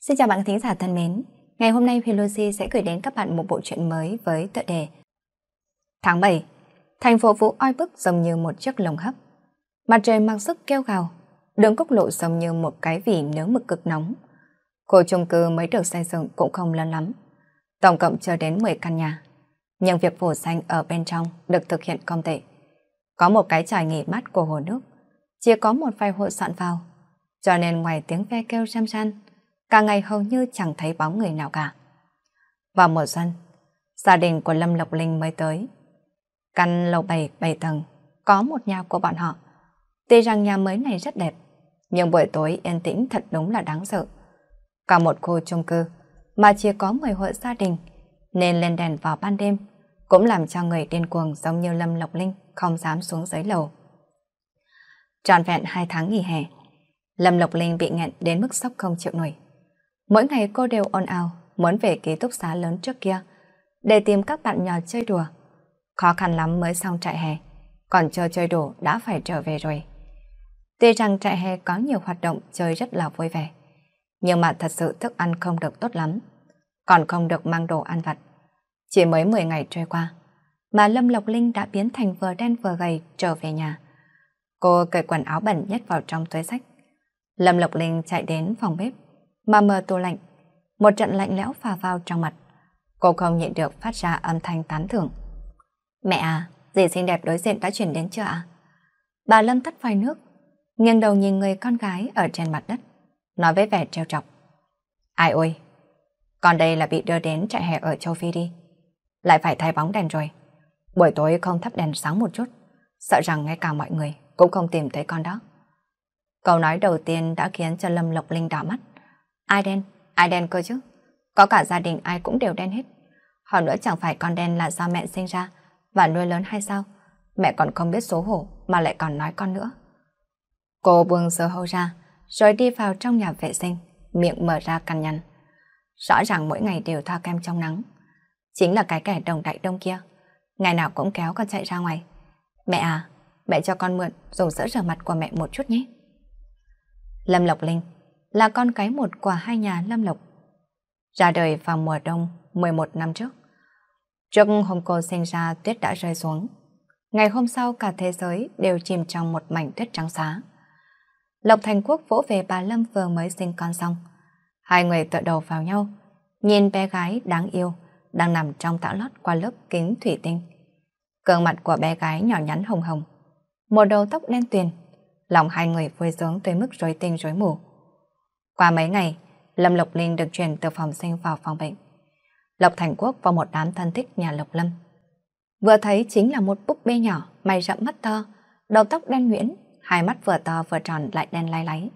Xin chào bạn thính giả thân mến. Ngày hôm nay Huyền Lucy sẽ gửi đến các bạn một bộ truyện mới với tựa đề Tháng 7 Thành phố Vũ oi bức giống như một chiếc lồng hấp. Mặt trời mang sức kêu gào, đường cốc lộ giống như một cái vỉ nướng mực cực nóng. Cô chung cư mới được xây dựng cũng không lớn lắm. Tổng cộng chưa đến 10 căn nhà. Nhưng việc phủ xanh ở bên trong được thực hiện công tệ. Có một cái trải nghỉ mát của hồ nước. Chỉ có một vài hộ soạn vào. Cho nên ngoài tiếng ve kêu chăm chăn, cả ngày hầu như chẳng thấy bóng người nào cả. Vào mùa xuân, gia đình của Lâm Lộc Linh mới tới. Căn lầu 7 7 tầng, có một nhà của bọn họ. Tuy rằng nhà mới này rất đẹp, nhưng buổi tối yên tĩnh thật đúng là đáng sợ. Cả một khu chung cư mà chỉ có 10 hộ gia đình, nên lên đèn vào ban đêm cũng làm cho người điên cuồng giống như Lâm Lộc Linh không dám xuống dưới lầu. Trọn vẹn hai tháng nghỉ hè, Lâm Lộc Linh bị nghẹn đến mức sốc không chịu nổi. Mỗi ngày cô đều ồn ào muốn về ký túc xá lớn trước kia để tìm các bạn nhỏ chơi đùa. Khó khăn lắm mới xong trại hè, còn chơi chơi đủ đã phải trở về rồi. Tuy rằng trại hè có nhiều hoạt động chơi rất là vui vẻ, nhưng mà thật sự thức ăn không được tốt lắm, còn không được mang đồ ăn vặt. Chỉ mới 10 ngày trôi qua, mà Lâm Lộc Linh đã biến thành vừa đen vừa gầy trở về nhà. Cô cởi quần áo bẩn nhét vào trong túi sách. Lâm Lộc Linh chạy đến phòng bếp, mà mở tủ lạnh. Một trận lạnh lẽo phà vào trong mặt. Cô không nhịn được phát ra âm thanh tán thưởng. Mẹ à, dì xinh đẹp đối diện đã chuyển đến chưa ạ? Bà Lâm tắt vài nước, nghiêng đầu nhìn người con gái ở trên mặt đất, nói với vẻ treo chọc. Ai ôi, con đây là bị đưa đến trại hè ở châu Phi đi. Lại phải thay bóng đèn rồi. Buổi tối không thắp đèn sáng một chút, sợ rằng ngay cả mọi người cũng không tìm thấy con đó. Câu nói đầu tiên đã khiến cho Lâm Lộc Linh đỏ mắt. Ai đen? Ai đen cơ chứ? Có cả gia đình ai cũng đều đen hết. Hơn nữa chẳng phải con đen là do mẹ sinh ra và nuôi lớn hay sao? Mẹ còn không biết xấu hổ mà lại còn nói con nữa. Cô buông sơ hâu ra, rồi đi vào trong nhà vệ sinh, miệng mở ra cằn nhằn. Rõ ràng mỗi ngày đều thoa kem trong nắng. Chính là cái kẻ đồng đại đông kia. Ngày nào cũng kéo con chạy ra ngoài. Mẹ à, mẹ cho con mượn dùng sữa rửa mặt của mẹ một chút nhé. Lâm Lộc Linh là con cái một của hai nhà Lâm Lộc. Ra đời vào mùa đông 11 năm trước. Trước hôm cô sinh ra tuyết đã rơi xuống. Ngày hôm sau cả thế giới đều chìm trong một mảnh tuyết trắng xá. Lộc Thành Quốc vỗ về bà Lâm vừa mới sinh con xong. Hai người tựa đầu vào nhau, nhìn bé gái đáng yêu đang nằm trong tã lót qua lớp kính thủy tinh. Cường mặt của bé gái nhỏ nhắn hồng hồng, một đầu tóc đen tuyền, lòng hai người vui sướng tới mức rối tinh rối mù. Qua mấy ngày, Lâm Lộc Linh được chuyển từ phòng sinh vào phòng bệnh. Lộc Thành Quốc và một đám thân thích nhà Lộc Lâm. Vừa thấy chính là một búp bê nhỏ, mày rậm mắt to, đầu tóc đen nhuyễn, hai mắt vừa to vừa tròn lại đen lai láy.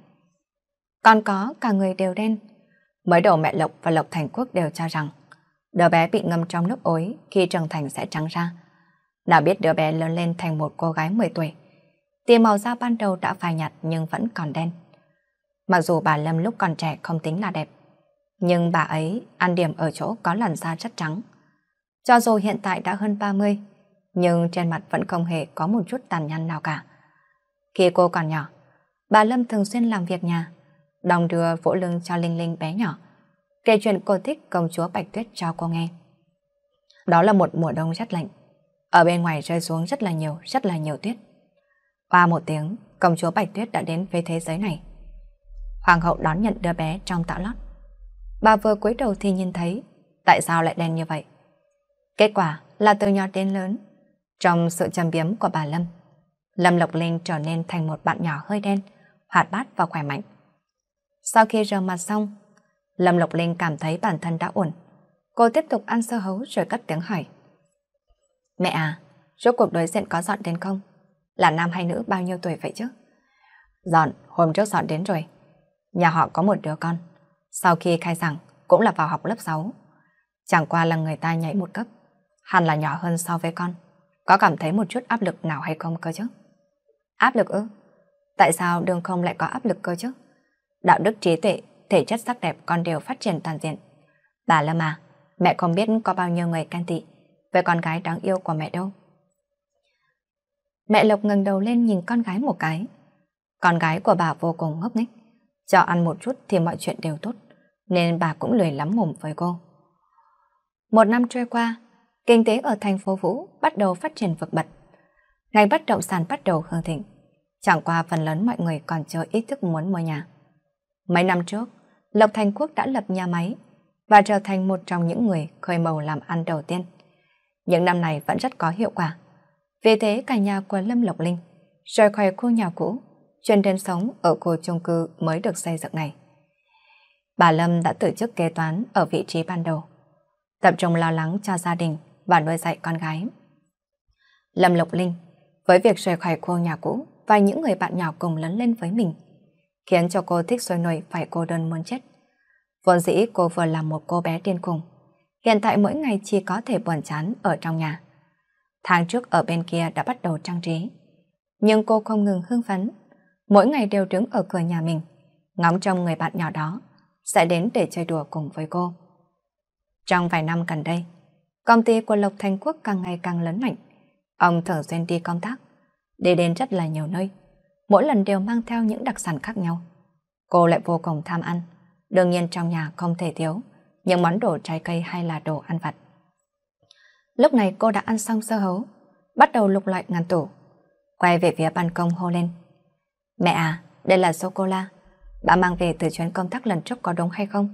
Còn có cả người đều đen. Mới đầu mẹ Lộc và Lộc Thành Quốc đều cho rằng đứa bé bị ngâm trong nước ối khi trưởng thành sẽ trắng ra. Nào biết đứa bé lớn lên thành một cô gái 10 tuổi. Tia màu da ban đầu đã phai nhạt nhưng vẫn còn đen. Mặc dù bà Lâm lúc còn trẻ không tính là đẹp, nhưng bà ấy ăn điểm ở chỗ có làn da rất trắng. Cho dù hiện tại đã hơn 30, nhưng trên mặt vẫn không hề có một chút tàn nhăn nào cả. Khi cô còn nhỏ, bà Lâm thường xuyên làm việc nhà, đồng đưa vỗ lưng cho Linh Linh bé nhỏ, kể chuyện cô thích công chúa Bạch Tuyết cho cô nghe. Đó là một mùa đông rất lạnh, ở bên ngoài rơi xuống rất là nhiều, rất là nhiều tuyết. Qua một tiếng, công chúa Bạch Tuyết đã đến với thế giới này. Hoàng hậu đón nhận đứa bé trong tã lót. Bà vừa cúi đầu thì nhìn thấy tại sao lại đen như vậy. Kết quả là từ nhỏ đến lớn, trong sự trầm biếm của bà Lâm, Lâm Lộc Linh trở nên thành một bạn nhỏ hơi đen, hoạt bát và khỏe mạnh. Sau khi rửa mặt xong, Lâm Lộc Linh cảm thấy bản thân đã ổn. Cô tiếp tục ăn sơ hấu rồi cất tiếng hỏi. Mẹ à, rốt cuộc đối diện có dọn đến không? Là nam hay nữ bao nhiêu tuổi vậy chứ? Dọn, hôm trước dọn đến rồi. Nhà họ có một đứa con. Sau khi khai giảng, cũng là vào học lớp 6. Chẳng qua là người ta nhảy một cấp. Hẳn là nhỏ hơn so với con. Có cảm thấy một chút áp lực nào hay không cơ chứ? Áp lực ư? Tại sao đường không lại có áp lực cơ chứ? Đạo đức trí tuệ, thể chất sắc đẹp con đều phát triển toàn diện. Bà Lâm à, mẹ không biết có bao nhiêu người can tị về con gái đáng yêu của mẹ đâu. Mẹ Lộc ngẩng đầu lên nhìn con gái một cái. Con gái của bà vô cùng ngốc nghếch. Cho ăn một chút thì mọi chuyện đều tốt. nên bà cũng lười lắm mồm với cô. Một năm trôi qua, kinh tế ở thành phố Vũ bắt đầu phát triển vượt bật. Ngành bất động sản bắt đầu hương thịnh. Chẳng qua phần lớn mọi người còn chưa ý thức muốn mua nhà. Mấy năm trước, Lộc Thành Quốc đã lập nhà máy và trở thành một trong những người khơi màu làm ăn đầu tiên. Những năm này vẫn rất có hiệu quả. Vì thế cả nhà của Lâm Lộc Linh rời khỏi khu nhà cũ, chuyển đến sống ở khu chung cư mới được xây dựng này. Bà Lâm đã tự chức kế toán ở vị trí ban đầu, tập trung lo lắng cho gia đình và nuôi dạy con gái. Lâm Lộc Linh, với việc rời khỏi khu nhà cũ và những người bạn nhỏ cùng lớn lên với mình, khiến cho cô thích sôi nổi phải cô đơn muốn chết. Vốn dĩ cô vừa là một cô bé điên cùng, hiện tại mỗi ngày chỉ có thể buồn chán ở trong nhà. Tháng trước ở bên kia đã bắt đầu trang trí, nhưng cô không ngừng hưng phấn, mỗi ngày đều đứng ở cửa nhà mình, ngóng trông người bạn nhỏ đó sẽ đến để chơi đùa cùng với cô. Trong vài năm gần đây, công ty của Lộc Thành Quốc càng ngày càng lớn mạnh. Ông thường xuyên đi công tác, đi đến rất là nhiều nơi, mỗi lần đều mang theo những đặc sản khác nhau. Cô lại vô cùng tham ăn, đương nhiên trong nhà không thể thiếu những món đồ trái cây hay là đồ ăn vặt. Lúc này cô đã ăn xong sơ hấu, bắt đầu lục loại ngăn tủ, quay về phía ban công hô lên. Mẹ à, đây là sô-cô-la, bà mang về từ chuyến công tác lần trước có đúng hay không?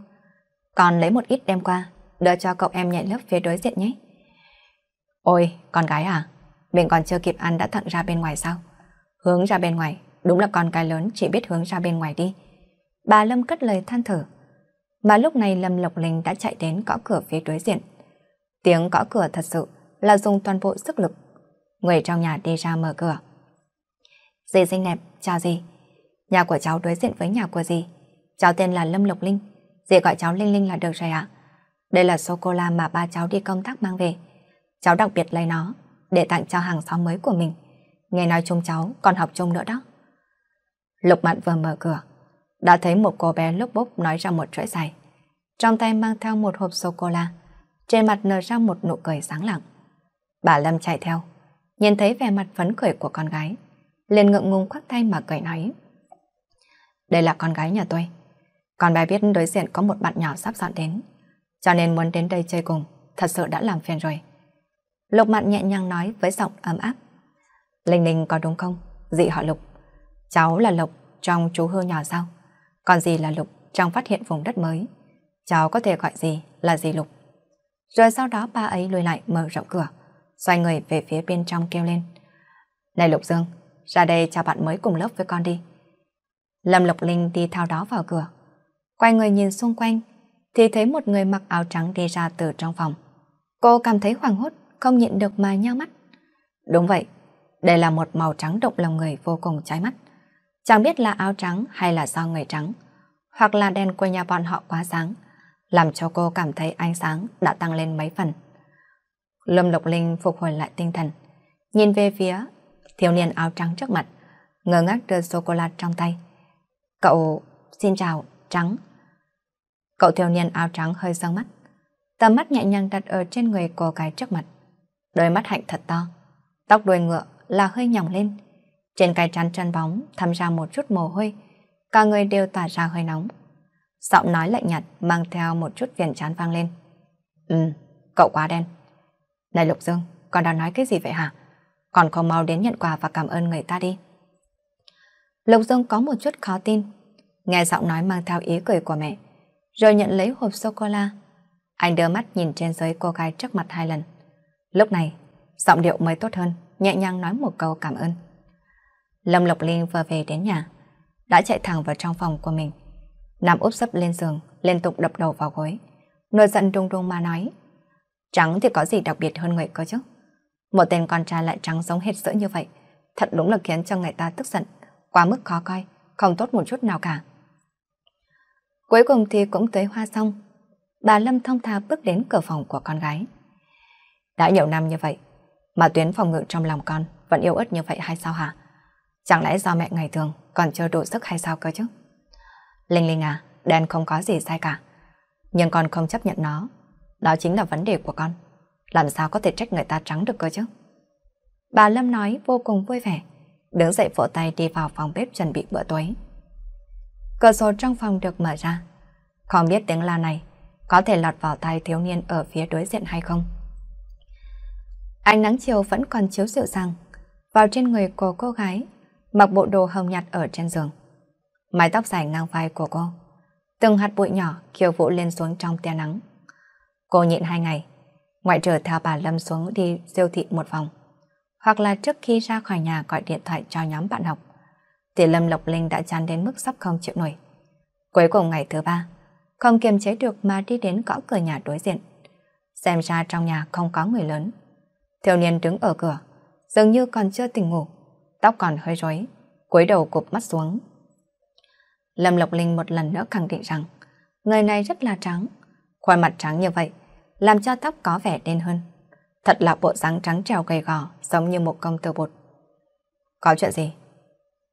Còn lấy một ít đem qua, đưa cho cậu em nhảy lớp phía đối diện nhé. Ôi, con gái à, mình còn chưa kịp ăn đã thận ra bên ngoài sao? Hướng ra bên ngoài, đúng là con cái lớn chỉ biết hướng ra bên ngoài đi. Bà Lâm cất lời than thở. Mà lúc này Lâm Lộc Linh đã chạy đến gõ cửa phía đối diện. Tiếng gõ cửa thật sự là dùng toàn bộ sức lực. Người trong nhà đi ra mở cửa. Dì xinh đẹp, chào dì. Nhà của cháu đối diện với nhà của dì. Cháu tên là Lâm Lộc Linh. Dì gọi cháu Linh Linh là được rồi ạ. Đây là sô-cô-la mà ba cháu đi công tác mang về. Cháu đặc biệt lấy nó để tặng cho hàng xóm mới của mình. Nghe nói chung cháu còn học chung nữa đó. Lục Mạn vừa mở cửa, đã thấy một cô bé lúc bốc nói ra một chuỗi dài. Trong tay mang theo một hộp sô-cô-la, trên mặt nở ra một nụ cười sáng lặng. Bà Lâm chạy theo, nhìn thấy vẻ mặt phấn khởi của con gái, liền ngượng ngùng khoác tay mà cười nói. Đây là con gái nhà tôi. Còn bà biết đối diện có một bạn nhỏ sắp dọn đến, cho nên muốn đến đây chơi cùng, thật sự đã làm phiền rồi. Lục Mạn nhẹ nhàng nói với giọng ấm áp. Linh Linh có đúng không? Dị họ Lục. Cháu là Lục trong chú hư nhỏ sao? Còn gì là Lục trong phát hiện vùng đất mới? Cháu có thể gọi gì là gì Lục? Rồi sau đó ba ấy lùi lại mở rộng cửa, xoay người về phía bên trong kêu lên. Này Lục Dương, ra đây chào bạn mới cùng lớp với con đi. Lâm Lộc Linh đi thao đó vào cửa. Quay người nhìn xung quanh, thì thấy một người mặc áo trắng đi ra từ trong phòng. Cô cảm thấy hoảng hốt, không nhịn được mà nhao mắt. Đúng vậy, đây là một màu trắng động lòng người vô cùng trái mắt. Chẳng biết là áo trắng hay là do người trắng, hoặc là đèn của nhà bọn họ quá sáng, làm cho cô cảm thấy ánh sáng đã tăng lên mấy phần. Lâm Lộc Linh phục hồi lại tinh thần, nhìn về phía thiếu niên áo trắng trước mặt, ngơ ngác đưa sô-cô-la trong tay. Cậu, xin chào, trắng. Cậu thiếu niên áo trắng hơi sáng mắt, tầm mắt nhẹ nhàng đặt ở trên người cô gái trước mặt. Đôi mắt hạnh thật to, tóc đuôi ngựa là hơi nhỏng lên. Trên cái trán chân bóng thăm ra một chút mồ hôi, cả người đều tỏa ra hơi nóng. Giọng nói lạnh nhạt mang theo một chút phiền chán vang lên. Ừ, cậu quá đen. Này Lục Dương, con đang nói cái gì vậy hả? Còn không mau đến nhận quà và cảm ơn người ta đi. Lục Dương có một chút khó tin. Nghe giọng nói mang theo ý cười của mẹ, rồi nhận lấy hộp sô-cô-la. Anh đưa mắt nhìn trên dưới cô gái trước mặt hai lần. Lúc này, giọng điệu mới tốt hơn, nhẹ nhàng nói một câu cảm ơn. Lâm Lộc Linh vừa về đến nhà, đã chạy thẳng vào trong phòng của mình. Nằm úp sấp lên giường, liên tục đập đầu vào gối. nội giận đung đung mà nói. Trắng thì có gì đặc biệt hơn người cơ chứ? Một tên con trai lại trắng giống hết sữa như vậy, thật đúng là khiến cho người ta tức giận, quá mức khó coi, không tốt một chút nào cả. Cuối cùng thì cũng tới hoa xong, bà Lâm thông thả bước đến cửa phòng của con gái. Đã nhiều năm như vậy, mà tuyến phòng ngự trong lòng con vẫn yêu ớt như vậy hay sao hả? Chẳng lẽ do mẹ ngày thường còn chưa đủ sức hay sao cơ chứ? Linh Linh à, đen không có gì sai cả. Nhưng con không chấp nhận nó. Đó chính là vấn đề của con. Làm sao có thể trách người ta trắng được cơ chứ? Bà Lâm nói vô cùng vui vẻ. Đứng dậy vỗ tay đi vào phòng bếp chuẩn bị bữa tối. Cửa sổ trong phòng được mở ra. Không biết tiếng la này có thể lọt vào tai thiếu niên ở phía đối diện hay không. Ánh nắng chiều vẫn còn chiếu dịu dàng vào trên người của cô gái, mặc bộ đồ hồng nhạt ở trên giường. Mái tóc dài ngang vai của cô, từng hạt bụi nhỏ khiêu vũ lên xuống trong tia nắng. Cô nhịn hai ngày, ngoại trừ theo bà Lâm xuống đi siêu thị một vòng, hoặc là trước khi ra khỏi nhà gọi điện thoại cho nhóm bạn học, thì Lâm Lộc Linh đã chán đến mức sắp không chịu nổi. Cuối cùng ngày thứ ba, không kiềm chế được mà đi đến gõ cửa nhà đối diện. Xem ra trong nhà không có người lớn. Thiếu niên đứng ở cửa, dường như còn chưa tỉnh ngủ, tóc còn hơi rối, cúi đầu cụp mắt xuống. Lâm Lộc Linh một lần nữa khẳng định rằng người này rất là trắng, khuôn mặt trắng như vậy, làm cho tóc có vẻ đen hơn. Thật là bộ dáng trắng trèo gầy gò, giống như một công tử bột. Có chuyện gì?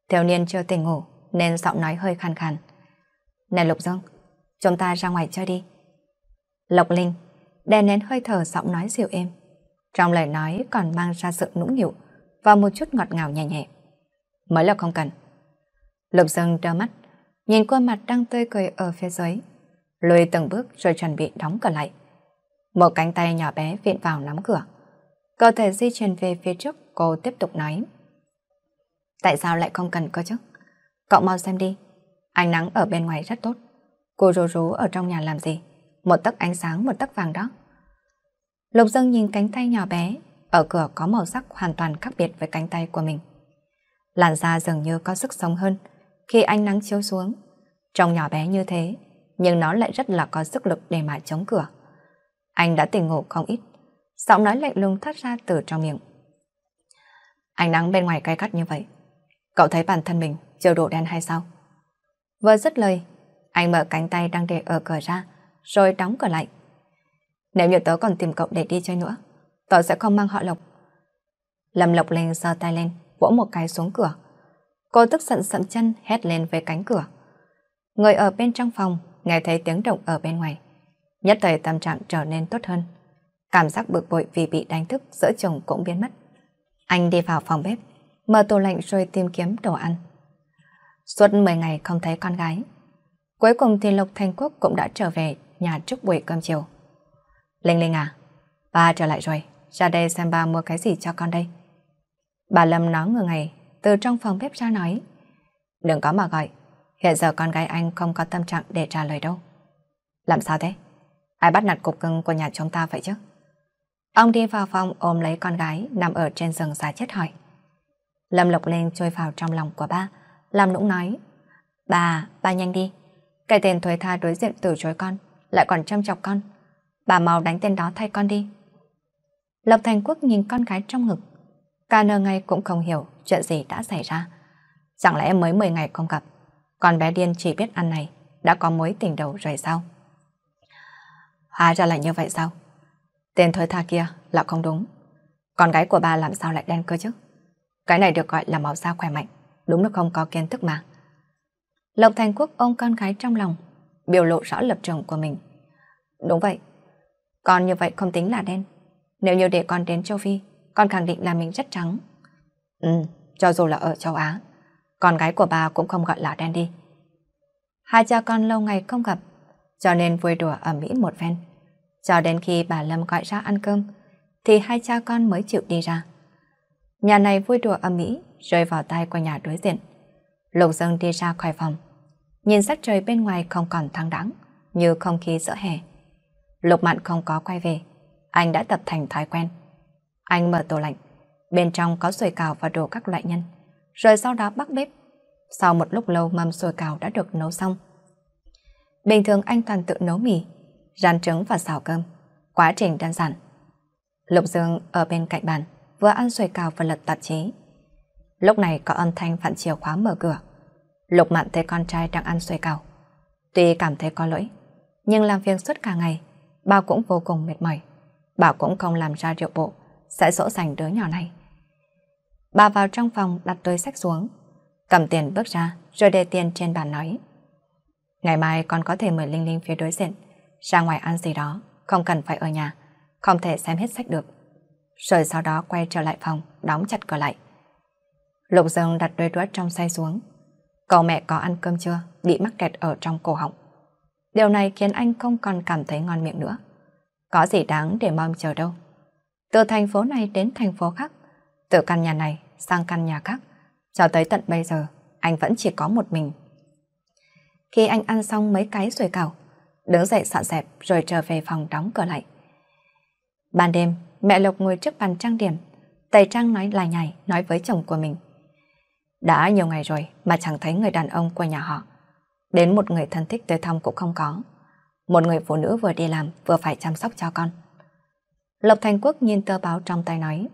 Thiếu niên chưa tỉnh ngủ, nên giọng nói hơi khàn khàn. Này Lục Dương, chúng ta ra ngoài chơi đi. Lộc Linh đè nén hơi thở giọng nói dịu êm. Trong lời nói còn mang ra sự nũng nhịu và một chút ngọt ngào nhẹ nhẹ. Mới là không cần. Lục Dương đơ mắt, nhìn khuôn mặt đang tươi cười ở phía dưới. Lùi từng bước rồi chuẩn bị đóng cửa lại. Một cánh tay nhỏ bé viện vào nắm cửa. Cơ thể di chuyển về phía trước, cô tiếp tục nói. Tại sao lại không cần cơ chứ? Cậu mau xem đi. Ánh nắng ở bên ngoài rất tốt. Cô rú rú ở trong nhà làm gì? Một tấc ánh sáng, một tấc vàng đó. Lục Dương nhìn cánh tay nhỏ bé, ở cửa có màu sắc hoàn toàn khác biệt với cánh tay của mình. Làn da dường như có sức sống hơn khi ánh nắng chiếu xuống. Trông nhỏ bé như thế, nhưng nó lại rất là có sức lực để mà chống cửa. Anh đã tỉnh ngủ không ít, giọng nói lạnh lùng thoát ra từ trong miệng. Ánh nắng bên ngoài cay cắt như vậy, cậu thấy bản thân mình chiều độ đen hay sao? Vừa dứt lời, anh mở cánh tay đang để ở cửa ra, rồi đóng cửa lại. Nếu như tớ còn tìm cậu để đi chơi nữa, tớ sẽ không mang họ Lộc. Lâm Lộc lên giơ tay lên, vỗ một cái xuống cửa. Cô tức giận sậm chân hét lên với cánh cửa. Người ở bên trong phòng nghe thấy tiếng động ở bên ngoài. Nhất thời tâm trạng trở nên tốt hơn. Cảm giác bực bội vì bị đánh thức giữa chồng cũng biến mất. Anh đi vào phòng bếp, mở tủ lạnh rồi tìm kiếm đồ ăn. Suốt 10 ngày không thấy con gái. Cuối cùng thì Lộc Thành Quốc cũng đã trở về nhà trước buổi cơm chiều. Linh Linh à, ba trở lại rồi, ra đây xem ba mua cái gì cho con đây. Bà Lâm nói ngừa ngày, từ trong phòng bếp ra nói. Đừng có mà gọi, hiện giờ con gái anh không có tâm trạng để trả lời đâu. Làm sao thế? Ai bắt nạt cục cưng của nhà chúng ta vậy chứ? Ông đi vào phòng ôm lấy con gái nằm ở trên giường già chết hỏi. Lâm Lộc lên trôi vào trong lòng của ba, làm nũng nói. Bà, bà nhanh đi. Cái tên thuế tha đối diện từ chối con, lại còn châm chọc con. Bà mau đánh tên đó thay con đi. Lộc Thành Quốc nhìn con gái trong ngực. Cả nờ ngày cũng không hiểu chuyện gì đã xảy ra. Chẳng lẽ mới 10 ngày không gặp, con bé điên chỉ biết ăn này, đã có mối tình đầu rồi sao? Hóa ra là như vậy sao? Tên thối tha kia là không đúng. Con gái của bà làm sao lại đen cơ chứ? Cái này được gọi là màu da khỏe mạnh, đúng là không có kiến thức mà. Lộc Thành Quốc ôm con gái trong lòng, biểu lộ rõ lập trường của mình. Đúng vậy, con như vậy không tính là đen. Nếu như để con đến châu Phi, con khẳng định là mình rất trắng. Ừ, cho dù là ở châu Á, con gái của bà cũng không gọi là đen đi. Hai cha con lâu ngày không gặp, cho nên vui đùa ở Mỹ một phen. Cho đến khi bà Lâm gọi ra ăn cơm, thì hai cha con mới chịu đi ra. Nhà này vui đùa ở Mỹ, rơi vào tay của nhà đối diện. Lục Dương đi ra khỏi phòng, nhìn sắc trời bên ngoài không còn thăng đẳng, như không khí giữa hè. Lục Mạn không có quay về, anh đã tập thành thói quen. Anh mở tủ lạnh, bên trong có sủi cảo và đồ các loại nhân, rồi sau đó bắt bếp. Sau một lúc lâu mâm sủi cảo đã được nấu xong. Bình thường anh toàn tự nấu mì, rán trứng và xào cơm. Quá trình đơn giản. Lục Dương ở bên cạnh bàn, vừa ăn xoài cào và lật tạp chí. Lúc này có âm thanh phản chìa khóa mở cửa. Lục Mạn thấy con trai đang ăn xoài cào Tuy cảm thấy có lỗi, nhưng làm việc suốt cả ngày, bà cũng vô cùng mệt mỏi. Bà cũng không làm ra rượu bộ, sẽ dỗ dành đứa nhỏ này. Bà vào trong phòng đặt túi sách xuống, cầm tiền bước ra rồi để tiền trên bàn nói. Ngày mai con có thể mời Linh Linh phía đối diện, ra ngoài ăn gì đó, không cần phải ở nhà, không thể xem hết sách được. Rồi sau đó quay trở lại phòng, đóng chặt cửa lại. Lục Dương đặt đôi đuốt trong say xuống. Cậu mẹ có ăn cơm chưa? Bị mắc kẹt ở trong cổ họng. Điều này khiến anh không còn cảm thấy ngon miệng nữa. Có gì đáng để mong chờ đâu. Từ thành phố này đến thành phố khác, từ căn nhà này sang căn nhà khác, cho tới tận bây giờ, anh vẫn chỉ có một mình. Khi anh ăn xong mấy cái rồi cào, đứng dậy dọn dẹp rồi trở về phòng đóng cửa lại. Ban đêm, mẹ Lộc ngồi trước bàn trang điểm, tẩy trang nói lại nhảy nói với chồng của mình. Đã nhiều ngày rồi mà chẳng thấy người đàn ông của nhà họ. Đến một người thân thích tới thăm cũng không có. Một người phụ nữ vừa đi làm vừa phải chăm sóc cho con. Lộc Thành Quốc nhìn tờ báo trong tay nói.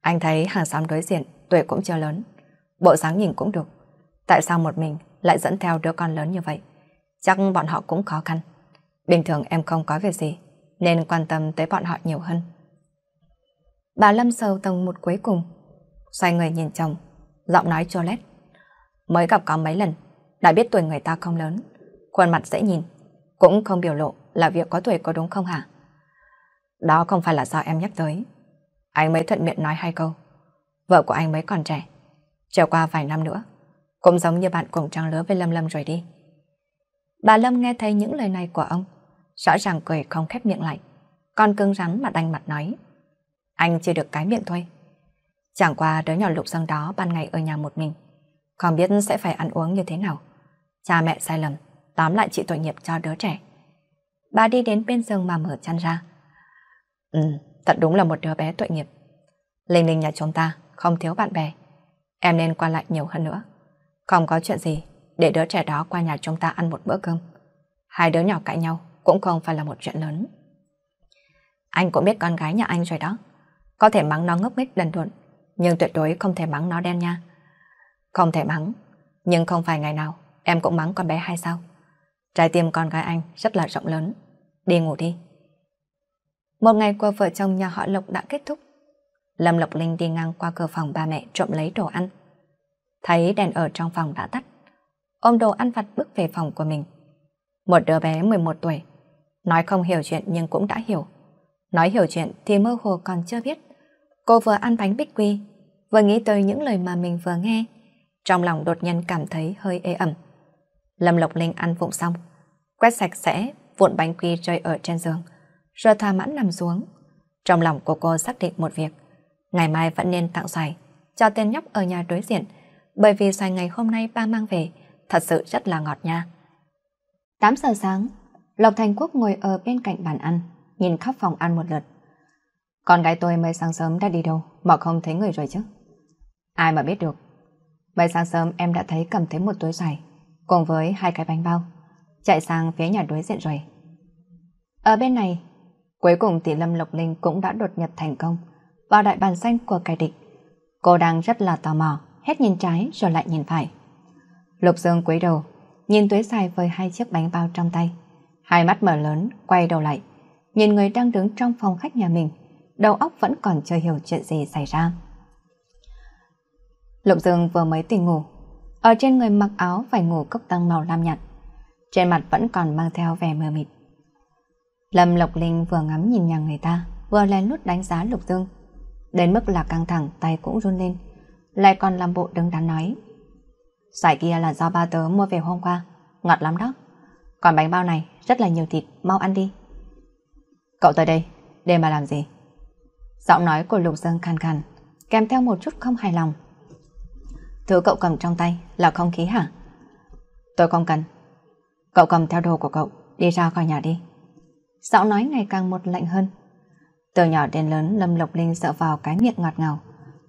Anh thấy hàng xóm đối diện tuổi cũng chưa lớn. Bộ dáng nhìn cũng được. Tại sao một mình lại dẫn theo đứa con lớn như vậy? Chắc bọn họ cũng khó khăn. Bình thường em không có việc gì, nên quan tâm tới bọn họ nhiều hơn. Bà Lâm sầu tầng một cuối cùng, xoay người nhìn chồng, giọng nói cho lét. Mới gặp có mấy lần, đã biết tuổi người ta không lớn, khuôn mặt dễ nhìn, cũng không biểu lộ là việc có tuổi có đúng không hả? Đó không phải là do em nhắc tới. Anh mới thuận miệng nói hai câu. Vợ của anh mới còn trẻ, trở qua vài năm nữa, cũng giống như bạn cùng trang lứa với Lâm Lâm rồi đi. Bà Lâm nghe thấy những lời này của ông, rõ ràng cười không khép miệng lại, còn cứng rắn mà đanh mặt nói. Anh chưa được cái miệng thôi. Chẳng qua đứa nhỏ lục dân đó ban ngày ở nhà một mình, không biết sẽ phải ăn uống như thế nào. Cha mẹ sai lầm, tóm lại chị tội nghiệp cho đứa trẻ. Bà đi đến bên giường mà mở chăn ra. Ừ, thật đúng là một đứa bé tội nghiệp. Linh Linh nhà chúng ta không thiếu bạn bè. Em nên qua lại nhiều hơn nữa. Không có chuyện gì để đứa trẻ đó qua nhà chúng ta ăn một bữa cơm. Hai đứa nhỏ cãi nhau cũng không phải là một chuyện lớn. Anh cũng biết con gái nhà anh rồi đó. Có thể mắng nó ngốc nghếch đần độn, nhưng tuyệt đối không thể mắng nó đen nha. Không thể mắng, nhưng không phải ngày nào em cũng mắng con bé hay sao? Trái tim con gái anh rất là rộng lớn. Đi ngủ đi. Một ngày của vợ chồng nhà họ Lộc đã kết thúc. Lâm Lộc Linh đi ngang qua cửa phòng ba mẹ trộm lấy đồ ăn. Thấy đèn ở trong phòng đã tắt. Ôm đồ ăn vặt bước về phòng của mình. Một đứa bé 11 tuổi. Nói không hiểu chuyện nhưng cũng đã hiểu. Nói hiểu chuyện thì mơ hồ còn chưa biết. Cô vừa ăn bánh bích quy, vừa nghĩ tới những lời mà mình vừa nghe. Trong lòng đột nhiên cảm thấy hơi ê ẩm. Lâm Lộc Linh ăn vụng xong, quét sạch sẽ, vụn bánh quy rơi ở trên giường, rồi thỏa mãn nằm xuống. Trong lòng của cô xác định một việc, ngày mai vẫn nên tặng xoài cho tên nhóc ở nhà đối diện, bởi vì xoài ngày hôm nay ba mang về thật sự rất là ngọt nha. 8 giờ sáng, Lộc Thành Quốc ngồi ở bên cạnh bàn ăn, nhìn khắp phòng ăn một lượt. Con gái tôi mới sáng sớm đã đi đâu mà không thấy người rồi chứ? Ai mà biết được. Mới sáng sớm em đã thấy cầm thấy một túi xoài cùng với hai cái bánh bao, chạy sang phía nhà đối diện rồi. Ở bên này, cuối cùng tỷ Lâm Lộc Linh cũng đã đột nhập thành công vào đại bàn xanh của kẻ địch. Cô đang rất là tò mò, hết nhìn trái rồi lại nhìn phải. Lục Dương quấy đầu, nhìn tuế sài với hai chiếc bánh bao trong tay. Hai mắt mở lớn, quay đầu lại, nhìn người đang đứng trong phòng khách nhà mình, đầu óc vẫn còn chưa hiểu chuyện gì xảy ra. Lục Dương vừa mới tỉnh ngủ, ở trên người mặc áo phải ngủ cốc tăng màu lam nhạt, trên mặt vẫn còn mang theo vẻ mờ mịt. Lâm Lộc Linh vừa ngắm nhìn nhà người ta, vừa lén lút đánh giá Lục Dương, đến mức là căng thẳng tay cũng run lên, lại còn làm bộ đứng đắn nói. Giải kia là do ba tớ mua về hôm qua, ngọt lắm đó. Còn bánh bao này rất là nhiều thịt, mau ăn đi. Cậu tới đây, để mà làm gì? Giọng nói của Lục Dương khàn khàn, kèm theo một chút không hài lòng. Thứ cậu cầm trong tay là không khí hả? Tôi không cần. Cậu cầm theo đồ của cậu, đi ra khỏi nhà đi. Giọng nói ngày càng một lạnh hơn. Từ nhỏ đến lớn Lâm Lộc Linh sợ vào cái miệng ngọt ngào,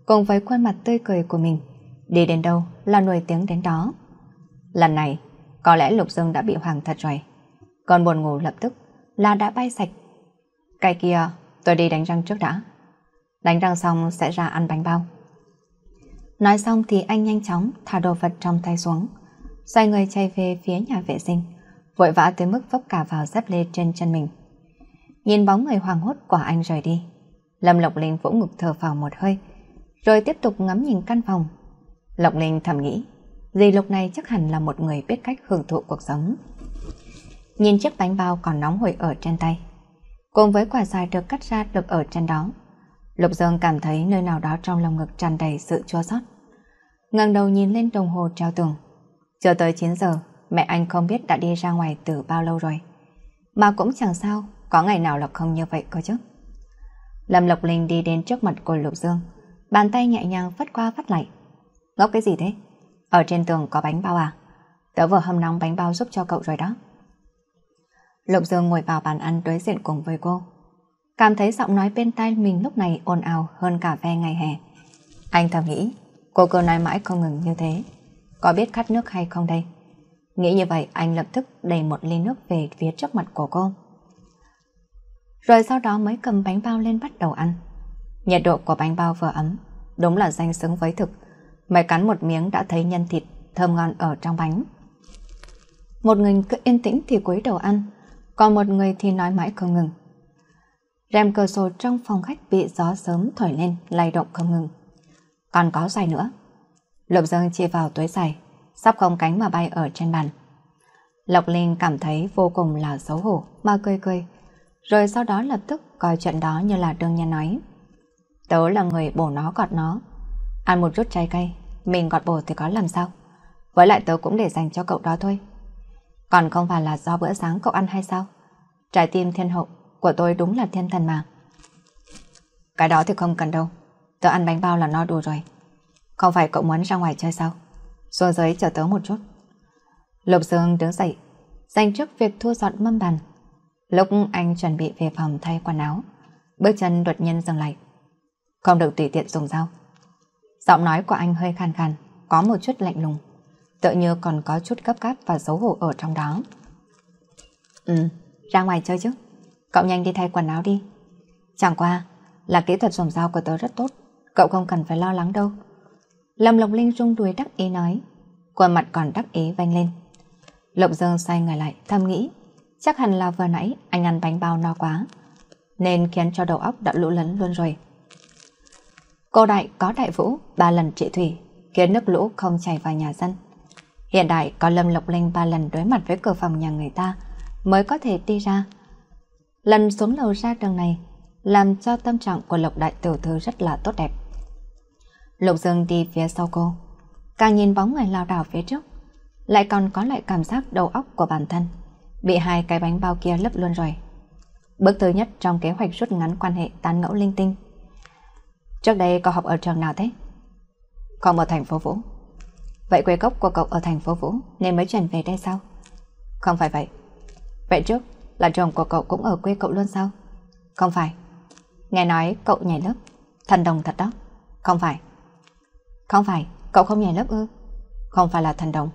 cùng với khuôn mặt tươi cười của mình, đi đến đâu là nổi tiếng đến đó. Lần này, có lẽ Lục Dương đã bị hoàng thật rồi. Còn buồn ngủ lập tức là đã bay sạch. Cái kia, tôi đi đánh răng trước đã. Đánh răng xong sẽ ra ăn bánh bao. Nói xong thì anh nhanh chóng thả đồ vật trong tay xuống, xoay người chạy về phía nhà vệ sinh, vội vã tới mức vấp cả vào dép lê trên chân mình. Nhìn bóng người hoàng hốt của anh rời đi, Lâm Lộc Linh vỗ ngực thở vào một hơi, rồi tiếp tục ngắm nhìn căn phòng. Lộc Linh thầm nghĩ, dì lộc này chắc hẳn là một người biết cách hưởng thụ cuộc sống. Nhìn chiếc bánh bao còn nóng hổi ở trên tay, cùng với quả xoài được cắt ra được ở trên đó, Lục Dương cảm thấy nơi nào đó trong lòng ngực tràn đầy sự chua xót. ngẩng đầu nhìn lên đồng hồ treo tường. Chưa tới 9 giờ mẹ anh không biết đã đi ra ngoài từ bao lâu rồi. Mà cũng chẳng sao, có ngày nào Lộc không như vậy cơ chứ. Lâm Lộc Linh đi đến trước mặt của Lục Dương, bàn tay nhẹ nhàng phất qua vắt lại. Ngốc cái gì thế? Ở trên tường có bánh bao à? Tớ vừa hâm nóng bánh bao giúp cho cậu rồi đó. Lục Dương ngồi vào bàn ăn đối diện cùng với cô. Cảm thấy giọng nói bên tai mình lúc này ồn ào hơn cả ve ngày hè. Anh thầm nghĩ, cô cứ nói mãi không ngừng như thế. Có biết khát nước hay không đây? Nghĩ như vậy anh lập tức đầy một ly nước về phía trước mặt của cô. Rồi sau đó mới cầm bánh bao lên bắt đầu ăn. Nhiệt độ của bánh bao vừa ấm, đúng là danh xứng với thực. Mày cắn một miếng đã thấy nhân thịt thơm ngon ở trong bánh. Một người cứ yên tĩnh thì cúi đầu ăn, còn một người thì nói mãi không ngừng. Rèm cửa sổ trong phòng khách bị gió sớm thổi lên, lay động không ngừng. Còn có giày nữa. Lục Dương chia vào túi giày, sắp không cánh mà bay ở trên bàn. Lộc Linh cảm thấy vô cùng là xấu hổ mà cười cười, rồi sau đó lập tức coi chuyện đó như là đương nhiên nói. Tớ là người bổ nó gọt nó, ăn một chút trái cây, mình gọt bổ thì có làm sao? Với lại tớ cũng để dành cho cậu đó thôi. Còn không phải là do bữa sáng cậu ăn hay sao? Trái tim thiên hậu của tôi đúng là thiên thần mà. Cái đó thì không cần đâu. Tớ ăn bánh bao là no đủ rồi. Không phải cậu muốn ra ngoài chơi sao? Xuống dưới chờ tớ một chút. Lục Dương đứng dậy, dành trước việc thu dọn mâm bàn. Lúc anh chuẩn bị về phòng thay quần áo, bước chân đột nhiên dừng lại. Không được tùy tiện dùng dao. Giọng nói của anh hơi khàn khàn, có một chút lạnh lùng. Tự như còn có chút gấp gáp và xấu hổ ở trong đó. Ừ, ra ngoài chơi chứ. Cậu nhanh đi thay quần áo đi. Chẳng qua là kỹ thuật dùng dao của tớ rất tốt. Cậu không cần phải lo lắng đâu. Lâm Lộc Linh rung đuôi đắc ý nói. Khuôn mặt còn đắc ý vanh lên. Lộc Dương xoay người lại thầm nghĩ. Chắc hẳn là vừa nãy anh ăn bánh bao no quá. Nên khiến cho đầu óc đã lũ lấn luôn rồi. Cô đại có đại vũ ba lần trị thủy khiến nước lũ không chảy vào nhà dân. Hiện đại có Lâm Lộc Linh ba lần đối mặt với cửa phòng nhà người ta mới có thể đi ra. Lần xuống lầu ra đường này làm cho tâm trạng của Lộc Đại Tiểu Thư rất là tốt đẹp. Lục Dương đi phía sau cô, càng nhìn bóng người lao đảo phía trước, lại còn có lại cảm giác đầu óc của bản thân, bị hai cái bánh bao kia lấp luôn rồi. Bước thứ nhất trong kế hoạch rút ngắn quan hệ tán ngẫu linh tinh. Trước đây cậu học ở trường nào thế? Còn ở thành phố Vũ. Vậy quê gốc của cậu ở thành phố Vũ nên mới chuyển về đây sao? Không phải vậy. Vậy trước là chồng của cậu cũng ở quê cậu luôn sao? Không phải. Nghe nói cậu nhảy lớp. Thần đồng thật đó. Không phải. Không phải, cậu không nhảy lớp ư? Không phải là thần đồng.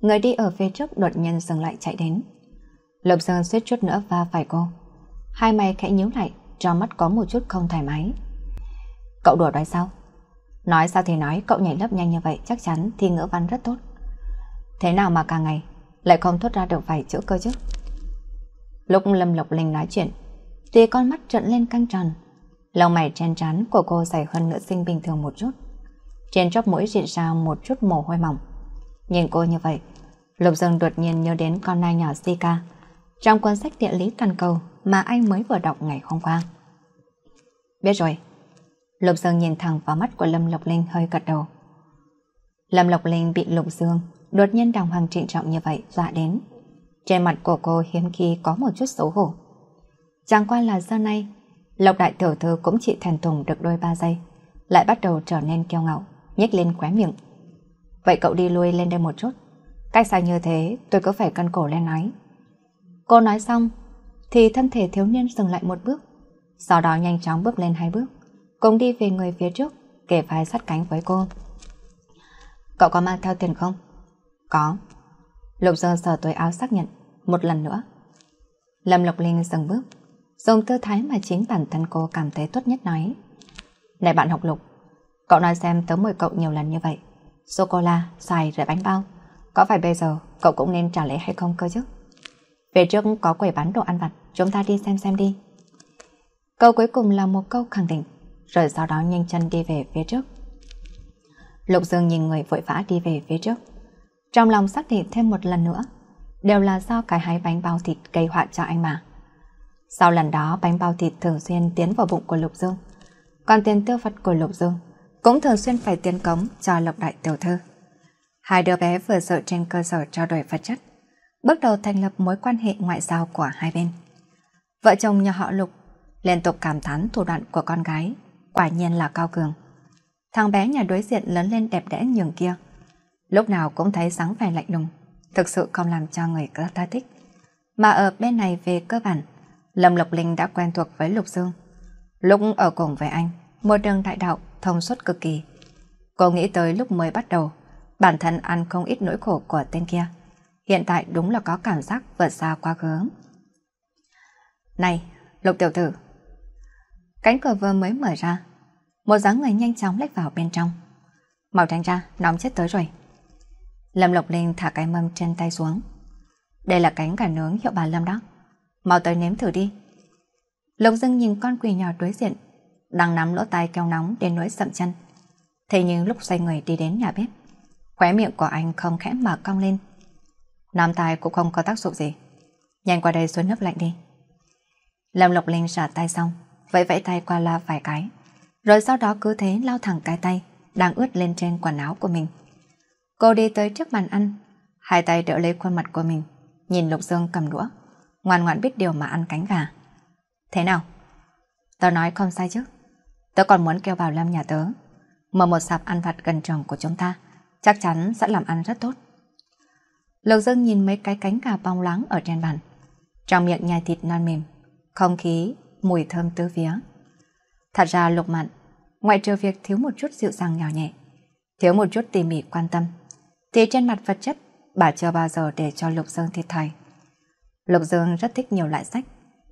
Người đi ở phía trước đột nhiên dừng lại chạy đến. Lục Dương suýt chút nữa va phải cô. Hai mày khẽ nhíu lại, trong mắt có một chút không thoải mái. Cậu đùa nói sao? Nói sao thì nói, cậu nhảy lớp nhanh như vậy chắc chắn thi ngữ văn rất tốt. Thế nào mà càng ngày lại không thốt ra được vài chữ cơ chứ? Lúc Lâm Lộc Linh nói chuyện, thì con mắt trợn lên căng tròn. Lông mày chen trán của cô dày hơn nữ sinh bình thường một chút. Trên chóp mũi rịn ra một chút mồ hôi mỏng. Nhìn cô như vậy, Lục Dương đột nhiên nhớ đến con nai nhỏ Zika trong cuốn sách địa lý toàn cầu mà anh mới vừa đọc ngày hôm qua. Biết rồi. Lục Dương nhìn thẳng vào mắt của Lâm Lộc Linh hơi gật đầu. Lâm Lộc Linh bị Lục Dương đột nhiên đàng hoàng trịnh trọng như vậy dọa đến. Trên mặt của cô hiếm khi có một chút xấu hổ. Chẳng qua là giờ nay, Lộc Đại Tiểu Thư cũng chỉ thèn thùng được đôi ba giây, lại bắt đầu trở nên kiêu ngạo, nhếch lên khóe miệng. Vậy cậu đi lui lên đây một chút. Cách xa như thế, tôi có phải cân cổ lên nói. Cô nói xong, thì thân thể thiếu niên dừng lại một bước, sau đó nhanh chóng bước lên hai bước, cùng đi về người phía trước, kể vai sát cánh với cô. Cậu có mang theo tiền không? Có. Lục Dơ sờ túi áo xác nhận, một lần nữa. Lâm Lộc Linh dừng bước, dùng tư thái mà chính bản thân cô cảm thấy tốt nhất nói. Này bạn học Lục, cậu nói xem tớ mời cậu nhiều lần như vậy. Sô-cô-la, xoài rồi bánh bao. Có phải bây giờ cậu cũng nên trả lễ hay không cơ chứ? Về trước có quầy bán đồ ăn vặt, chúng ta đi xem xem đi. Câu cuối cùng là một câu khẳng định, rồi sau đó nhanh chân đi về phía trước. Lục Dương nhìn người vội vã đi về phía trước. Trong lòng xác định thêm một lần nữa, đều là do cái hai bánh bao thịt gây họa cho anh mà. Sau lần đó bánh bao thịt thường xuyên tiến vào bụng của Lục Dương, còn tiền tiêu vật của Lục Dương cũng thường xuyên phải tiến cống cho Lộc Đại Tiểu Thư. Hai đứa bé vừa dựa trên cơ sở trao đổi vật chất, bước đầu thành lập mối quan hệ ngoại giao của hai bên. Vợ chồng nhà họ Lục liên tục cảm thán thủ đoạn của con gái, quả nhiên là cao cường. Thằng bé nhà đối diện lớn lên đẹp đẽ nhường kia, lúc nào cũng thấy sáng vẻ lạnh lùng, thực sự không làm cho người ta thích. Mà ở bên này về cơ bản, Lâm Lộc Linh đã quen thuộc với Lục Dương. Lúc ở cùng với anh, một đường đại đạo thông suốt cực kỳ. Cô nghĩ tới lúc mới bắt đầu, bản thân ăn không ít nỗi khổ của tên kia. Hiện tại đúng là có cảm giác vượt xa quá khứ. Này, Lục tiểu tử. Cánh cửa vừa mới mở ra, một dáng người nhanh chóng lách vào bên trong. Màu tránh ra, nóng chết tới rồi. Lâm Lộc Linh thả cái mâm trên tay xuống. Đây là cánh gà nướng hiệu bà Lâm đó. Mau tới nếm thử đi. Lục Dương nhìn con quỷ nhỏ đối diện, đang nắm lỗ tai keo nóng đến nỗi sậm chân. Thế nhưng lúc xoay người đi đến nhà bếp, khóe miệng của anh không khẽ mà cong lên. Nắm tài cũng không có tác dụng gì. Nhanh qua đây xuống nước lạnh đi. Lâm Lộc Linh xả tay xong, vẫy vẫy tay qua la vài cái, rồi sau đó cứ thế lao thẳng cái tay đang ướt lên trên quần áo của mình. Cô đi tới trước bàn ăn, hai tay đỡ lấy khuôn mặt của mình, nhìn Lục Dương cầm đũa, ngoan ngoãn biết điều mà ăn cánh gà. Thế nào? Tớ nói không sai chứ. Tớ còn muốn kêu vào Lâm nhà tớ, mở một sạp ăn vặt gần trường của chúng ta, chắc chắn sẽ làm ăn rất tốt. Lục Dương nhìn mấy cái cánh gà bong láng ở trên bàn, trong miệng nhai thịt non mềm, không khí, mùi thơm tứ phía. Thật ra lục mặn, ngoại trừ việc thiếu một chút dịu dàng nhỏ nhẹ, thiếu một chút tỉ mỉ quan tâm, thì trên mặt vật chất bà chưa bao giờ để cho Lục Dương thiệt thòi. Lục Dương rất thích nhiều loại sách,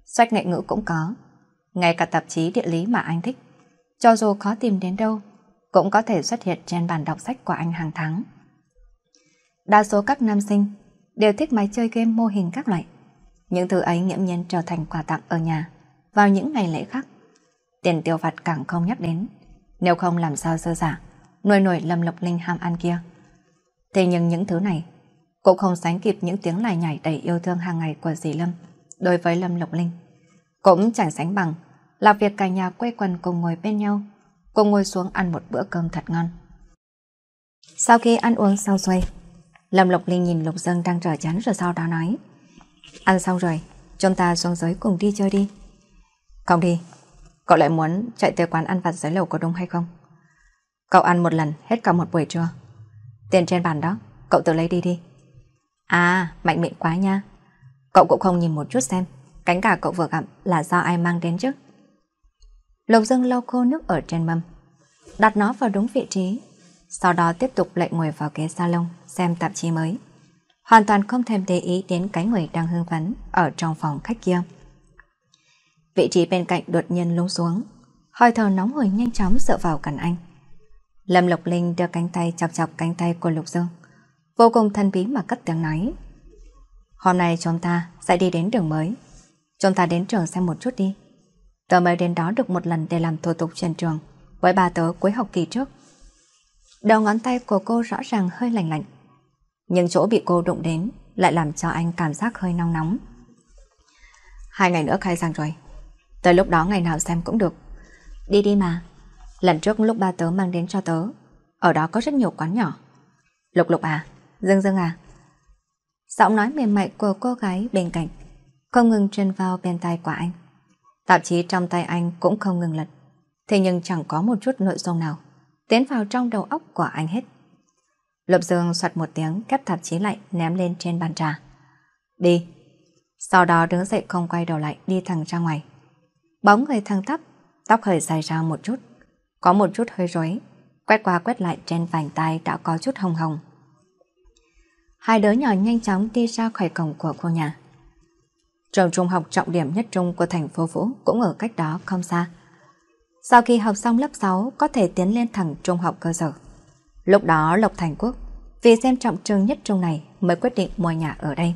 sách nghệ ngữ cũng có, ngay cả tạp chí địa lý mà anh thích, cho dù khó tìm đến đâu, cũng có thể xuất hiện trên bàn đọc sách của anh hàng tháng. Đa số các nam sinh đều thích máy chơi game mô hình các loại. Những thứ ấy nghiễm nhiên trở thành quà tặng ở nhà vào những ngày lễ khác. Tiền tiêu vặt càng không nhắc đến, nếu không làm sao sơ giả, nuôi nổi Lâm Lộc Linh ham ăn kia. Thế nhưng những thứ này cũng không sánh kịp những tiếng lải nhải đầy yêu thương hàng ngày của dì Lâm đối với Lâm Lộc Linh. Cũng chẳng sánh bằng là việc cả nhà quê quần cùng ngồi bên nhau, cùng ngồi xuống ăn một bữa cơm thật ngon. Sau khi ăn uống xong xuôi, Lâm Lộc Linh nhìn Lục Dương đang trở chắn rồi sau đó nói Ăn xong rồi, chúng ta xuống dưới cùng đi chơi đi. Không đi, cậu lại muốn chạy tới quán ăn vặt dưới lầu có đúng hay không? Cậu ăn một lần hết cả một buổi trưa. Tiền trên bàn đó, cậu tự lấy đi đi. À, mạnh miệng quá nha. Cậu cũng không nhìn một chút xem, cánh gà cậu vừa gặm là do ai mang đến chứ? Lục Dương lau khô nước ở trên mâm, đặt nó vào đúng vị trí, sau đó tiếp tục lại ngồi vào ghế salon xem tạp chí mới. Hoàn toàn không thèm để ý đến cái người đang hưng phấn ở trong phòng khách kia. Vị trí bên cạnh đột nhiên lung xuống, hơi thở nóng hổi nhanh chóng sợ vào cạnh anh. Lâm Lộc Linh đưa cánh tay chọc chọc cánh tay của Lục Dương, vô cùng thân bí mà cất tiếng nói. Hôm nay chúng ta sẽ đi đến đường mới. Chúng ta đến trường xem một chút đi. Tớ mới đến đó được một lần để làm thủ tục chuyển trường với bà tớ cuối học kỳ trước. Đầu ngón tay của cô rõ ràng hơi lạnh lạnh. Nhưng chỗ bị cô đụng đến lại làm cho anh cảm giác hơi nóng nóng. Hai ngày nữa khai giảng rồi. Tới lúc đó ngày nào xem cũng được. Đi đi mà. Lần trước lúc ba tớ mang đến cho tớ, ở đó có rất nhiều quán nhỏ. Lục lục à, Dương Dương à. Giọng nói mềm mại của cô gái bên cạnh, không ngừng truyền vào bên tai của anh. Tạp chí trong tay anh cũng không ngừng lật, thế nhưng chẳng có một chút nội dung nào tiến vào trong đầu óc của anh hết. Lục Dương soạt một tiếng kép tạp chí lại ném lên trên bàn trà. Đi. Sau đó đứng dậy không quay đầu lại đi thẳng ra ngoài. Bóng người thăng thấp, tóc hơi dài ra một chút, có một chút hơi rối, quét qua quét lại trên vành tay đã có chút hồng hồng. Hai đứa nhỏ nhanh chóng đi ra khỏi cổng của khu nhà. Trường trung học trọng điểm nhất trung của thành phố Vũ cũng ở cách đó không xa. Sau khi học xong lớp 6 có thể tiến lên thẳng trung học cơ sở. Lúc đó Lộc Thành Quốc vì xem trọng trường nhất trung này mới quyết định mua nhà ở đây.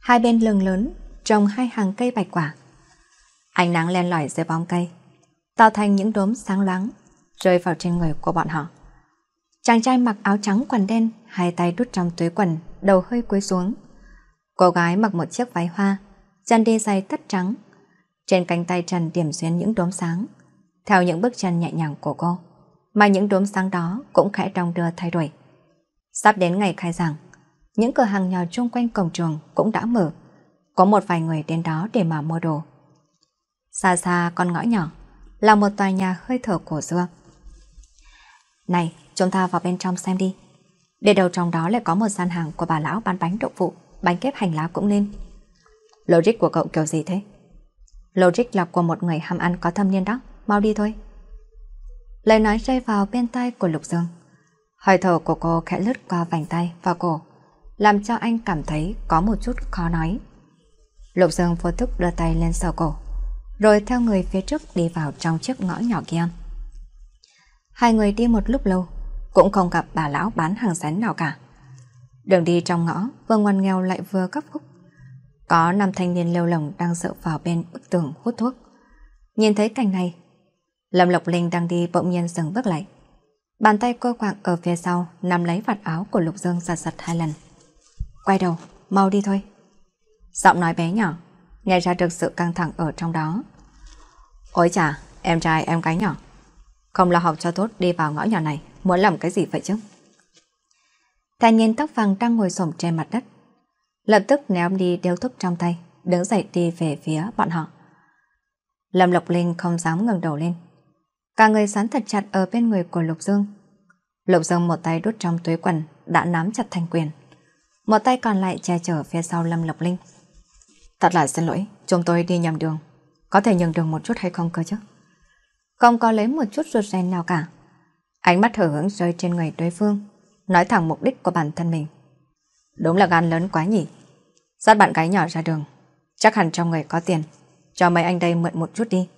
Hai bên lưng lớn trồng hai hàng cây bạch quả. Ánh nắng len lỏi dưới bóng cây, tạo thành những đốm sáng loáng rơi vào trên người của bọn họ. Chàng trai mặc áo trắng quần đen, hai tay đút trong túi quần, đầu hơi cúi xuống. Cô gái mặc một chiếc váy hoa, chân đi giày tất trắng. Trên cánh tay trần điểm xuyên những đốm sáng, theo những bước chân nhẹ nhàng của cô, mà những đốm sáng đó cũng khẽ đong đưa thay đổi, Sắp đến ngày khai giảng, những cửa hàng nhỏ chung quanh cổng trường cũng đã mở. Có một vài người đến đó để mà mua đồ. Xa xa con ngõ nhỏ là một tòa nhà hơi thở cổ xưa. Này, chúng ta vào bên trong xem đi. Để đầu trong đó lại có một gian hàng của bà lão bán bánh đậu phụ, bánh kép hành lá cũng nên. Logic của cậu kiểu gì thế? Logic là của một người ham ăn có thâm niên đó, mau đi thôi. Lời nói rơi vào bên tay của Lục Dương. Hơi thở của cô khẽ lướt qua vành tay và cổ, làm cho anh cảm thấy có một chút khó nói. Lục Dương vô thức đưa tay lên sờ cổ, rồi theo người phía trước đi vào trong chiếc ngõ nhỏ kia. Hai người đi một lúc lâu, cũng không gặp bà lão bán hàng rán nào cả. Đường đi trong ngõ, vừa ngoan nghèo lại vừa gấp khúc. Có năm thanh niên lêu lồng đang dựa vào bên bức tường hút thuốc. Nhìn thấy cảnh này, Lâm Lộc Linh đang đi bỗng nhiên dừng bước lại. Bàn tay cô quạng ở phía sau nắm lấy vạt áo của Lục Dương giật giật hai lần. Quay đầu, mau đi thôi. Giọng nói bé nhỏ, nghe ra được sự căng thẳng ở trong đó. Ôi chà, em trai em gái nhỏ. Không lo học cho tốt đi vào ngõ nhỏ này, muốn làm cái gì vậy chứ? Thanh niên tóc vàng đang ngồi xổm trên mặt đất. Lập tức ném đi điếu thuốc trong tay, đứng dậy đi về phía bọn họ. Lâm Lộc Linh không dám ngẩng đầu lên. Cả người sán thật chặt ở bên người của Lục Dương. Lục Dương một tay đút trong túi quần đã nắm chặt thành quyền. Một tay còn lại che chở phía sau Lâm Lộc Linh. Thật là xin lỗi, chúng tôi đi nhầm đường. Có thể nhường đường một chút hay không cơ chứ? Không có lấy một chút ruột ren nào cả. Ánh mắt hở hững rơi trên người đối phương, nói thẳng mục đích của bản thân mình. Đúng là gan lớn quá nhỉ. Dắt bạn gái nhỏ ra đường, chắc hẳn trong người có tiền. Cho mấy anh đây mượn một chút đi.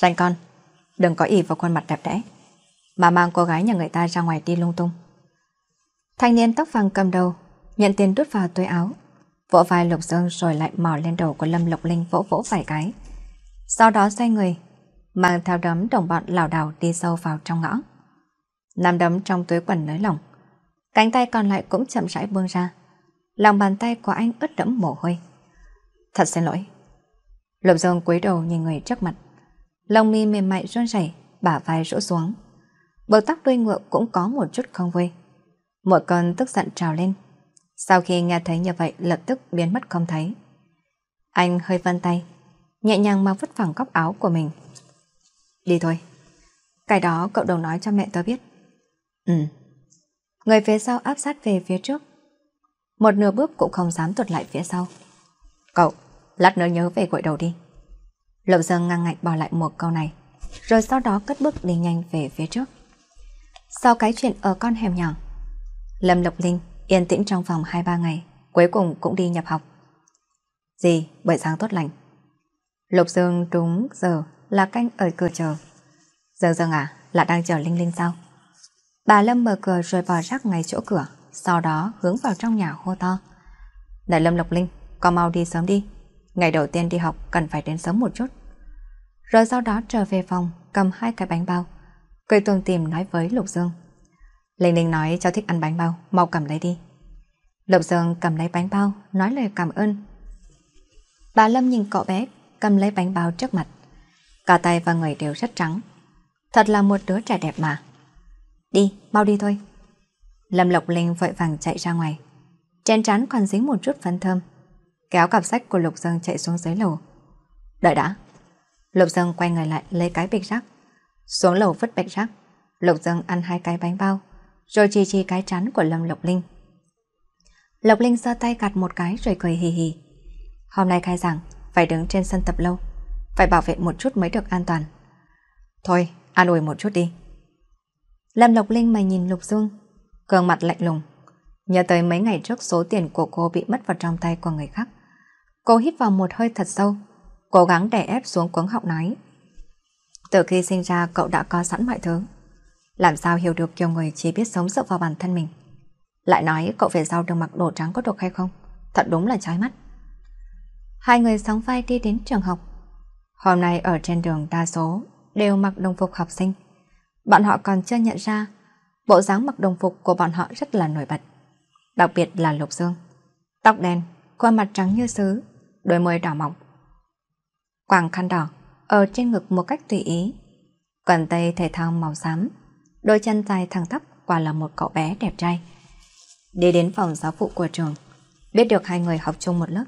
Ranh con, đừng có ỉ vào khuôn mặt đẹp đẽ, mà mang cô gái nhà người ta ra ngoài đi lung tung. Thanh niên tóc vàng cầm đầu, nhận tiền đút vào túi áo, vỗ vai Lục Dương rồi lại mò lên đầu của Lâm Lộc Linh vỗ vỗ vài cái. Sau đó xoay người, mang theo đấm đồng bọn lảo đảo đi sâu vào trong ngõ. Nằm đấm trong túi quần nới lỏng, cánh tay còn lại cũng chậm rãi buông ra. Lòng bàn tay của anh ướt đẫm mồ hôi. Thật xin lỗi. Lục Dương cúi đầu nhìn người trước mặt. Lông mi mềm mại run rẩy, bả vai rũ xuống. Bờ tóc đuôi ngựa cũng có một chút không vui. Một cơn tức giận trào lên. Sau khi nghe thấy như vậy lập tức biến mất không thấy. Anh hơi vân tay, nhẹ nhàng mà vứt phẳng góc áo của mình. Đi thôi. Cái đó cậu đồng nói cho mẹ tớ biết. Ừ. Người phía sau áp sát về phía trước. Một nửa bước cũng không dám tuột lại phía sau. Cậu, lát nữa nhớ về gội đầu đi. Lộc Dương ngang ngạnh bỏ lại một câu này, rồi sau đó cất bước đi nhanh về phía trước. Sau cái chuyện ở con hẻm nhỏ, Lâm Lộc Linh yên tĩnh trong phòng 2-3 ngày, cuối cùng cũng đi nhập học. Gì, buổi sáng tốt lành. Lục Dương đúng giờ là canh ở cửa chờ. giờ Dương à, là đang chờ Linh Linh sao? Bà Lâm mở cửa rồi bỏ rác ngay chỗ cửa, sau đó hướng vào trong nhà hô to. Này Lâm Lộc Linh, con mau đi sớm đi. Ngày đầu tiên đi học cần phải đến sớm một chút. Rồi sau đó trở về phòng, cầm hai cái bánh bao. Cười tuồng tìm nói với Lục Dương. Linh Linh nói cháu thích ăn bánh bao, mau cầm lấy đi. Lộc Dương cầm lấy bánh bao, nói lời cảm ơn. Bà Lâm nhìn cậu bé, cầm lấy bánh bao trước mặt. Cả tay và người đều rất trắng. Thật là một đứa trẻ đẹp mà. Đi, mau đi thôi. Lâm Lộc Linh vội vàng chạy ra ngoài. Trên trán còn dính một chút phấn thơm. Kéo cặp sách của Lục Dương chạy xuống dưới lầu. Đợi đã. Lục Dương quay người lại lấy cái bịch rác. Xuống lầu vứt bịch rác. Lục Dương ăn hai cái bánh bao rồi chỉ chỉ cái chắn của Lâm Lộc Linh. Lộc Linh giơ tay gạt một cái rồi cười hì hì. Hôm nay khai giảng, phải đứng trên sân tập lâu, phải bảo vệ một chút mới được an toàn. Thôi, an ủi một chút đi. Lâm Lộc Linh mà nhìn Lục Dương, cường mặt lạnh lùng. Nhớ tới mấy ngày trước số tiền của cô bị mất vào trong tay của người khác. Cô hít vào một hơi thật sâu, cố gắng đè ép xuống cuống họng nói. Từ khi sinh ra cậu đã có sẵn mọi thứ. Làm sao hiểu được kiểu người chỉ biết sống dựa vào bản thân mình. Lại nói cậu về sau được mặc đồ trắng có được hay không? Thật đúng là trái mắt. Hai người sóng vai đi đến trường học. Hôm nay ở trên đường đa số đều mặc đồng phục học sinh. Bọn họ còn chưa nhận ra bộ dáng mặc đồng phục của bọn họ rất là nổi bật. Đặc biệt là Lục Dương. Tóc đen, khuôn mặt trắng như sứ, đôi môi đỏ mỏng. Quàng khăn đỏ ở trên ngực một cách tùy ý. Quần tây thể thao màu xám, đôi chân dài thẳng tắp quả là một cậu bé đẹp trai. Đi đến phòng giáo vụ của trường, biết được hai người học chung một lớp.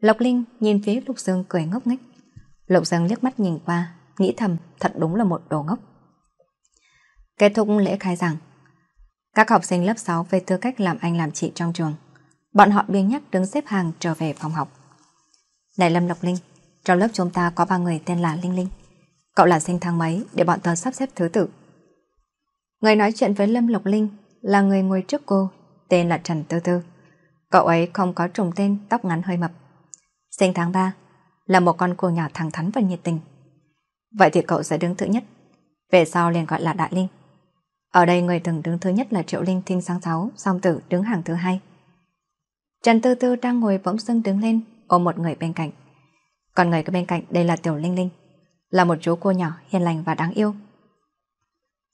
Lộc Linh nhìn phía Lục Dương cười ngốc nghếch. Lục Dương liếc mắt nhìn qua, nghĩ thầm thật đúng là một đồ ngốc. Kết thúc lễ khai giảng, các học sinh lớp 6 về tư cách làm anh làm chị trong trường. Bọn họ biên nhắc đứng xếp hàng trở về phòng học. Này Lâm Lộc Linh, trong lớp chúng ta có ba người tên là Linh Linh. Cậu là sinh tháng mấy để bọn tớ sắp xếp thứ tự. Người nói chuyện với Lâm Lộc Linh là người ngồi trước cô, tên là Trần Tư Tư. Cậu ấy không có trùng tên, tóc ngắn hơi mập. Sinh tháng 3, là một con cô nhỏ thẳng thắn và nhiệt tình. Vậy thì cậu sẽ đứng thứ nhất, về sau liền gọi là Đại Linh. Ở đây người từng đứng thứ nhất là Triệu Linh Thinh sáng sáu, song tử đứng hàng thứ hai. Trần Tư Tư đang ngồi bỗng dưng đứng lên, ôm một người bên cạnh. Còn người bên cạnh đây là Tiểu Linh Linh, là một chú cô nhỏ hiền lành và đáng yêu.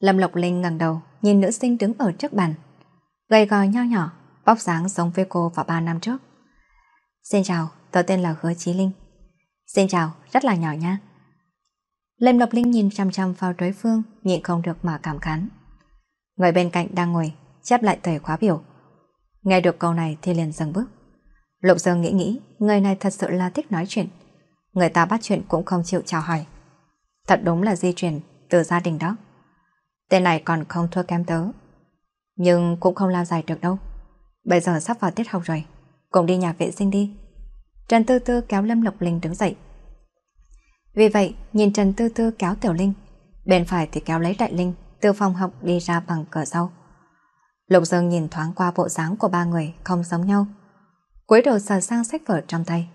Lâm Lộc Linh ngẩng đầu, nhìn nữ sinh đứng ở trước bàn. Gầy gò nho nhỏ, bóc dáng giống với cô vào ba năm trước. Xin chào, tôi tên là Hứa Chí Linh. Xin chào, rất là nhỏ nha. Lâm Lộc Linh nhìn chăm chăm vào đối phương, nhịn không được mà cảm khán. Người bên cạnh đang ngồi, chép lại tờ khóa biểu. Nghe được câu này thì liền dừng bước. Lục Dương nghĩ nghĩ, người này thật sự là thích nói chuyện. Người ta bắt chuyện cũng không chịu chào hỏi. Thật đúng là di chuyển từ gia đình đó. Tên này còn không thua kém tớ. Nhưng cũng không lao dài được đâu. Bây giờ sắp vào tiết học rồi. Cùng đi nhà vệ sinh đi. Trần Tư Tư kéo Lâm Lộc Linh đứng dậy. Vì vậy, nhìn Trần Tư Tư kéo Tiểu Linh, bên phải thì kéo lấy Đại Linh từ phòng học đi ra bằng cửa sau. Lục Dương nhìn thoáng qua bộ dáng của ba người không giống nhau. cúi đầu sờ sang sách vở trong tay.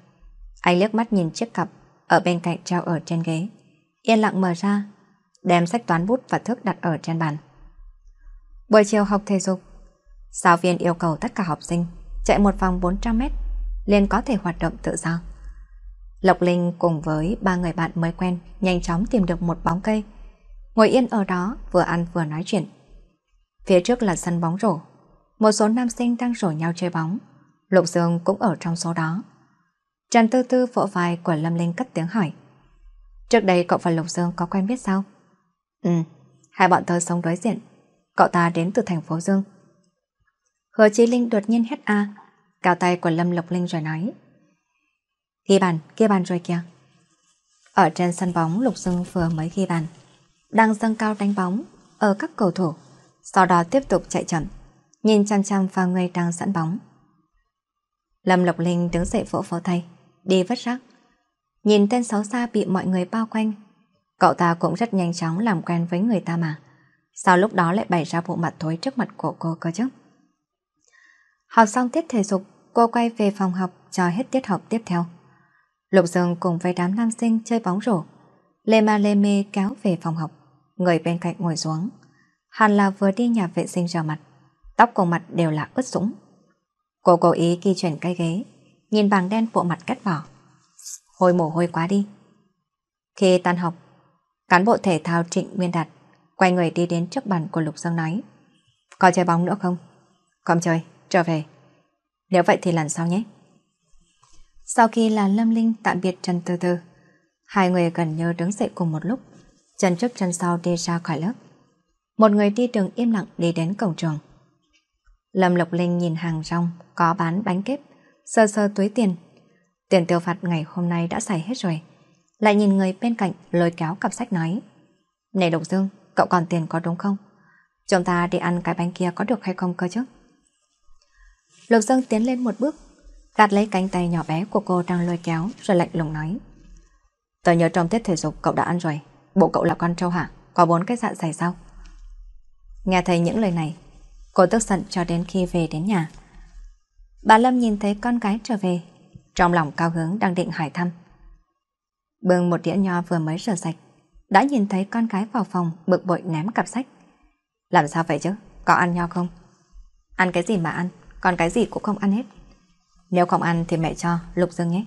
Anh liếc mắt nhìn chiếc cặp ở bên cạnh treo ở trên ghế. Yên lặng mở ra, đem sách toán bút và thước đặt ở trên bàn. Buổi chiều học thể dục, giáo viên yêu cầu tất cả học sinh chạy một vòng 400 mét liền có thể hoạt động tự do. Lộc Linh cùng với ba người bạn mới quen nhanh chóng tìm được một bóng cây. Ngồi yên ở đó vừa ăn vừa nói chuyện. Phía trước là sân bóng rổ. Một số nam sinh đang rổ nhau chơi bóng. Lục Dương cũng ở trong số đó. Trần Tư Tư vỗ vai của Lâm Linh cất tiếng hỏi. Trước đây cậu và Lục Dương có quen biết sao? Ừ, hai bọn tớ sống đối diện. Cậu ta đến từ thành phố Dương. Hứa Chí Linh đột nhiên hét a, cao tay của Lâm Lộc Linh rồi nói. Ghi bàn, ghi bàn rồi kìa. Ở trên sân bóng Lục Dương vừa mới ghi bàn. Đang dâng cao đánh bóng ở các cầu thủ, sau đó tiếp tục chạy chậm, nhìn chăm chăm vào người đang sẵn bóng. Lâm Lộc Linh đứng dậy vỗ vỗ tay, đi vất rác. Nhìn tên xấu xa bị mọi người bao quanh, cậu ta cũng rất nhanh chóng làm quen với người ta mà. Sao lúc đó lại bày ra bộ mặt thối trước mặt của cô cơ chứ? Học xong tiết thể dục, cô quay về phòng học cho hết tiết học tiếp theo. Lục Dương cùng với đám nam sinh chơi bóng rổ. Lê Ma Lê Mê kéo về phòng học, người bên cạnh ngồi xuống. Hàn là vừa đi nhà vệ sinh rửa mặt, tóc cùng mặt đều là ướt sũng. Cô cố ý ghi chuyển cái ghế, nhìn bảng đen bộ mặt cắt bỏ. Hôi mồ hôi quá đi. Khi tan học, cán bộ thể thao Trịnh Nguyên Đạt quay người đi đến trước bàn của Lục Dương nói Có chơi bóng nữa không? Không chơi, trở về. Nếu vậy thì lần sau nhé. Sau khi là Lâm Linh tạm biệt Trần Tư Tư, hai người gần như đứng dậy cùng một lúc, chân trước chân sau đi ra khỏi lớp. Một người đi đường im lặng đi đến cổng trường. Lâm Lộc Linh nhìn hàng rong có bán bánh kép, sơ sơ túi tiền. Tiền tiêu phạt ngày hôm nay đã xài hết rồi. Lại nhìn người bên cạnh lôi kéo cặp sách nói Này Độc Dương, cậu còn tiền có đúng không? Chúng ta đi ăn cái bánh kia có được hay không cơ chứ? Lục Dương tiến lên một bước gạt lấy cánh tay nhỏ bé của cô đang lôi kéo rồi lạnh lùng nói. Tớ nhớ trong tiết thể dục cậu đã ăn rồi. Bộ cậu là con trâu hả? Có bốn cái dạ dày sao? Nghe thấy những lời này, cô tức giận cho đến khi về đến nhà. Bà Lâm nhìn thấy con gái trở về, trong lòng cao hứng đang định hỏi thăm. Bưng một đĩa nho vừa mới rửa sạch, đã nhìn thấy con gái vào phòng bực bội ném cặp sách. Làm sao vậy chứ? Có ăn nho không? Ăn cái gì mà ăn, còn cái gì cũng không ăn hết. Nếu không ăn thì mẹ cho, Lục Dương nhé.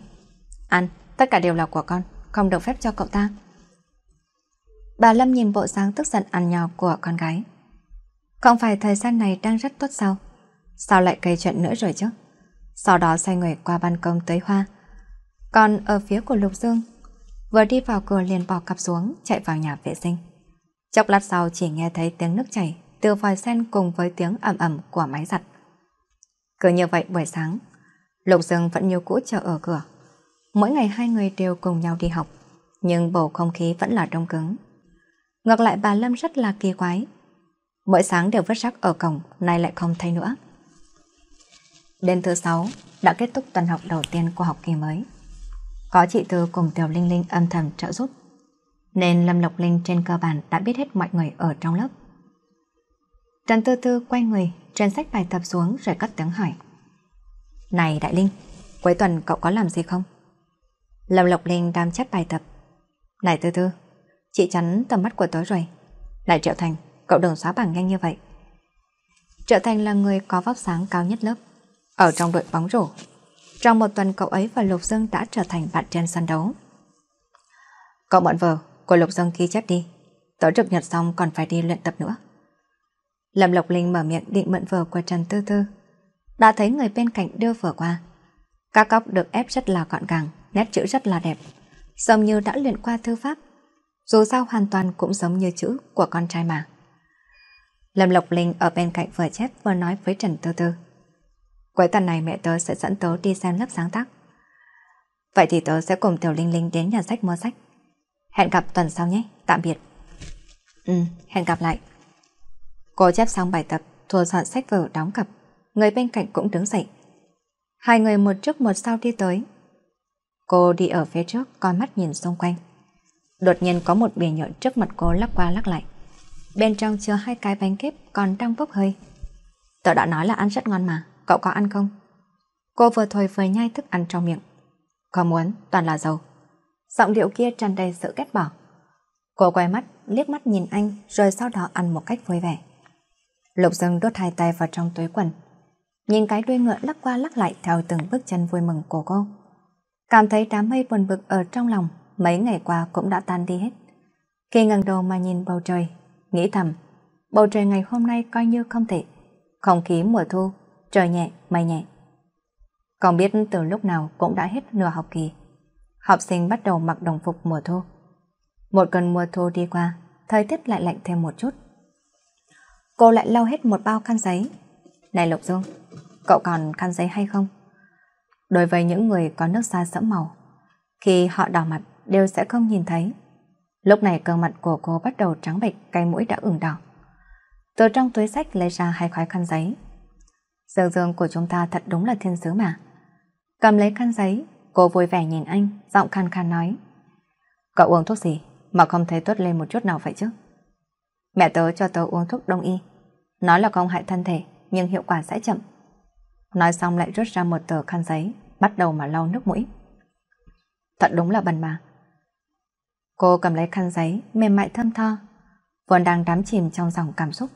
Ăn, tất cả đều là của con, không được phép cho cậu ta. Bà Lâm nhìn bộ dáng tức giận ăn nho của con gái. Không phải thời gian này đang rất tốt sao? Sao lại gây chuyện nữa rồi chứ? Sau đó xoay người qua ban công tới hoa. Còn ở phía của Lục Dương, vừa đi vào cửa liền bỏ cặp xuống, chạy vào nhà vệ sinh. Chốc lát sau chỉ nghe thấy tiếng nước chảy từ vòi sen cùng với tiếng ầm ầm của máy giặt. Cứ như vậy buổi sáng, Lục Dương vẫn như cũ chờ ở cửa. Mỗi ngày hai người đều cùng nhau đi học, nhưng bầu không khí vẫn là đông cứng. Ngược lại bà Lâm rất là kỳ quái. Mỗi sáng đều vứt rác ở cổng, nay lại không thấy nữa. Đêm thứ sáu đã kết thúc tuần học đầu tiên của học kỳ mới. Có chị Tư cùng Tiểu Linh Linh âm thầm trợ giúp, nên Lâm Lộc Linh trên cơ bản đã biết hết mọi người ở trong lớp. Trần Tư Tư quay người, trên sách bài tập xuống rồi cất tiếng hỏi. Này Đại Linh, cuối tuần cậu có làm gì không? Lâm Lộc Linh đang chép bài tập. Này Tư Tư, chị chắn tầm mắt của tớ rồi. Này Triệu Thành, cậu đừng xóa bảng nhanh như vậy. Triệu Thành là người có vóc sáng cao nhất lớp, ở trong đội bóng rổ. Trong một tuần cậu ấy và Lục Dương đã trở thành bạn trên sân đấu. Cậu mượn vờ, của Lục Dương ghi chép đi. Tớ trực nhật xong còn phải đi luyện tập nữa. Lâm Lộc Linh mở miệng định mượn vờ của Trần Tư Tư. Đã thấy người bên cạnh đưa vở qua. Các góc được ép rất là gọn gàng, nét chữ rất là đẹp. Giống như đã luyện qua thư pháp. Dù sao hoàn toàn cũng giống như chữ của con trai mà. Lâm Lộc Linh ở bên cạnh vừa chép vừa nói với Trần Tư Tư. Cuối tuần này mẹ tớ sẽ dẫn tớ đi xem lớp sáng tác. Vậy thì tớ sẽ cùng Tiểu Linh Linh đến nhà sách mua sách. Hẹn gặp tuần sau nhé, tạm biệt. Ừ, hẹn gặp lại. Cô chép xong bài tập, thua dọn sách vở đóng cặp. Người bên cạnh cũng đứng dậy. Hai người một trước một sau đi tới. Cô đi ở phía trước, con mắt nhìn xung quanh. Đột nhiên có một bìa nhựa trước mặt cô lắc qua lắc lại. Bên trong chứa hai cái bánh kép còn đang bốc hơi. Tớ đã nói là ăn rất ngon mà, cậu có ăn không? Cô vừa thôi vừa nhai thức ăn trong miệng. có muốn, toàn là dầu. Giọng điệu kia tràn đầy sự ghét bỏ. Cô quay mắt, liếc mắt nhìn anh rồi sau đó ăn một cách vui vẻ. Lục Dương đốt hai tay vào trong túi quần. Nhìn cái đuôi ngựa lắc qua lắc lại theo từng bước chân vui mừng của cô. Cảm thấy đám mây buồn bực ở trong lòng mấy ngày qua cũng đã tan đi hết. Khi ngẩng đầu mà nhìn bầu trời, nghĩ thầm, bầu trời ngày hôm nay coi như không thể. Không khí mùa thu, trời nhẹ, mây nhẹ. Còn biết từ lúc nào cũng đã hết nửa học kỳ. Học sinh bắt đầu mặc đồng phục mùa thu. Một cơn mùa thu đi qua, thời tiết lại lạnh thêm một chút. Cô lại lau hết một bao khăn giấy. Này Lục Dương, cậu còn khăn giấy hay không? Đối với những người có nước da sẫm màu, khi họ đỏ mặt đều sẽ không nhìn thấy. Lúc này cơ mặt của cô bắt đầu trắng bệch, cái mũi đã ửng đỏ. Từ trong túi sách lấy ra hai khói khăn giấy. Dương Dương của chúng ta thật đúng là thiên sứ mà. Cầm lấy khăn giấy, cô vui vẻ nhìn anh, giọng khăn khăn nói. Cậu uống thuốc gì mà không thấy tốt lên một chút nào vậy chứ? Mẹ tớ cho tớ uống thuốc đông y. Nói là không hại thân thể, nhưng hiệu quả sẽ chậm. Nói xong lại rút ra một tờ khăn giấy, bắt đầu mà lau nước mũi. Thật đúng là bần mà. Cô cầm lấy khăn giấy, mềm mại thơm tho, vốn đang đắm chìm trong dòng cảm xúc.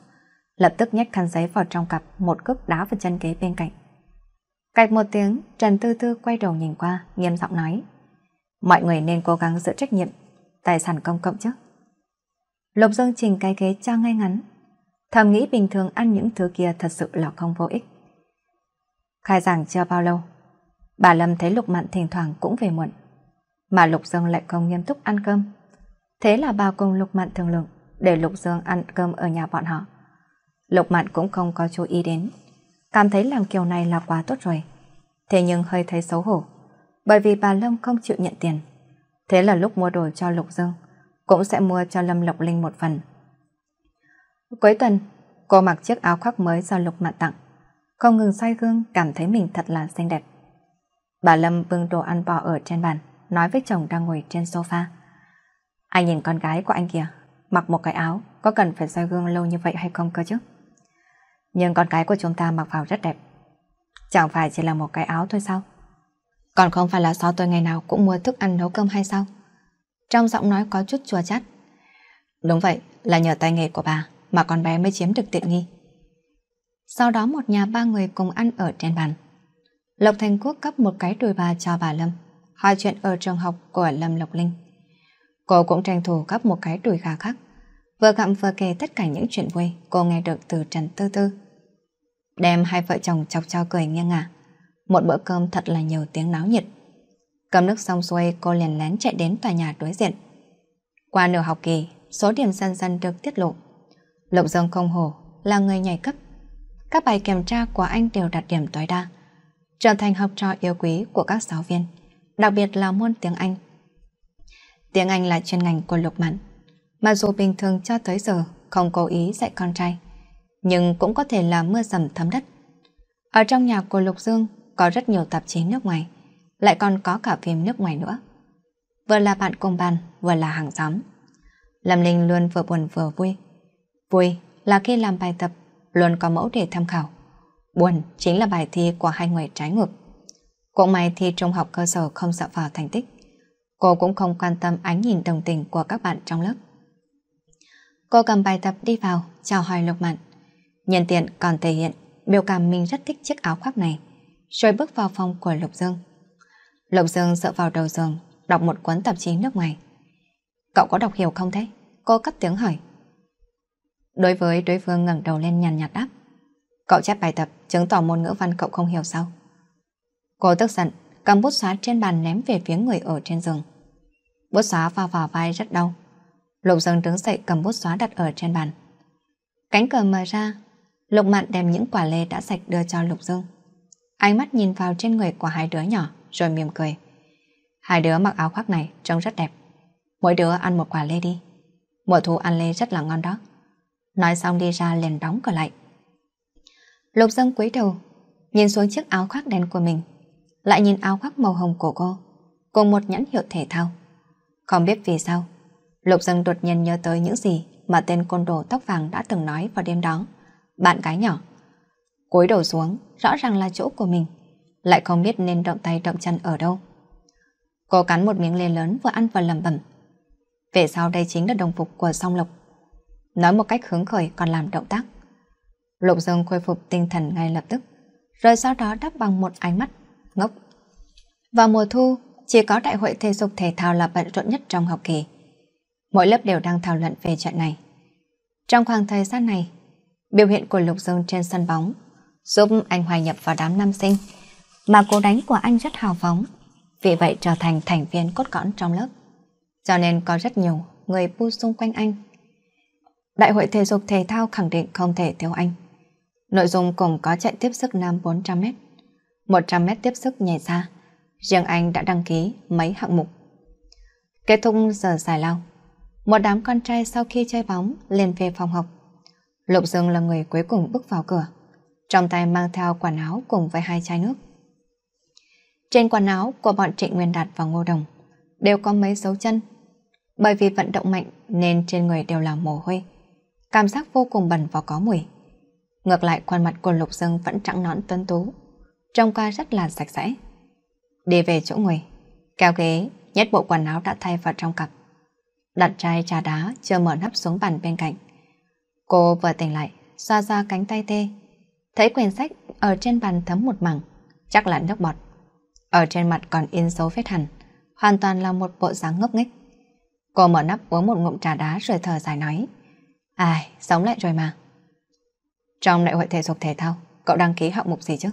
Lập tức nhét khăn giấy vào trong cặp một cước đá vào chân ghế bên cạnh. Cạch một tiếng, Trần Tư Tư quay đầu nhìn qua, nghiêm giọng nói. Mọi người nên cố gắng giữ trách nhiệm, tài sản công cộng chứ. Lục Dương chỉnh cái ghế cho ngay ngắn. Thầm nghĩ bình thường ăn những thứ kia thật sự là không vô ích. Khai giảng chưa bao lâu, bà Lâm thấy Lục Mạn thỉnh thoảng cũng về muộn. Mà Lục Dương lại không nghiêm túc ăn cơm. Thế là bà cùng Lục Mạn thương lượng để Lục Dương ăn cơm ở nhà bọn họ. Lục Mạn cũng không có chú ý đến. Cảm thấy làm kiểu này là quá tốt rồi. Thế nhưng hơi thấy xấu hổ. Bởi vì bà Lâm không chịu nhận tiền. Thế là lúc mua đồ cho Lục Dương, cũng sẽ mua cho Lâm Lộc Linh một phần. Cuối tuần, cô mặc chiếc áo khoác mới do Lục Mạn tặng. Không ngừng xoay gương, cảm thấy mình thật là xinh đẹp. Bà Lâm bưng đồ ăn bò ở trên bàn, nói với chồng đang ngồi trên sofa. Anh nhìn con gái của anh kìa, mặc một cái áo, có cần phải xoay gương lâu như vậy hay không cơ chứ? Nhưng con cái của chúng ta mặc vào rất đẹp. Chẳng phải chỉ là một cái áo thôi sao? Còn không phải là sao tôi ngày nào cũng mua thức ăn nấu cơm hay sao? Trong giọng nói có chút chua chát. Đúng vậy, là nhờ tay nghề của bà mà con bé mới chiếm được tiện nghi. Sau đó một nhà ba người cùng ăn ở trên bàn. Lộc Thành Quốc cấp một cái đùi bà cho bà Lâm, hỏi chuyện ở trường học của Lâm Lộc Linh. Cô cũng tranh thủ cấp một cái đùi gà khác, vừa gặm vừa kể tất cả những chuyện vui cô nghe được từ Trần Tư Tư. Đem hai vợ chồng chọc trao cười nghiêng ngả. Một bữa cơm thật là nhiều tiếng náo nhiệt. Cầm nước xong xuôi cô liền lén chạy đến tòa nhà đối diện. Qua nửa học kỳ, số điểm dần dần được tiết lộ. Lục Dương không hồ, là người nhảy cấp. Các bài kiểm tra của anh đều đạt điểm tối đa, trở thành học trò yêu quý của các giáo viên, đặc biệt là môn tiếng Anh. Tiếng Anh là chuyên ngành của Lục Mạn, mà dù bình thường cho tới giờ không cố ý dạy con trai, nhưng cũng có thể là mưa dầm thấm đất. Ở trong nhà của Lục Dương có rất nhiều tạp chí nước ngoài, lại còn có cả phim nước ngoài nữa. Vừa là bạn cùng bàn, vừa là hàng xóm. Lâm Linh luôn vừa buồn vừa vui. Vui là khi làm bài tập, luôn có mẫu để tham khảo. Buồn chính là bài thi của hai người trái ngược. Cũng may thi trung học cơ sở không sợ vào thành tích. Cô cũng không quan tâm ánh nhìn đồng tình của các bạn trong lớp. Cô cầm bài tập đi vào, chào hỏi Lục Mạn. Nhân tiện còn thể hiện biểu cảm mình rất thích chiếc áo khoác này, rồi bước vào phòng của Lục Dương. Lục Dương dựa vào đầu giường, đọc một cuốn tạp chí nước ngoài. Cậu có đọc hiểu không thế? Cô cất tiếng hỏi. Đối với đối phương ngẩng đầu lên nhàn nhạt đáp. Cậu chép bài tập chứng tỏ môn ngữ văn cậu không hiểu sao? Cô tức giận, cầm bút xóa trên bàn ném về phía người ở trên giường. Bút xóa vào vào vai rất đau. Lục Dương đứng dậy cầm bút xóa đặt ở trên bàn. Cánh cửa mở ra, Lục Mạn đem những quả lê đã sạch đưa cho Lục Dương. Ánh mắt nhìn vào trên người của hai đứa nhỏ rồi mỉm cười. Hai đứa mặc áo khoác này trông rất đẹp. Mỗi đứa ăn một quả lê đi. Mùa thu ăn lê rất là ngon đó. Nói xong đi ra liền đóng cửa lại. Lục Dương cúi đầu, nhìn xuống chiếc áo khoác đen của mình, lại nhìn áo khoác màu hồng của cô, cùng một nhãn hiệu thể thao. Không biết vì sao, Lục Dương đột nhiên nhớ tới những gì mà tên côn đồ tóc vàng đã từng nói vào đêm đó. Bạn gái nhỏ. cúi đầu xuống, rõ ràng là chỗ của mình, lại không biết nên động tay động chân ở đâu. Cô cắn một miếng lê lớn vừa ăn vừa lẩm bẩm. Về sau đây chính là đồng phục của song lộc. Nói một cách hứng khởi còn làm động tác. Lục Dương khôi phục tinh thần ngay lập tức, rồi sau đó đáp bằng một ánh mắt ngốc. Vào mùa thu, chỉ có đại hội thể dục thể thao là bận rộn nhất trong học kỳ. Mỗi lớp đều đang thảo luận về chuyện này. Trong khoảng thời gian này, biểu hiện của Lục Dương trên sân bóng giúp anh hòa nhập vào đám nam sinh, mà cố đánh của anh rất hào phóng, vì vậy trở thành thành viên cốt cõn trong lớp. Cho nên có rất nhiều người bu xung quanh anh. Đại hội thể dục thể thao khẳng định không thể thiếu anh. Nội dung cùng có chạy tiếp sức nam 400m, 100m tiếp sức nhảy xa. Riêng anh đã đăng ký mấy hạng mục. Kết thúc giờ giải lao, một đám con trai sau khi chơi bóng lên về phòng học. Lục Dương là người cuối cùng bước vào cửa, trong tay mang theo quần áo cùng với hai chai nước. Trên quần áo của bọn Trịnh Nguyên Đạt và Ngô Đồng đều có mấy dấu chân. Bởi vì vận động mạnh nên trên người đều là mồ hôi. Cảm giác vô cùng bẩn và có mùi. Ngược lại khuôn mặt của Lục Dương vẫn trắng nõn tuấn tú. Trông qua rất là sạch sẽ. Đi về chỗ ngồi, kéo ghế, nhét bộ quần áo đã thay vào trong cặp. Đặt chai trà đá chưa mở nắp xuống bàn bên cạnh. Cô vừa tỉnh lại, xoa ra cánh tay tê. Thấy quyển sách ở trên bàn thấm một mảng, chắc là nước bọt. Ở trên mặt còn in dấu vết hẳn, hoàn toàn là một bộ dáng ngốc nghếch. Cô mở nắp uống một ngụm trà đá rồi thở dài nói. Ai, sống lại rồi mà. Trong đại hội thể dục thể thao, cậu đăng ký hạng mục gì chứ?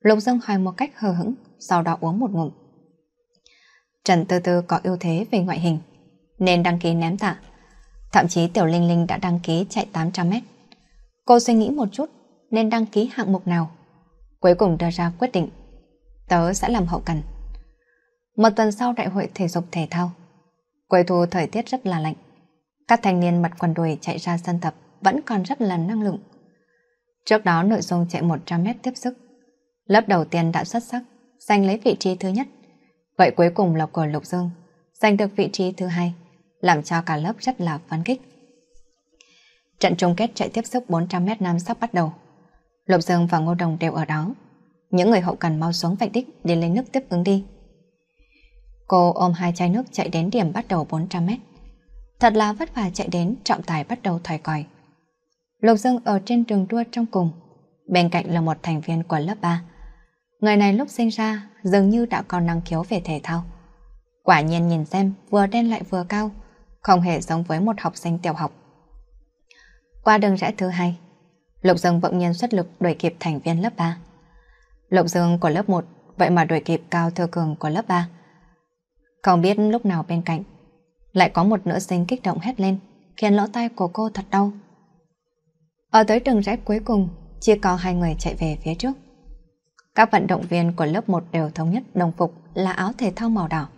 Lục Dương hỏi một cách hờ hững, sau đó uống một ngụm. Trần Tư Tư có ưu thế về ngoại hình, nên đăng ký ném tạ. Thậm chí Tiểu Linh Linh đã đăng ký chạy 800 mét. Cô suy nghĩ một chút nên đăng ký hạng mục nào. Cuối cùng đưa ra quyết định. Tớ sẽ làm hậu cần. Một tuần sau đại hội thể dục thể thao, cuối thu thời tiết rất là lạnh. Các thanh niên mặt quần đùi chạy ra sân tập vẫn còn rất là năng lượng. Trước đó nội dung chạy 100 mét tiếp sức. Lớp đầu tiên đã xuất sắc, giành lấy vị trí thứ nhất. Vậy cuối cùng là của Lục Dương, giành được vị trí thứ hai, làm cho cả lớp rất là phấn khích. Trận chung kết chạy tiếp sức 400 mét nam sắp bắt đầu. Lục Dương và Ngô Đồng đều ở đó. Những người hậu cần mau xuống vạch đích để lấy nước tiếp ứng đi. Cô ôm hai chai nước chạy đến điểm bắt đầu 400 mét. Thật là vất vả chạy đến trọng tài bắt đầu thổi còi. Lục Dương ở trên đường đua trong cùng. Bên cạnh là một thành viên của lớp 3. Người này lúc sinh ra dường như đã có năng khiếu về thể thao. Quả nhiên nhìn xem vừa đen lại vừa cao, không hề giống với một học sinh tiểu học. Qua đường rẽ thứ hai, Lục Dương bỗng nhiên xuất lực đuổi kịp thành viên lớp 3. Lục Dương của lớp 1 vậy mà đuổi kịp Cao thừa Cường của lớp 3. Không biết lúc nào bên cạnh lại có một nữ sinh kích động hét lên khiến lỗ tai của cô thật đau. Ở tới đường rẽ cuối cùng, chỉ có hai người chạy về phía trước. Các vận động viên của lớp 1 đều thống nhất đồng phục là áo thể thao màu đỏ.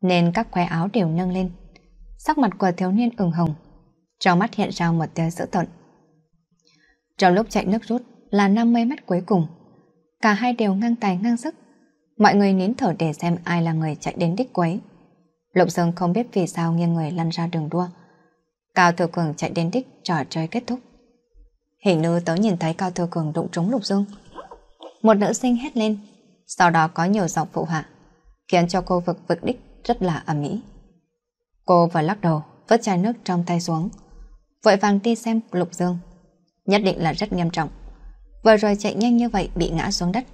Nên các khoe áo đều nâng lên. Sắc mặt của thiếu niên ửng hồng, trong mắt hiện ra một tia dữ tợn. Trong lúc chạy nước rút là 50 mét cuối cùng, cả hai đều ngang tài ngang sức. Mọi người nín thở để xem ai là người chạy đến đích cuối. Lục Dương không biết vì sao nghiêng người lăn ra đường đua. Cao Thừa Cường chạy đến đích, trò chơi kết thúc. Hình nữ tớ nhìn thấy Cao Thừa Cường đụng trúng Lục Dương. Một nữ sinh hét lên, sau đó có nhiều giọng phụ họa, khiến cho cô vực vực đích rất là ẩm mỹ. Cô vừa lắc đầu, vớt chai nước trong tay xuống, vội vàng đi xem Lục Dương. Nhất định là rất nghiêm trọng. Vừa rồi chạy nhanh như vậy bị ngã xuống đất.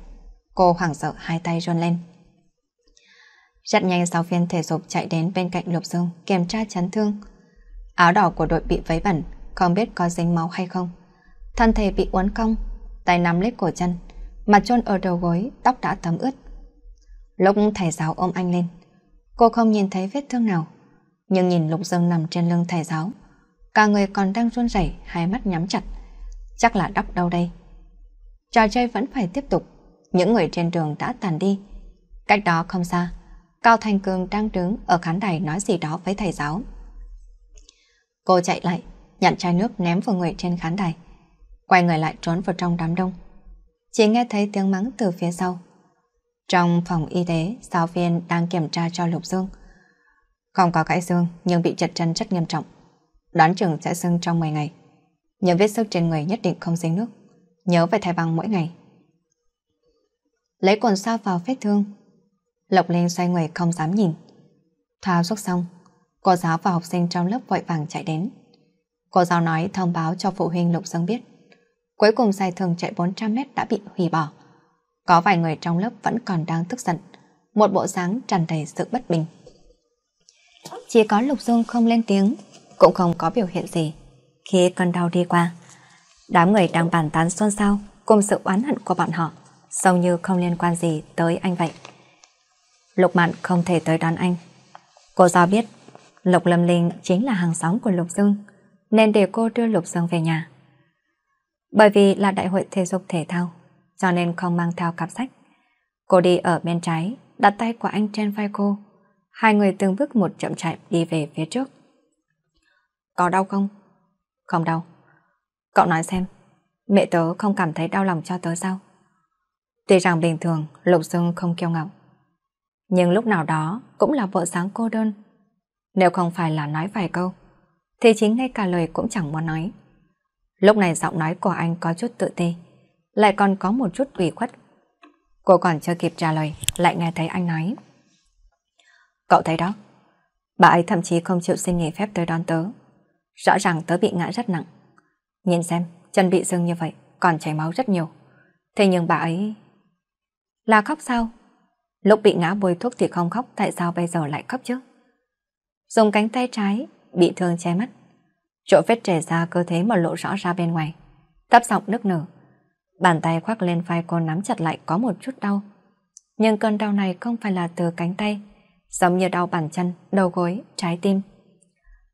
Cô hoảng sợ hai tay run lên. Rất nhanh giáo viên thể dục chạy đến bên cạnh Lục Dương kiểm tra chấn thương. Áo đỏ của đội bị vấy bẩn, không biết có dính máu hay không. Thân thể bị uốn cong, tay nắm lấy cổ chân, mặt chôn ở đầu gối, tóc đã thấm ướt. Lúc thầy giáo ôm anh lên, cô không nhìn thấy vết thương nào, nhưng nhìn Lục Dương nằm trên lưng thầy giáo, cả người còn đang run rẩy, hai mắt nhắm chặt. Chắc là đắp đâu đây. Trò chơi vẫn phải tiếp tục, những người trên đường đã tàn đi. Cách đó không xa, Cao Thành Cường đang đứng ở khán đài nói gì đó với thầy giáo. Cô chạy lại, nhận chai nước ném vào người trên khán đài, quay người lại trốn vào trong đám đông. Chỉ nghe thấy tiếng mắng từ phía sau. Trong phòng y tế, giáo viên đang kiểm tra cho Lục Dương. Không có gãy xương nhưng bị chật chân rất nghiêm trọng. Đoán chừng sẽ sưng trong 10 ngày. Những vết sức trên người nhất định không dính nước. Nhớ phải thay băng mỗi ngày. Lấy quần sao vào vết thương. Lộc Linh xoay người không dám nhìn. Thao xuất xong, cô giáo và học sinh trong lớp vội vàng chạy đến. Cô giáo nói thông báo cho phụ huynh Lục Dương biết. Cuối cùng giải thường chạy 400 mét đã bị hủy bỏ. Có vài người trong lớp vẫn còn đang tức giận. Một bộ dáng tràn đầy sự bất bình. Chỉ có Lục Dương không lên tiếng, cũng không có biểu hiện gì. Khi cơn đau đi qua, đám người đang bàn tán xôn xao cùng sự oán hận của bọn họ, giống như không liên quan gì tới anh vậy. Lục Mạn không thể tới đón anh. Cô do biết Lục Lâm Linh chính là hàng xóm của Lục Dương, nên để cô đưa Lục Dương về nhà. Bởi vì là đại hội thể dục thể thao, cho nên không mang theo cặp sách. Cô đi ở bên trái, đặt tay của anh trên vai cô. Hai người từng bước một chậm chạy đi về phía trước. Có đau không? Không đau. Cậu nói xem, mẹ tớ không cảm thấy đau lòng cho tớ sao? Tuy rằng bình thường Lục Dương không kiêu ngạo, nhưng lúc nào đó cũng là vợ sáng cô đơn. Nếu không phải là nói vài câu, thì chính ngay cả lời cũng chẳng muốn nói. Lúc này giọng nói của anh có chút tự ti, lại còn có một chút ủy khuất. Cô còn chưa kịp trả lời, lại nghe thấy anh nói. Cậu thấy đó, bà ấy thậm chí không chịu xin nghỉ phép tới đón tớ. Rõ ràng tớ bị ngã rất nặng. Nhìn xem, chân bị sưng như vậy, còn chảy máu rất nhiều. Thế nhưng bà ấy... Là khóc sao? Lúc bị ngã bôi thuốc thì không khóc, tại sao bây giờ lại khóc chứ? Dùng cánh tay trái, bị thương che mắt. Chỗ vết trẻ ra cơ thể mà lộ rõ ra bên ngoài. Thấp giọng nức nở. Bàn tay khoác lên vai cô nắm chặt lại có một chút đau. Nhưng cơn đau này không phải là từ cánh tay, giống như đau bàn chân, đầu gối, trái tim.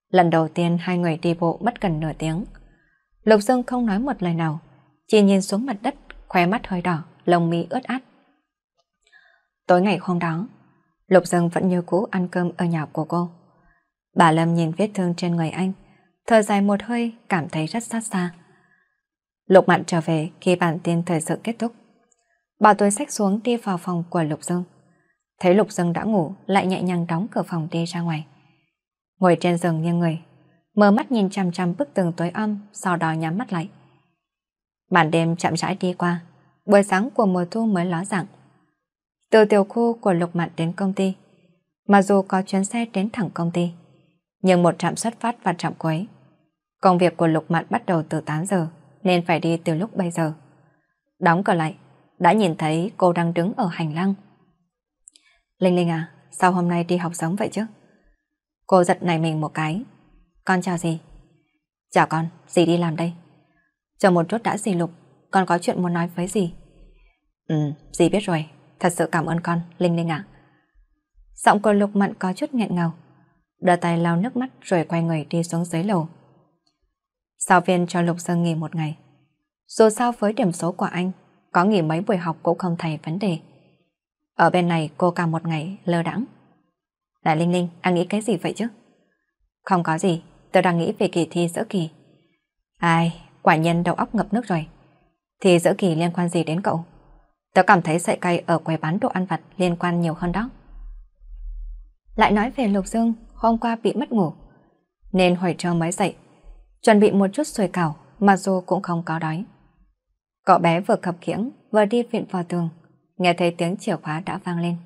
Lần đầu tiên hai người đi bộ mất gần nửa tiếng. Lục Dương không nói một lời nào, chỉ nhìn xuống mặt đất, khóe mắt hơi đỏ, lông mi ướt át. Tối ngày hôm đó, Lục Dương vẫn như cũ ăn cơm ở nhà của cô. Bà Lâm nhìn vết thương trên người anh, thở dài một hơi cảm thấy rất xót xa. Lục Mạn trở về khi bản tin thời sự kết thúc. Bà tôi xách xuống đi vào phòng của Lục Dương. Thấy Lục Dương đã ngủ, lại nhẹ nhàng đóng cửa phòng đi ra ngoài. Ngồi trên giường như người, mở mắt nhìn chằm chằm bức tường tối âm, sau đó nhắm mắt lại. màn đêm chậm rãi đi qua, buổi sáng của mùa thu mới ló dạng. Từ tiểu khu của Lục Mạn đến công ty, mặc dù có chuyến xe đến thẳng công ty, nhưng một trạm xuất phát và trạm cuối. Công việc của Lục Mạn bắt đầu từ 8 giờ, nên phải đi từ lúc bây giờ. Đóng cửa lại, đã nhìn thấy cô đang đứng ở hành lang. Linh Linh à, sao hôm nay đi học sớm vậy chứ? Cô giật nảy mình một cái. Con chào gì? Chào con, dì đi làm đây. Chờ một chút đã dì Lục, con có chuyện muốn nói với dì. Ừ, dì biết rồi, thật sự cảm ơn con, Linh Linh ạ. Giọng của Lục Mận có chút nghẹn ngào, đưa tay lau nước mắt rồi quay người đi xuống dưới lầu. Giáo viên cho Lục Sơn nghỉ một ngày. Dù sao với điểm số của anh, có nghỉ mấy buổi học cũng không thành vấn đề. Ở bên này cô cả một ngày lơ đãng. lại Linh Linh, anh nghĩ cái gì vậy chứ? Không có gì, tôi đang nghĩ về kỳ thi giữa kỳ. Ai, quả nhân đầu óc ngập nước rồi. Thì giữa kỳ liên quan gì đến cậu? tôi cảm thấy sợi cây ở quầy bán đồ ăn vặt liên quan nhiều hơn đó. Lại nói về Lục Dương, hôm qua bị mất ngủ, nên hồi trưa mới dậy, chuẩn bị một chút sùi cảo, mặc dù cũng không có đói. Cậu bé vừa khập khiễng, vừa đi viện vào tường, nghe thấy tiếng chìa khóa đã vang lên.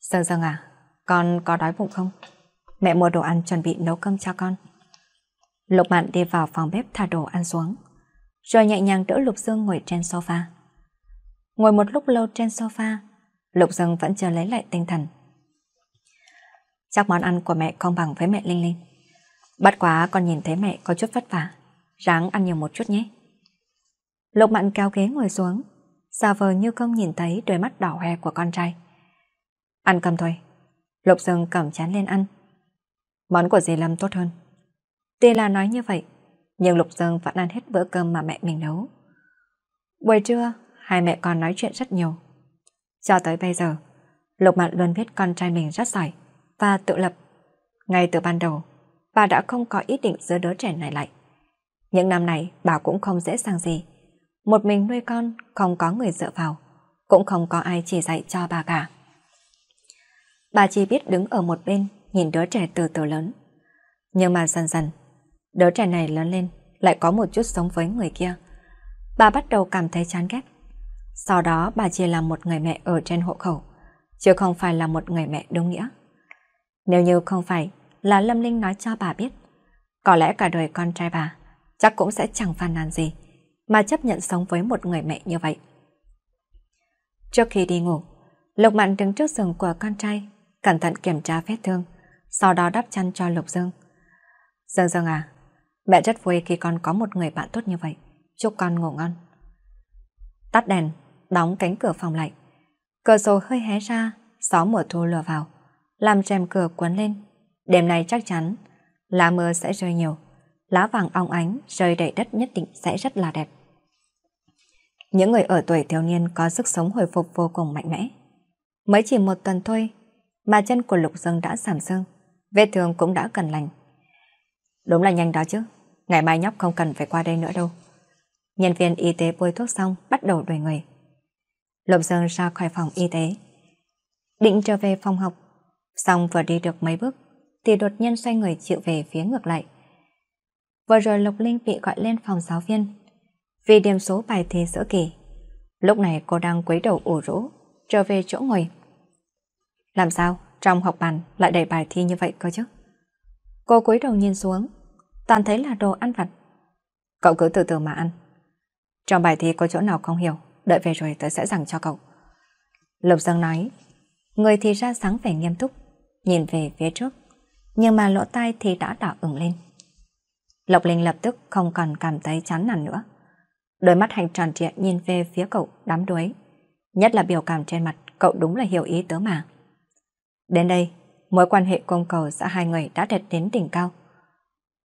sơn Dương à, con có đói bụng không? Mẹ mua đồ ăn chuẩn bị nấu cơm cho con. Lục Mạn đi vào phòng bếp thả đồ ăn xuống, rồi nhẹ nhàng đỡ Lục Dương ngồi trên sofa. Ngồi một lúc lâu trên sofa, Lục Dương vẫn chưa lấy lại tinh thần. Chắc món ăn của mẹ không bằng với mẹ Linh Linh. Bắt quá con nhìn thấy mẹ có chút vất vả, ráng ăn nhiều một chút nhé. Lục Mạn kéo ghế ngồi xuống, giả vờ như không nhìn thấy đôi mắt đỏ hoe của con trai. Ăn cơm thôi. Lục Dương cầm chán lên ăn. Món của dì Lâm tốt hơn. Tuy là nói như vậy, nhưng Lục Dương vẫn ăn hết bữa cơm mà mẹ mình nấu. Buổi trưa, hai mẹ con nói chuyện rất nhiều. Cho tới bây giờ, Lục Mạn luôn biết con trai mình rất giỏi và tự lập. Ngay từ ban đầu, bà đã không có ý định giữ đứa trẻ này lại. Những năm này bà cũng không dễ dàng gì. Một mình nuôi con, không có người dựa vào, cũng không có ai chỉ dạy cho bà cả. Bà chỉ biết đứng ở một bên, nhìn đứa trẻ từ từ lớn. Nhưng mà dần dần, đứa trẻ này lớn lên, lại có một chút sống với người kia. Bà bắt đầu cảm thấy chán ghét. Sau đó bà chỉ là một người mẹ ở trên hộ khẩu, chứ không phải là một người mẹ đúng nghĩa. Nếu như không phải là Lâm Linh nói cho bà biết, có lẽ cả đời con trai bà chắc cũng sẽ chẳng phàn nàn gì, mà chấp nhận sống với một người mẹ như vậy. Trước khi đi ngủ, Lục Mạn đứng trước giường của con trai, cẩn thận kiểm tra vết thương, sau đó đắp chăn cho Lục Dương. Dương Dương à, mẹ rất vui khi con có một người bạn tốt như vậy, chúc con ngủ ngon. Tắt đèn, đóng cánh cửa phòng lại. Cửa sổ hơi hé ra, gió mùa thu lừa vào, làm rèm cửa cuốn lên. Đêm nay chắc chắn lá mưa sẽ rơi nhiều, lá vàng ong ánh rơi đầy đất nhất định sẽ rất là đẹp. Những người ở tuổi thiếu niên có sức sống hồi phục vô cùng mạnh mẽ. Mới chỉ một tuần thôi mà chân của Lục Dương đã giảm sưng, vết thương cũng đã cần lành. Đúng là nhanh đó chứ, ngày mai nhóc không cần phải qua đây nữa đâu. Nhân viên y tế bôi thuốc xong bắt đầu đuổi người. Lục Dương ra khỏi phòng y tế. Định trở về phòng học, xong vừa đi được mấy bước thì đột nhiên xoay người chịu về phía ngược lại. Vừa rồi Lục Linh bị gọi lên phòng giáo viên vì điểm số bài thi giữa kỳ. Lúc này cô đang quấy đầu ủ rũ, trở về chỗ ngồi. Làm sao trong học bàn lại đầy bài thi như vậy cơ chứ? Cô cúi đầu nhìn xuống, toàn thấy là đồ ăn vặt. Cậu cứ từ từ mà ăn. Trong bài thi có chỗ nào không hiểu, đợi về rồi tớ sẽ giảng cho cậu. Lục Dương nói, người thì ra sáng vẻ nghiêm túc, nhìn về phía trước, nhưng mà lỗ tai thì đã đỏ ửng lên. Lộc Linh lập tức không còn cảm thấy chán nản nữa. Đôi mắt hành tròn trịa nhìn về phía cậu đám đuối. Nhất là biểu cảm trên mặt, cậu đúng là hiểu ý tớ mà. Đến đây, mối quan hệ công cầu giữa hai người đã đạt đến đỉnh cao.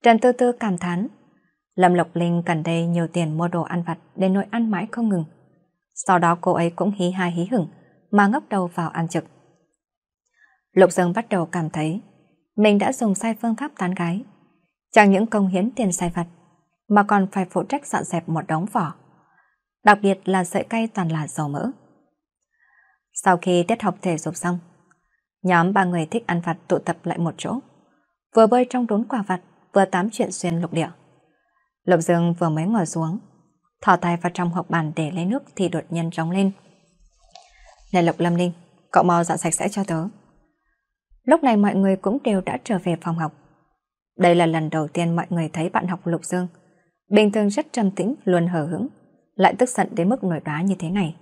Trần Tư Tư cảm thán, Lâm Lộc Linh cần đây nhiều tiền mua đồ ăn vặt để nuôi ăn mãi không ngừng. Sau đó cô ấy cũng hí hai hí hửng mà ngóc đầu vào ăn trực. Lục Dương bắt đầu cảm thấy mình đã dùng sai phương pháp tán gái. Chẳng những công hiến tiền sai vặt mà còn phải phụ trách dọn dẹp một đống vỏ. Đặc biệt là sợi cây toàn là dầu mỡ. Sau khi tiết học thể dục xong, nhóm ba người thích ăn vặt tụ tập lại một chỗ. Vừa bơi trong đốn quả vặt, vừa tám chuyện xuyên lục địa. Lục Dương vừa mới ngồi xuống, thò tay vào trong hộp bàn để lấy nước thì đột nhiên trống lên. Này Lục Lâm Ninh, cậu mau dọn sạch sẽ cho tớ. Lúc này mọi người cũng đều đã trở về phòng học. Đây là lần đầu tiên mọi người thấy bạn học Lục Dương. Bình thường rất trầm tĩnh, luôn hờ hững, lại tức giận đến mức nổi đoá như thế này.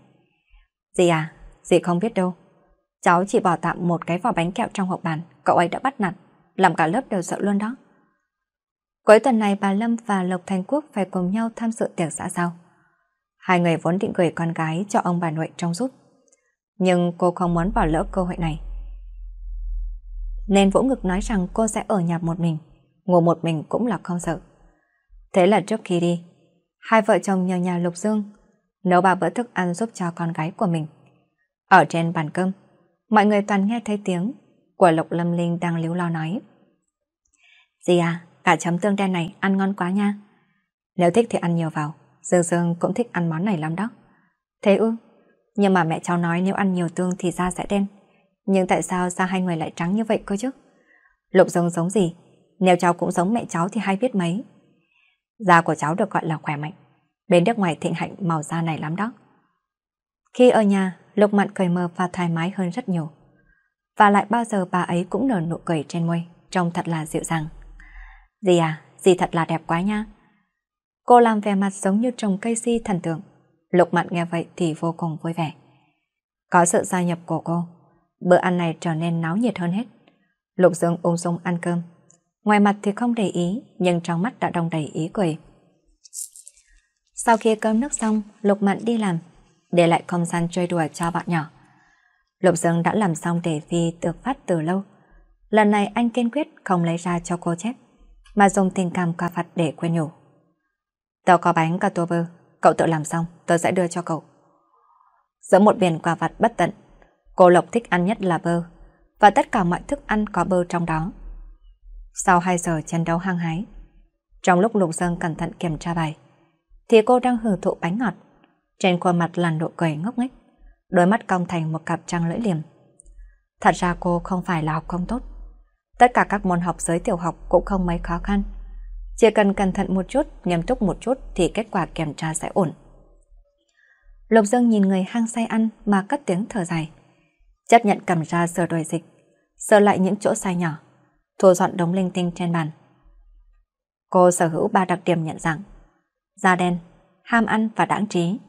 Dì à, dì không biết đâu. Cháu chỉ bỏ tạm một cái vỏ bánh kẹo trong hộp bàn, cậu ấy đã bắt nạt, làm cả lớp đều sợ luôn đó. Cuối tuần này bà Lâm và Lộc Thành Quốc phải cùng nhau tham dự tiệc xã giao. Hai người vốn định gửi con gái cho ông bà nội trong giúp. Nhưng cô không muốn bỏ lỡ cơ hội này. Nên vỗ ngực nói rằng cô sẽ ở nhà một mình, ngủ một mình cũng là không sợ. Thế là trước khi đi, hai vợ chồng nhờ nhà Lục Dương nấu ba bữa thức ăn giúp cho con gái của mình. Ở trên bàn cơm, mọi người toàn nghe thấy tiếng của Lục Lâm Linh đang líu lo nói. Dì à, cả chấm tương đen này ăn ngon quá nha. Nếu thích thì ăn nhiều vào, Dương Dương cũng thích ăn món này lắm đó. Thế ư? Nhưng mà mẹ cháu nói nếu ăn nhiều tương thì da sẽ đen. Nhưng tại sao da hai người lại trắng như vậy cơ chứ? Lục Dương giống gì? Nếu cháu cũng giống mẹ cháu thì hay biết mấy. Da của cháu được gọi là khỏe mạnh. Bên nước ngoài thịnh hạnh màu da này lắm đó. Khi ở nhà, Lục Mạn cười mờ và thoải mái hơn rất nhiều. Và lại bao giờ bà ấy cũng nở nụ cười trên môi, trông thật là dịu dàng. Dì à, dì thật là đẹp quá nha. Cô làm vẻ mặt giống như trồng cây si thần tượng. Lục Mạn nghe vậy thì vô cùng vui vẻ. Có sự gia nhập của cô, bữa ăn này trở nên náo nhiệt hơn hết. Lục Dương ung dung ăn cơm. Ngoài mặt thì không để ý, nhưng trong mắt đã đồng đầy ý cười. Sau khi cơm nước xong, Lục Mạn đi làm, để lại không gian chơi đùa cho bọn nhỏ. Lục Dương đã làm xong đề thi được phát từ lâu. Lần này anh kiên quyết không lấy ra cho cô chép, mà dùng tình cảm qua phạt để quên nhủ. tớ có bánh cà tô bơ, cậu tự làm xong, tớ sẽ đưa cho cậu. Giữa một biển quà vặt bất tận, cô Lộc thích ăn nhất là bơ, và tất cả mọi thức ăn có bơ trong đó. Sau 2 giờ chiến đấu hăng hái, trong lúc Lục Dương cẩn thận kiểm tra bài, thì cô đang hưởng thụ bánh ngọt. Trên khuôn mặt là nụ cười ngốc nghếch, đôi mắt cong thành một cặp trăng lưỡi liềm. Thật ra cô không phải là học không tốt. Tất cả các môn học giới tiểu học cũng không mấy khó khăn. Chỉ cần cẩn thận một chút, nghiêm túc một chút thì kết quả kiểm tra sẽ ổn. Lục Dương nhìn người hang say ăn mà cất tiếng thở dài. Chấp nhận cầm ra sửa đổi dịch, sửa lại những chỗ sai nhỏ, thu dọn đống linh tinh trên bàn. Cô sở hữu ba đặc điểm nhận dạng. Da đen, ham ăn và đáng trí.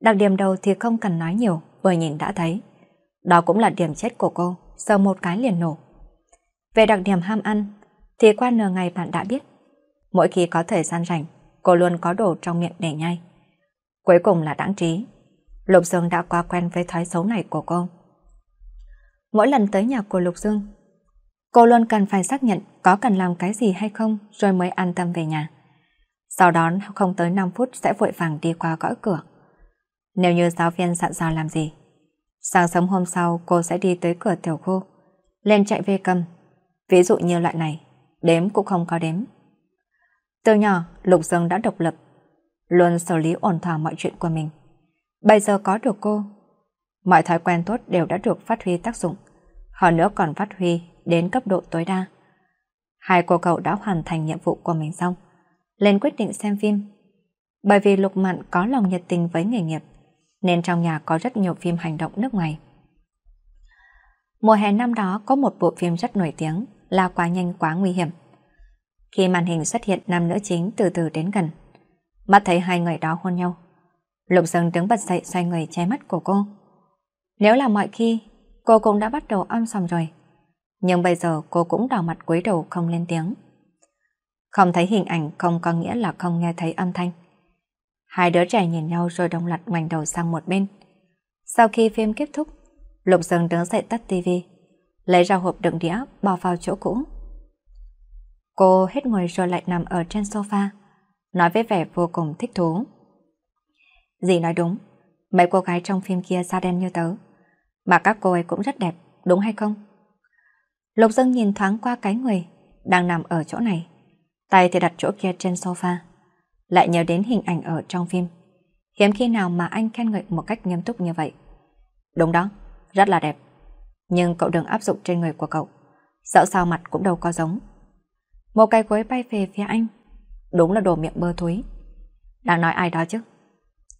Đặc điểm đầu thì không cần nói nhiều, vừa nhìn đã thấy. Đó cũng là điểm chết của cô, sờ một cái liền nổ. Về đặc điểm ham ăn, thì qua nửa ngày bạn đã biết. Mỗi khi có thời gian rảnh, cô luôn có đồ trong miệng để nhai. Cuối cùng là đáng trí. Lục Dương đã qua quen với thói xấu này của cô. Mỗi lần tới nhà của Lục Dương, cô luôn cần phải xác nhận có cần làm cái gì hay không rồi mới an tâm về nhà. Sau đó không tới 5 phút sẽ vội vàng đi qua gõ cửa. Nếu như giáo viên dặn dò làm gì, sáng sớm hôm sau cô sẽ đi tới cửa tiểu khu, lên chạy về cầm. Ví dụ như loại này, đếm cũng không có đếm. Từ nhỏ, Lục Dương đã độc lập, luôn xử lý ổn thỏa mọi chuyện của mình. Bây giờ có được cô, mọi thói quen tốt đều đã được phát huy tác dụng, hơn nữa còn phát huy đến cấp độ tối đa. Hai cô cậu đã hoàn thành nhiệm vụ của mình xong, lên quyết định xem phim. Bởi vì Lục Mạn có lòng nhiệt tình với nghề nghiệp, nên trong nhà có rất nhiều phim hành động nước ngoài. Mùa hè năm đó có một bộ phim rất nổi tiếng là Quá nhanh quá nguy hiểm. Khi màn hình xuất hiện nam nữ chính từ từ đến gần, mắt thấy hai người đó hôn nhau. Lục Dương đứng bật dậy xoay người che mắt của cô. Nếu là mọi khi, cô cũng đã bắt đầu âm sầm rồi. Nhưng bây giờ cô cũng đỏ mặt cúi đầu không lên tiếng. Không thấy hình ảnh không có nghĩa là không nghe thấy âm thanh. Hai đứa trẻ nhìn nhau rồi đồng loạt ngoảnh đầu sang một bên. Sau khi phim kết thúc, Lục Dương đứng dậy tắt tivi, lấy ra hộp đựng đĩa bỏ vào chỗ cũ. Cô hết ngồi rồi lại nằm ở trên sofa, nói với vẻ vô cùng thích thú. Dì nói đúng, mấy cô gái trong phim kia da đen như tớ, mà các cô ấy cũng rất đẹp, đúng hay không? Lục Dương nhìn thoáng qua cái người đang nằm ở chỗ này, tay thì đặt chỗ kia trên sofa, lại nhớ đến hình ảnh ở trong phim. Hiếm khi nào mà anh khen ngợi một cách nghiêm túc như vậy. Đúng đó, rất là đẹp. Nhưng cậu đừng áp dụng trên người của cậu. Sợ sao mặt cũng đâu có giống. Một cái gối bay về phía anh. Đúng là đồ miệng bơ thúi. Đang nói ai đó chứ?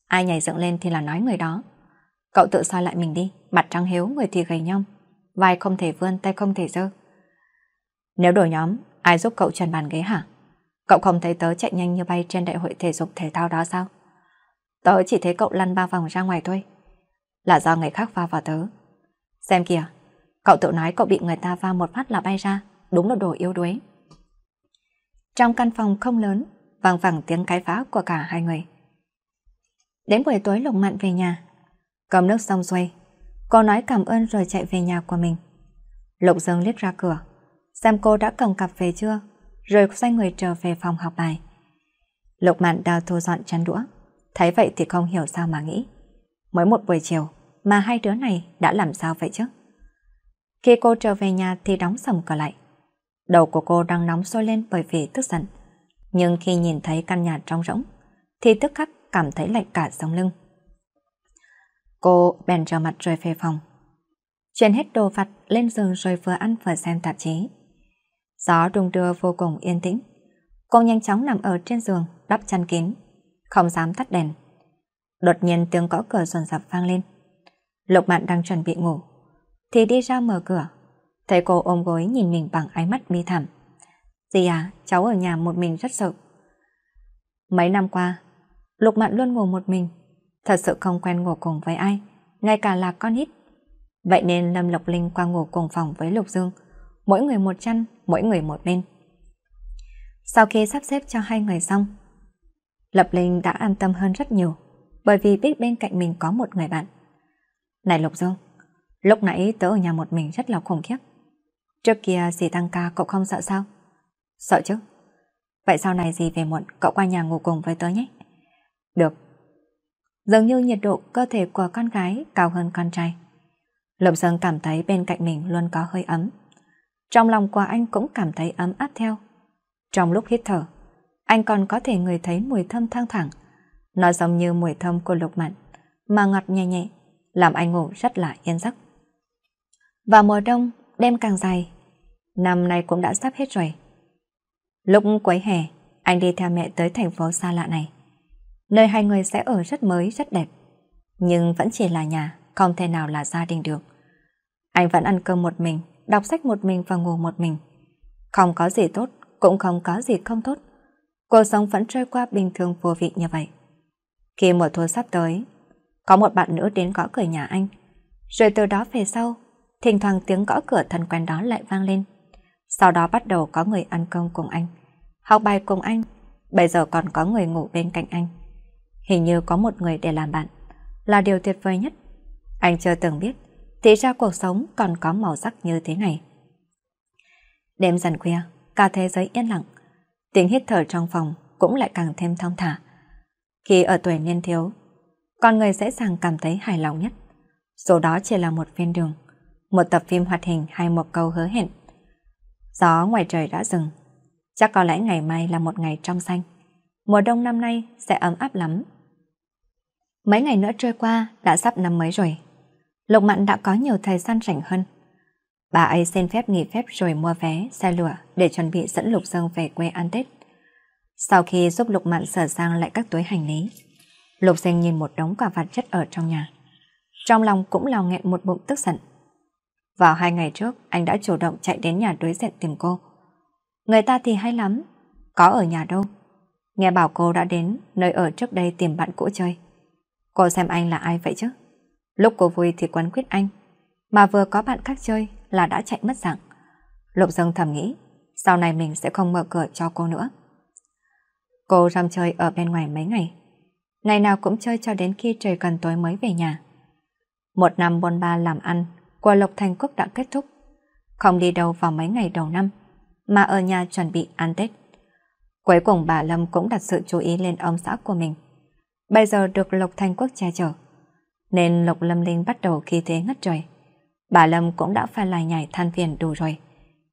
Ai nhảy dựng lên thì là nói người đó. Cậu tự soi lại mình đi, mặt trắng hiếu, người thì gầy nhom. Vai không thể vươn, tay không thể dơ. Nếu đổi nhóm, ai giúp cậu trần bàn ghế hả? Cậu không thấy tớ chạy nhanh như bay trên đại hội thể dục thể thao đó sao? Tớ chỉ thấy cậu lăn ba vòng ra ngoài thôi. Là do người khác va vào tớ. Xem kìa, cậu tự nói cậu bị người ta va một phát là bay ra, đúng là đồ yếu đuối. Trong căn phòng không lớn, vang vẳng tiếng cái phá của cả hai người. Đến buổi tối Lục Mạn về nhà, cầm nước xong xuôi, cô nói cảm ơn rồi chạy về nhà của mình. Lục Dương liếc ra cửa, xem cô đã cầm cặp về chưa, rồi xoay người trở về phòng học bài. Lục mạn đào thu dọn chăn đũa, thấy vậy thì không hiểu sao mà nghĩ. Mới một buổi chiều mà hai đứa này đã làm sao vậy chứ? Khi cô trở về nhà thì đóng sầm cửa lại. Đầu của cô đang nóng sôi lên bởi vì tức giận. Nhưng khi nhìn thấy căn nhà trống rỗng, thì tức khắc cảm thấy lạnh cả sống lưng. Cô bèn trở mặt rồi về phòng. Chuyển hết đồ vặt lên giường rồi vừa ăn vừa xem tạp chí. Gió đung đưa vô cùng yên tĩnh. Cô nhanh chóng nằm ở trên giường, đắp chăn kín, không dám tắt đèn. Đột nhiên tiếng gõ cửa dồn dập vang lên. Lục Mạn đang chuẩn bị ngủ, thì đi ra mở cửa. Thấy cô ôm gối nhìn mình bằng ánh mắt bi thảm. Dì à, cháu ở nhà một mình rất sợ. Mấy năm qua, Lục Mạn luôn ngủ một mình, thật sự không quen ngủ cùng với ai, ngay cả là con hít. Vậy nên Lâm Lộc Linh qua ngủ cùng phòng với Lục Dương, mỗi người một chăn, mỗi người một bên. Sau khi sắp xếp cho hai người xong, Lập Linh đã an tâm hơn rất nhiều, bởi vì biết bên cạnh mình có một người bạn. Này Lục Dương, lúc nãy tớ ở nhà một mình rất là khủng khiếp. Trước kia dì tăng ca cậu không sợ sao? Sợ chứ. Vậy sau này dì về muộn cậu qua nhà ngủ cùng với tớ nhé. Được. Dường như nhiệt độ cơ thể của con gái cao hơn con trai. Lục Dương cảm thấy bên cạnh mình luôn có hơi ấm. Trong lòng của anh cũng cảm thấy ấm áp theo. Trong lúc hít thở, anh còn có thể ngửi thấy mùi thơm thang thẳng. Nó giống như mùi thơm của lục mặn, mà ngọt nhẹ nhẹ, làm anh ngủ rất là yên giấc. và mùa đông, đêm càng dài, năm nay cũng đã sắp hết rồi. Lúc cuối hè, anh đi theo mẹ tới thành phố xa lạ này. Nơi hai người sẽ ở rất mới, rất đẹp. Nhưng vẫn chỉ là nhà, không thể nào là gia đình được. Anh vẫn ăn cơm một mình, đọc sách một mình và ngủ một mình. Không có gì tốt, cũng không có gì không tốt. Cuộc sống vẫn trôi qua bình thường vô vị như vậy. Khi mùa thu sắp tới, có một bạn nữ đến gõ cửa nhà anh. Rồi từ đó về sau, thỉnh thoảng tiếng gõ cửa thân quen đó lại vang lên. Sau đó bắt đầu có người ăn cơm cùng anh, học bài cùng anh, bây giờ còn có người ngủ bên cạnh anh. Hình như có một người để làm bạn, là điều tuyệt vời nhất. Anh chưa từng biết, thì ra cuộc sống còn có màu sắc như thế này. Đêm dần khuya, cả thế giới yên lặng, tiếng hít thở trong phòng cũng lại càng thêm thong thả. Khi ở tuổi niên thiếu, con người dễ dàng cảm thấy hài lòng nhất. Số đó chỉ là một viên đường, một tập phim hoạt hình hay một câu hứa hẹn. Gió ngoài trời đã dừng, chắc có lẽ ngày mai là một ngày trong xanh. Mùa đông năm nay sẽ ấm áp lắm. Mấy ngày nữa trôi qua đã sắp năm mới rồi. Lục Mạn đã có nhiều thời gian rảnh hơn. Bà ấy xin phép nghỉ phép rồi mua vé, xe lửa để chuẩn bị dẫn Lục Dương về quê ăn Tết. Sau khi giúp Lục Mạn sửa sang lại các túi hành lý, Lục Dương nhìn một đống quả vặt chất ở trong nhà. Trong lòng cũng lào nghẹn một bụng tức giận. Vào hai ngày trước, anh đã chủ động chạy đến nhà đối diện tìm cô. Người ta thì hay lắm, có ở nhà đâu. Nghe bảo cô đã đến nơi ở trước đây tìm bạn cũ chơi. Cô xem anh là ai vậy chứ? Lúc cô vui thì quấn quyết anh, mà vừa có bạn khác chơi là đã chạy mất dạng. Lục Dương thầm nghĩ, sau này mình sẽ không mở cửa cho cô nữa. Cô răm chơi ở bên ngoài mấy ngày, ngày nào cũng chơi cho đến khi trời gần tối mới về nhà. Một năm bôn ba làm ăn của Lộc Thành Quốc đã kết thúc, không đi đâu vào mấy ngày đầu năm, mà ở nhà chuẩn bị ăn Tết. Cuối cùng bà Lâm cũng đặt sự chú ý lên ông xã của mình. Bây giờ được Lộc Thành Quốc che chở, nên Lộc Lâm Linh bắt đầu khi thế ngất trời. Bà Lâm cũng đã phải lại nhảy than phiền đủ rồi,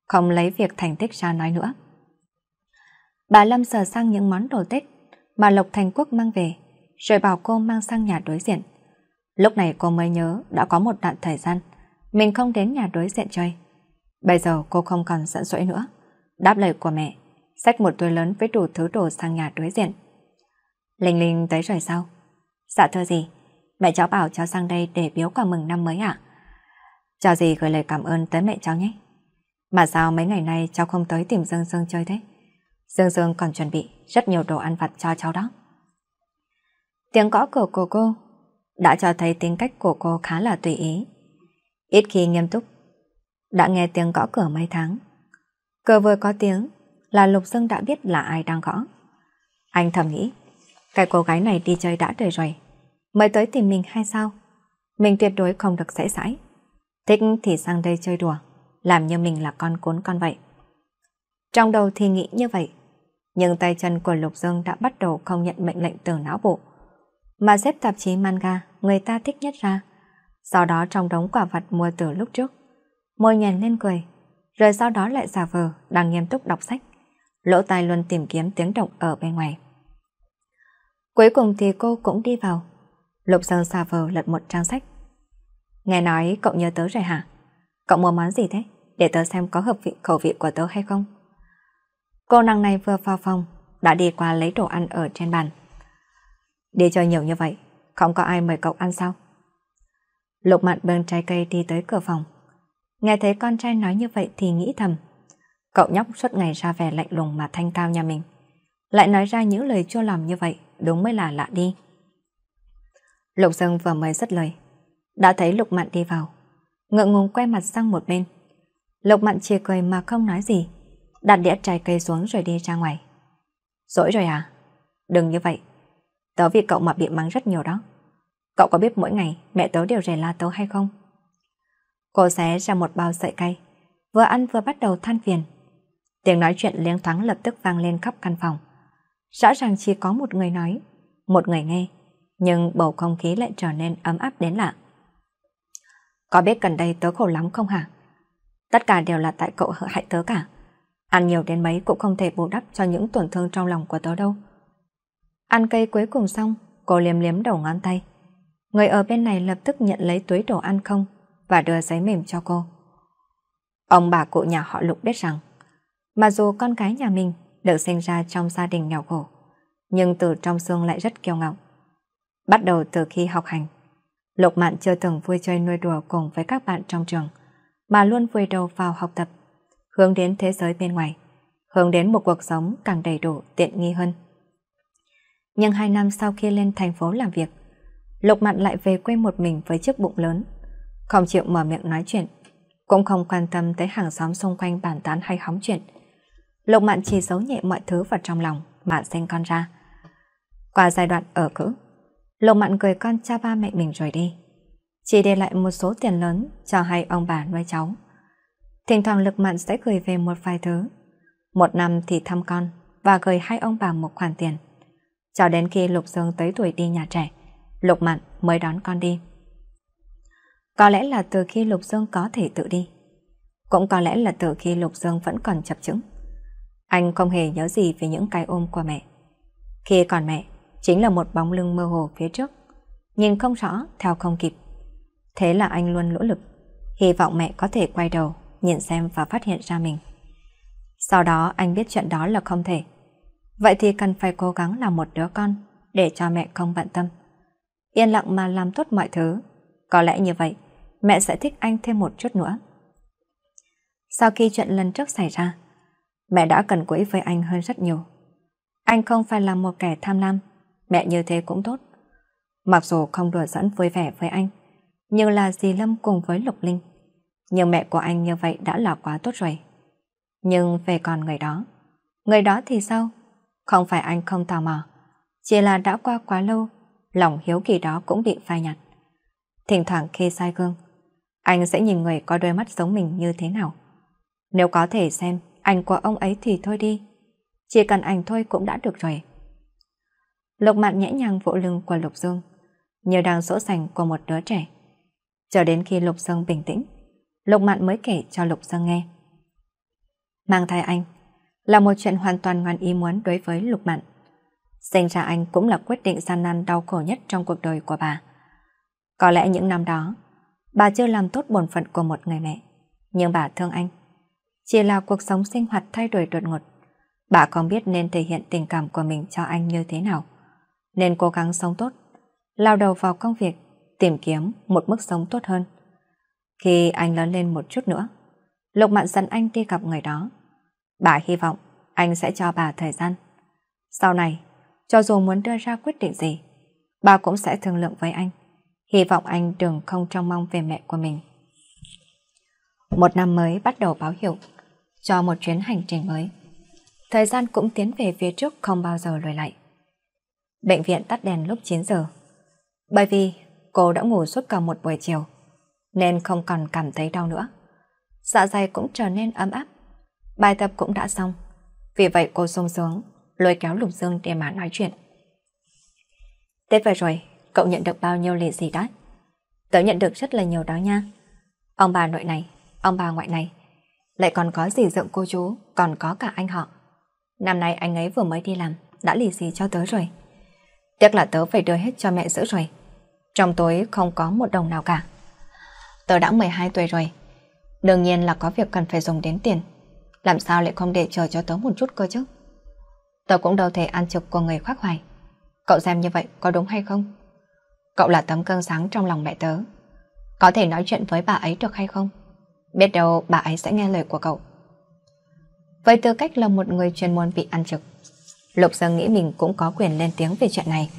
không lấy việc thành tích ra nói nữa. Bà Lâm sờ sang những món đồ Tết mà Lộc Thành Quốc mang về, rồi bảo cô mang sang nhà đối diện. Lúc này cô mới nhớ đã có một đoạn thời gian mình không đến nhà đối diện chơi. Bây giờ cô không còn giận dỗi nữa. Đáp lời của mẹ, xách một túi lớn với đủ thứ đồ sang nhà đối diện. Linh Linh tới rồi sao? Dạ thưa gì? Mẹ cháu bảo cháu sang đây để biếu quà mừng năm mới ạ. À? Cho gì gửi lời cảm ơn tới mẹ cháu nhé. Mà sao mấy ngày nay cháu không tới tìm Dương Dương chơi thế? Dương Dương còn chuẩn bị rất nhiều đồ ăn vặt cho cháu đó. Tiếng gõ cửa của cô đã cho thấy tính cách của cô khá là tùy ý. Ít khi nghiêm túc. Đã nghe tiếng gõ cửa mấy tháng. Cửa vừa có tiếng là Lục Dương đã biết là ai đang gõ. Anh thầm nghĩ, cái cô gái này đi chơi đã đời rồi. Mới tới tìm mình hay sao? Mình tuyệt đối không được dễ dãi. Thích thì sang đây chơi đùa, làm như mình là con cún con vậy. Trong đầu thì nghĩ như vậy. Nhưng tay chân của Lục Dương đã bắt đầu không nhận mệnh lệnh từ não bộ. Mà xếp tạp chí manga người ta thích nhất ra. Sau đó trong đống quả vật mua từ lúc trước. Môi nhèn lên cười, rồi sau đó lại giả vờ đang nghiêm túc đọc sách. Lỗ tai luôn tìm kiếm tiếng động ở bên ngoài. Cuối cùng thì cô cũng đi vào. Lục Sơn xà vờ lật một trang sách. Nghe nói cậu nhớ tớ rồi hả? Cậu mua món gì thế? Để tớ xem có hợp vị khẩu vị của tớ hay không? Cô nàng này vừa vào phòng, đã đi qua lấy đồ ăn ở trên bàn. Đi chơi nhiều như vậy, không có ai mời cậu ăn sao? Lục mạn bưng trái cây đi tới cửa phòng. Nghe thấy con trai nói như vậy thì nghĩ thầm. Cậu nhóc suốt ngày ra vẻ lạnh lùng mà thanh cao nhà mình. Lại nói ra những lời chua lòng như vậy, đúng mới là lạ đi. Lục Dương vừa mới dứt lời. Đã thấy Lục Mạn đi vào. Ngượng ngùng quay mặt sang một bên. Lục Mạn chia cười mà không nói gì. Đặt đĩa trái cây xuống rồi đi ra ngoài. Dỗi rồi à? Đừng như vậy. Tớ vì cậu mà bị mắng rất nhiều đó. Cậu có biết mỗi ngày mẹ tớ đều rè la tớ hay không? Cô xé ra một bao sợi cây. Vừa ăn vừa bắt đầu than phiền. Tiếng nói chuyện liếng thoáng lập tức vang lên khắp căn phòng. Rõ ràng chỉ có một người nói, một người nghe, nhưng bầu không khí lại trở nên ấm áp đến lạ. Có biết gần đây tớ khổ lắm không hả? Tất cả đều là tại cậu hại tớ cả. Ăn nhiều đến mấy cũng không thể bù đắp cho những tổn thương trong lòng của tớ đâu. Ăn cây cuối cùng xong, cô liếm liếm đầu ngón tay. Người ở bên này lập tức nhận lấy túi đồ ăn không và đưa giấy mềm cho cô. Ông bà cụ nhà họ Lục biết rằng, mà dù con cái nhà mình được sinh ra trong gia đình nghèo khổ, nhưng từ trong xương lại rất kiêu ngạo. Bắt đầu từ khi học hành, Lục Mạn chưa từng vui chơi nuôi đùa cùng với các bạn trong trường, mà luôn vùi đầu vào học tập, hướng đến thế giới bên ngoài, hướng đến một cuộc sống càng đầy đủ tiện nghi hơn. Nhưng hai năm sau khi lên thành phố làm việc, Lục Mạn lại về quê một mình với chiếc bụng lớn, không chịu mở miệng nói chuyện, cũng không quan tâm tới hàng xóm xung quanh bàn tán hay hóng chuyện. Lục Mạn chỉ giấu nhẹ mọi thứ vào trong lòng mà sinh con ra. Qua giai đoạn ở cữ, Lục Mạn cười con cha ba mẹ mình rồi đi. Chỉ để lại một số tiền lớn cho hai ông bà nuôi cháu. Thỉnh thoảng Lục Mạn sẽ gửi về một vài thứ. Một năm thì thăm con và gửi hai ông bà một khoản tiền. Cho đến khi Lục Dương tới tuổi đi nhà trẻ, Lục Mạn mới đón con đi. Có lẽ là từ khi Lục Dương có thể tự đi. Cũng có lẽ là từ khi Lục Dương vẫn còn chập chững. Anh không hề nhớ gì về những cái ôm của mẹ. Khi còn mẹ, chính là một bóng lưng mơ hồ phía trước. Nhìn không rõ, theo không kịp. Thế là anh luôn nỗ lực, hy vọng mẹ có thể quay đầu, nhìn xem và phát hiện ra mình. Sau đó anh biết chuyện đó là không thể. Vậy thì cần phải cố gắng làm một đứa con để cho mẹ không bận tâm. Yên lặng mà làm tốt mọi thứ. Có lẽ như vậy, mẹ sẽ thích anh thêm một chút nữa. Sau khi chuyện lần trước xảy ra, mẹ đã cần quỹ với anh hơn rất nhiều. Anh không phải là một kẻ tham lam, mẹ như thế cũng tốt. Mặc dù không đùa dẫn vui vẻ với anh, nhưng là dì Lâm cùng với Lục Linh. Nhưng mẹ của anh như vậy đã là quá tốt rồi. Nhưng về còn người đó, người đó thì sao? Không phải anh không tò mò, chỉ là đã qua quá lâu, lòng hiếu kỳ đó cũng bị phai nhạt. Thỉnh thoảng khi sai gương, anh sẽ nhìn người có đôi mắt giống mình như thế nào. Nếu có thể xem ảnh của ông ấy thì thôi đi. Chỉ cần ảnh thôi cũng đã được rồi. Lục mạn nhẹ nhàng vỗ lưng của Lục Dương, như đang dỗ dành của một đứa trẻ. Chờ đến khi Lục Dương bình tĩnh, Lục mạn mới kể cho Lục Dương nghe. Mang thai anh là một chuyện hoàn toàn ngoan ý muốn đối với Lục mạn. Sinh ra anh cũng là quyết định gian nan đau khổ nhất trong cuộc đời của bà. Có lẽ những năm đó, bà chưa làm tốt bổn phận của một người mẹ, nhưng bà thương anh. Chỉ là cuộc sống sinh hoạt thay đổi đột ngột. Bà không biết nên thể hiện tình cảm của mình cho anh như thế nào. Nên cố gắng sống tốt, lao đầu vào công việc, tìm kiếm một mức sống tốt hơn. Khi anh lớn lên một chút nữa, Lục Mạn dẫn anh đi gặp người đó. Bà hy vọng anh sẽ cho bà thời gian. Sau này, cho dù muốn đưa ra quyết định gì, bà cũng sẽ thương lượng với anh. Hy vọng anh đừng không trông mong về mẹ của mình. Một năm mới bắt đầu báo hiệu cho một chuyến hành trình mới. Thời gian cũng tiến về phía trước không bao giờ lùi lại. Bệnh viện tắt đèn lúc 9 giờ. Bởi vì cô đã ngủ suốt cả một buổi chiều, nên không còn cảm thấy đau nữa. Dạ dày cũng trở nên ấm áp. Bài tập cũng đã xong. Vì vậy cô sung sướng, lôi kéo Lục Dương để mà nói chuyện. Tết về rồi, cậu nhận được bao nhiêu lì gì đó? Tớ nhận được rất là nhiều đó nha. Ông bà nội này, ông bà ngoại này, lại còn có gì dượng cô chú, còn có cả anh họ. Năm nay anh ấy vừa mới đi làm, đã lì xì cho tớ rồi. Tiếc là tớ phải đưa hết cho mẹ giữ rồi. Trong tối không có một đồng nào cả. Tớ đã 12 tuổi rồi. Đương nhiên là có việc cần phải dùng đến tiền. Làm sao lại không để chờ cho tớ một chút cơ chứ? Tớ cũng đâu thể ăn trực của người khoác hoài. Cậu xem như vậy có đúng hay không? Cậu là tấm cơn sáng trong lòng mẹ tớ. Có thể nói chuyện với bà ấy được hay không? Biết đâu bà ấy sẽ nghe lời của cậu. Với tư cách là một người chuyên môn bị ăn trực, Lục sơn nghĩ mình cũng có quyền lên tiếng về chuyện này.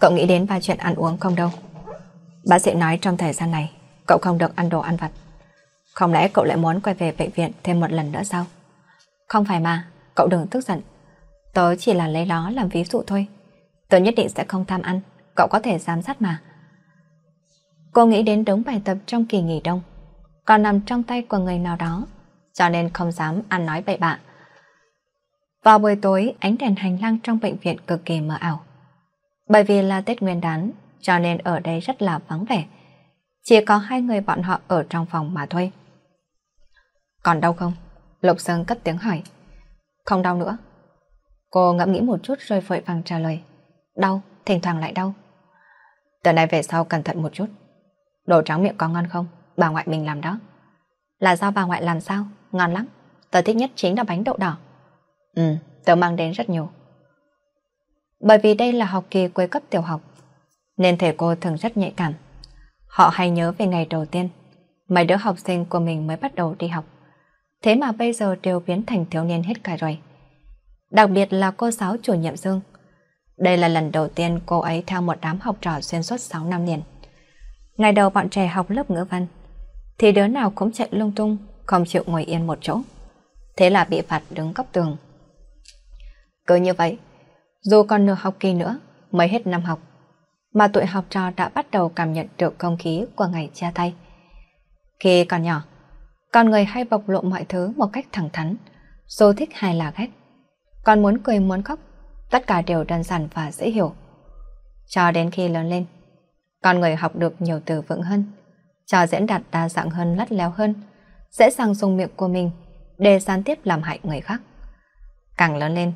Cậu nghĩ đến ba chuyện ăn uống không đâu. Bác sĩ nói trong thời gian này, cậu không được ăn đồ ăn vặt. Không lẽ cậu lại muốn quay về bệnh viện thêm một lần nữa sao? Không phải mà, cậu đừng tức giận. Tớ chỉ là lấy đó làm ví dụ thôi. Tớ nhất định sẽ không tham ăn, cậu có thể giám sát mà. Cô nghĩ đến đống bài tập trong kỳ nghỉ đông, còn nằm trong tay của người nào đó, cho nên không dám ăn nói bậy bạ. Vào buổi tối, ánh đèn hành lang trong bệnh viện cực kỳ mờ ảo. Bởi vì là Tết Nguyên đán, cho nên ở đây rất là vắng vẻ. Chỉ có hai người bọn họ ở trong phòng mà thôi. Còn đau không? Lục Sơn cất tiếng hỏi. Không đau nữa. Cô ngẫm nghĩ một chút rồi vội vàng trả lời. Đau, thỉnh thoảng lại đau. Từ nay về sau cẩn thận một chút. Đồ trắng miệng có ngon không? Bà ngoại mình làm đó. Là do bà ngoại làm sao? Ngon lắm. Tớ thích nhất chính là bánh đậu đỏ. Ừ, tớ mang đến rất nhiều. Bởi vì đây là học kỳ cuối cấp tiểu học, nên thầy cô thường rất nhạy cảm. Họ hay nhớ về ngày đầu tiên, mấy đứa học sinh của mình mới bắt đầu đi học. Thế mà bây giờ đều biến thành thiếu niên hết cả rồi. Đặc biệt là cô giáo chủ nhiệm Dương. Đây là lần đầu tiên cô ấy theo một đám học trò xuyên suốt 6 năm liền. Ngày đầu bọn trẻ học lớp ngữ văn, thì đứa nào cũng chạy lung tung, không chịu ngồi yên một chỗ. Thế là bị phạt đứng góc tường. Cứ như vậy, dù còn nửa học kỳ nữa, mới hết năm học, mà tụi học trò đã bắt đầu cảm nhận được không khí của ngày chia tay. Khi còn nhỏ, con người hay bộc lộ mọi thứ một cách thẳng thắn, dù thích hay là ghét. con muốn cười muốn khóc, tất cả đều đơn giản và dễ hiểu. Cho đến khi lớn lên, con người học được nhiều từ vựng hơn, cho diễn đạt đa dạng hơn lắt léo hơn, dễ dàng dùng miệng của mình để gián tiếp làm hại người khác. Càng lớn lên,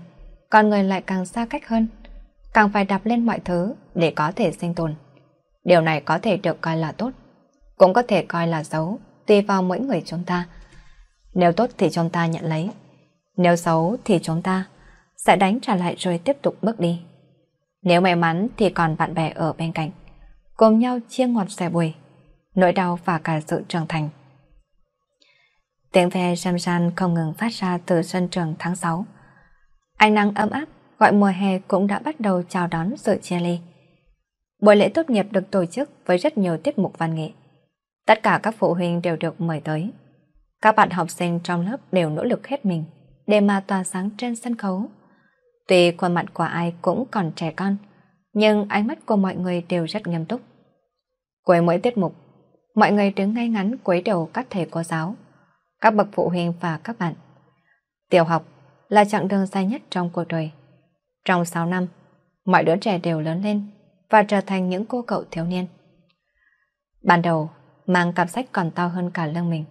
con người lại càng xa cách hơn, càng phải đạp lên mọi thứ để có thể sinh tồn. Điều này có thể được coi là tốt, cũng có thể coi là xấu, tùy vào mỗi người chúng ta. Nếu tốt thì chúng ta nhận lấy, nếu xấu thì chúng ta sẽ đánh trả lại rồi tiếp tục bước đi. Nếu may mắn thì còn bạn bè ở bên cạnh, cùng nhau chia ngọt sẻ bùi, nỗi đau và cả sự trưởng thành. Tiếng ve râm ran không ngừng phát ra từ sân trường tháng 6. Ánh nắng ấm áp gọi mùa hè cũng đã bắt đầu chào đón sự chia ly. Buổi lễ tốt nghiệp được tổ chức với rất nhiều tiết mục văn nghệ. Tất cả các phụ huynh đều được mời tới. Các bạn học sinh trong lớp đều nỗ lực hết mình để mà tỏa sáng trên sân khấu. Tuy khuôn mặt của ai cũng còn trẻ con, nhưng ánh mắt của mọi người đều rất nghiêm túc. Cuối mỗi tiết mục, mọi người đứng ngay ngắn cúi đầu các thầy cô giáo, các bậc phụ huynh và các bạn. Tiểu học là chặng đường dài nhất trong cuộc đời. Trong 6 năm, mọi đứa trẻ đều lớn lên và trở thành những cô cậu thiếu niên. Ban đầu, mang cặp sách còn to hơn cả lưng mình.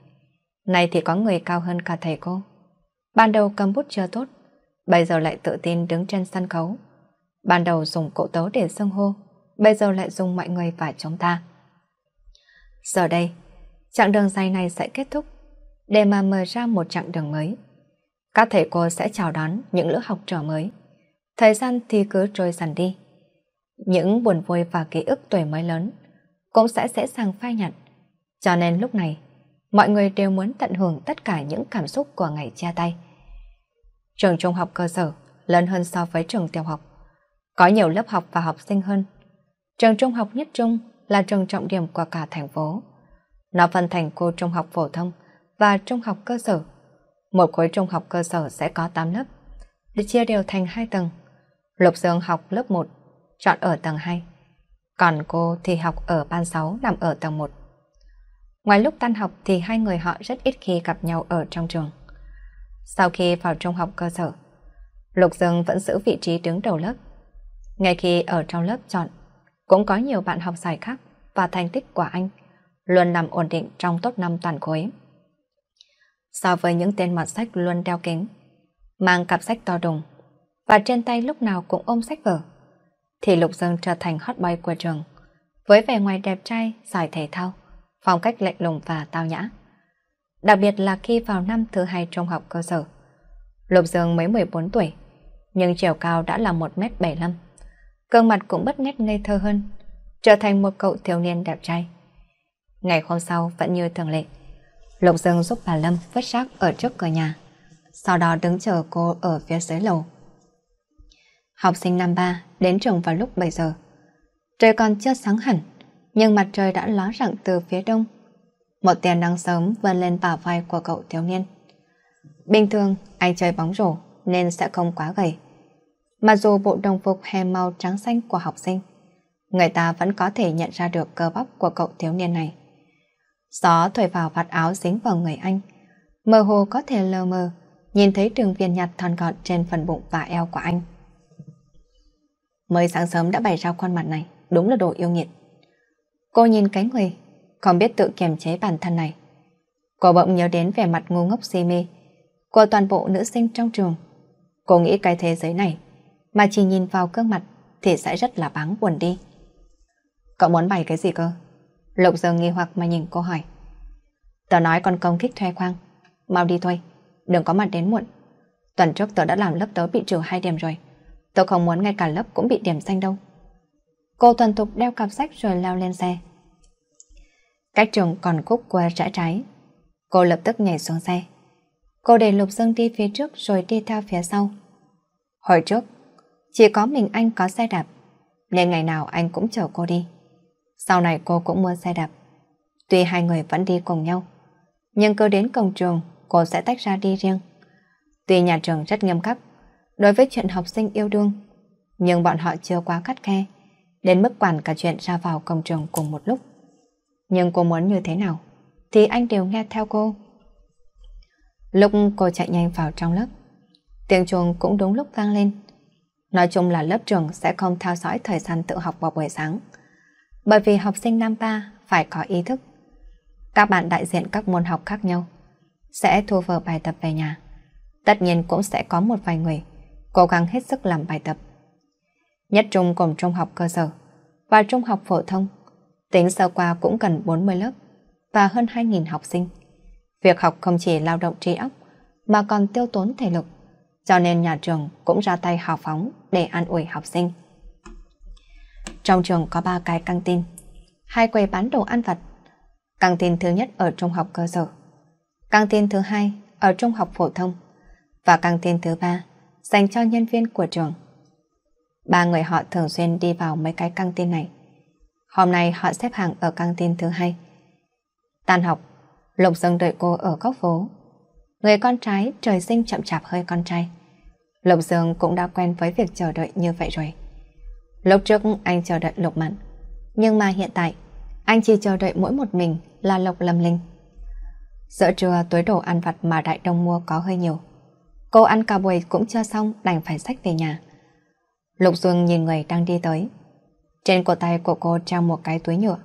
Nay thì có người cao hơn cả thầy cô. Ban đầu cầm bút chưa tốt, bây giờ lại tự tin đứng trên sân khấu. Ban đầu dùng cỗ tấu để xưng hô, bây giờ lại dùng mọi người và chúng ta. Giờ đây, chặng đường dài này sẽ kết thúc, để mà mở ra một chặng đường mới. Các thầy cô sẽ chào đón những lứa học trò mới. Thời gian thì cứ trôi dần đi. Những buồn vui và ký ức tuổi mới lớn cũng sẽ dễ dàng phai nhạt. Cho nên lúc này, mọi người đều muốn tận hưởng tất cả những cảm xúc của ngày chia tay. Trường trung học cơ sở lớn hơn so với trường tiểu học. Có nhiều lớp học và học sinh hơn. Trường trung học nhất trung là trường trọng điểm của cả thành phố. Nó phân thành cô trung học phổ thông và trung học cơ sở. Một khối trung học cơ sở sẽ có 8 lớp, được chia đều thành hai tầng. Lục Dương học lớp 1, chọn ở tầng 2. Còn cô thì học ở ban 6 nằm ở tầng 1. Ngoài lúc tan học thì hai người họ rất ít khi gặp nhau ở trong trường. Sau khi vào trung học cơ sở, Lục Dương vẫn giữ vị trí đứng đầu lớp. Ngay khi ở trong lớp chọn, cũng có nhiều bạn học giải khác và thành tích của anh luôn nằm ổn định trong top 5 toàn khối. So với những tên mặt sách luôn đeo kính, mang cặp sách to đùng và trên tay lúc nào cũng ôm sách vở, thì Lục Dương trở thành hot boy của trường, với vẻ ngoài đẹp trai, giỏi thể thao, phong cách lạnh lùng và tao nhã. Đặc biệt là khi vào năm thứ hai trung học cơ sở, Lục Dương mới 14 tuổi, nhưng chiều cao đã là 1m75 gương mặt cũng bất nét ngây thơ hơn, trở thành một cậu thiếu niên đẹp trai. Ngày hôm sau vẫn như thường lệ, Lục Dương giúp bà Lâm vứt rác ở trước cửa nhà, sau đó đứng chờ cô ở phía dưới lầu. Học sinh năm ba đến trường vào lúc 7 giờ. Trời còn chưa sáng hẳn, nhưng mặt trời đã ló rạng từ phía đông. Một tia nắng sớm vươn lên bả vai của cậu thiếu niên. Bình thường, anh chơi bóng rổ nên sẽ không quá gầy. Mặc dù bộ đồng phục hè màu trắng xanh của học sinh, người ta vẫn có thể nhận ra được cơ bắp của cậu thiếu niên này. Gió thổi vào vạt áo dính vào người anh, mơ hồ có thể lờ mờ, nhìn thấy đường viền nhạt thon gọn trên phần bụng và eo của anh. Mới sáng sớm đã bày ra khuôn mặt này, đúng là đồ yêu nghiệt. Cô nhìn cái người, không biết tự kiềm chế bản thân này. Cô bỗng nhớ đến vẻ mặt ngu ngốc si mê của toàn bộ nữ sinh trong trường. Cô nghĩ cái thế giới này mà chỉ nhìn vào gương mặt thì sẽ rất là báng buồn đi. Cậu muốn bày cái gì cơ? Lục giờ nghi hoặc mà nhìn cô hỏi. Tớ nói con công kích thuê khoang. Mau đi thôi, đừng có mặt đến muộn. Tuần trước tớ đã làm lớp tớ bị trừ hai điểm rồi. Tớ không muốn ngay cả lớp cũng bị điểm xanh đâu. Cô tuần tục đeo cặp sách rồi leo lên xe. Cách trường còn khúc qua rẽ trái. Cô lập tức nhảy xuống xe. Cô để Lục Dương đi phía trước rồi đi theo phía sau. Hồi trước, chỉ có mình anh có xe đạp, nên ngày nào anh cũng chở cô đi. Sau này cô cũng mua xe đạp. Tuy hai người vẫn đi cùng nhau, nhưng cứ đến cổng trường cô sẽ tách ra đi riêng. Tuy nhà trường rất nghiêm khắc đối với chuyện học sinh yêu đương, nhưng bọn họ chưa quá cắt khe, đến mức quản cả chuyện ra vào cổng trường cùng một lúc. Nhưng cô muốn như thế nào, thì anh đều nghe theo cô. Lúc cô chạy nhanh vào trong lớp, tiếng chuông cũng đúng lúc vang lên. Nói chung là lớp trường sẽ không theo dõi thời gian tự học vào buổi sáng, bởi vì học sinh năm ba phải có ý thức. Các bạn đại diện các môn học khác nhau sẽ thu vở bài tập về nhà. Tất nhiên cũng sẽ có một vài người cố gắng hết sức làm bài tập. Nhất trung cùng trung học cơ sở và trung học phổ thông, tính sơ qua cũng cần 40 lớp và hơn 2.000 học sinh. Việc học không chỉ lao động trí óc mà còn tiêu tốn thể lực, cho nên nhà trường cũng ra tay hào phóng để an ủi học sinh. Trong trường có 3 cái căng tin, hai quầy bán đồ ăn vặt. Căng tin thứ nhất ở trung học cơ sở, căng tin thứ hai ở trung học phổ thông và căng tin thứ ba dành cho nhân viên của trường. Ba người họ thường xuyên đi vào mấy cái căng tin này. Hôm nay họ xếp hàng ở căng tin thứ hai. Tan học, Lục Dương đợi cô ở góc phố. Người con trai trời sinh chậm chạp hơi con trai. Lục Dương cũng đã quen với việc chờ đợi như vậy rồi. Lúc trước anh chờ đợi Lục Mận, nhưng mà hiện tại anh chỉ chờ đợi mỗi một mình là Lục Lâm Linh. Giữa trưa túi đồ ăn vặt mà Đại Đông mua có hơi nhiều. Cô ăn cả buổi cũng chưa xong đành phải xách về nhà. Lục Dương nhìn người đang đi tới. Trên cổ tay của cô treo một cái túi nhựa.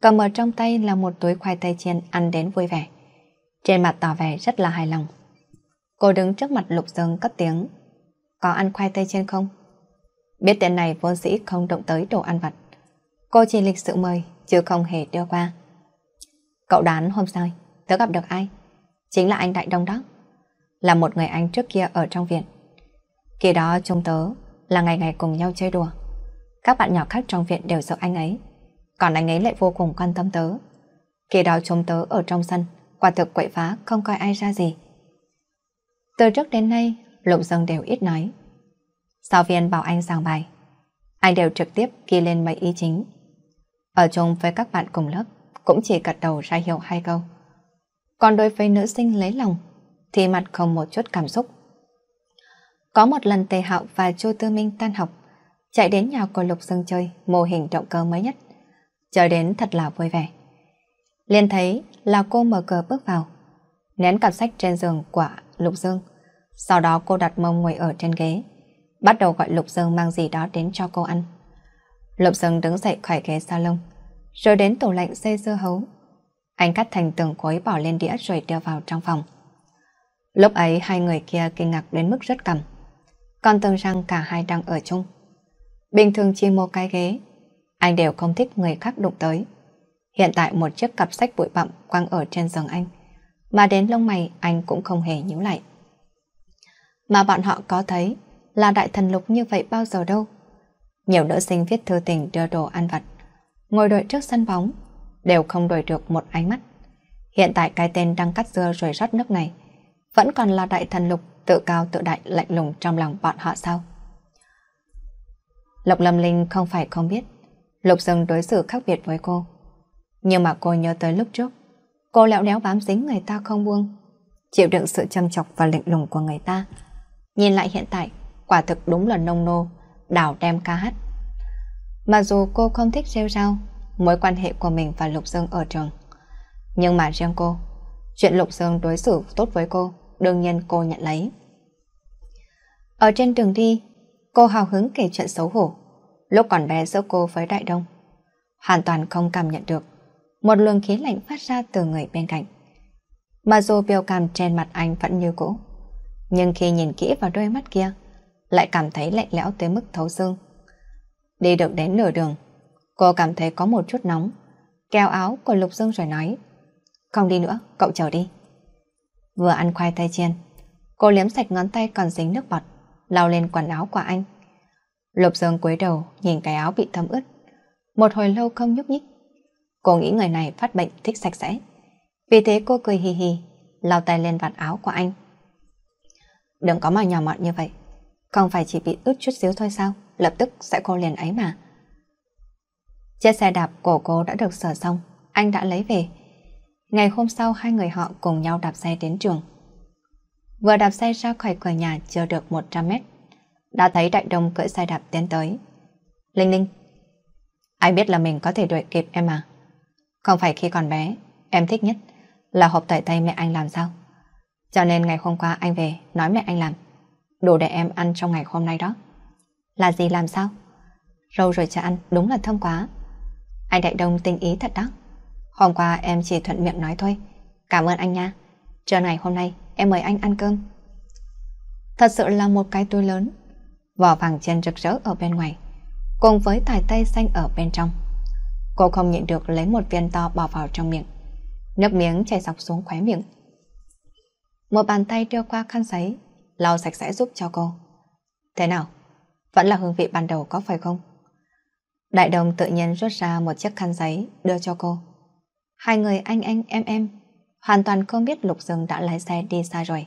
Cầm ở trong tay là một túi khoai tây chiên ăn đến vui vẻ. Trên mặt tỏ vẻ rất là hài lòng. Cô đứng trước mặt Lục Dương cất tiếng. Có ăn khoai tây trên không? Biết tiện này vốn dĩ không động tới đồ ăn vặt. Cô chỉ lịch sự mời, chứ không hề đưa qua. Cậu đoán hôm sau, tớ gặp được ai? Chính là anh Đại Đông đó. Là một người anh trước kia ở trong viện. Kỳ đó chúng tớ là ngày ngày cùng nhau chơi đùa. Các bạn nhỏ khác trong viện đều sợ anh ấy. Còn anh ấy lại vô cùng quan tâm tớ. Kỳ đó chúng tớ ở trong sân, quả thực quậy phá không coi ai ra gì. Từ trước đến nay, Lục Dương đều ít nói. Giáo viên bảo anh giảng bài, anh đều trực tiếp ghi lên mấy ý chính. Ở chung với các bạn cùng lớp, cũng chỉ gật đầu ra hiệu hai câu. Còn đối với nữ sinh lấy lòng, thì mặt không một chút cảm xúc. Có một lần Tề Hạo và Chu Tư Minh tan học, chạy đến nhà của Lục Dương chơi mô hình động cơ mới nhất. Chơi đến thật là vui vẻ. liên thấy là cô mở cửa bước vào, nén cặp sách trên giường của Lục Dương, Sau đó cô đặt mông ngồi ở trên ghế, bắt đầu gọi Lục Dương mang gì đó đến cho cô ăn. Lục Dương đứng dậy khỏi ghế salon, rồi đến tủ lạnh xây dưa hấu. Anh cắt thành từng khối bỏ lên đĩa rồi đưa vào trong phòng. Lúc ấy hai người kia kinh ngạc đến mức rất cầm. Còn tưởng rằng cả hai đang ở chung. Bình thường chỉ một cái ghế, anh đều không thích người khác đụng tới. Hiện tại một chiếc cặp sách bụi bặm quăng ở trên giường anh, mà đến lông mày anh cũng không hề nhíu lại. Mà bọn họ có thấy là đại thần lục như vậy bao giờ đâu. Nhiều nữ sinh viết thư tình đưa đồ ăn vặt, ngồi đợi trước sân bóng, đều không đổi được một ánh mắt. Hiện tại cái tên đang cắt dưa rồi rót nước này, vẫn còn là đại thần lục tự cao tự đại lạnh lùng trong lòng bọn họ sao? Lộc Lâm Linh không phải không biết Lục Dương đối xử khác biệt với cô. Nhưng mà cô nhớ tới lúc trước, cô lẹo đéo bám dính người ta không buông, chịu đựng sự chăm chọc và lạnh lùng của người ta. Nhìn lại hiện tại, quả thực đúng là nông nô, đảo đem ca hát. Mặc dù cô không thích rêu rao mối quan hệ của mình và Lục Dương ở trường. Nhưng mà riêng cô, chuyện Lục Dương đối xử tốt với cô, đương nhiên cô nhận lấy. Ở trên đường đi, cô hào hứng kể chuyện xấu hổ lúc còn bé giữa cô với Đại Đông. Hoàn toàn không cảm nhận được một luồng khí lạnh phát ra từ người bên cạnh. Mà dù biểu cảm trên mặt anh vẫn như cũ, nhưng khi nhìn kỹ vào đôi mắt kia, lại cảm thấy lạnh lẽo tới mức thấu xương. Đi được đến nửa đường, cô cảm thấy có một chút nóng, kéo áo của Lục Dương rồi nói, không đi nữa, cậu chờ đi. Vừa ăn khoai tây chiên, cô liếm sạch ngón tay còn dính nước bọt, lau lên quần áo của anh. Lục Dương cúi đầu nhìn cái áo bị thấm ướt. Một hồi lâu không nhúc nhích. Cô nghĩ người này phát bệnh thích sạch sẽ. Vì thế cô cười hì hì, lau tay lên vạt áo của anh. Đừng có mà nhỏ mọn như vậy. Không phải chỉ bị ướt chút xíu thôi sao? Lập tức sẽ cô liền ấy mà. Chiếc xe đạp của cô đã được sửa xong, anh đã lấy về. Ngày hôm sau hai người họ cùng nhau đạp xe đến trường. Vừa đạp xe ra khỏi cửa nhà chưa được 100 mét đã thấy Đại Đông cưỡi xe đạp tiến tới. Linh Linh, ai biết là mình có thể đuổi kịp em à? Không phải khi còn bé, em thích nhất là hộp tẩy tay mẹ anh làm sao? Cho nên ngày hôm qua anh về nói mẹ anh làm. Đồ để em ăn trong ngày hôm nay đó. Là gì làm sao? Râu rồi cho ăn, đúng là thơm quá. Anh Đại Đông tinh ý thật đó. Hôm qua em chỉ thuận miệng nói thôi. Cảm ơn anh nha. Trưa ngày hôm nay em mời anh ăn cơm. Thật sự là một cái túi lớn vỏ vàng chân rực rỡ ở bên ngoài, cùng với tài tay xanh ở bên trong. Cô không nhịn được lấy một viên to bỏ vào trong miệng. Nước miếng chảy dọc xuống khóe miệng. Một bàn tay đưa qua khăn giấy, lau sạch sẽ giúp cho cô. Thế nào? Vẫn là hương vị ban đầu có phải không? Đại đồng tự nhiên rút ra một chiếc khăn giấy đưa cho cô. Hai người anh anh em em hoàn toàn không biết Lục Dương đã lái xe đi xa rồi.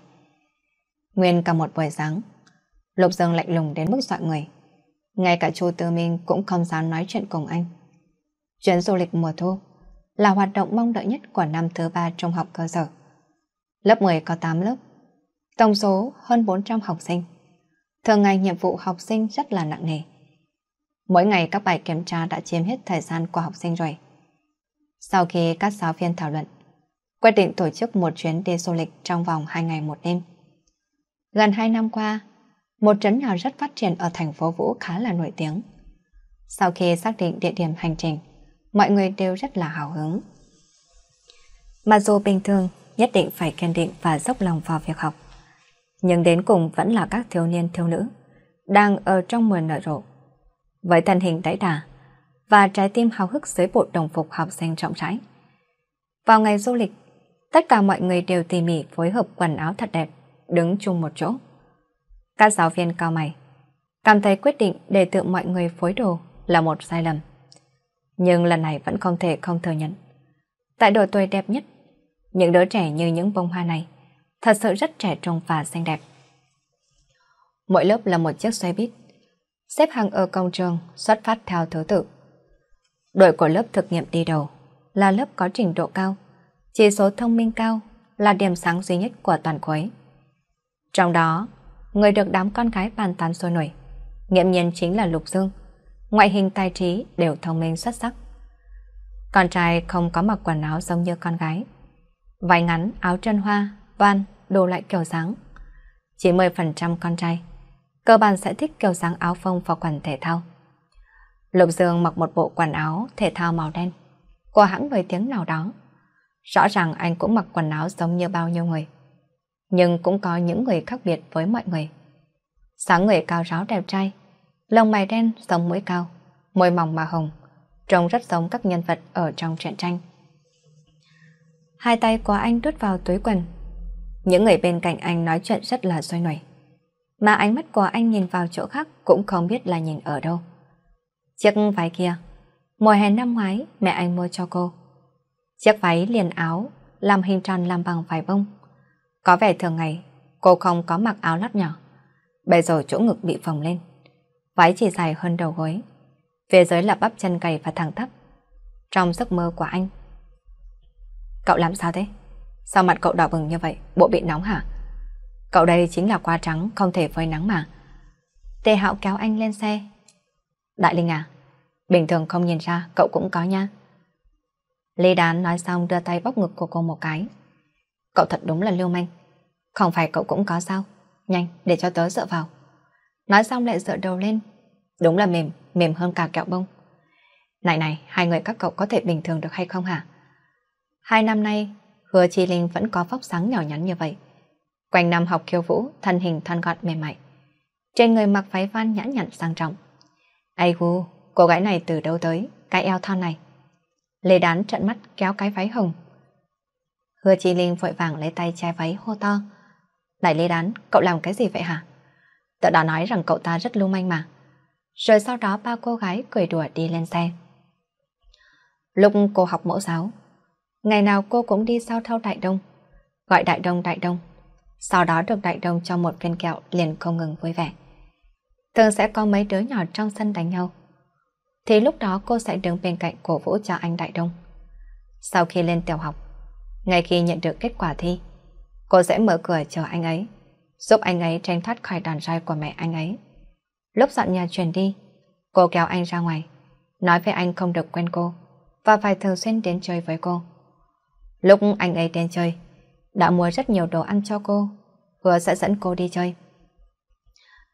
Nguyên cả một buổi sáng Lục Dương lạnh lùng đến mức dọa người. Ngay cả Chu Tư Minh cũng không dám nói chuyện cùng anh. Chuyến du lịch mùa thu là hoạt động mong đợi nhất của năm thứ ba trung học cơ sở. Lớp 10 có 8 lớp, tổng số hơn 400 học sinh. Thường ngày nhiệm vụ học sinh rất là nặng nề. Mỗi ngày các bài kiểm tra đã chiếm hết thời gian của học sinh rồi. Sau khi các giáo viên thảo luận, quyết định tổ chức một chuyến đi du lịch trong vòng 2 ngày một đêm. Gần 2 năm qua, một trấn nhỏ rất phát triển ở thành phố Vũ khá là nổi tiếng. Sau khi xác định địa điểm hành trình, mọi người đều rất là hào hứng. Mặc dù bình thường nhất định phải kiên định và dốc lòng vào việc học, nhưng đến cùng vẫn là các thiếu niên thiếu nữ đang ở trong mùa nở rộ. Với thân hình đẩy đà và trái tim hào hức dưới bộ đồng phục học sinh trọng rãi. Vào ngày du lịch, tất cả mọi người đều tỉ mỉ phối hợp quần áo thật đẹp, đứng chung một chỗ. Các giáo viên cao mày, cảm thấy quyết định để tự mọi người phối đồ là một sai lầm. Nhưng lần này vẫn không thể không thừa nhận. Tại độ tuổi đẹp nhất, những đứa trẻ như những bông hoa này thật sự rất trẻ trung và xinh đẹp. Mỗi lớp là một chiếc xe buýt, xếp hàng ở công trường xuất phát theo thứ tự. Đội của lớp thực nghiệm đi đầu là lớp có trình độ cao, chỉ số thông minh cao là điểm sáng duy nhất của toàn khối. Trong đó, người được đám con gái bàn tán sôi nổi. Nghiệm nhiên chính là Lục Dương. Ngoại hình tài trí đều thông minh xuất sắc. Con trai không có mặc quần áo giống như con gái. Váy ngắn, áo chân hoa, van, đồ lại kiểu dáng. chỉ 10% con trai, cơ bản sẽ thích kiểu dáng áo phông và quần thể thao. Lục Dương mặc một bộ quần áo thể thao màu đen, của hãng nổi tiếng nào đó. Rõ ràng anh cũng mặc quần áo giống như bao nhiêu người. Nhưng cũng có những người khác biệt với mọi người. Sáng người cao ráo đẹp trai, lông mày đen sống mũi cao, môi mỏng mà hồng, trông rất giống các nhân vật ở trong truyện tranh. Hai tay của anh đút vào túi quần. Những người bên cạnh anh nói chuyện rất là sôi nổi. Mà ánh mắt của anh nhìn vào chỗ khác cũng không biết là nhìn ở đâu. Chiếc váy kia, mùa hè năm ngoái mẹ anh mua cho cô. Chiếc váy liền áo, làm hình tròn làm bằng vải bông. Có vẻ thường ngày, cô không có mặc áo lót nhỏ. Bây giờ chỗ ngực bị phồng lên. Váy chỉ dài hơn đầu gối. Phía dưới là bắp chân cày và thẳng tắp. Trong giấc mơ của anh. Cậu làm sao thế? Sao mặt cậu đỏ bừng như vậy? Bộ bị nóng hả? Cậu đây chính là qua trắng, không thể phơi nắng mà. Tề hạo kéo anh lên xe. Đại Linh à, bình thường không nhìn ra cậu cũng có nha. Lê Đán nói xong đưa tay bóc ngực của cô một cái. Cậu thật đúng là lưu manh. Không phải cậu cũng có sao? Nhanh, để cho tớ dựa vào. Nói xong lại dựa đầu lên. Đúng là mềm, mềm hơn cả kẹo bông. Này này, hai người các cậu có thể bình thường được hay không hả? Hai năm nay, Hứa Chi Linh vẫn có vóc sáng nhỏ nhắn như vậy. Quanh năm học khiêu vũ, thân hình thon gọn mềm mại. Trên người mặc váy van nhã nhặn sang trọng. Ây gu, cô gái này từ đâu tới, cái eo thon này. Lê đán trận mắt kéo cái váy hồng. Hứa Chi Linh vội vàng lấy tay che váy hô to. Này Lê đán, cậu làm cái gì vậy hả? Tớ đã nói rằng cậu ta rất lưu manh mà. Rồi sau đó ba cô gái cười đùa đi lên xe. Lúc cô học mẫu giáo, ngày nào cô cũng đi sau theo Đại Đông, gọi Đại Đông Đại Đông. Sau đó được Đại Đông cho một viên kẹo liền không ngừng vui vẻ. Thường sẽ có mấy đứa nhỏ trong sân đánh nhau. Thì lúc đó cô sẽ đứng bên cạnh cổ vũ cho anh Đại Đông. Sau khi lên tiểu học, ngay khi nhận được kết quả thi, cô sẽ mở cửa chờ anh ấy, giúp anh ấy tranh thoát khỏi đòn roi của mẹ anh ấy. Lúc dọn nhà chuyển đi, cô kéo anh ra ngoài, nói với anh không được quen cô và phải thường xuyên đến chơi với cô. Lúc anh ấy đến chơi, đã mua rất nhiều đồ ăn cho cô, vừa sẽ dẫn cô đi chơi.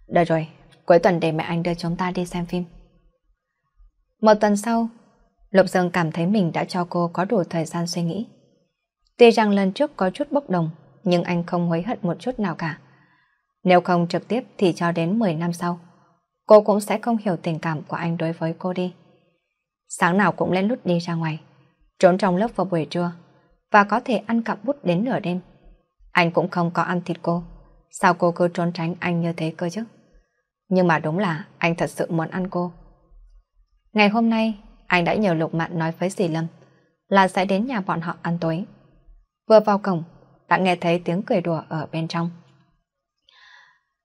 Được rồi, cuối tuần để mẹ anh đưa chúng ta đi xem phim. Một tuần sau, Lục Dương cảm thấy mình đã cho cô có đủ thời gian suy nghĩ. Tuy rằng lần trước có chút bốc đồng, nhưng anh không hối hận một chút nào cả. Nếu không trực tiếp thì cho đến 10 năm sau, cô cũng sẽ không hiểu tình cảm của anh đối với cô đi. Sáng nào cũng lên lút đi ra ngoài, trốn trong lớp vào buổi trưa, và có thể ăn cặp bút đến nửa đêm. Anh cũng không có ăn thịt cô, sao cô cứ trốn tránh anh như thế cơ chứ? Nhưng mà đúng là anh thật sự muốn ăn cô. Ngày hôm nay, anh đã nhờ Lục Mạn nói với dì Lâm là sẽ đến nhà bọn họ ăn tối. Vừa vào cổng, đã nghe thấy tiếng cười đùa ở bên trong.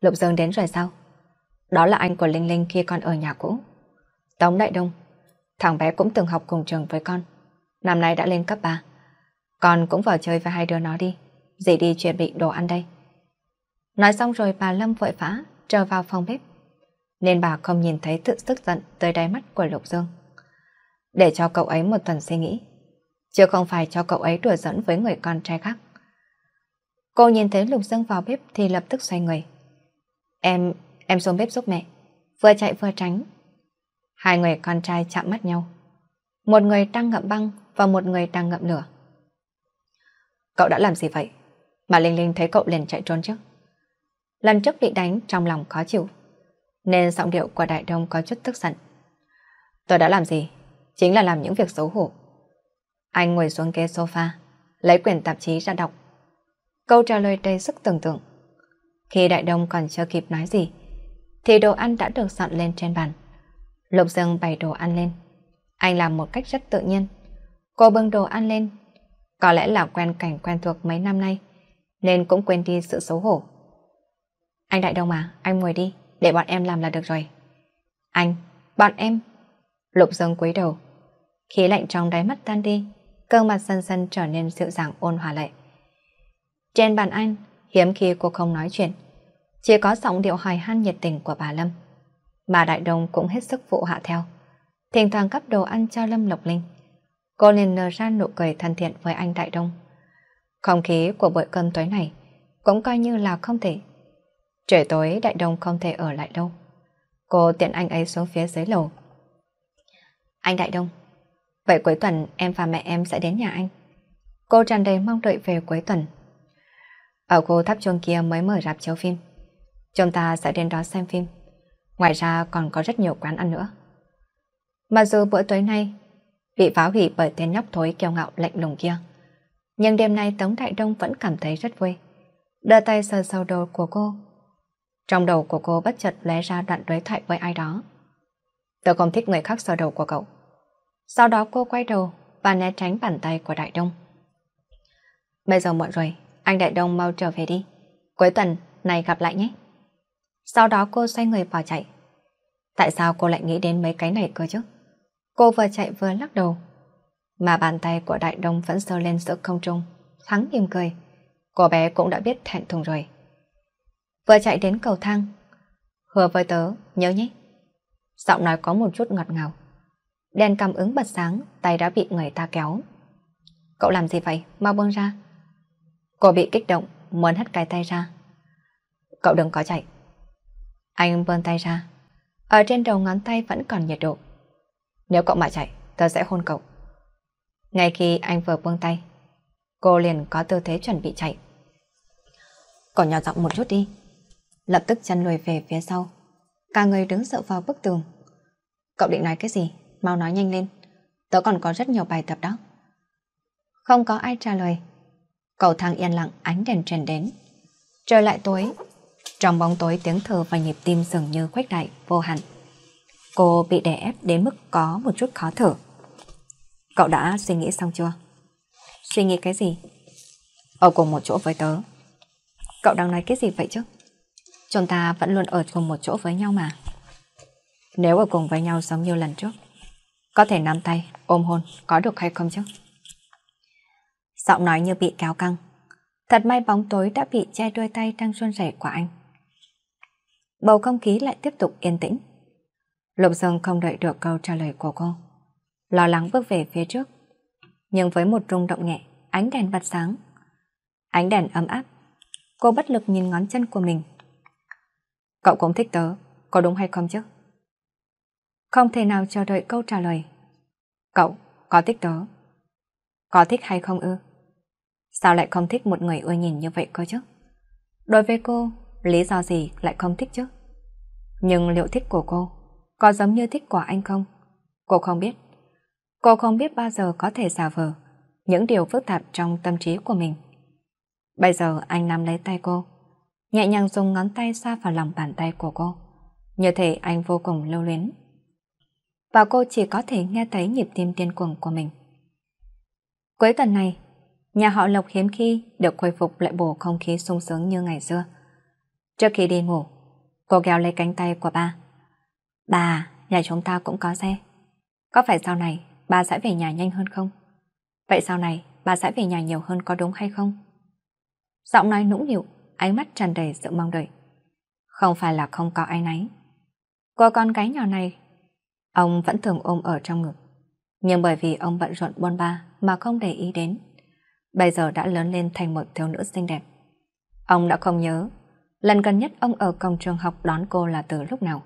Lục Dương đến rồi sao? Đó là anh của Linh Linh khi con ở nhà cũ. Tống Đại Đông, thằng bé cũng từng học cùng trường với con. Năm nay đã lên cấp 3. Con cũng vào chơi với hai đứa nó đi. Dì đi chuẩn bị đồ ăn đây. Nói xong rồi bà Lâm vội vã trở vào phòng bếp. Nên bà không nhìn thấy tự tức giận tới đáy mắt của Lục Dương. Để cho cậu ấy một tuần suy nghĩ. Chứ không phải cho cậu ấy đùa dẫn với người con trai khác. Cô nhìn thấy Lục Dương vào bếp thì lập tức xoay người. Em, em xuống bếp giúp mẹ. Vừa chạy vừa tránh. Hai người con trai chạm mắt nhau. Một người đang ngậm băng và một người đang ngậm lửa. Cậu đã làm gì vậy? Mà Linh Linh thấy cậu liền chạy trốn trước. Lần trước bị đánh trong lòng khó chịu, nên giọng điệu của Đại Đông có chút tức giận. Tôi đã làm gì? Chính là làm những việc xấu hổ. Anh ngồi xuống ghế sofa, lấy quyển tạp chí ra đọc. Câu trả lời đầy sức tưởng tượng. Khi Đại Đông còn chưa kịp nói gì, thì đồ ăn đã được dọn lên trên bàn. Lục Dương bày đồ ăn lên. Anh làm một cách rất tự nhiên. Cô bưng đồ ăn lên có lẽ là quen cảnh quen thuộc mấy năm nay, nên cũng quên đi sự xấu hổ. Anh Đại Đông à, anh ngồi đi, để bọn em làm là được rồi. Anh, bọn em. Lục Dương cúi đầu. Khí lạnh trong đáy mắt tan đi, cơ mặt dần dần trở nên dịu dàng ôn hòa lại. Trên bàn anh, hiếm khi cô không nói chuyện, chỉ có giọng điệu hài han nhiệt tình của bà Lâm. Bà Đại Đông cũng hết sức phụ hạ theo, thỉnh thoảng cấp đồ ăn cho Lâm Lộc Linh. Cô liền nở ra nụ cười thân thiện với anh Đại Đông. Không khí của bữa cơm tối này cũng coi như là không thể. Trời tối Đại Đông không thể ở lại đâu. Cô tiện anh ấy xuống phía dưới lầu. Anh Đại Đông, vậy cuối tuần em và mẹ em sẽ đến nhà anh. Cô tràn đầy mong đợi về cuối tuần. Ở cô tháp chuông kia mới mở rạp chiếu phim. Chúng ta sẽ đến đó xem phim. Ngoài ra còn có rất nhiều quán ăn nữa. Mặc dù bữa tối nay bị phá hủy bởi tên nhóc thối kiêu ngạo lạnh lùng kia. Nhưng đêm nay Tống Đại Đông vẫn cảm thấy rất vui. Đưa tay sờ sau đầu của cô. Trong đầu của cô bất chợt lóe ra đoạn đối thoại với ai đó. Tôi không thích người khác sờ đầu của cậu. Sau đó cô quay đầu và né tránh bàn tay của Đại Đông. Bây giờ muộn rồi, anh Đại Đông mau trở về đi. Cuối tuần này gặp lại nhé. Sau đó cô xoay người bỏ chạy. Tại sao cô lại nghĩ đến mấy cái này cơ chứ? Cô vừa chạy vừa lắc đầu. Mà bàn tay của Đại Đông vẫn sơ lên giữa không trung. Thắng mỉm cười. Cô bé cũng đã biết thẹn thùng rồi. Vừa chạy đến cầu thang. Hứa với tớ, nhớ nhé. Giọng nói có một chút ngọt ngào. Đèn cảm ứng bật sáng, tay đã bị người ta kéo. Cậu làm gì vậy? Mau buông ra. Cô bị kích động, muốn hất cái tay ra. Cậu đừng có chạy. Anh vươn tay ra. Ở trên đầu ngón tay vẫn còn nhiệt độ. Nếu cậu mà chạy, tớ sẽ hôn cậu. Ngay khi anh vừa buông tay, cô liền có tư thế chuẩn bị chạy. Cậu nhỏ giọng một chút đi. Lập tức chân lùi về phía sau. Cả người đứng dựa vào bức tường. Cậu định nói cái gì? Mau nói nhanh lên. Tớ còn có rất nhiều bài tập đó. Không có ai trả lời. Cầu thang yên lặng ánh đèn truyền đến. Trời lại tối. Trong bóng tối tiếng thở và nhịp tim dường như khuếch đại vô hạn. Cô bị đè ép đến mức có một chút khó thở. Cậu đã suy nghĩ xong chưa? Suy nghĩ cái gì? Ở cùng một chỗ với tớ. Cậu đang nói cái gì vậy chứ? Chúng ta vẫn luôn ở cùng một chỗ với nhau mà. Nếu ở cùng với nhau giống như lần trước, có thể nắm tay, ôm hôn, có được hay không chứ? Giọng nói như bị kéo căng. Thật may bóng tối đã bị che đôi tay đang run rẩy của anh. Bầu không khí lại tiếp tục yên tĩnh. Lục Dương không đợi được câu trả lời của cô. Lo lắng bước về phía trước. Nhưng với một rung động nhẹ, ánh đèn bật sáng. Ánh đèn ấm áp. Cô bất lực nhìn ngón chân của mình. Cậu cũng thích tớ, có đúng hay không chứ? Không thể nào chờ đợi câu trả lời. Cậu có thích tớ? Có thích hay không ư? Sao lại không thích một người ưa nhìn như vậy cơ chứ? Đối với cô, lý do gì lại không thích chứ? Nhưng liệu thích của cô có giống như thích của anh không? Cô không biết. Cô không biết bao giờ có thể giả vờ những điều phức tạp trong tâm trí của mình. Bây giờ anh nắm lấy tay cô, nhẹ nhàng dùng ngón tay xoa vào lòng bàn tay của cô. Như thể anh vô cùng lưu luyến. Và cô chỉ có thể nghe thấy nhịp tim tiên cuồng của mình. Cuối tuần này, nhà họ Lộc hiếm khi được khôi phục lại bổ không khí sung sướng như ngày xưa. Trước khi đi ngủ, cô kéo lấy cánh tay của ba. Bà, nhà chúng ta cũng có xe. Có phải sau này bà sẽ về nhà nhanh hơn không? Vậy sau này bà sẽ về nhà nhiều hơn có đúng hay không? Giọng nói nũng nịu, ánh mắt tràn đầy sự mong đợi. Không phải là không có ai nấy. Cô con gái nhỏ này, ông vẫn thường ôm ở trong ngực. Nhưng bởi vì ông bận rộn bôn ba mà không để ý đến. Bây giờ đã lớn lên thành một thiếu nữ xinh đẹp. Ông đã không nhớ lần gần nhất ông ở cổng trường học đón cô là từ lúc nào.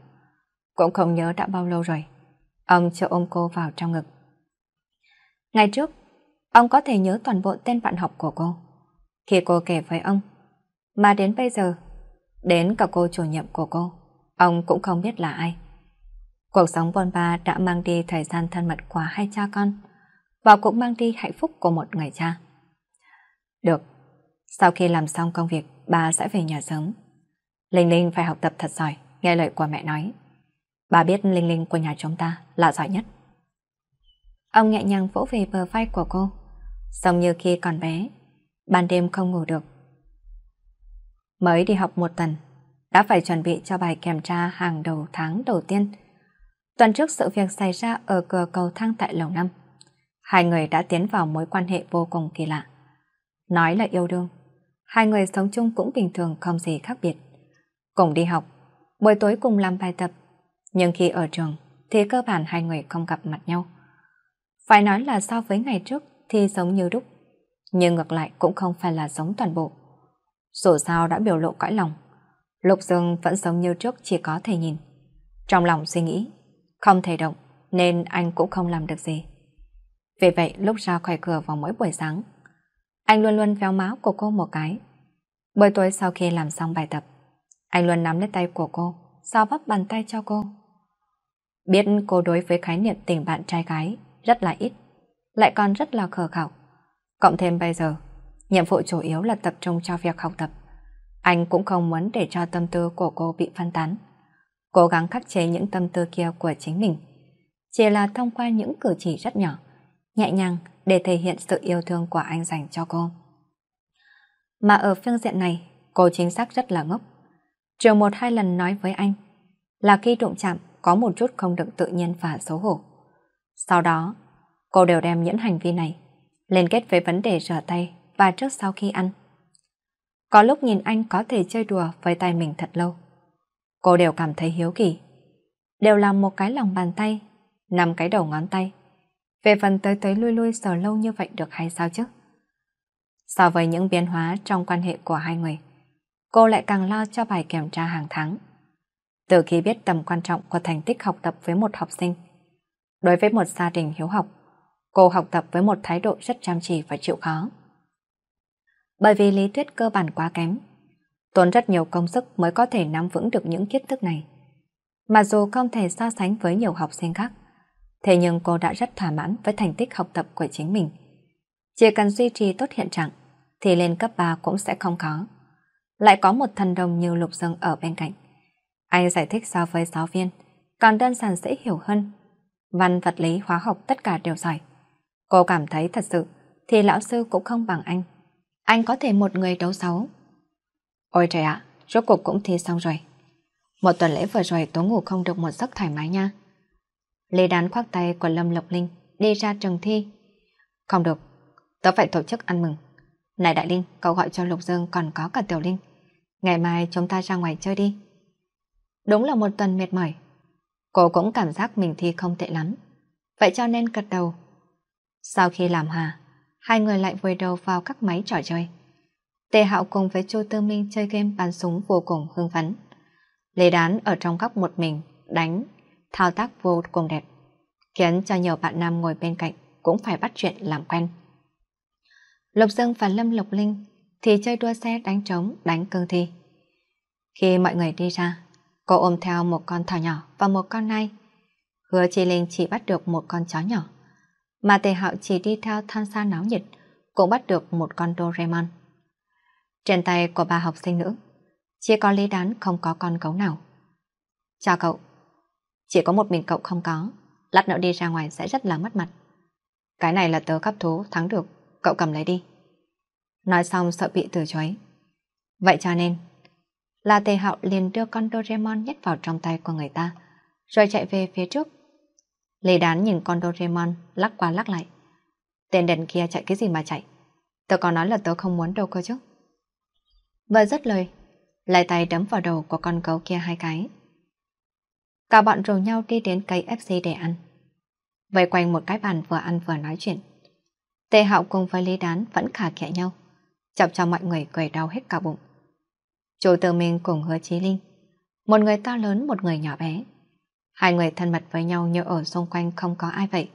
Cũng không nhớ đã bao lâu rồi. Ông cho ôm cô vào trong ngực. Ngày trước, ông có thể nhớ toàn bộ tên bạn học của cô. Khi cô kể với ông, mà đến bây giờ, đến cả cô chủ nhiệm của cô, ông cũng không biết là ai. Cuộc sống bôn ba đã mang đi thời gian thân mật của hai cha con, và cũng mang đi hạnh phúc của một người cha. Được, sau khi làm xong công việc, bà sẽ về nhà sớm. Linh Linh phải học tập thật giỏi, nghe lời của mẹ nói. Bà biết Linh Linh của nhà chúng ta là giỏi nhất. Ông nhẹ nhàng vỗ về bờ vai của cô, giống như khi còn bé, ban đêm không ngủ được. Mới đi học một tuần, đã phải chuẩn bị cho bài kiểm tra hàng đầu tháng đầu tiên. Tuần trước sự việc xảy ra ở cửa cầu thang tại lầu năm. Hai người đã tiến vào mối quan hệ vô cùng kỳ lạ. Nói là yêu đương, hai người sống chung cũng bình thường không gì khác biệt. Cùng đi học, buổi tối cùng làm bài tập, nhưng khi ở trường thì cơ bản hai người không gặp mặt nhau. Phải nói là so với ngày trước thì giống như đúc, nhưng ngược lại cũng không phải là giống toàn bộ. Dù sao đã biểu lộ cõi lòng, Lục Dương vẫn sống như trước chỉ có thể nhìn. Trong lòng suy nghĩ, không thể động, nên anh cũng không làm được gì. Vì vậy lúc ra khỏi cửa vào mỗi buổi sáng, anh luôn luôn véo máu của cô một cái. Buổi tối sau khi làm xong bài tập, anh luôn nắm lấy tay của cô, sao bắp bàn tay cho cô. Biết cô đối với khái niệm tình bạn trai gái rất là ít, lại còn rất là khờ khảo. Cộng thêm bây giờ, nhiệm vụ chủ yếu là tập trung cho việc học tập. Anh cũng không muốn để cho tâm tư của cô bị phân tán. Cố gắng khắc chế những tâm tư kia của chính mình. Chỉ là thông qua những cử chỉ rất nhỏ, nhẹ nhàng để thể hiện sự yêu thương của anh dành cho cô. Mà ở phương diện này, cô chính xác rất là ngốc. Trường một hai lần nói với anh là khi đụng chạm có một chút không được tự nhiên và xấu hổ. Sau đó, cô đều đem những hành vi này liên kết với vấn đề rửa tay và trước sau khi ăn. Có lúc nhìn anh có thể chơi đùa với tay mình thật lâu. Cô đều cảm thấy hiếu kỳ. Đều làm một cái lòng bàn tay, năm cái đầu ngón tay. Về phần tới tới lui lui sờ lâu như vậy được hay sao chứ? So với những biến hóa trong quan hệ của hai người, cô lại càng lo cho bài kiểm tra hàng tháng. Từ khi biết tầm quan trọng của thành tích học tập với một học sinh, đối với một gia đình hiếu học, cô học tập với một thái độ rất chăm chỉ và chịu khó. Bởi vì lý thuyết cơ bản quá kém, tốn rất nhiều công sức mới có thể nắm vững được những kiến thức này. Mà dù không thể so sánh với nhiều học sinh khác, thế nhưng cô đã rất thỏa mãn với thành tích học tập của chính mình. Chỉ cần duy trì tốt hiện trạng, thì lên cấp 3 cũng sẽ không khó. Lại có một thần đồng như Lục Dương ở bên cạnh. Anh giải thích so với giáo viên, còn đơn giản dễ hiểu hơn. Văn, vật lý, hóa học tất cả đều giỏi. Cô cảm thấy thật sự, thì lão sư cũng không bằng anh. Anh có thể một người đấu xấu. Ôi trời ạ, rốt cuộc cũng thi xong rồi. Một tuần lễ vừa rồi tố ngủ không được một giấc thoải mái nha. Lê đán khoác tay của Lâm Lộc Linh đi ra trường thi. Không được, tớ phải tổ chức ăn mừng. Này Đại Linh, cậu gọi cho Lục Dương còn có cả Tiểu Linh. Ngày mai chúng ta ra ngoài chơi đi. Đúng là một tuần mệt mỏi. Cô cũng cảm giác mình thi không tệ lắm. Vậy cho nên gật đầu. Sau khi làm hòa, hai người lại vùi đầu vào các máy trò chơi. Tề Hạo cùng với Chu Tư Minh chơi game bắn súng vô cùng hưng phấn. Lê Đán ở trong góc một mình, đánh, thao tác vô cùng đẹp, khiến cho nhiều bạn nam ngồi bên cạnh cũng phải bắt chuyện làm quen. Lộc Dương và Lâm Lộc Linh thì chơi đua xe đánh trống, đánh cương thi. Khi mọi người đi ra, cô ôm theo một con thỏ nhỏ và một con nai. Hứa Chi Linh chỉ bắt được một con chó nhỏ, mà Tề Hạo chỉ đi theo tham gia náo nhiệt, cũng bắt được một con Doraemon. Trên tay của ba học sinh nữ, chỉ có Lý Đán không có con gấu nào. Chào cậu, chỉ có một mình cậu không có, lát nữa đi ra ngoài sẽ rất là mất mặt. Cái này là tớ cấp thú thắng được, cậu cầm lấy đi. Nói xong sợ bị từ chối. Vậy cho nên, là tề hạo liền đưa con Doraemon nhét vào trong tay của người ta, rồi chạy về phía trước. Lê đán nhìn con Doraemon lắc qua lắc lại. Tên đèn kia chạy cái gì mà chạy? Tớ còn nói là tớ không muốn đâu cơ chứ. Vừa dứt lời, lại tay đấm vào đầu của con gấu kia hai cái. Cả bọn rủ nhau đi đến cây FC để ăn. Vây quanh một cái bàn vừa ăn vừa nói chuyện. Tề hạo cùng với Lý Đán vẫn khả khẽ nhau, chọc cho mọi người cười đau hết cả bụng. Chủ tử mình cùng hứa Chí Linh, một người to lớn một người nhỏ bé. Hai người thân mật với nhau như ở xung quanh không có ai vậy.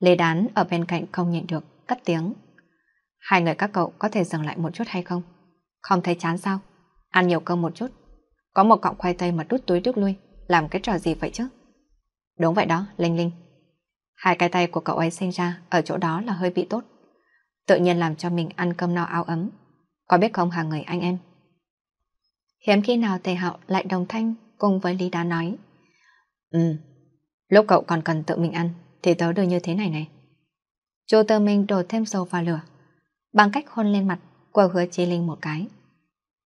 Lý Đán ở bên cạnh không nhịn được, cất tiếng. Hai người các cậu có thể dừng lại một chút hay không? Không thấy chán sao? Ăn nhiều cơm một chút. Có một cọng khoai tây mà đút túi đút lui, làm cái trò gì vậy chứ? Đúng vậy đó, Linh Linh. Hai cái tay của cậu ấy sinh ra ở chỗ đó là hơi bị tốt. Tự nhiên làm cho mình ăn cơm no áo ấm. Có biết không hàng người anh em? Hiếm khi nào Tề Hạo lại đồng thanh cùng với Lý Đá nói. Ừ, lúc cậu còn cần tự mình ăn thì tớ đưa như thế này này. Chu Tơ Minh đổ thêm dầu vào lửa bằng cách hôn lên mặt của hứa Chi Linh một cái.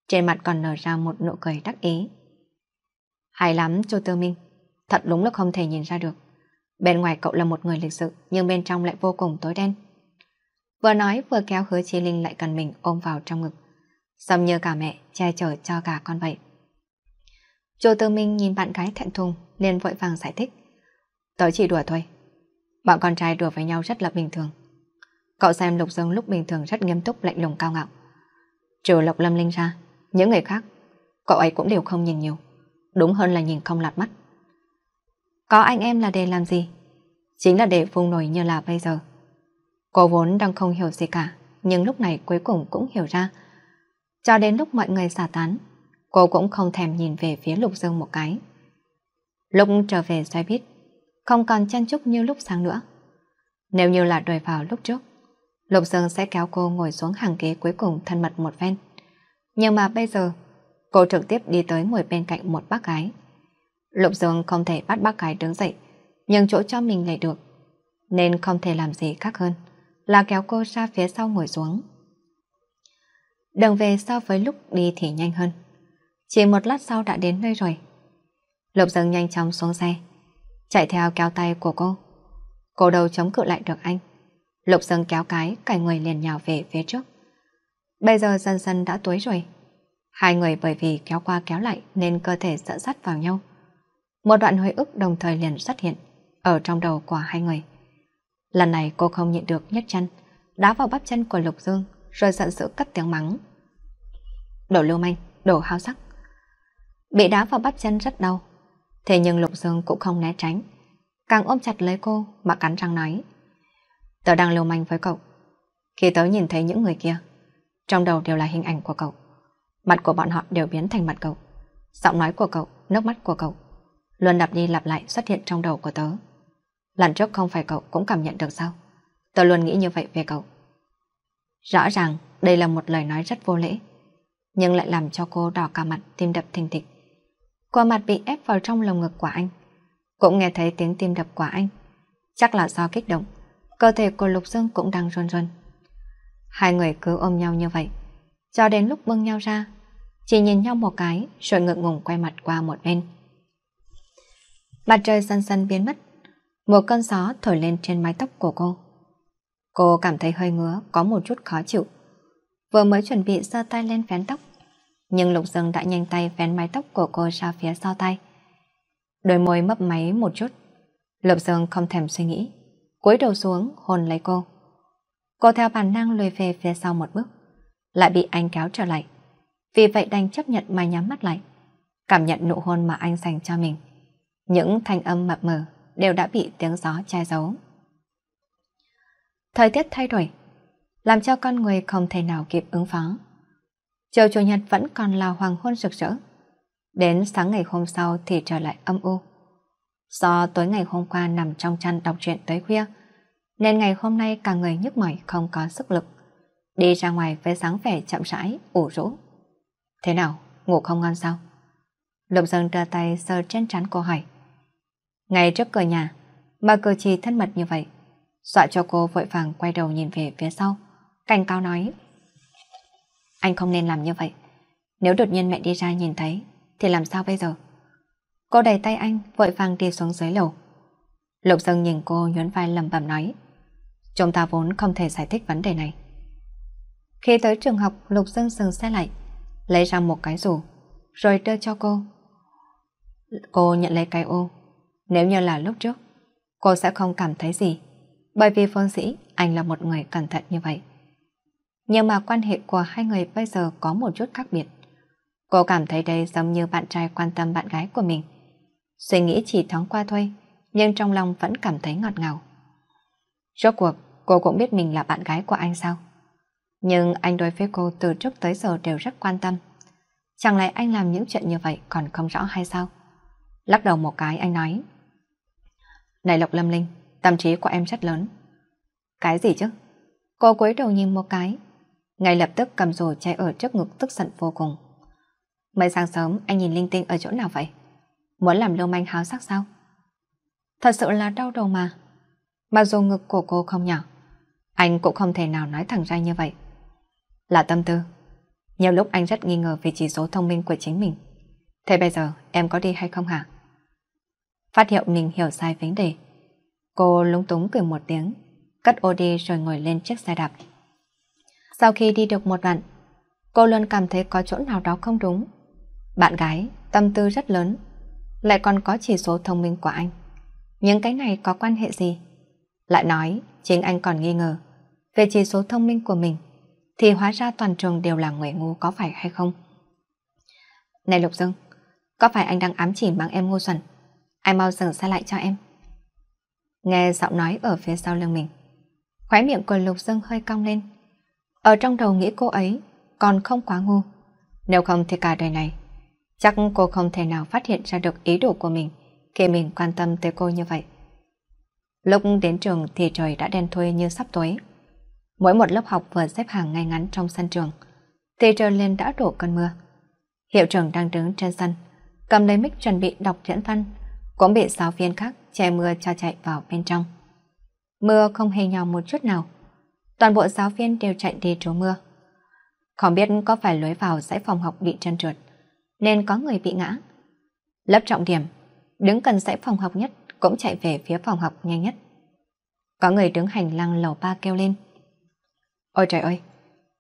Trên mặt còn nở ra một nụ cười đắc ý. Hay lắm Chu Tơ Minh, thật đúng là không thể nhìn ra được. Bên ngoài cậu là một người lịch sự, nhưng bên trong lại vô cùng tối đen. Vừa nói vừa kéo hứa chi Linh lại gần mình ôm vào trong ngực. Xâm như cả mẹ, che chở cho cả con vậy. Chu Tư Minh nhìn bạn gái thẹn thùng, liền vội vàng giải thích. Tớ chỉ đùa thôi. Bọn con trai đùa với nhau rất là bình thường. Cậu xem Lục Dương lúc bình thường rất nghiêm túc lạnh lùng cao ngạo. Trừ Lộc Lâm Linh ra, những người khác cậu ấy cũng đều không nhìn nhiều. Đúng hơn là nhìn không lạt mắt. Có anh em là để làm gì? Chính là để vung nổi như là bây giờ. Cô vốn đang không hiểu gì cả, nhưng lúc này cuối cùng cũng hiểu ra. Cho đến lúc mọi người xả tán, cô cũng không thèm nhìn về phía Lục Dương một cái. Lúc trở về xe buýt, không còn chăn chúc như lúc sáng nữa. Nếu như là đòi vào lúc trước, Lục Dương sẽ kéo cô ngồi xuống hàng ghế cuối cùng thân mật một ven. Nhưng mà bây giờ, cô trực tiếp đi tới ngồi bên cạnh một bác gái. Lục Dương không thể bắt bác gái đứng dậy, nhưng chỗ cho mình lại được, nên không thể làm gì khác hơn là kéo cô ra phía sau ngồi xuống. Đường về so với lúc đi thì nhanh hơn. Chỉ một lát sau đã đến nơi rồi. Lục Dương nhanh chóng xuống xe, chạy theo kéo tay của cô. Cô đầu chống cự lại được anh. Lục Dương kéo cái, cả người liền nhào về phía trước. Bây giờ dần dần đã tối rồi. Hai người bởi vì kéo qua kéo lại nên cơ thể dẫn dắt vào nhau. Một đoạn hồi ức đồng thời liền xuất hiện ở trong đầu của hai người. Lần này cô không nhịn được nhấc chân, đá vào bắp chân của Lục Dương rồi giận dữ cất tiếng mắng. Đồ lưu manh, đồ hao sắc. Bị đá vào bắp chân rất đau, thế nhưng Lục Dương cũng không né tránh, càng ôm chặt lấy cô mà cắn răng nói. Tớ đang lưu manh với cậu. Khi tớ nhìn thấy những người kia, trong đầu đều là hình ảnh của cậu. Mặt của bọn họ đều biến thành mặt cậu. Giọng nói của cậu, nước mắt của cậu, luôn lặp đi lặp lại xuất hiện trong đầu của tớ. Lần trước không phải cậu cũng cảm nhận được sao? Tớ luôn nghĩ như vậy về cậu. Rõ ràng đây là một lời nói rất vô lễ, nhưng lại làm cho cô đỏ cả mặt tim đập thình thịch. Qua mặt bị ép vào trong lồng ngực của anh. Cũng nghe thấy tiếng tim đập của anh. Chắc là do kích động, cơ thể của Lục Dương cũng đang run run. Hai người cứ ôm nhau như vậy, cho đến lúc bưng nhau ra, chỉ nhìn nhau một cái rồi ngượng ngùng quay mặt qua một bên. Mặt trời dần dần biến mất, một cơn gió thổi lên trên mái tóc của cô. Cô cảm thấy hơi ngứa, có một chút khó chịu. Vừa mới chuẩn bị giơ tay lên vén tóc, nhưng Lục Dương đã nhanh tay vén mái tóc của cô ra phía sau tay. Đôi môi mấp máy một chút, Lục Dương không thèm suy nghĩ, cúi đầu xuống hôn lấy cô. Cô theo bản năng lùi về phía sau một bước, lại bị anh kéo trở lại. Vì vậy đành chấp nhận mà nhắm mắt lại, cảm nhận nụ hôn mà anh dành cho mình. Những thanh âm mập mờ đều đã bị tiếng gió che giấu. Thời tiết thay đổi, làm cho con người không thể nào kịp ứng phó. Chiều chủ nhật vẫn còn là hoàng hôn rực rỡ. Đến sáng ngày hôm sau thì trở lại âm u. Do tối ngày hôm qua nằm trong chăn đọc truyện tới khuya, nên ngày hôm nay cả người nhức mỏi không có sức lực. Đi ra ngoài với dáng vẻ chậm rãi, ủ rũ. Thế nào, ngủ không ngon sao? Lục Dương đưa tay sờ trên trán cô hỏi. Ngay trước cửa nhà, mà cử chỉ thân mật như vậy, dọa cho cô vội vàng quay đầu nhìn về phía sau, cảnh cao nói. Anh không nên làm như vậy. Nếu đột nhiên mẹ đi ra nhìn thấy, thì làm sao bây giờ? Cô đẩy tay anh, vội vàng đi xuống dưới lầu. Lục Dương nhìn cô nhún vai lầm bẩm nói. Chúng ta vốn không thể giải thích vấn đề này. Khi tới trường học, Lục Dương dừng xe lại, lấy ra một cái rủ, rồi đưa cho cô. Cô nhận lấy cái ô. Nếu như là lúc trước, cô sẽ không cảm thấy gì, bởi vì vốn sĩ anh là một người cẩn thận như vậy. Nhưng mà quan hệ của hai người bây giờ có một chút khác biệt. Cô cảm thấy đây giống như bạn trai quan tâm bạn gái của mình. Suy nghĩ chỉ thoáng qua thôi, nhưng trong lòng vẫn cảm thấy ngọt ngào. Rốt cuộc, cô cũng biết mình là bạn gái của anh sao? Nhưng anh đối với cô từ trước tới giờ đều rất quan tâm. Chẳng lẽ anh làm những chuyện như vậy còn không rõ hay sao? Lắc đầu một cái anh nói. Này Lộc Lâm Linh, tâm trí của em rất lớn. Cái gì chứ? Cô cúi đầu nhìn một cái, ngay lập tức cầm rổ chạy ở trước ngực tức giận vô cùng. Mấy sáng sớm anh nhìn linh tinh ở chỗ nào vậy? Muốn làm lưu manh háo sắc sao? Thật sự là đau đầu mà. Mặc dù ngực của cô không nhỏ, anh cũng không thể nào nói thẳng ra như vậy. Là tâm tư. Nhiều lúc anh rất nghi ngờ về chỉ số thông minh của chính mình. Thế bây giờ em có đi hay không hả? Phát hiện mình hiểu sai vấn đề. Cô lúng túng cười một tiếng, cất ô đi rồi ngồi lên chiếc xe đạp. Sau khi đi được một đoạn, cô luôn cảm thấy có chỗ nào đó không đúng. Bạn gái, tâm tư rất lớn, lại còn có chỉ số thông minh của anh. Những cái này có quan hệ gì? Lại nói, chính anh còn nghi ngờ về chỉ số thông minh của mình, thì hóa ra toàn trường đều là người ngu có phải hay không? Này Lục Dương, có phải anh đang ám chỉ bằng em ngu xuẩn? Anh mau dừng xe lại cho em. Nghe giọng nói ở phía sau lưng mình. Khóe miệng của Lục Dương hơi cong lên. Ở trong đầu nghĩ cô ấy còn không quá ngu. Nếu không thì cả đời này, chắc cô không thể nào phát hiện ra được ý đồ của mình khi mình quan tâm tới cô như vậy. Lúc đến trường thì trời đã đen thui như sắp tối. Mỗi một lớp học vừa xếp hàng ngay ngắn trong sân trường, thì trời lên đã đổ cơn mưa. Hiệu trưởng đang đứng trên sân, cầm lấy mic chuẩn bị đọc diễn văn, cũng bị giáo viên khác che mưa cho chạy vào bên trong. Mưa không hề nhỏ một chút nào. Toàn bộ giáo viên đều chạy đi trú mưa. Không biết có phải lối vào dãy phòng học bị trơn trượt, nên có người bị ngã. Lớp trọng điểm, đứng gần dãy phòng học nhất cũng chạy về phía phòng học nhanh nhất. Có người đứng hành lang lầu ba kêu lên. Ôi trời ơi,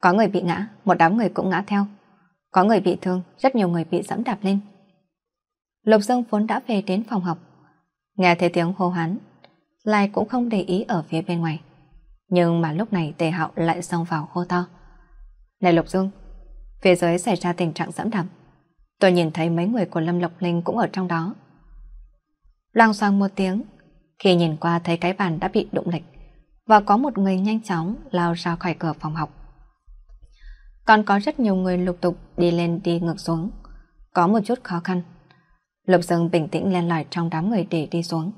có người bị ngã, một đám người cũng ngã theo. Có người bị thương, rất nhiều người bị dẫm đạp lên. Lục Dương vốn đã về đến phòng học. Nghe thấy tiếng hô hoán, Lai cũng không để ý ở phía bên ngoài. Nhưng mà lúc này Tề Hạo lại xông vào hô to. Này Lục Dương, phía dưới xảy ra tình trạng dẫm đạp. Tôi nhìn thấy mấy người của Lâm Lộc Linh cũng ở trong đó. Loang xoang một tiếng, khi nhìn qua thấy cái bàn đã bị đụng lệch và có một người nhanh chóng lao ra khỏi cửa phòng học. Còn có rất nhiều người lục tục đi lên đi ngược xuống, có một chút khó khăn. Lục Dương bình tĩnh lên lại trong đám người để đi xuống.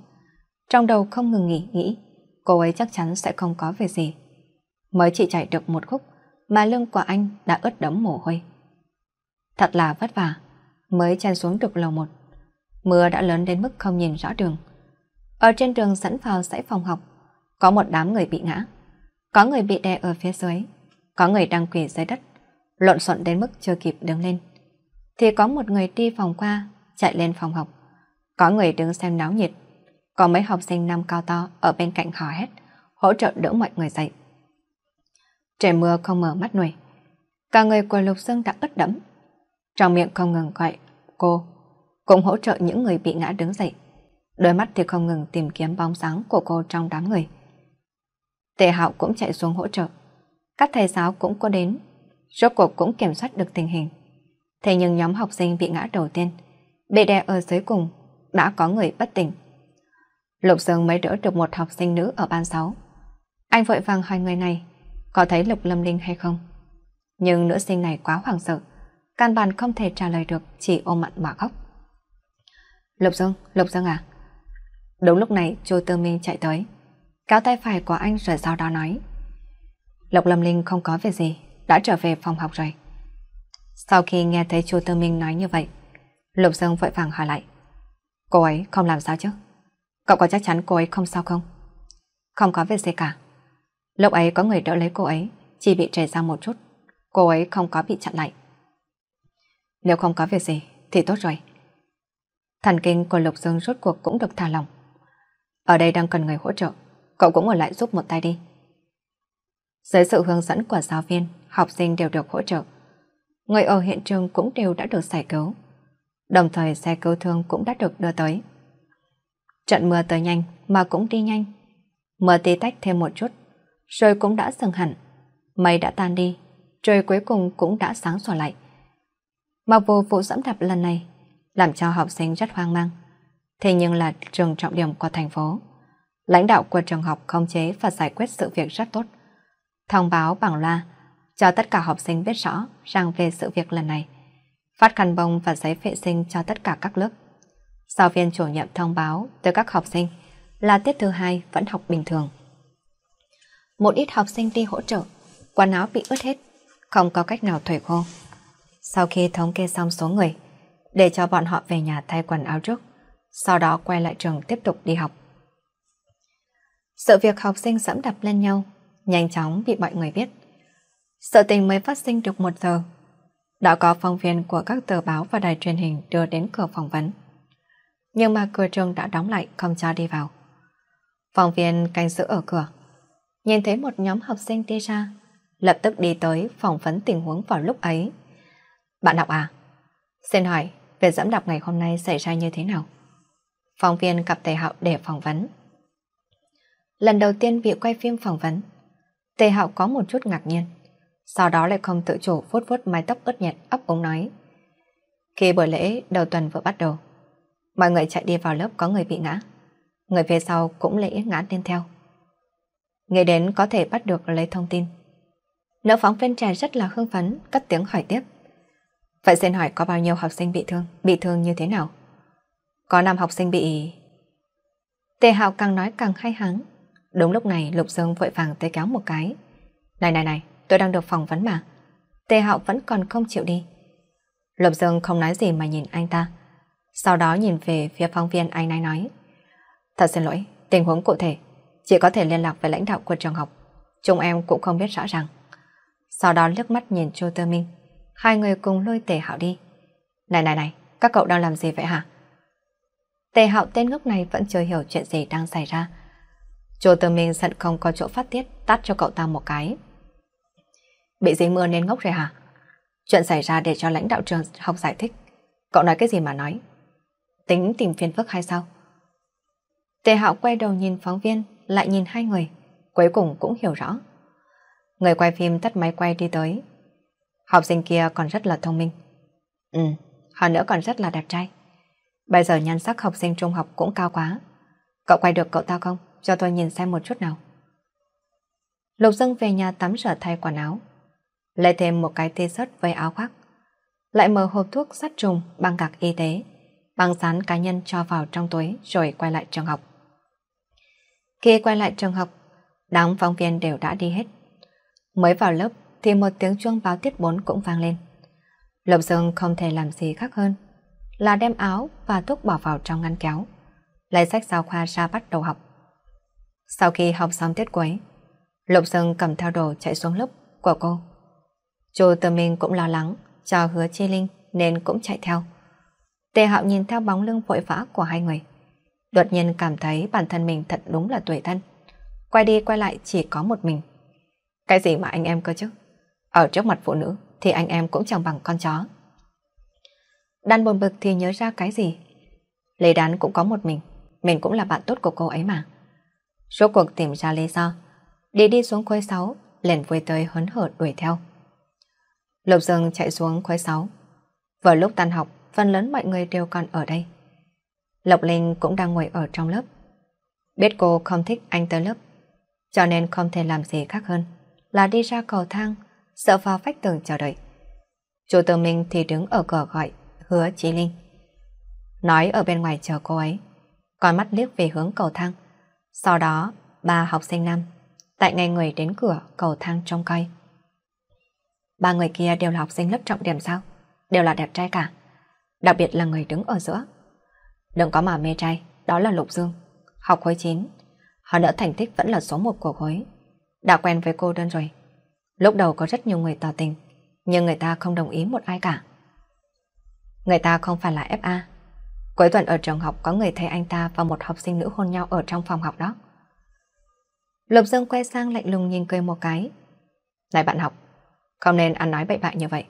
Trong đầu không ngừng nghỉ nghĩ, cô ấy chắc chắn sẽ không có việc gì. Mới chỉ chạy được một khúc mà lưng của anh đã ướt đẫm mồ hôi. Thật là vất vả, mới chen xuống được lầu một. Mưa đã lớn đến mức không nhìn rõ đường. Ở trên đường dẫn vào dãy phòng học, có một đám người bị ngã. Có người bị đè ở phía dưới, có người đang quỳ dưới đất, lộn xộn đến mức chưa kịp đứng lên. Thì có một người đi vòng qua, chạy lên phòng học. Có người đứng xem náo nhiệt. Có mấy học sinh năm cao to ở bên cạnh hò hét, hỗ trợ đỡ mọi người dậy. Trời mưa không mở mắt nổi. Cả người của Lục Dương đã ướt đẫm. Trong miệng không ngừng gọi cô, cũng hỗ trợ những người bị ngã đứng dậy. Đôi mắt thì không ngừng tìm kiếm bóng dáng của cô trong đám người. Tề hạo cũng chạy xuống hỗ trợ. Các thầy giáo cũng có đến, rốt cuộc cũng kiểm soát được tình hình. Thế nhưng nhóm học sinh bị ngã đầu tiên, bị đè ở dưới cùng, đã có người bất tỉnh. Lục Dương mới đỡ được một học sinh nữ ở ban 6. Anh vội vàng hỏi người này, có thấy Lục Lâm Linh hay không? Nhưng nữ sinh này quá hoảng sợ, căn bản không thể trả lời được, chỉ ôm mặt mà khóc. Lục Dương, Lục Dương à? Đúng lúc này, Chu Tư Minh chạy tới, kéo tay phải của anh rồi sau đó nói. Lục Lâm Linh không có việc gì, đã trở về phòng học rồi. Sau khi nghe thấy Chu Tư Minh nói như vậy, Lục Dương vội vàng hỏi lại. Cô ấy không làm sao chứ? Cậu có chắc chắn cô ấy không sao không? Không có việc gì cả. Lúc ấy có người đỡ lấy cô ấy, chỉ bị chảy ra một chút. Cô ấy không có bị chặn lại. Nếu không có việc gì, thì tốt rồi. Thần kinh của Lục Dương rốt cuộc cũng được thả lỏng. Ở đây đang cần người hỗ trợ, cậu cũng ở lại giúp một tay đi. Dưới sự hướng dẫn của giáo viên, học sinh đều được hỗ trợ. Người ở hiện trường cũng đều đã được giải cứu. Đồng thời xe cứu thương cũng đã được đưa tới. Trận mưa tới nhanh mà cũng đi nhanh. Mưa tí tách thêm một chút, rồi cũng đã dừng hẳn. Mây đã tan đi, trời cuối cùng cũng đã sáng sủa lại. Mặc dù vụ dẫm đạp lần này làm cho học sinh rất hoang mang, thế nhưng là trường trọng điểm của thành phố. Lãnh đạo của trường học khống chế và giải quyết sự việc rất tốt. Thông báo bằng loa cho tất cả học sinh biết rõ rằng về sự việc lần này. Phát khăn bông và giấy vệ sinh cho tất cả các lớp. Giáo viên chủ nhiệm thông báo tới các học sinh là tiết thứ hai vẫn học bình thường. Một ít học sinh đi hỗ trợ, quần áo bị ướt hết, không có cách nào thổi khô. Sau khi thống kê xong số người, để cho bọn họ về nhà thay quần áo trước, sau đó quay lại trường tiếp tục đi học. Sự việc học sinh sẫm đập lên nhau, nhanh chóng bị mọi người biết. Sự tình mới phát sinh được một giờ, đã có phóng viên của các tờ báo và đài truyền hình đưa đến cửa phỏng vấn. Nhưng mà cửa trường đã đóng lại không cho đi vào. Phóng viên canh giữ ở cửa, nhìn thấy một nhóm học sinh đi ra, lập tức đi tới phỏng vấn tình huống vào lúc ấy. Bạn đọc à? Xin hỏi, về dẫm đạp ngày hôm nay xảy ra như thế nào? Phóng viên gặp Tề Hạo để phỏng vấn. Lần đầu tiên bị quay phim phỏng vấn, Tề Hạo có một chút ngạc nhiên, sau đó lại không tự chủ vuốt vuốt mái tóc ướt nhẹt ấp ống nói. Khi buổi lễ đầu tuần vừa bắt đầu, mọi người chạy đi vào lớp có người bị ngã. Người phía sau cũng lễ ngã lên theo. Nghe đến có thể bắt được lấy thông tin. Nữ phóng viên trẻ rất là hưng phấn, cất tiếng hỏi tiếp. Vậy xin hỏi có bao nhiêu học sinh bị thương, bị thương như thế nào? Có 5 học sinh bị... Tề Hạo càng nói càng hay hắng. Đúng lúc này Lục Dương vội vàng tới kéo một cái. Này này này, tôi đang được phỏng vấn mà. Tề Hạo vẫn còn không chịu đi. Lục Dương không nói gì mà nhìn anh ta. Sau đó nhìn về phía phóng viên anh ấy nói. Thật xin lỗi, tình huống cụ thể chỉ có thể liên lạc với lãnh đạo của trường học. Chúng em cũng không biết rõ ràng. Sau đó liếc mắt nhìn Chu Tơ Minh. Hai người cùng lôi Tề Hạo đi. Này này này, các cậu đang làm gì vậy hả? Tề Hạo tên ngốc này vẫn chưa hiểu chuyện gì đang xảy ra. Chu Tơ Minh giận không có chỗ phát tiết, tát cho cậu ta một cái. Bị dính mưa nên ngốc rồi hả? Chuyện xảy ra để cho lãnh đạo trường học giải thích. Cậu nói cái gì mà nói? Tính tìm phiên phức hay sao? Tề Hạo quay đầu nhìn phóng viên, lại nhìn hai người, cuối cùng cũng hiểu rõ. Người quay phim tắt máy quay đi tới. Học sinh kia còn rất là thông minh. Ừ, hơn nữa còn rất là đẹp trai. Bây giờ nhan sắc học sinh trung học cũng cao quá. Cậu quay được cậu ta không? Cho tôi nhìn xem một chút nào. Lục Dương về nhà tắm rửa thay quần áo. Lấy thêm một cái t-shirt với áo khoác. Lại mở hộp thuốc sát trùng bằng gạc y tế. Băng dán cá nhân cho vào trong túi rồi quay lại trường học. Khi quay lại trường học, đám phóng viên đều đã đi hết. Mới vào lớp thì một tiếng chuông báo tiết 4 cũng vang lên. Lộc Dương không thể làm gì khác hơn là đem áo và thuốc bỏ vào trong ngăn kéo, lấy sách giáo khoa ra bắt đầu học. Sau khi học xong tiết cuối, Lộc Dương cầm theo đồ chạy xuống lớp của cô. Chu Tử Minh cũng lo lắng cho hứa Chi Linh nên cũng chạy theo. Tề Hạo nhìn theo bóng lưng vội vã của hai người. Đột nhiên cảm thấy bản thân mình thật đúng là tuổi thân. Quay đi quay lại chỉ có một mình. Cái gì mà anh em cơ chứ? Ở trước mặt phụ nữ thì anh em cũng chẳng bằng con chó. Đan buồn bực thì nhớ ra cái gì? Lê Đán cũng có một mình, mình cũng là bạn tốt của cô ấy mà. Rốt cuộc tìm ra lý do, đi đi xuống khối 6, liền vui tới hớn hở đuổi theo. Lục Dương chạy xuống khối 6. Vào lúc tan học, phần lớn mọi người đều còn ở đây. Lộc Linh cũng đang ngồi ở trong lớp. Biết cô không thích anh tới lớp, cho nên không thể làm gì khác hơn là đi ra cầu thang, sợ vào vách tường chờ đợi. Chủ tử mình thì đứng ở cửa gọi, hứa Chí Linh. Nói ở bên ngoài chờ cô ấy, còn mắt liếc về hướng cầu thang. Sau đó, ba học sinh nam, tại ngay người đến cửa cầu thang trông coi. Ba người kia đều là học sinh lớp trọng điểm sao? Đều là đẹp trai cả. Đặc biệt là người đứng ở giữa. Đừng có mà mê trai, đó là Lục Dương. Học khối 9. Hơn nữa thành tích vẫn là số 1 của khối. Đã quen với cô đơn rồi. Lúc đầu có rất nhiều người tỏ tình, nhưng người ta không đồng ý một ai cả. Người ta không phải là FA. Cuối tuần ở trường học có người thấy anh ta và một học sinh nữ hôn nhau ở trong phòng học đó. Lục Dương quay sang lạnh lùng nhìn cười một cái. Này bạn học, không nên ăn nói bậy bạ như vậy.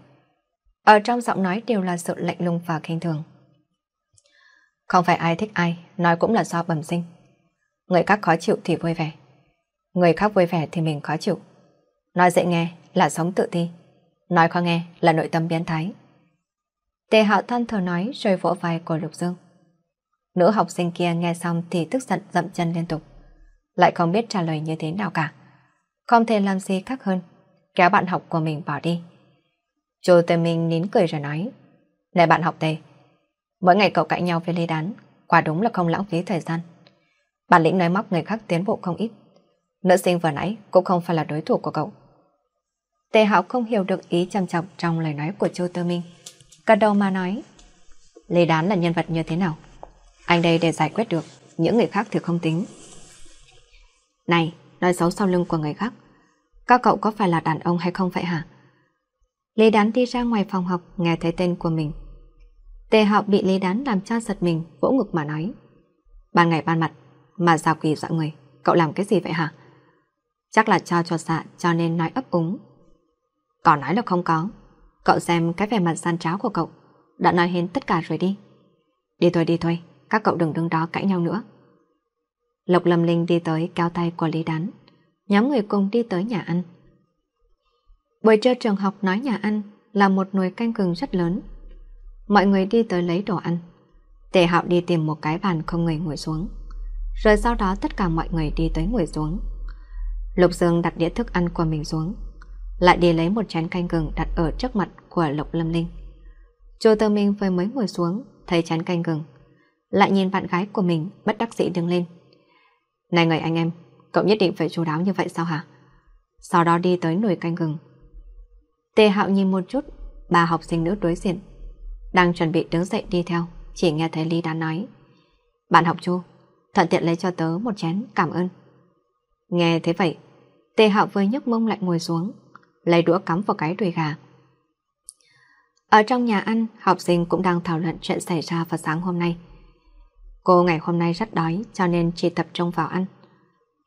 Ở trong giọng nói đều là sự lạnh lùng và khinh thường. Không phải ai thích ai, nói cũng là do bẩm sinh. Người khác khó chịu thì vui vẻ. Người khác vui vẻ thì mình khó chịu. Nói dễ nghe là sống tự ti. Nói khó nghe là nội tâm biến thái. Tề hạo than thở nói rồi vỗ vai của Lục Dương. Nữ học sinh kia nghe xong thì tức giận dậm chân liên tục. Lại không biết trả lời như thế nào cả. Không thể làm gì khác hơn. Kéo bạn học của mình bỏ đi. Chu Tề Minh nín cười rồi nói. Này bạn học Tề, mỗi ngày cậu cãi nhau với Lê Đán, quả đúng là không lãng phí thời gian. Bản lĩnh nói móc người khác tiến bộ không ít. Nữ sinh vừa nãy cũng không phải là đối thủ của cậu. Tề Hạo không hiểu được ý chăm trọng trong lời nói của Châu Tơ Minh. Cả đầu mà nói, Lê Đán là nhân vật như thế nào? Anh đây để giải quyết được, những người khác thì không tính. Này, nói xấu sau lưng của người khác. Các cậu có phải là đàn ông hay không vậy hả? Lê Đán đi ra ngoài phòng học nghe thấy tên của mình. Tề Hạo bị Lê Đán làm cho giật mình, vỗ ngực mà nói. Ban ngày ban mặt, mà rào quỳ dọa người, cậu làm cái gì vậy hả? Chắc là cho cho dạ cho nên nói ấp úng. Còn nói là không có. Cậu xem cái vẻ mặt gian tráo của cậu. Đã nói hết tất cả rồi đi. Đi thôi đi thôi, các cậu đừng đứng đó cãi nhau nữa. Lộc Lâm Linh đi tới kéo tay của Lý Đán. Nhóm người cùng đi tới nhà ăn. Buổi trưa trường học nói nhà ăn là một nồi canh gừng rất lớn. Mọi người đi tới lấy đồ ăn. Tề hạo đi tìm một cái bàn không người ngồi xuống. Rồi sau đó tất cả mọi người đi tới ngồi xuống. Lục Dương đặt đĩa thức ăn của mình xuống. Lại đi lấy một chén canh gừng đặt ở trước mặt của Lục Lâm Linh. Chu Tơ Minh vừa mới ngồi xuống, thấy chén canh gừng. Lại nhìn bạn gái của mình bất đắc dĩ đứng lên. Này người anh em, cậu nhất định phải chú đáo như vậy sao hả? Sau đó đi tới nồi canh gừng. Tề hạo nhìn một chút, ba học sinh nữ đối diện. Đang chuẩn bị đứng dậy đi theo, chỉ nghe thấy Lý đã nói. Bạn học chu, thuận tiện lấy cho tớ một chén, cảm ơn. Nghe thế vậy, tề hạo với nhấc mông lại ngồi xuống, lấy đũa cắm vào cái đùi gà. Ở trong nhà ăn, học sinh cũng đang thảo luận chuyện xảy ra vào sáng hôm nay. Cô ngày hôm nay rất đói cho nên chỉ tập trung vào ăn.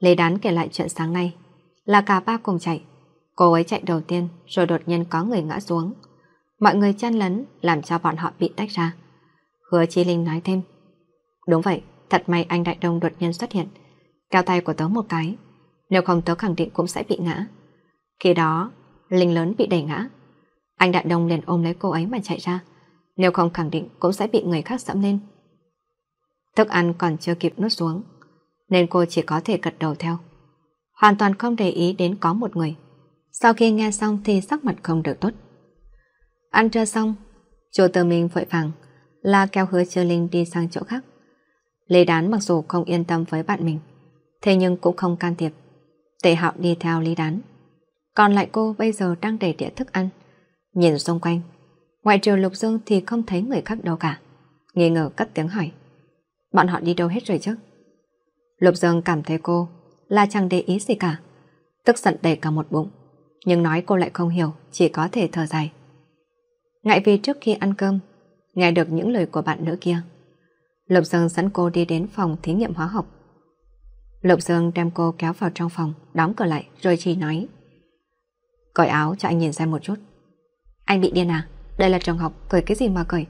Lê Đán kể lại chuyện sáng nay là cả ba cùng chạy. Cô ấy chạy đầu tiên rồi đột nhiên có người ngã xuống. Mọi người chăn lấn làm cho bọn họ bị tách ra. Hứa chi Linh nói thêm. Đúng vậy, thật may anh Đại Đông đột nhiên xuất hiện. Cao tay của tớ một cái. Nếu không tớ khẳng định cũng sẽ bị ngã. Khi đó, Linh lớn bị đẩy ngã. Anh Đại Đông liền ôm lấy cô ấy mà chạy ra. Nếu không khẳng định cũng sẽ bị người khác sẫm lên. Thức ăn còn chưa kịp nuốt xuống, nên cô chỉ có thể gật đầu theo. Hoàn toàn không để ý đến có một người. Sau khi nghe xong thì sắc mặt không được tốt. Ăn trưa xong, chủ tờ mình vội vàng là kéo hứa chơi linh đi sang chỗ khác. Lê Đán mặc dù không yên tâm với bạn mình, thế nhưng cũng không can thiệp. Tệ hạo đi theo Lý Đán. Còn lại cô bây giờ đang để đĩa thức ăn. Nhìn xung quanh, ngoại trừ Lục Dương thì không thấy người khác đâu cả. Nghi ngờ cất tiếng hỏi. Bọn họ đi đâu hết rồi chứ? Lục Dương cảm thấy cô là chẳng để ý gì cả. Tức giận đầy cả một bụng. Nhưng nói cô lại không hiểu, chỉ có thể thở dài. Ngại vì trước khi ăn cơm, nghe được những lời của bạn nữ kia. Lục Dương dẫn cô đi đến phòng thí nghiệm hóa học. Lục Dương đem cô kéo vào trong phòng, đóng cửa lại rồi chỉ nói. Cởi áo cho anh nhìn xem một chút. Anh bị điên à? Đây là trường học, cởi cái gì mà cởi?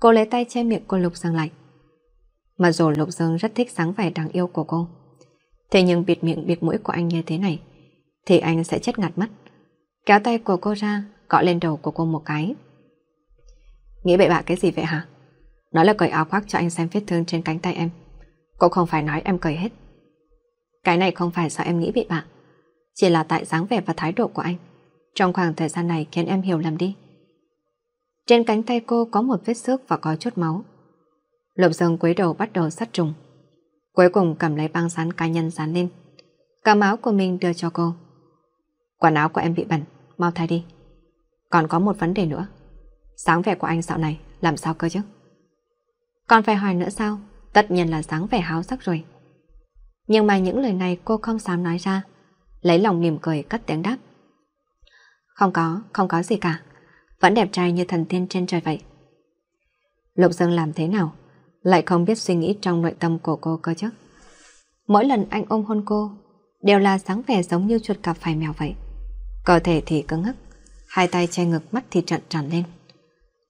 Cô lấy tay che miệng của Lục Dương lại. Mà dù Lục Dương rất thích sáng vẻ đáng yêu của cô. Thế nhưng bịt miệng bịt mũi của anh như thế này, thì anh sẽ chết ngạt mắt. Kéo tay của cô ra, gõ lên đầu của cô một cái. Nghĩ bậy bạ cái gì vậy hả? Nói là cởi áo khoác cho anh xem vết thương trên cánh tay em. Cô không phải nói em cởi hết. Cái này không phải do em nghĩ bị bạ. Chỉ là tại dáng vẻ và thái độ của anh. Trong khoảng thời gian này khiến em hiểu lầm đi. Trên cánh tay cô có một vết xước và có chút máu. Lục Dương quấy đầu bắt đầu sát trùng. Cuối cùng cầm lấy băng dán cá nhân dán lên. Cầm áo của mình đưa cho cô. Quần áo của em bị bẩn, mau thay đi. Còn có một vấn đề nữa. Sáng vẻ của anh dạo này làm sao cơ chứ? Còn phải hỏi nữa sao? Tất nhiên là sáng vẻ háo sắc rồi. Nhưng mà những lời này cô không dám nói ra. Lấy lòng mỉm cười cất tiếng đáp. Không có, không có gì cả. Vẫn đẹp trai như thần tiên trên trời vậy. Lục Dương làm thế nào? Lại không biết suy nghĩ trong nội tâm của cô cơ chứ. Mỗi lần anh ôm hôn cô, đều là sáng vẻ giống như chuột cặp phải mèo vậy. Cơ thể thì cứng ngắc, hai tay che ngực mắt thì trận tròn lên.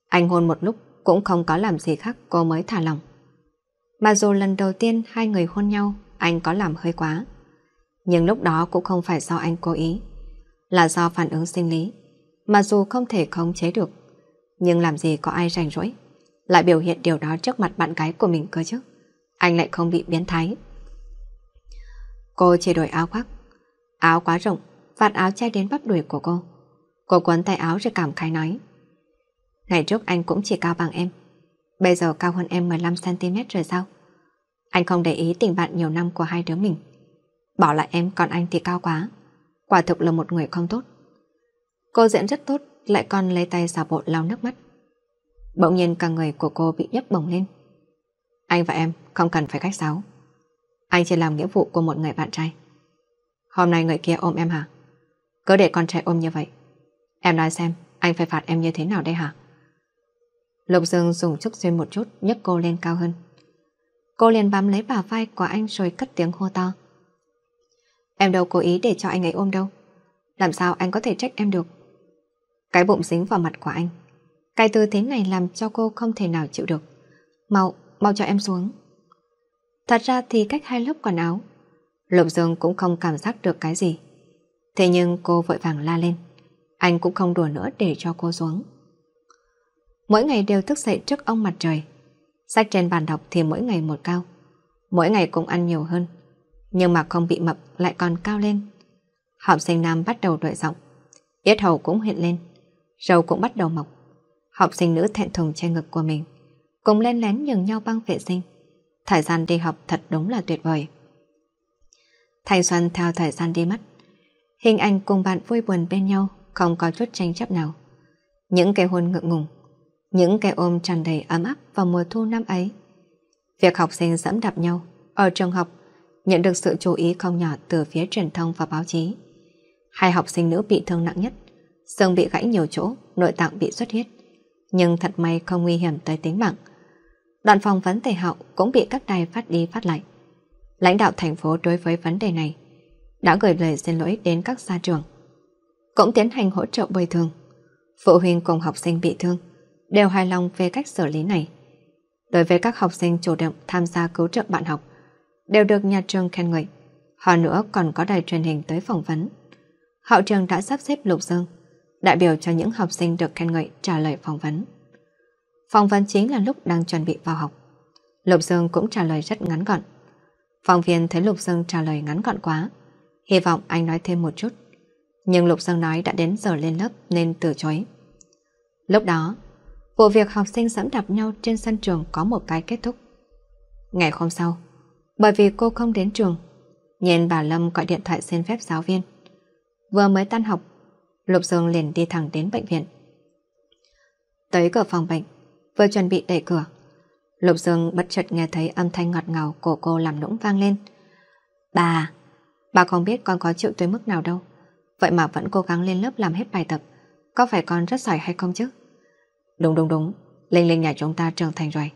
Anh hôn một lúc cũng không có làm gì khác cô mới thả lòng. Mà dù lần đầu tiên hai người hôn nhau, anh có làm hơi quá. Nhưng lúc đó cũng không phải do anh cố ý, là do phản ứng sinh lý, mà dù không thể khống chế được. Nhưng làm gì có ai rảnh rỗi, lại biểu hiện điều đó trước mặt bạn gái của mình cơ chứ. Anh lại không bị biến thái. Cô chỉ đổi áo khoác. Áo quá rộng, vạt áo che đến bắp đùi của cô. Cô quấn tay áo rồi cảm khái nói. Ngày trước anh cũng chỉ cao bằng em. Bây giờ cao hơn em 15cm rồi sao? Anh không để ý tình bạn nhiều năm của hai đứa mình. Bỏ lại em còn anh thì cao quá. Quả thực là một người không tốt. Cô diễn rất tốt, lại còn lấy tay xả bộ lau nước mắt. Bỗng nhiên cả người của cô bị nhấc bổng lên. Anh và em không cần phải khách sáo. Anh chỉ làm nghĩa vụ của một người bạn trai. Hôm nay người kia ôm em hả? Cứ để con trai ôm như vậy. Em nói xem, anh phải phạt em như thế nào đây hả? Lục Dương dùng chút duyên một chút nhấc cô lên cao hơn. Cô liền bám lấy bả vai của anh rồi cất tiếng hô to. Em đâu cố ý để cho anh ấy ôm đâu. Làm sao anh có thể trách em được? Cái bụng dính vào mặt của anh. Cái tư thế này làm cho cô không thể nào chịu được. Mau, mau cho em xuống. Thật ra thì cách hai lớp quần áo, Lục Dương cũng không cảm giác được cái gì. Thế nhưng cô vội vàng la lên. Anh cũng không đùa nữa để cho cô xuống. Mỗi ngày đều thức dậy trước ông mặt trời. Sách trên bàn đọc thì mỗi ngày một cao. Mỗi ngày cũng ăn nhiều hơn. Nhưng mà không bị mập lại còn cao lên. Học sinh nam bắt đầu đội giọng. Yết hầu cũng hiện lên. Râu cũng bắt đầu mọc. Học sinh nữ thẹn thùng che ngực của mình. Cùng len lén nhường nhau băng vệ sinh. Thời gian đi học thật đúng là tuyệt vời. Thanh Xuân theo thời gian đi mất. Hình ảnh cùng bạn vui buồn bên nhau, không có chút tranh chấp nào. Những cái hôn ngượng ngùng, những cái ôm tràn đầy ấm áp vào mùa thu năm ấy. Việc học sinh dẫm đạp nhau ở trường học nhận được sự chú ý không nhỏ từ phía truyền thông và báo chí. Hai học sinh nữ bị thương nặng nhất, xương bị gãy nhiều chỗ, nội tạng bị xuất huyết. Nhưng thật may không nguy hiểm tới tính mạng. Đoạn phỏng vấn tề hậu cũng bị các đài phát đi phát lại. Lãnh đạo thành phố đối với vấn đề này đã gửi lời xin lỗi đến các gia trường. Cũng tiến hành hỗ trợ bồi thường. Phụ huynh cùng học sinh bị thương đều hài lòng về cách xử lý này. Đối với các học sinh chủ động tham gia cứu trợ bạn học, đều được nhà trường khen ngợi. Hơn nữa còn có đài truyền hình tới phỏng vấn. Hậu trường đã sắp xếp Lục Dương, đại biểu cho những học sinh được khen ngợi trả lời phỏng vấn. Phỏng vấn chính là lúc đang chuẩn bị vào học. Lục Dương cũng trả lời rất ngắn gọn. Phóng viên thấy Lục Dương trả lời ngắn gọn quá, hy vọng anh nói thêm một chút. Nhưng Lục Dương nói đã đến giờ lên lớp nên từ chối. Lúc đó, vụ việc học sinh dẫm đạp nhau trên sân trường có một cái kết thúc. Ngày hôm sau, bởi vì cô không đến trường, nhìn bà Lâm gọi điện thoại xin phép giáo viên. Vừa mới tan học, Lục Dương liền đi thẳng đến bệnh viện. Tới cửa phòng bệnh, vừa chuẩn bị đẩy cửa. Lục Dương bất chợt nghe thấy âm thanh ngọt ngào của cô làm nũng vang lên. Bà, bà không biết con có chịu tới mức nào đâu. Vậy mà vẫn cố gắng lên lớp làm hết bài tập. Có phải con rất giỏi hay không chứ? Đúng đúng đúng, Linh Linh nhà chúng ta trưởng thành rồi.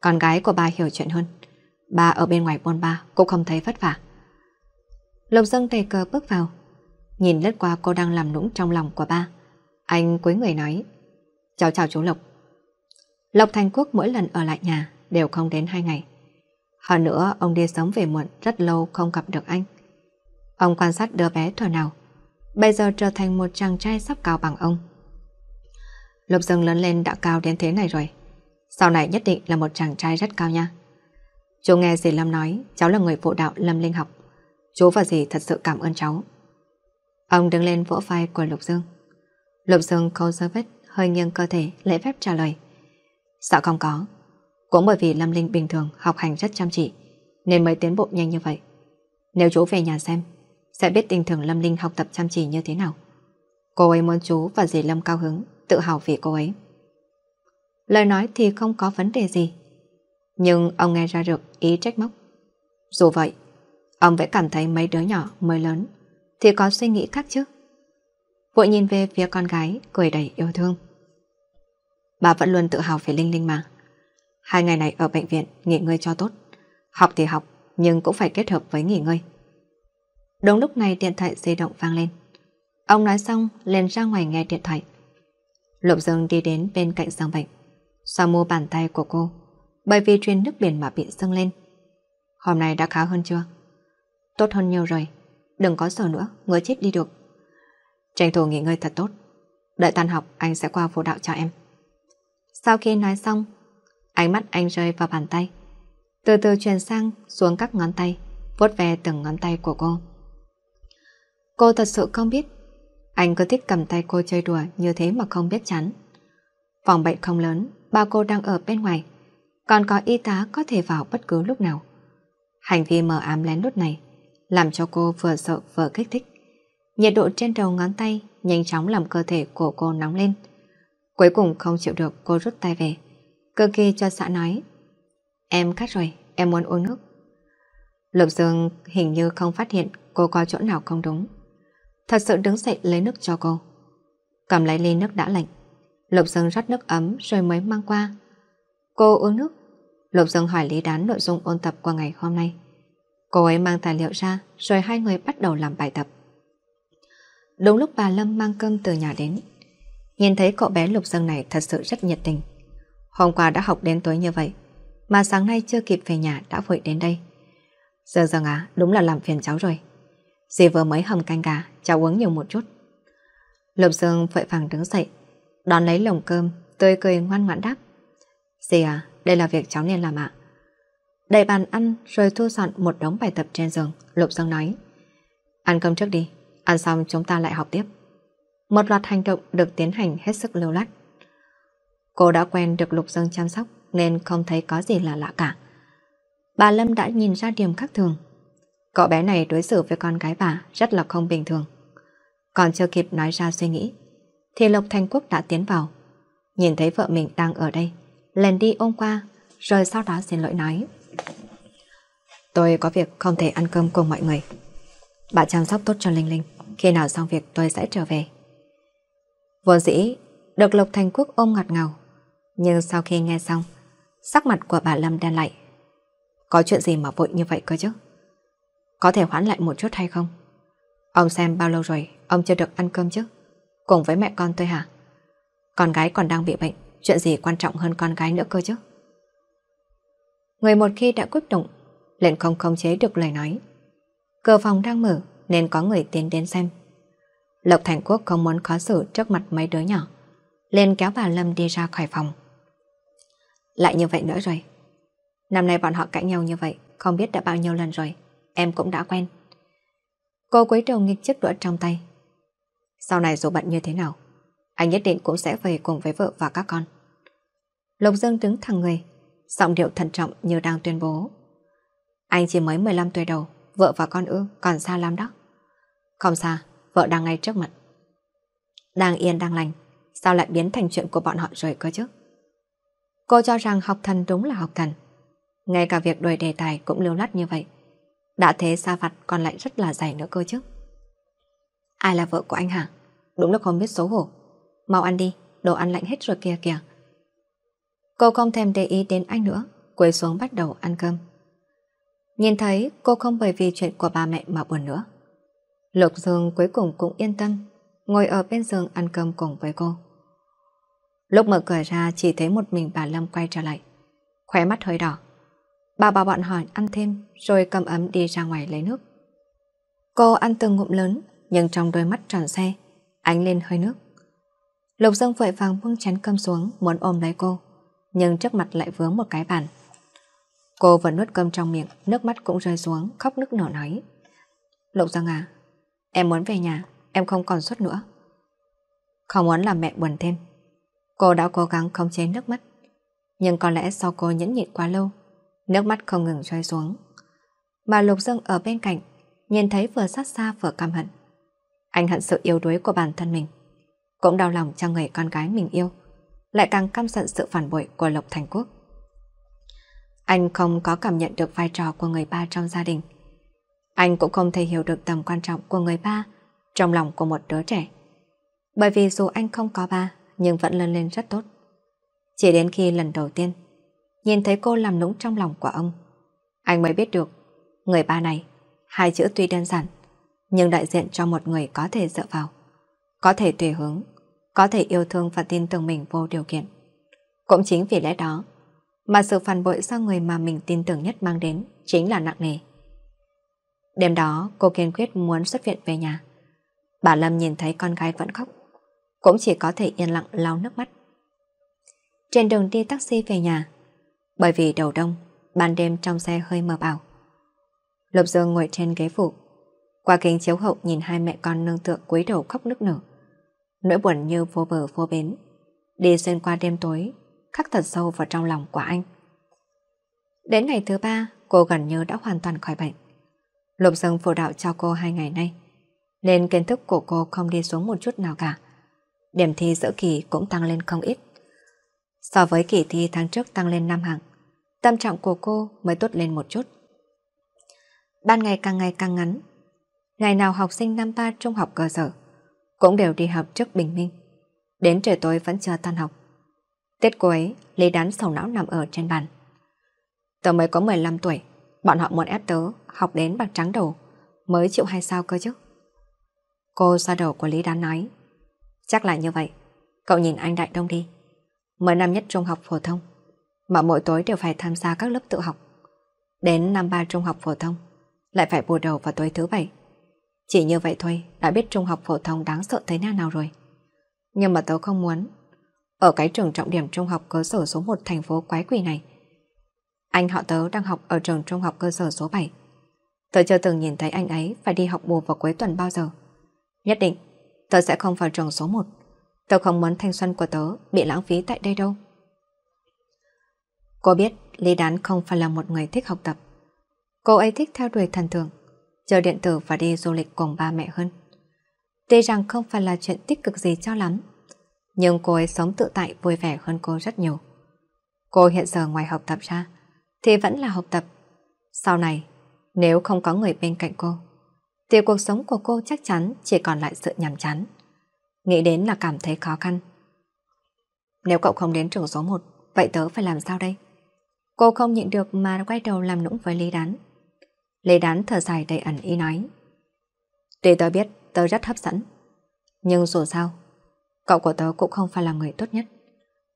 Con gái của bà hiểu chuyện hơn. Bà ở bên ngoài buôn ba cũng không thấy vất vả. Lục Dương tề cờ bước vào. Nhìn lướt qua cô đang làm nũng trong lòng của ba. Anh quấy người nói. Chào chào chú Lộc. Lộc Thành Quốc mỗi lần ở lại nhà đều không đến hai ngày. Hơn nữa, ông đi sống về muộn, rất lâu không gặp được anh. Ông quan sát đứa bé thuở nào. Bây giờ trở thành một chàng trai sắp cao bằng ông. Lục Dương lớn lên đã cao đến thế này rồi. Sau này nhất định là một chàng trai rất cao nha. Chú nghe dì Lâm nói, cháu là người phụ đạo Lâm Linh học. Chú và dì thật sự cảm ơn cháu. Ông đứng lên vỗ vai của Lục Dương. Lục Dương câu dơ vết, hơi nghiêng cơ thể, lễ phép trả lời. Sợ không có? Cũng bởi vì Lâm Linh bình thường học hành rất chăm chỉ, nên mới tiến bộ nhanh như vậy. Nếu chú về nhà xem, sẽ biết tình thường Lâm Linh học tập chăm chỉ như thế nào. Cô ấy muốn chú và dì Lâm cao hứng, tự hào vì cô ấy. Lời nói thì không có vấn đề gì, nhưng ông nghe ra được ý trách móc. Dù vậy, ông vẫn cảm thấy mấy đứa nhỏ mới lớn thì có suy nghĩ khác chứ. Vội nhìn về phía con gái, cười đầy yêu thương. Bà vẫn luôn tự hào về Linh Linh mà. Hai ngày này ở bệnh viện nghỉ ngơi cho tốt. Học thì học, nhưng cũng phải kết hợp với nghỉ ngơi. Đúng lúc này điện thoại di động vang lên. Ông nói xong lên ra ngoài nghe điện thoại. Lục Dương đi đến bên cạnh giường bệnh, xoa mua bàn tay của cô, bởi vì truyền nước biển mà bị sưng lên. Hôm nay đã khá hơn chưa? Tốt hơn nhiều rồi, đừng có sợ nữa, ngứa chết đi được. Tranh thủ nghỉ ngơi thật tốt, đợi tan học anh sẽ qua phụ đạo cho em. Sau khi nói xong, ánh mắt anh rơi vào bàn tay, từ từ chuyển sang xuống các ngón tay, vuốt ve từng ngón tay của cô. Cô thật sự không biết, anh có thích cầm tay cô chơi đùa như thế mà không biết chắn Phòng bệnh không lớn, ba cô đang ở bên ngoài, còn có y tá có thể vào bất cứ lúc nào. Hành vi mờ ám lén lút này làm cho cô vừa sợ vừa kích thích. Nhiệt độ trên đầu ngón tay nhanh chóng làm cơ thể của cô nóng lên. Cuối cùng không chịu được cô rút tay về. Cực kỳ cho xã nói Em cắt rồi, em muốn uống nước. Lục Dương hình như không phát hiện cô có chỗ nào không đúng. Thật sự đứng dậy lấy nước cho cô. Cầm lấy ly nước đã lạnh. Lục Dương rót nước ấm rồi mới mang qua. Cô uống nước. Lục Dương hỏi Lý Đán nội dung ôn tập qua ngày hôm nay. Cô ấy mang tài liệu ra rồi hai người bắt đầu làm bài tập. Đúng lúc bà Lâm mang cơm từ nhà đến. Nhìn thấy cậu bé Lục dân này thật sự rất nhiệt tình. Hôm qua đã học đến tối như vậy, mà sáng nay chưa kịp về nhà đã vội đến đây. Giờ giờ á, à, đúng là làm phiền cháu rồi. Dì vừa mới hầm canh gà, cháu uống nhiều một chút. Lục Dương vội vàng đứng dậy, đón lấy lồng cơm, Tươi cười ngoan ngoãn đáp. Dì à, đây là việc cháu nên làm ạ đầy bàn ăn rồi thu dọn một đống bài tập trên giường, Lục Dương nói. Ăn cơm trước đi, ăn xong chúng ta lại học tiếp. Một loạt hành động được tiến hành hết sức lưu lát. Cô đã quen được Lục Dương chăm sóc nên không thấy có gì là lạ cả. Bà Lâm đã nhìn ra điểm khác thường. Cậu bé này đối xử với con gái bà rất là không bình thường. Còn chưa kịp nói ra suy nghĩ, thì Lộc Thành Quốc đã tiến vào. Nhìn thấy vợ mình đang ở đây, lên đi ôm qua, rồi sau đó xin lỗi nói. Tôi có việc không thể ăn cơm cùng mọi người. Bà chăm sóc tốt cho Linh Linh, khi nào xong việc tôi sẽ trở về. Vốn dĩ, được Lộc Thành Quốc ôm ngọt ngào, nhưng sau khi nghe xong, sắc mặt của bà Lâm đen lại. Có chuyện gì mà vội như vậy cơ chứ? Có thể hoãn lại một chút hay không? Ông xem bao lâu rồi ông chưa được ăn cơm chứ? Cùng với mẹ con tôi hả? Con gái còn đang bị bệnh, chuyện gì quan trọng hơn con gái nữa cơ chứ? Người một khi đã quyết động, liền không khống chế được lời nói. Cửa phòng đang mở nên có người tiến đến xem. Lộc Thành Quốc không muốn khó xử trước mặt mấy đứa nhỏ, liền kéo bà Lâm đi ra khỏi phòng. Lại như vậy nữa rồi. Năm nay bọn họ cãi nhau như vậy, không biết đã bao nhiêu lần rồi, em cũng đã quen. Cô quấy đầu nghịch chiếc đũa trong tay. Sau này dù bận như thế nào, anh nhất định cũng sẽ về cùng với vợ và các con. Lục Dương đứng thẳng người, giọng điệu thận trọng như đang tuyên bố. Anh chỉ mới 15 tuổi đầu, vợ và con ư, còn xa lắm đó. Không xa, vợ đang ngay trước mặt. Đang yên đang lành, sao lại biến thành chuyện của bọn họ rồi cơ chứ? Cô cho rằng học thần đúng là học thần. Ngay cả việc đổi đề tài cũng lưu lát như vậy. Đã thế xa vặt còn lại rất là dày nữa cơ chứ. Ai là vợ của anh hả? Đúng là không biết xấu hổ. Mau ăn đi, đồ ăn lạnh hết rồi kìa kìa. Cô không thèm để ý đến anh nữa, quay xuống bắt đầu ăn cơm. Nhìn thấy cô không bởi vì chuyện của ba mẹ mà buồn nữa. Lục Dương cuối cùng cũng yên tâm, ngồi ở bên giường ăn cơm cùng với cô. Lúc mở cửa ra chỉ thấy một mình bà Lâm quay trở lại. Khóe mắt hơi đỏ. Bà bảo bọn hỏi ăn thêm rồi cầm ấm đi ra ngoài lấy nước. Cô ăn từng ngụm lớn nhưng trong đôi mắt tròn xe ánh lên hơi nước. Lục Dương vội vàng buông chén cơm xuống muốn ôm lấy cô nhưng trước mặt lại vướng một cái bàn. Cô vẫn nuốt cơm trong miệng nước mắt cũng rơi xuống khóc nức nở nói Lục Dương à em muốn về nhà em không còn suốt nữa. Không muốn làm mẹ buồn thêm. Cô đã cố gắng không chế nước mắt nhưng có lẽ sau cô nhẫn nhịn quá lâu nước mắt không ngừng rơi xuống. Mà Lục Dương ở bên cạnh, nhìn thấy vừa sát xa vừa căm hận. Anh hận sự yếu đuối của bản thân mình, cũng đau lòng cho người con gái mình yêu, lại càng căm giận sự phản bội của Lộc Thành Quốc. Anh không có cảm nhận được vai trò của người ba trong gia đình. Anh cũng không thể hiểu được tầm quan trọng của người ba trong lòng của một đứa trẻ. Bởi vì dù anh không có ba, nhưng vẫn lớn lên rất tốt. Chỉ đến khi lần đầu tiên nhìn thấy cô làm nũng trong lòng của ông. Anh mới biết được, người ba này, hai chữ tuy đơn giản, nhưng đại diện cho một người có thể dựa vào, có thể tùy hướng, có thể yêu thương và tin tưởng mình vô điều kiện. Cũng chính vì lẽ đó, mà sự phản bội do người mà mình tin tưởng nhất mang đến chính là nặng nề. Đêm đó, cô kiên quyết muốn xuất viện về nhà. Bà Lâm nhìn thấy con gái vẫn khóc, cũng chỉ có thể yên lặng lau nước mắt. Trên đường đi taxi về nhà, bởi vì đầu đông, ban đêm trong xe hơi mờ ảo. Lục Dương ngồi trên ghế phụ, qua kính chiếu hậu nhìn hai mẹ con nương tựa cúi đầu khóc nức nở. Nỗi buồn như vô bờ vô bến, đi xuyên qua đêm tối, khắc thật sâu vào trong lòng của anh. Đến ngày thứ ba, cô gần như đã hoàn toàn khỏi bệnh. Lục Dương phụ đạo cho cô hai ngày nay, nên kiến thức của cô không đi xuống một chút nào cả. Điểm thi giữa kỳ cũng tăng lên không ít. So với kỳ thi tháng trước tăng lên 5 hạng, tâm trạng của cô mới tốt lên một chút. Ban ngày càng ngày càng ngắn, ngày nào học sinh năm ba trung học cơ sở cũng đều đi học trước bình minh, đến trời tối vẫn chưa tan học. Tết cuối, Lý đán sầu não nằm ở trên bàn. Tớ mới có 15 tuổi, bọn họ muốn ép tớ học đến bạc trắng đầu, mới chịu hay sao cơ chứ? Cô xoa đầu của Lý đán nói, chắc là như vậy, cậu nhìn anh Đại Đông đi. Mới năm nhất trung học phổ thông, mà mỗi tối đều phải tham gia các lớp tự học. Đến năm ba trung học phổ thông, lại phải bù đầu vào tối thứ bảy. Chỉ như vậy thôi đã biết trung học phổ thông đáng sợ thế nào nào rồi. Nhưng mà tớ không muốn. ở cái trường trọng điểm trung học cơ sở số 1 thành phố quái quỷ này. Anh họ tớ đang học ở trường trung học cơ sở số 7. Tớ chưa từng nhìn thấy anh ấy phải đi học bù vào cuối tuần bao giờ. Nhất định, tớ sẽ không vào trường số 1. Tớ không muốn thanh xuân của tớ bị lãng phí tại đây đâu. Cô biết Lý Đán không phải là một người thích học tập. Cô ấy thích theo đuổi thần thường, chơi điện tử và đi du lịch cùng ba mẹ hơn. Tuy rằng không phải là chuyện tích cực gì cho lắm, nhưng cô ấy sống tự tại vui vẻ hơn cô rất nhiều. Cô hiện giờ ngoài học tập ra, thì vẫn là học tập. Sau này, nếu không có người bên cạnh cô, thì cuộc sống của cô chắc chắn chỉ còn lại sự nhàm chán. Nghĩ đến là cảm thấy khó khăn. Nếu cậu không đến trường số 1, vậy tớ phải làm sao đây? Cô không nhịn được mà quay đầu làm nũng với Lý Đán. Lý Đán thở dài đầy ẩn ý nói. Tuy tớ biết tớ rất hấp dẫn, nhưng dù sao, cậu của tớ cũng không phải là người tốt nhất.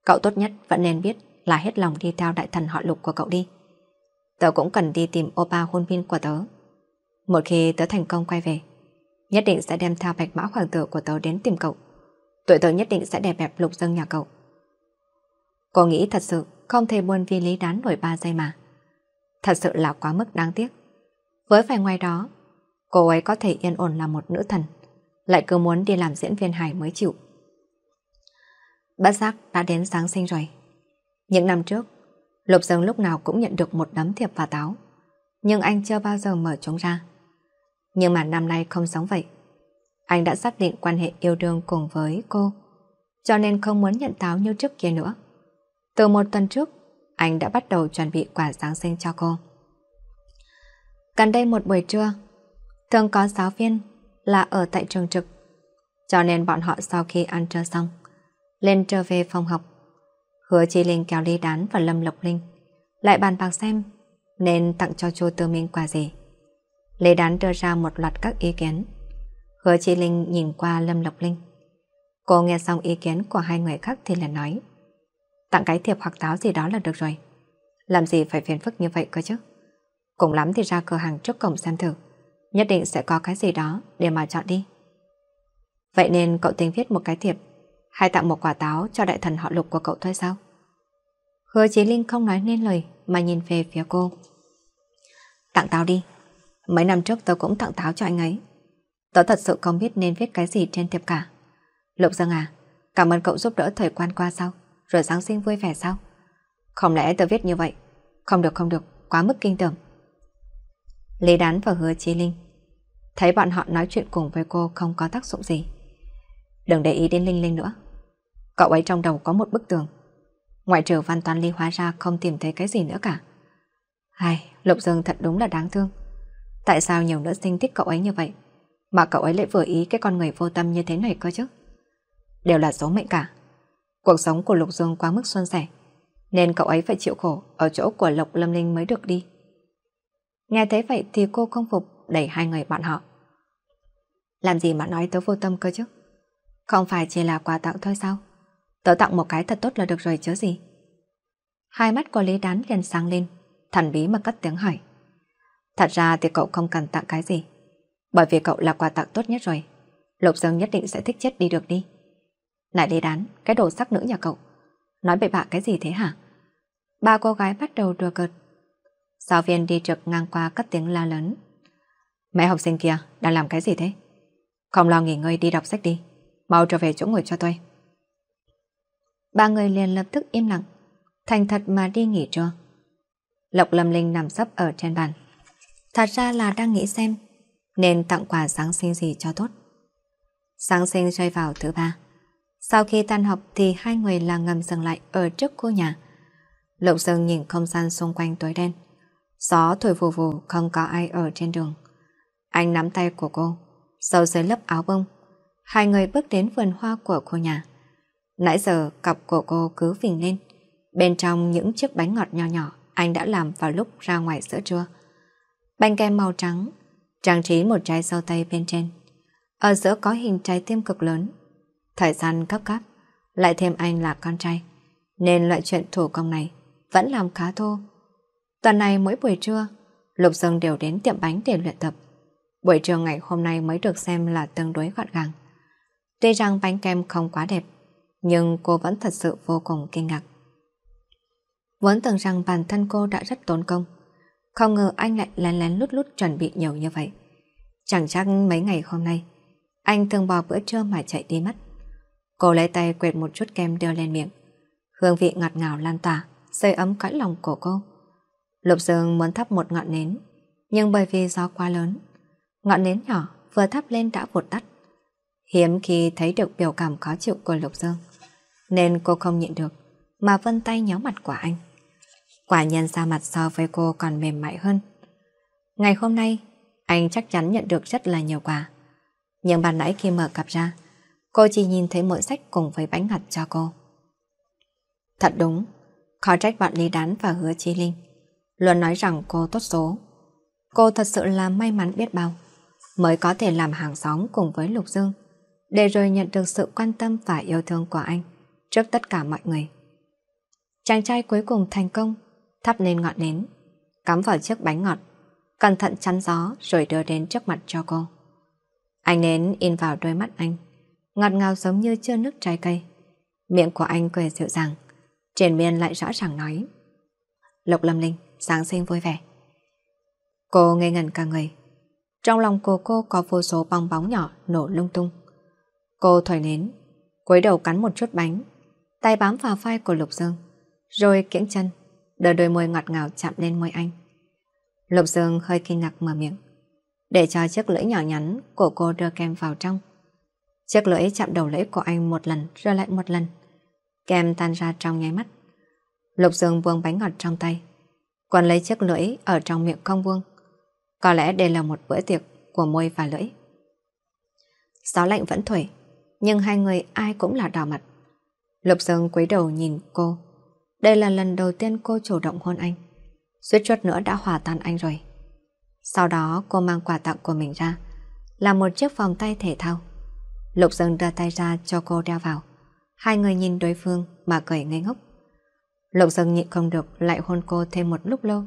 Cậu tốt nhất vẫn nên biết là hết lòng đi theo đại thần họ lục của cậu đi. Tớ cũng cần đi tìm opa hôn viên của tớ. Một khi tớ thành công quay về, nhất định sẽ đem theo bạch mã hoàng tử của tớ đến tìm cậu. Tụi tớ nhất định sẽ đẹp bẹp lục dân nhà cậu. Cô nghĩ thật sự không thể buôn vì lý đán nổi ba giây mà. Thật sự là quá mức đáng tiếc. Với vẻ ngoài đó, cô ấy có thể yên ổn là một nữ thần, lại cứ muốn đi làm diễn viên hài mới chịu. Bất giác đã đến Giáng sinh rồi. Những năm trước, Lục Dương lúc nào cũng nhận được một đấm thiệp và táo, nhưng anh chưa bao giờ mở chúng ra. Nhưng mà năm nay không giống vậy. Anh đã xác định quan hệ yêu đương cùng với cô, cho nên không muốn nhận táo như trước kia nữa. Từ một tuần trước, anh đã bắt đầu chuẩn bị quà Giáng sinh cho cô. Gần đây một buổi trưa, thường có giáo viên là ở tại trường trực, cho nên bọn họ sau khi ăn trưa xong, lên trở về phòng học. Hứa Chi Linh kéo ly đán và Lâm Lộc Linh, lại bàn bạc xem nên tặng cho Chu Tư Minh quà gì. Lê Đán đưa ra một loạt các ý kiến. Hứa Chi Linh nhìn qua Lâm Lộc Linh. Cô nghe xong ý kiến của hai người khác thì là nói Tặng cái thiệp hoặc táo gì đó là được rồi. Làm gì phải phiền phức như vậy cơ chứ? Cùng lắm thì ra cửa hàng trước cổng xem thử. Nhất định sẽ có cái gì đó để mà chọn đi. Vậy nên cậu tính viết một cái thiệp hay tặng một quả táo cho đại thần họ lục của cậu thôi sao? Hứa Chí Linh không nói nên lời mà nhìn về phía cô. Tặng táo đi. Mấy năm trước tớ cũng tặng táo cho anh ấy. Tớ thật sự không biết nên viết cái gì trên thiệp cả. Lục Dương à, cảm ơn cậu giúp đỡ thời quan qua sau rồi Giáng sinh vui vẻ sao? Không lẽ tớ viết như vậy? Không được không được, quá mức kinh tởm. Lý Đán và Hứa Chí Linh thấy bọn họ nói chuyện cùng với cô không có tác dụng gì. Đừng để ý đến Linh Linh nữa. Cậu ấy trong đầu có một bức tường. Ngoại trừ văn toán ly hóa ra không tìm thấy cái gì nữa cả. ai Lục Dương thật đúng là đáng thương. Tại sao nhiều nữ sinh thích cậu ấy như vậy? Mà cậu ấy lại vừa ý cái con người vô tâm như thế này cơ chứ? Đều là số mệnh cả. Cuộc sống của Lục Dương quá mức xuân sẻ, nên cậu ấy phải chịu khổ ở chỗ của Lộc Lâm Linh mới được đi. Nghe thấy vậy thì cô không phục đẩy hai người bạn họ. Làm gì mà nói tớ vô tâm cơ chứ? Không phải chỉ là quà tặng thôi sao? Tớ tặng một cái thật tốt là được rồi chứ gì? Hai mắt của Lý Đán liền sáng lên, thần bí mà cất tiếng hỏi. Thật ra thì cậu không cần tặng cái gì, bởi vì cậu là quà tặng tốt nhất rồi. Lục Dương nhất định sẽ thích chết đi được đi. Này Lý Đán, cái đồ sắc nữ nhà cậu. Nói bậy bạ cái gì thế hả? Ba cô gái bắt đầu đùa cợt. Giáo viên đi trực ngang qua cất tiếng la lớn. Mẹ học sinh kia, đang làm cái gì thế? Không lo nghỉ ngơi đi đọc sách đi. Mau trở về chỗ ngồi cho tôi. Ba người liền lập tức im lặng, thành thật mà đi nghỉ trưa. Lộc Lâm Linh nằm sấp ở trên bàn. Thật ra là đang nghĩ xem nên tặng quà Giáng sinh gì cho tốt. Giáng sinh rơi vào thứ ba. Sau khi tan học thì hai người là ngầm dừng lại ở trước cô nhà. Lục Dương nhìn không gian xung quanh tối đen. Gió thổi vù vù không có ai ở trên đường. Anh nắm tay của cô, sâu dưới lớp áo bông. Hai người bước đến vườn hoa của cô nhà. Nãy giờ cặp của cô cứ phình lên. Bên trong những chiếc bánh ngọt nhỏ nhỏ anh đã làm vào lúc ra ngoài giữa trưa. Bánh kem màu trắng, trang trí một trái sâu tây bên trên. Ở giữa có hình trái tim cực lớn Thời gian cấp cấp, lại thêm anh là con trai, nên loại chuyện thủ công này vẫn làm khá thô. Tuần này mỗi buổi trưa, Lục Dương đều đến tiệm bánh để luyện tập. Buổi trưa ngày hôm nay mới được xem là tương đối gọn gàng. Tuy rằng bánh kem không quá đẹp, Nhưng cô vẫn thật sự vô cùng kinh ngạc. Vốn tưởng rằng bản thân cô đã rất tốn công. Không ngờ anh lại lén lén lút lút chuẩn bị nhiều như vậy. Chẳng chắc mấy ngày hôm nay, anh thường bỏ bữa trưa mà chạy đi mất. Cô lấy tay quệt một chút kem đưa lên miệng. Hương vị ngọt ngào lan tỏa, xây ấm cõi lòng của cô. Lục Dương muốn thắp một ngọn nến, nhưng bởi vì gió quá lớn, ngọn nến nhỏ vừa thắp lên đã vụt tắt. Hiếm khi thấy được biểu cảm khó chịu của Lục Dương, nên cô không nhịn được, mà vân tay nhéo mặt của anh. Quả nhân ra mặt so với cô còn mềm mại hơn. Ngày hôm nay, anh chắc chắn nhận được rất là nhiều quà. Nhưng bàn nãy khi mở cặp ra, cô chỉ nhìn thấy mỗi sách cùng với bánh ngọt cho cô. Thật đúng, khó trách bọn Lý Đán và Hứa Chi Linh luôn nói rằng cô tốt số. Cô thật sự là may mắn biết bao, mới có thể làm hàng xóm cùng với Lục Dương, để rồi nhận được sự quan tâm và yêu thương của anh trước tất cả mọi người. Chàng trai cuối cùng thành công, thắp lên ngọn nến, cắm vào chiếc bánh ngọt, cẩn thận chắn gió rồi đưa đến trước mặt cho cô. Anh nến in vào đôi mắt anh, ngọt ngào giống như chưa nước trái cây. Miệng của anh cười dịu dàng, trên miên lại rõ ràng nói. Lục Lâm Linh, Giáng sinh vui vẻ. Cô ngây ngẩn cả người. Trong lòng cô cô có vô số bong bóng nhỏ nổ lung tung. Cô thổi nến, cúi đầu cắn một chút bánh, tay bám vào vai của Lục Dương, rồi kiễng chân, đỡ đôi môi ngọt ngào chạm lên môi anh. Lục Dương hơi kinh ngạc mở miệng, để cho chiếc lưỡi nhỏ nhắn của cô đưa kem vào trong. Chiếc lưỡi chạm đầu lưỡi của anh một lần rồi lại một lần. Kem tan ra trong nháy mắt. Lục Dương buông bánh ngọt trong tay, còn lấy chiếc lưỡi ở trong miệng không buông. Có lẽ đây là một bữa tiệc của môi và lưỡi. Gió lạnh vẫn thổi, nhưng hai người ai cũng là đỏ mặt. Lục Dương cúi đầu nhìn cô. Đây là lần đầu tiên cô chủ động hôn anh. Suýt chút nữa đã hòa tan anh rồi. Sau đó cô mang quà tặng của mình ra, là một chiếc vòng tay thể thao. Lục Dương đưa tay ra cho cô đeo vào. Hai người nhìn đối phương mà cười ngây ngốc. Lục Dương nhịn không được lại hôn cô thêm một lúc lâu.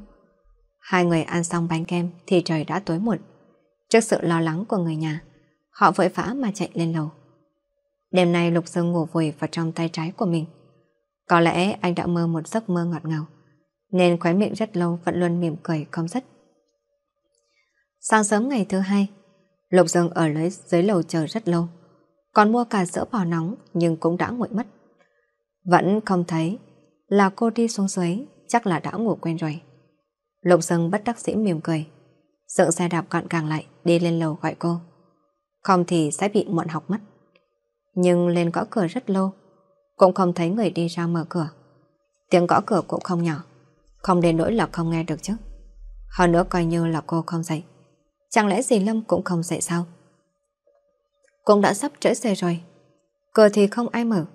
Hai người ăn xong bánh kem thì trời đã tối muộn. Trước sự lo lắng của người nhà, họ vội vã mà chạy lên lầu. Đêm nay Lục Dương ngủ vùi vào trong tay trái của mình. Có lẽ anh đã mơ một giấc mơ ngọt ngào, nên khóe miệng rất lâu vẫn luôn mỉm cười không dứt. Sáng sớm ngày thứ hai, Lục Dương ở lấy dưới lầu chờ rất lâu, còn mua cả sữa bò nóng nhưng cũng đã nguội mất. Vẫn không thấy là cô đi xuống dưới, chắc là đã ngủ quen rồi. Lục Dương bất đắc dĩ mỉm cười, dựng xe đạp gọn gàng lại đi lên lầu gọi cô. Không thì sẽ bị muộn học mất. Nhưng lên gõ cửa rất lâu, cũng không thấy người đi ra mở cửa. Tiếng gõ cửa cũng không nhỏ, không đến nỗi là không nghe được chứ. Hơn nữa coi như là cô không dậy. Chẳng lẽ dì Lâm cũng không dậy sao? Cũng đã sắp trễ xe rồi. Cửa thì không ai mở.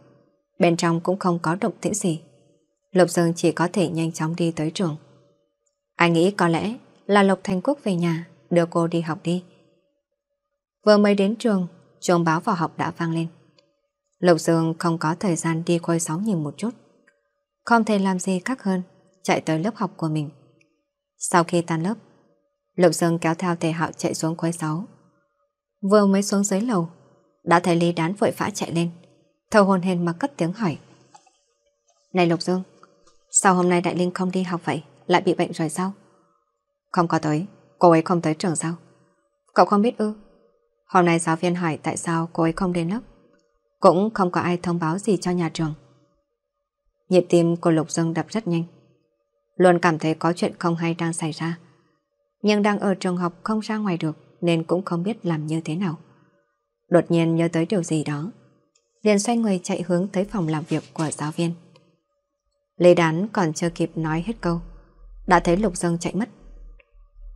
Bên trong cũng không có động tĩnh gì. Lục Dương chỉ có thể nhanh chóng đi tới trường. Anh nghĩ có lẽ là Lộc Thành Quốc về nhà đưa cô đi học đi. Vừa mới đến trường, chuông báo vào học đã vang lên. Lục Dương không có thời gian đi khôi sóng nhìn một chút. Không thể làm gì khác hơn, chạy tới lớp học của mình. Sau khi tan lớp, Lục Dương kéo theo tề hạo chạy xuống quấy sáu. Vừa mới xuống dưới lầu, đã thấy Lý Đán vội vã chạy lên, thở hồn hên mà cất tiếng hỏi. Này Lục Dương, sao hôm nay Đại Linh không đi học vậy, lại bị bệnh rồi sao? Không có tới, cô ấy không tới trường sao? Cậu không biết ư? Hôm nay giáo viên hỏi tại sao cô ấy không đến lớp. Cũng không có ai thông báo gì cho nhà trường. Nhịp tim của Lục Dương đập rất nhanh. Luôn cảm thấy có chuyện không hay đang xảy ra nhưng đang ở trường học không ra ngoài được nên cũng không biết làm như thế nào. Đột nhiên nhớ tới điều gì đó, liền xoay người chạy hướng tới phòng làm việc của giáo viên. Lê Đán còn chưa kịp nói hết câu, đã thấy Lục Dương chạy mất.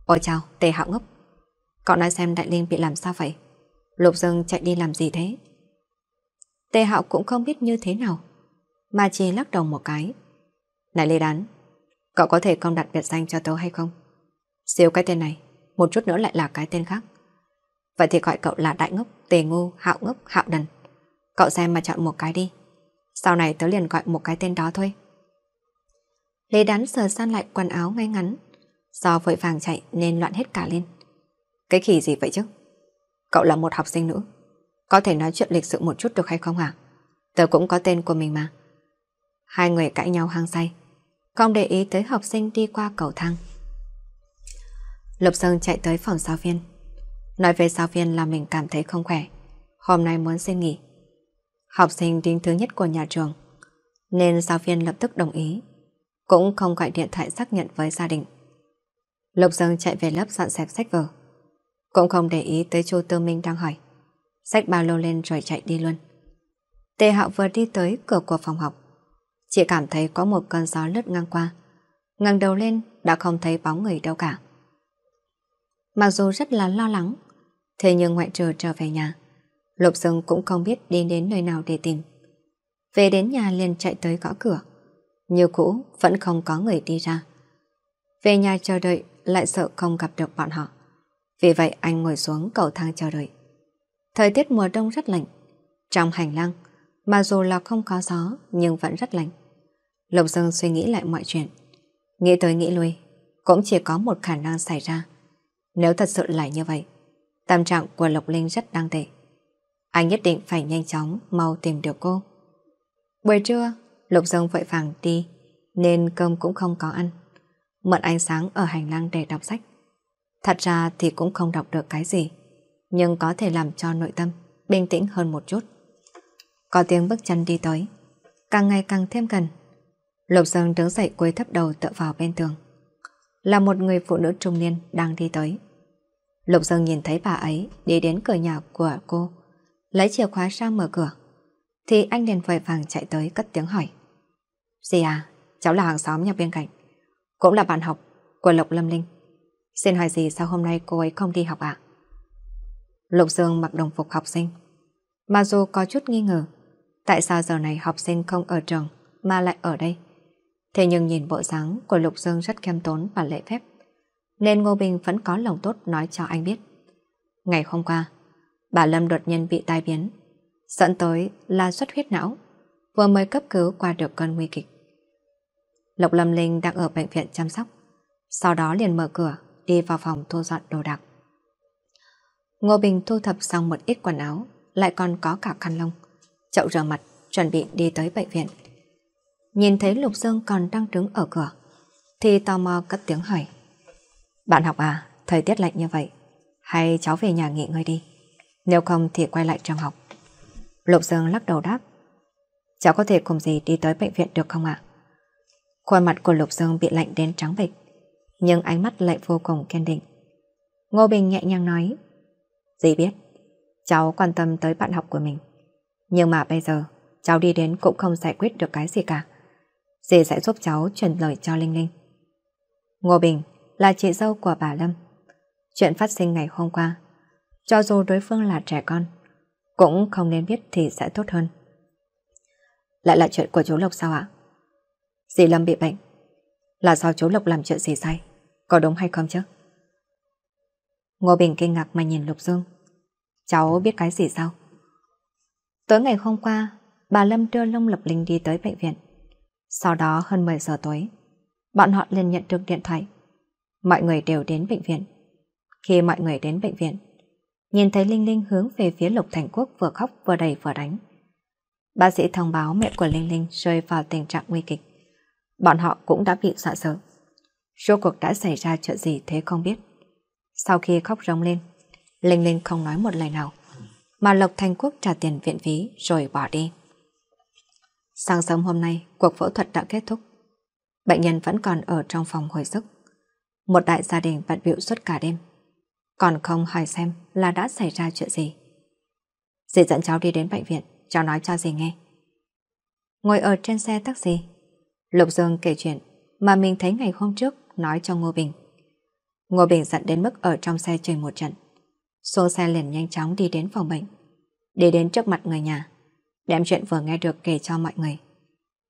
Ôi chào, tề hạo ngốc. Cậu nói xem Đại Linh bị làm sao vậy? Lục Dương chạy đi làm gì thế? Tề hạo cũng không biết như thế nào, mà chỉ lắc đầu một cái. Này Lê Đán, cậu có thể không đặt biệt danh cho tớ hay không? Siêu cái tên này, một chút nữa lại là cái tên khác. Vậy thì gọi cậu là Đại Ngốc, Tề Ngô, Hạo Ngốc, Hạo Đần. Cậu xem mà chọn một cái đi. Sau này tớ liền gọi một cái tên đó thôi. Lê đán sờ san lại quần áo ngay ngắn. Do vội vàng chạy nên loạn hết cả lên. Cái khỉ gì vậy chứ? Cậu là một học sinh nữ. Có thể nói chuyện lịch sự một chút được hay không hả? Tớ cũng có tên của mình mà. Hai người cãi nhau hang say, không để ý tới học sinh đi qua cầu thang. Lục Sơn chạy tới phòng giáo viên. Nói về giáo viên là mình cảm thấy không khỏe. Hôm nay muốn xin nghỉ. Học sinh đinh thứ nhất của nhà trường. Nên giáo viên lập tức đồng ý. Cũng không gọi điện thoại xác nhận với gia đình. Lục dương chạy về lớp dọn dẹp sách vở. Cũng không để ý tới Chu Tư Minh đang hỏi. Xách ba lô lên rồi chạy đi luôn. Tề Hạo vừa đi tới cửa của phòng học. chỉ cảm thấy có một cơn gió lướt ngang qua. ngẩng đầu lên đã không thấy bóng người đâu cả. Mặc dù rất là lo lắng, thế nhưng ngoại trừ trở về nhà, Lục Dương cũng không biết đi đến nơi nào để tìm. Về đến nhà liền chạy tới gõ cửa. Như cũ, vẫn không có người đi ra. Về nhà chờ đợi, lại sợ không gặp được bọn họ. Vì vậy anh ngồi xuống cầu thang chờ đợi. Thời tiết mùa đông rất lạnh. Trong hành lang, mà dù là không có gió nhưng vẫn rất lạnh. Lục Dương suy nghĩ lại mọi chuyện. Nghĩ tới nghĩ lui, cũng chỉ có một khả năng xảy ra. Nếu thật sự là như vậy, tâm trạng của Lộc Linh rất đang tệ. Anh nhất định phải nhanh chóng mau tìm được cô. Buổi trưa, Lục Dương vội vàng đi, nên cơm cũng không có ăn. Mượn ánh sáng ở hành lang để đọc sách. Thật ra thì cũng không đọc được cái gì, nhưng có thể làm cho nội tâm bình tĩnh hơn một chút. Có tiếng bước chân đi tới, càng ngày càng thêm gần. Lục Dương đứng dậy quay thấp đầu tựa vào bên tường. Là một người phụ nữ trung niên đang đi tới. Lục Dương nhìn thấy bà ấy đi đến cửa nhà của cô, lấy chìa khóa ra mở cửa. Thì anh liền vội vàng chạy tới cất tiếng hỏi. Dì à, cháu là hàng xóm nhà bên cạnh, cũng là bạn học của Lộc Lâm Linh. Xin hỏi gì sao hôm nay cô ấy không đi học ạ? Lục Dương mặc đồng phục học sinh. Mà dù có chút nghi ngờ, tại sao giờ này học sinh không ở trường mà lại ở đây? Thế nhưng nhìn bộ dáng của Lục Dương rất khiêm tốn và lễ phép nên Ngô Bình vẫn có lòng tốt nói cho anh biết. Ngày hôm qua, bà Lâm đột nhiên bị tai biến, dẫn tới là xuất huyết não, vừa mới cấp cứu qua được cơn nguy kịch. Lộc Lâm Linh đang ở bệnh viện chăm sóc, sau đó liền mở cửa, đi vào phòng thu dọn đồ đạc. Ngô Bình thu thập xong một ít quần áo, lại còn có cả khăn lông, chậu rửa mặt, chuẩn bị đi tới bệnh viện. Nhìn thấy Lục Dương còn đang đứng ở cửa, thì tò mò cất tiếng hỏi. Bạn học à, thời tiết lạnh như vậy, hay cháu về nhà nghỉ ngơi đi, nếu không thì quay lại trường học. Lục Dương lắc đầu đáp, cháu có thể cùng gì đi tới bệnh viện được không ạ? Khuôn mặt của Lục Dương bị lạnh đến trắng bệch, nhưng ánh mắt lại vô cùng kiên định. Ngô Bình nhẹ nhàng nói, dì biết, cháu quan tâm tới bạn học của mình, nhưng mà bây giờ cháu đi đến cũng không giải quyết được cái gì cả. Dì sẽ giúp cháu truyền lời cho Linh Linh. Ngô Bình là chị dâu của bà Lâm. Chuyện phát sinh ngày hôm qua, cho dù đối phương là trẻ con, cũng không nên biết thì sẽ tốt hơn. Lại là chuyện của chú Lộc sao ạ? Dì Lâm bị bệnh, là do chú Lộc làm chuyện gì sai, có đúng hay không chứ? Ngô Bình kinh ngạc mà nhìn Lục Dương. Cháu biết cái gì sao? Tối ngày hôm qua, bà Lâm đưa Long Lập Linh đi tới bệnh viện. Sau đó hơn 10 giờ tối, bọn họ liền nhận được điện thoại mọi người đều đến bệnh viện. Khi mọi người đến bệnh viện, nhìn thấy Linh Linh hướng về phía Lục Thành Quốc vừa khóc vừa đầy vừa đánh. Bác sĩ thông báo mẹ của Linh Linh rơi vào tình trạng nguy kịch. Bọn họ cũng đã bị dọa sợ. Rốt cuộc đã xảy ra chuyện gì thế không biết. Sau khi khóc rống lên, Linh Linh không nói một lời nào, mà Lộc Thành Quốc trả tiền viện phí rồi bỏ đi. Sáng sớm hôm nay, cuộc phẫu thuật đã kết thúc. Bệnh nhân vẫn còn ở trong phòng hồi sức. Một đại gia đình bận bịu suốt cả đêm. Còn không hỏi xem là đã xảy ra chuyện gì. Dì dẫn cháu đi đến bệnh viện, cháu nói cho dì nghe. Ngồi ở trên xe taxi, Lục Dương kể chuyện mà mình thấy ngày hôm trước nói cho Ngô Bình. Ngô Bình giận đến mức ở trong xe chơi một trận. Xuống xe liền nhanh chóng đi đến phòng bệnh. Đi đến trước mặt người nhà, đem chuyện vừa nghe được kể cho mọi người.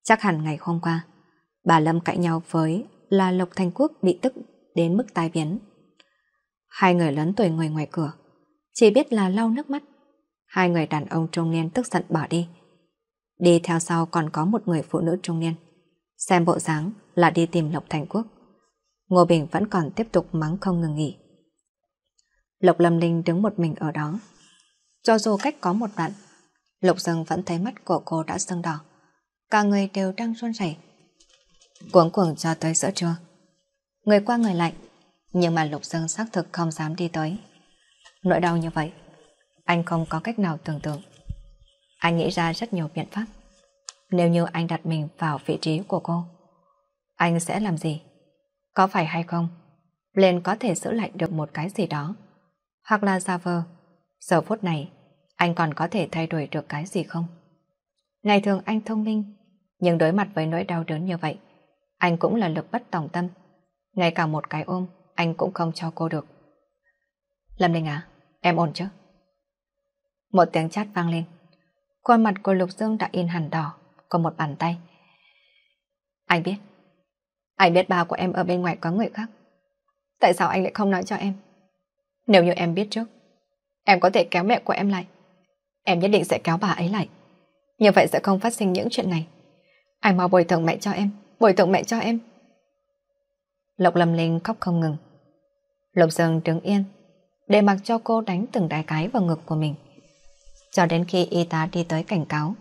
Chắc hẳn ngày hôm qua, bà Lâm cãi nhau với là Lộc Thành Quốc bị tức đến mức tai biến. Hai người lớn tuổi ngồi ngoài cửa, chỉ biết là lau nước mắt. Hai người đàn ông trung niên tức giận bỏ đi. Đi theo sau còn có một người phụ nữ trung niên. Xem bộ dáng là đi tìm Lộc Thành Quốc. Ngô Bình vẫn còn tiếp tục mắng không ngừng nghỉ. Lộc Lâm Linh đứng một mình ở đó. Cho dù cách có một đoạn, lộc Dương vẫn thấy mắt của cô đã sưng đỏ. Cả người đều đang run rẩy. Cuống cuồng cho tới giữa trưa. Người qua người lại, nhưng mà Lục Dương xác thực không dám đi tới. Nỗi đau như vậy, anh không có cách nào tưởng tượng. Anh nghĩ ra rất nhiều biện pháp. Nếu như anh đặt mình vào vị trí của cô, anh sẽ làm gì? Có phải hay không? Lên có thể giữ lại được một cái gì đó. Hoặc là xa vờ. Giờ phút này, anh còn có thể thay đổi được cái gì không? Ngày thường anh thông minh, nhưng đối mặt với nỗi đau đớn như vậy, anh cũng là lực bất tòng tâm. Ngay cả một cái ôm, anh cũng không cho cô được. Lâm Linh à, em ổn chứ? Một tiếng chát vang lên. Khuôn mặt của Lục Dương đã in hẳn đỏ, có một bàn tay. Anh biết. Anh biết ba của em ở bên ngoài có người khác. Tại sao anh lại không nói cho em? Nếu như em biết trước, em có thể kéo mẹ của em lại. Em nhất định sẽ kéo bà ấy lại. Như vậy sẽ không phát sinh những chuyện này. Anh mau bồi thường mẹ cho em, bồi thường mẹ cho em. Lộc Lâm Linh khóc không ngừng. Lộc Dương đứng yên, để mặc cho cô đánh từng đại cái vào ngực của mình. Cho đến khi y tá đi tới cảnh cáo,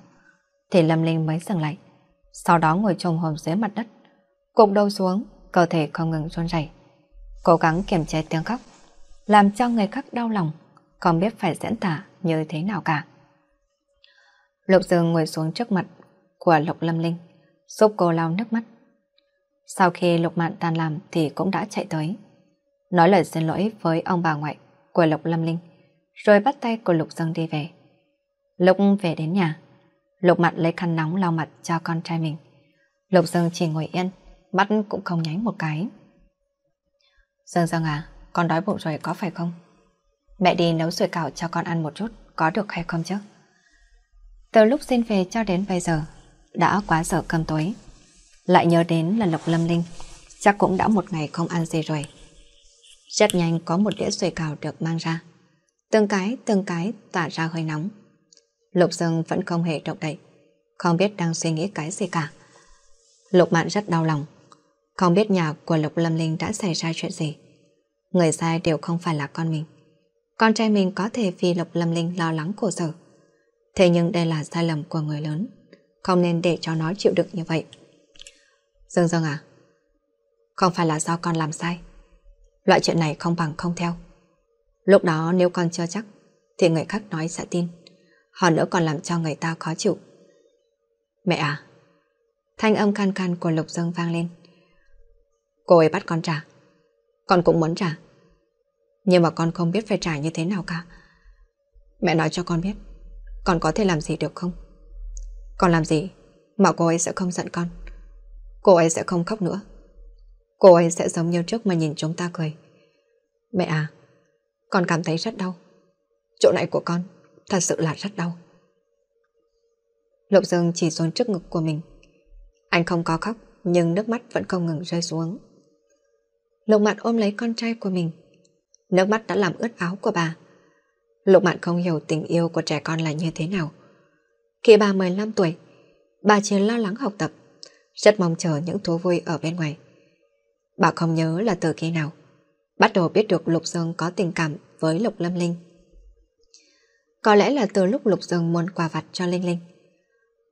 thì Lâm Linh mới dừng lại. Sau đó ngồi trồm hồn dưới mặt đất, cục đầu xuống, cơ thể không ngừng run rẩy, cố gắng kiềm chế tiếng khóc, làm cho người khác đau lòng, không biết phải diễn tả như thế nào cả. Lục Dương ngồi xuống trước mặt của Lục Lâm Linh, giúp cô lau nước mắt. Sau khi Lục Mạn tan làm thì cũng đã chạy tới, nói lời xin lỗi với ông bà ngoại của Lục Lâm Linh, rồi bắt tay của Lục Dương đi về. lục về đến nhà, Lục mặt lấy khăn nóng lau mặt cho con trai mình. Lục Dương chỉ ngồi yên, mắt cũng không nháy một cái. Dương Dương à, con đói bụng rồi có phải không? Mẹ đi nấu sủi cảo cho con ăn một chút, có được hay không chứ? Từ lúc xin về cho đến bây giờ, đã quá giờ cơm tối. Lại nhớ đến là Lộc Lâm Linh, chắc cũng đã một ngày không ăn gì rồi. Rất nhanh có một đĩa sủi cảo được mang ra. Từng cái, từng cái tỏa ra hơi nóng. Lục Dương vẫn không hề động đậy, không biết đang suy nghĩ cái gì cả. Lục Mạn rất đau lòng, không biết nhà của Lục Lâm Linh đã xảy ra chuyện gì. Người sai đều không phải là con mình. Con trai mình có thể vì Lục Lâm Linh lo lắng khổ sở. Thế nhưng đây là sai lầm của người lớn, không nên để cho nó chịu đựng như vậy. Dương Dương à, không phải là do con làm sai. Loại chuyện này không bằng không theo. Lúc đó nếu con chưa chắc, thì người khác nói sẽ tin. Hơn nữa còn làm cho người ta khó chịu. Mẹ à, thanh âm khan khan của Lục Dương vang lên. Cô ấy bắt con trả. Con cũng muốn trả. Nhưng mà con không biết phải trả như thế nào cả. Mẹ nói cho con biết, con có thể làm gì được không? Con làm gì mà cô ấy sẽ không giận con. Cô ấy sẽ không khóc nữa. Cô ấy sẽ giống như trước mà nhìn chúng ta cười. Mẹ à, con cảm thấy rất đau. Chỗ này của con thật sự là rất đau. Lục Dương chỉ xuống trước ngực của mình. Anh không có khóc, nhưng nước mắt vẫn không ngừng rơi xuống. Lục Mạn ôm lấy con trai của mình. Nước mắt đã làm ướt áo của bà. Lục Mạn không hiểu tình yêu của trẻ con là như thế nào. Khi bà 15 tuổi, bà chỉ lo lắng học tập, rất mong chờ những thú vui ở bên ngoài. Bà không nhớ là từ khi nào, bắt đầu biết được Lục Dương có tình cảm với Lục Lâm Linh. Có lẽ là từ lúc Lục Dương muốn quà vặt cho Linh Linh.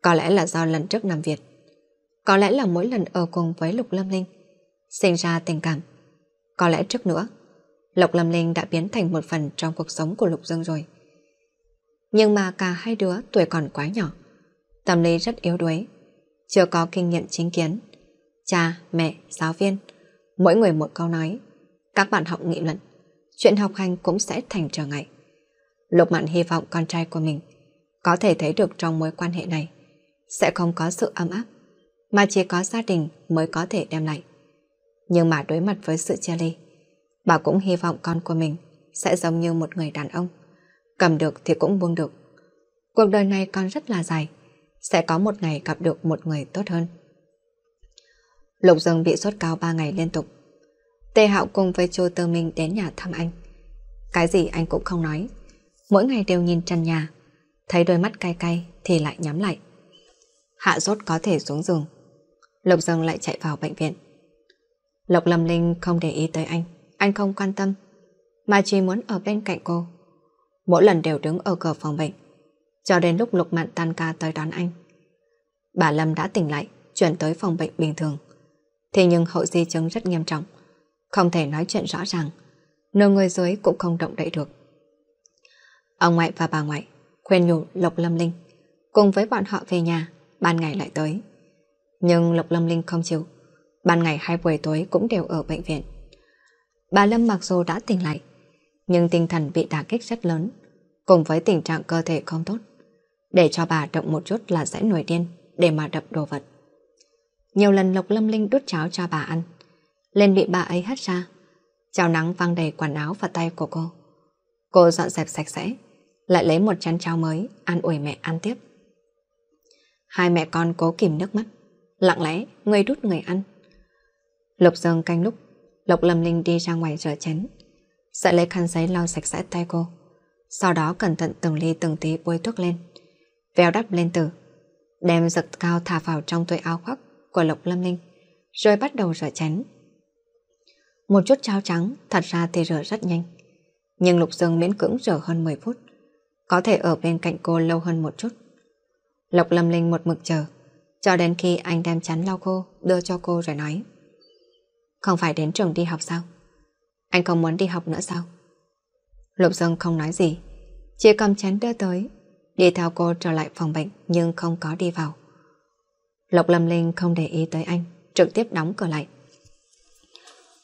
Có lẽ là do lần trước nằm Việt. Có lẽ là mỗi lần ở cùng với Lục Lâm Linh, sinh ra tình cảm. Có lẽ trước nữa, Lục Lâm Linh đã biến thành một phần trong cuộc sống của Lục Dương rồi. Nhưng mà cả hai đứa tuổi còn quá nhỏ, tâm lý rất yếu đuối, chưa có kinh nghiệm chính kiến. Cha, mẹ, giáo viên, mỗi người một câu nói, các bạn học nghị luận, chuyện học hành cũng sẽ thành trở ngại. Lục Mạn hy vọng con trai của mình có thể thấy được trong mối quan hệ này sẽ không có sự ấm áp, mà chỉ có gia đình mới có thể đem lại. Nhưng mà đối mặt với sự chia ly, bà cũng hy vọng con của mình sẽ giống như một người đàn ông, cầm được thì cũng buông được. Cuộc đời này còn rất là dài, sẽ có một ngày gặp được một người tốt hơn. Lục Dương bị sốt cao 3 ngày liên tục. Tề Hạo cùng với Chu Tư Minh đến nhà thăm anh. Cái gì anh cũng không nói, mỗi ngày đều nhìn trần nhà, thấy đôi mắt cay cay thì lại nhắm lại. Hạ rốt có thể xuống giường. lộc Dương lại chạy vào bệnh viện. Lộc Lâm Linh không để ý tới anh, anh không quan tâm, mà chỉ muốn ở bên cạnh cô. Mỗi lần đều đứng ở cửa phòng bệnh, cho đến lúc Lục Mạn tan ca tới đón anh. Bà Lâm đã tỉnh lại, chuyển tới phòng bệnh bình thường. Thế nhưng hậu di chứng rất nghiêm trọng, không thể nói chuyện rõ ràng, nửa người dưới cũng không động đậy được. Ông ngoại và bà ngoại khuyên nhủ Lộc Lâm Linh cùng với bọn họ về nhà, ban ngày lại tới. Nhưng Lộc Lâm Linh không chịu, ban ngày hai buổi tối cũng đều ở bệnh viện. Bà Lâm mặc dù đã tỉnh lại, nhưng tinh thần bị đả kích rất lớn, cùng với tình trạng cơ thể không tốt. Để cho bà động một chút là sẽ nổi điên để mà đập đồ vật. Nhiều lần Lộc Lâm Linh đút cháo cho bà ăn, lên bị bà ấy hất ra. Chào nắng văng đầy quần áo và tay của cô. Cô dọn dẹp sạch sẽ, lại lấy một chén cháo mới, ăn ủi mẹ ăn tiếp. Hai mẹ con cố kìm nước mắt, lặng lẽ, người đút người ăn. Lục Dương canh lúc, Lộc Lâm Linh đi ra ngoài rửa chén, sẽ lấy khăn giấy lau sạch sẽ tay cô. Sau đó cẩn thận từng ly từng tí bôi thuốc lên, véo đắp lên từ, đem giật cao thả vào trong túi áo khoác của Lộc Lâm Linh, rồi bắt đầu rửa chén. Một chút cháo trắng thật ra thì rửa rất nhanh, nhưng Lục Dương miễn cưỡng rửa hơn 10 phút, có thể ở bên cạnh cô lâu hơn một chút. Lộc Lâm Linh một mực chờ, cho đến khi anh đem chắn lau khô đưa cho cô rồi nói. Không phải đến trường đi học sao? Anh không muốn đi học nữa sao? Lục Dương không nói gì, chỉ cầm chén đưa tới, đi theo cô trở lại phòng bệnh nhưng không có đi vào. Lộc Lâm Linh không để ý tới anh, trực tiếp đóng cửa lại.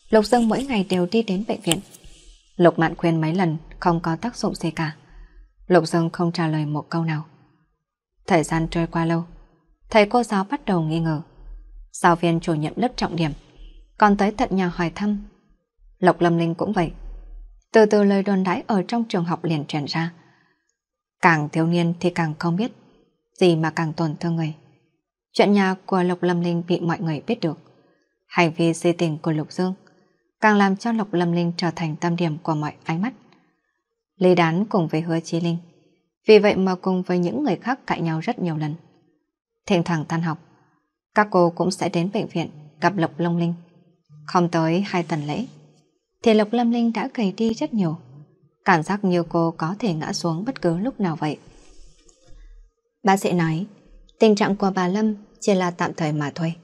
Lục Dương mỗi ngày đều đi đến bệnh viện. Lục Mạn khuyên mấy lần không có tác dụng gì cả. Lục Dương không trả lời một câu nào. Thời gian trôi qua lâu, thầy cô giáo bắt đầu nghi ngờ. Giáo viên chủ nhiệm lớp trọng điểm, còn tới tận nhà hỏi thăm. Lộc Lâm Linh cũng vậy. Từ từ lời đồn đãi ở trong trường học liền truyền ra. Càng thiếu niên thì càng không biết, gì mà càng tổn thương người. Chuyện nhà của Lộc Lâm Linh bị mọi người biết được. Hành vi di tình của Lục Dương càng làm cho Lộc Lâm Linh trở thành tâm điểm của mọi ánh mắt. Lý Đán cùng với Hứa Chí Linh vì vậy mà cùng với những người khác cãi nhau rất nhiều lần. Thỉnh thoảng tan học, các cô cũng sẽ đến bệnh viện gặp Lộc Long Linh. Không tới hai tuần lễ, thì Lộc Lâm Linh đã gầy đi rất nhiều. Cảm giác như cô có thể ngã xuống bất cứ lúc nào vậy. Bác sĩ nói, tình trạng của bà Lâm chỉ là tạm thời mà thôi.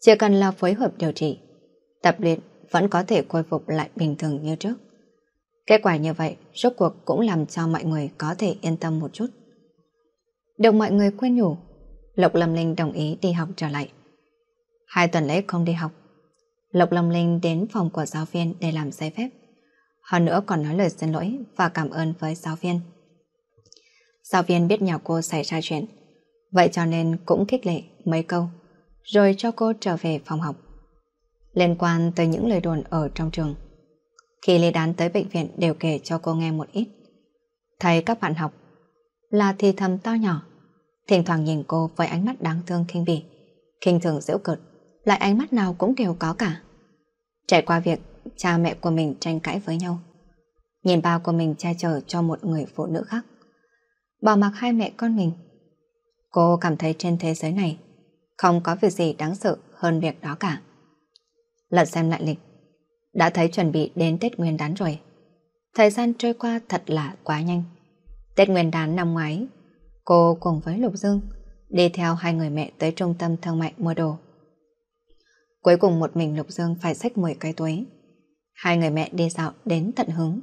Chỉ cần là phối hợp điều trị, tập luyện vẫn có thể khôi phục lại bình thường như trước. Kết quả như vậy, rốt cuộc cũng làm cho mọi người có thể yên tâm một chút. Được mọi người khuyên nhủ, Lộc Lâm Linh đồng ý đi học trở lại. Hai tuần lễ không đi học, Lộc Lâm Linh đến phòng của giáo viên để làm giấy phép. Hơn nữa còn nói lời xin lỗi và cảm ơn với giáo viên. Giáo viên biết nhà cô xảy ra chuyện, vậy cho nên cũng khích lệ mấy câu, rồi cho cô trở về phòng học. Liên quan tới những lời đồn ở trong trường, khi Lê Đán tới bệnh viện đều kể cho cô nghe một ít. Thấy các bạn học là thì thầm to nhỏ, thỉnh thoảng nhìn cô với ánh mắt đáng thương khinh bỉ, khinh thường giễu cợt, lại ánh mắt nào cũng đều có cả. Trải qua việc cha mẹ của mình tranh cãi với nhau, nhìn bao của mình che chở cho một người phụ nữ khác, bỏ mặc hai mẹ con mình. Cô cảm thấy trên thế giới này không có việc gì đáng sợ hơn việc đó cả. Lật xem lại lịch, đã thấy chuẩn bị đến Tết Nguyên đán rồi. Thời gian trôi qua thật là quá nhanh. Tết Nguyên đán năm ngoái, cô cùng với Lục Dương đi theo hai người mẹ tới trung tâm thương mại mua đồ. Cuối cùng một mình Lục Dương phải xách 10 cái túi. Hai người mẹ đi dạo đến tận hứng,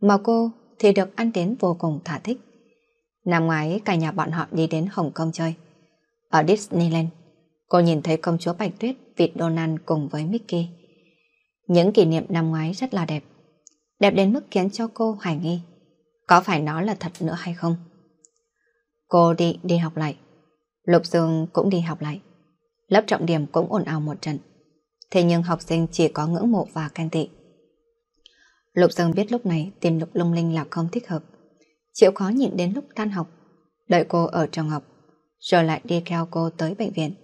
mà cô thì được ăn đến vô cùng thả thích. Năm ngoái cả nhà bọn họ đi đến Hồng Kông chơi. Ở Disneyland, cô nhìn thấy công chúa Bạch Tuyết vịt Donald cùng với Mickey. Những kỷ niệm năm ngoái rất là đẹp. Đẹp đến mức khiến cho cô hoài nghi. Có phải nó là thật nữa hay không? Cô đi đi học lại. Lục Dương cũng đi học lại. Lớp trọng điểm cũng ồn ào một trận. Thế nhưng học sinh chỉ có ngưỡng mộ và can tị. Lục Dương biết lúc này tìm Lục Lung Linh là không thích hợp. Chịu khó nhịn đến lúc tan học, đợi cô ở trường học, rồi lại đi theo cô tới bệnh viện.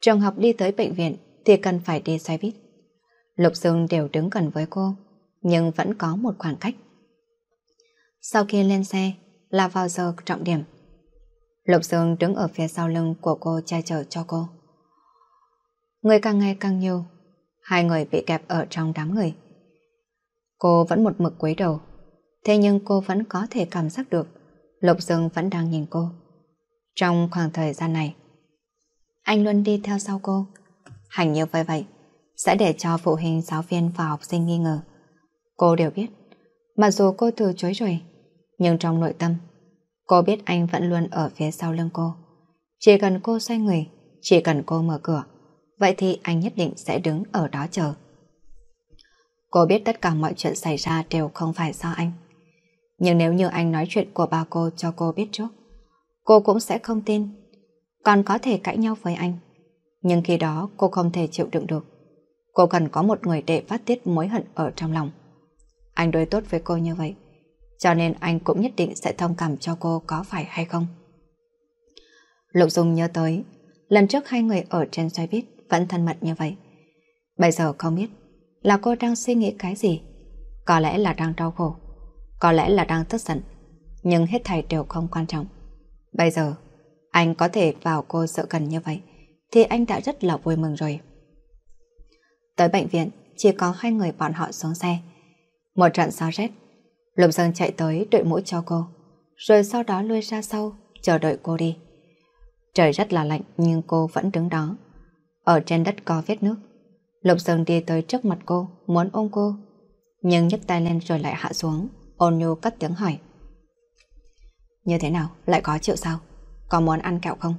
Trường học đi tới bệnh viện thì cần phải đi xoay buýt. Lục Dương đều đứng gần với cô, nhưng vẫn có một khoảng cách. Sau khi lên xe, là vào giờ trọng điểm. Lục Dương đứng ở phía sau lưng của cô che chở cho cô. Người càng ngày càng nhiều, hai người bị kẹp ở trong đám người. Cô vẫn một mực quấy đầu, thế nhưng cô vẫn có thể cảm giác được Lục Dương vẫn đang nhìn cô. Trong khoảng thời gian này, anh luôn đi theo sau cô. Hành như vậy vậy, sẽ để cho phụ huynh giáo viên và học sinh nghi ngờ. Cô đều biết, mặc dù cô từ chối rồi, nhưng trong nội tâm, cô biết anh vẫn luôn ở phía sau lưng cô. Chỉ cần cô xoay người, chỉ cần cô mở cửa, vậy thì anh nhất định sẽ đứng ở đó chờ. Cô biết tất cả mọi chuyện xảy ra đều không phải do anh. Nhưng nếu như anh nói chuyện của ba cô cho cô biết trước, cô cũng sẽ không tin. Còn có thể cãi nhau với anh. Nhưng khi đó cô không thể chịu đựng được. Cô cần có một người để phát tiết mối hận ở trong lòng. Anh đối tốt với cô như vậy, cho nên anh cũng nhất định sẽ thông cảm cho cô có phải hay không. Lục Dung nhớ tới, lần trước hai người ở trên xoay bít vẫn thân mật như vậy. Bây giờ không biết là cô đang suy nghĩ cái gì. Có lẽ là đang đau khổ, có lẽ là đang tức giận, nhưng hết thảy đều không quan trọng. Bây giờ, anh có thể vào cô sợ cần như vậy, thì anh đã rất là vui mừng rồi. Tới bệnh viện, chỉ có hai người bọn họ xuống xe. Một trận gió rét, Lục Dương chạy tới đội mũ cho cô, rồi sau đó lui ra sau, chờ đợi cô đi. Trời rất là lạnh nhưng cô vẫn đứng đó. Ở trên đất có vết nước. Lục Dương đi tới trước mặt cô, muốn ôm cô. Nhưng nhấc tay lên rồi lại hạ xuống, ôn nhu cất tiếng hỏi. Như thế nào, lại có chịu sao? Có muốn ăn kẹo không?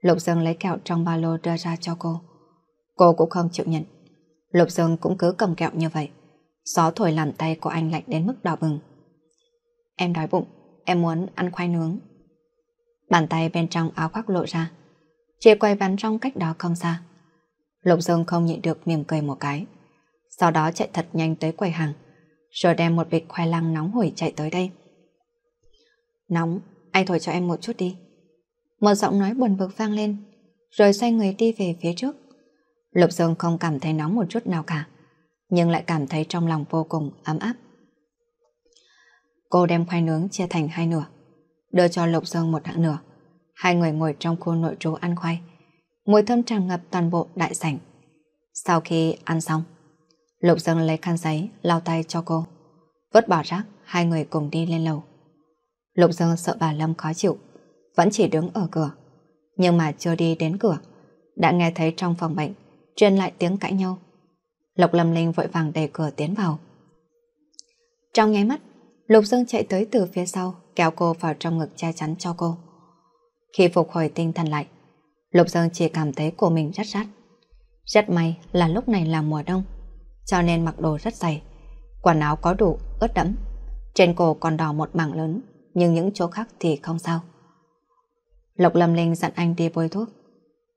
Lục Dương lấy kẹo trong ba lô đưa ra cho cô. Cô cũng không chịu nhận. Lục Dương cũng cứ cầm kẹo như vậy. Gió thổi làm tay của anh lạnh đến mức đỏ bừng. Em đói bụng, em muốn ăn khoai nướng. Bàn tay bên trong áo khoác lộ ra. Chị quay bắn trong cách đó không xa. Lục Dương không nhịn được mỉm cười một cái. Sau đó chạy thật nhanh tới quầy hàng, rồi đem một bịch khoai lang nóng hổi chạy tới đây. Nóng, anh thổi cho em một chút đi. Một giọng nói buồn bực vang lên, rồi xoay người đi về phía trước. Lục Dương không cảm thấy nóng một chút nào cả, nhưng lại cảm thấy trong lòng vô cùng ấm áp. Cô đem khoai nướng chia thành hai nửa, đưa cho Lục Dương một hạng nửa. Hai người ngồi trong khu nội trú ăn khoai. Mùi thơm tràn ngập toàn bộ đại sảnh. Sau khi ăn xong, Lục Dương lấy khăn giấy lau tay cho cô. Vứt bỏ rác, hai người cùng đi lên lầu. Lục Dương sợ bà Lâm khó chịu, vẫn chỉ đứng ở cửa. Nhưng mà chưa đi đến cửa, đã nghe thấy trong phòng bệnh truyền lại tiếng cãi nhau. lộc Lâm Linh vội vàng đẩy cửa tiến vào. Trong nháy mắt, Lục Dương chạy tới từ phía sau, kéo cô vào trong ngực che chắn cho cô. Khi phục hồi tinh thần lại, Lục Dương chỉ cảm thấy cổ mình rất rát. Rất may là lúc này là mùa đông, cho nên mặc đồ rất dày. Quần áo có đủ, ướt đẫm. Trên cổ còn đỏ một mảng lớn, nhưng những chỗ khác thì không sao. lộc Lâm Linh dặn anh đi bôi thuốc.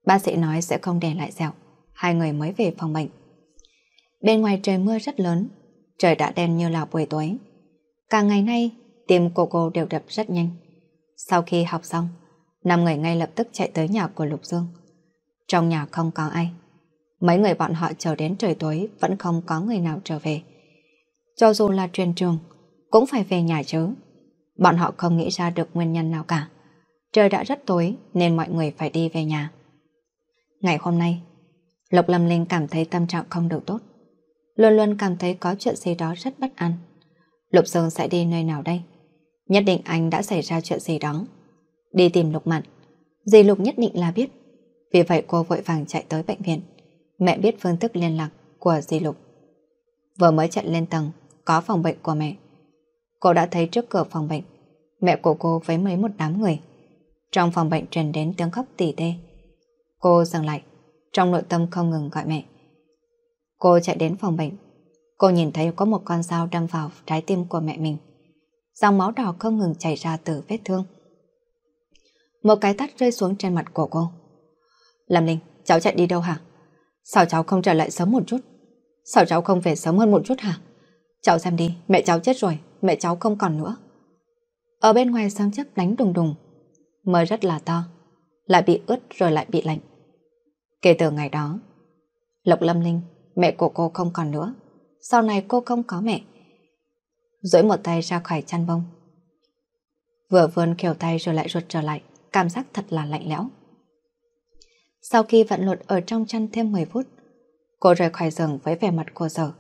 Bác sĩ nói sẽ không để lại dẹo. Hai người mới về phòng bệnh. Bên ngoài trời mưa rất lớn, trời đã đen như là buổi tối. Cả ngày nay, tim cô cô đều đập rất nhanh. Sau khi học xong, năm người ngay lập tức chạy tới nhà của Lục Dương. Trong nhà không có ai. Mấy người bọn họ chờ đến trời tối vẫn không có người nào trở về. Cho dù là truyền trường, cũng phải về nhà chứ. Bọn họ không nghĩ ra được nguyên nhân nào cả. Trời đã rất tối nên mọi người phải đi về nhà. Ngày hôm nay, Lộc Lâm Linh cảm thấy tâm trạng không được tốt. Luôn luôn cảm thấy có chuyện gì đó rất bất an. Lục Sơn sẽ đi nơi nào đây? Nhất định anh đã xảy ra chuyện gì đó. Đi tìm Lục Mặn. Dì Lục nhất định là biết. Vì vậy cô vội vàng chạy tới bệnh viện. Mẹ biết phương thức liên lạc của dì Lục. Vừa mới chạy lên tầng, có phòng bệnh của mẹ. Cô đã thấy trước cửa phòng bệnh, mẹ của cô với mấy một đám người. Trong phòng bệnh truyền đến tiếng khóc tỉ tê. Cô dừng lại, trong nội tâm không ngừng gọi mẹ. Cô chạy đến phòng bệnh. Cô nhìn thấy có một con dao đâm vào trái tim của mẹ mình. Dòng máu đỏ không ngừng chảy ra từ vết thương. Một cái tắt rơi xuống trên mặt của cô. Lâm Linh, cháu chạy đi đâu hả? Sao cháu không trở lại sớm một chút? Sao cháu không về sớm hơn một chút hả? Cháu xem đi, mẹ cháu chết rồi, mẹ cháu không còn nữa. Ở bên ngoài sáng chấp đánh đùng đùng. Mưa rất là to, lại bị ướt rồi lại bị lạnh. Kể từ ngày đó, Lộc Lâm Linh, mẹ của cô không còn nữa. Sau này cô không có mẹ. Rỗi một tay ra khỏi chăn bông. Vừa vươn khều tay rồi lại ruột trở lại, cảm giác thật là lạnh lẽo. Sau khi vận lột ở trong chăn thêm 10 phút, cô rời khỏi giường với vẻ mặt cô dở.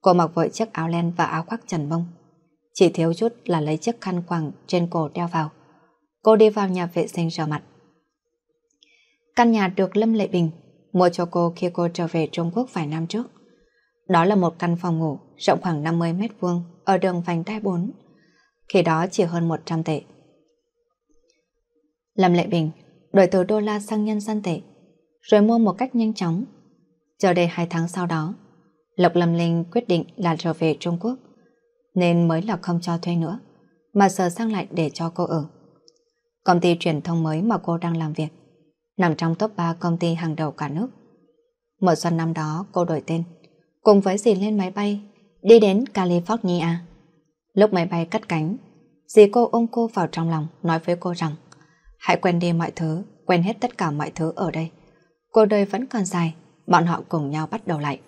Cô mặc vội chiếc áo len và áo khoác trần bông. chỉ thiếu chút là lấy chiếc khăn quàng trên cổ đeo vào. Cô đi vào nhà vệ sinh rửa mặt. Căn nhà được Lâm Lệ Bình mua cho cô khi cô trở về Trung Quốc vài năm trước. Đó là một căn phòng ngủ rộng khoảng 50 mét vuông ở đường vành đai 4. Khi đó chỉ hơn 100 tệ. Lâm Lệ Bình đổi từ đô la sang nhân dân tệ, rồi mua một cách nhanh chóng. Chờ đây hai tháng sau đó, Lộc Lâm Linh quyết định là trở về Trung Quốc, nên mới là không cho thuê nữa, mà sờ sang lại để cho cô ở. Công ty truyền thông mới mà cô đang làm việc, nằm trong top 3 công ty hàng đầu cả nước. Mở xuân năm đó cô đổi tên, cùng với dì lên máy bay, đi đến California. Lúc máy bay cất cánh, dì cô ôm cô vào trong lòng nói với cô rằng hãy quen đi mọi thứ, quen hết tất cả mọi thứ ở đây. Cuộc đời vẫn còn dài, bọn họ cùng nhau bắt đầu lại.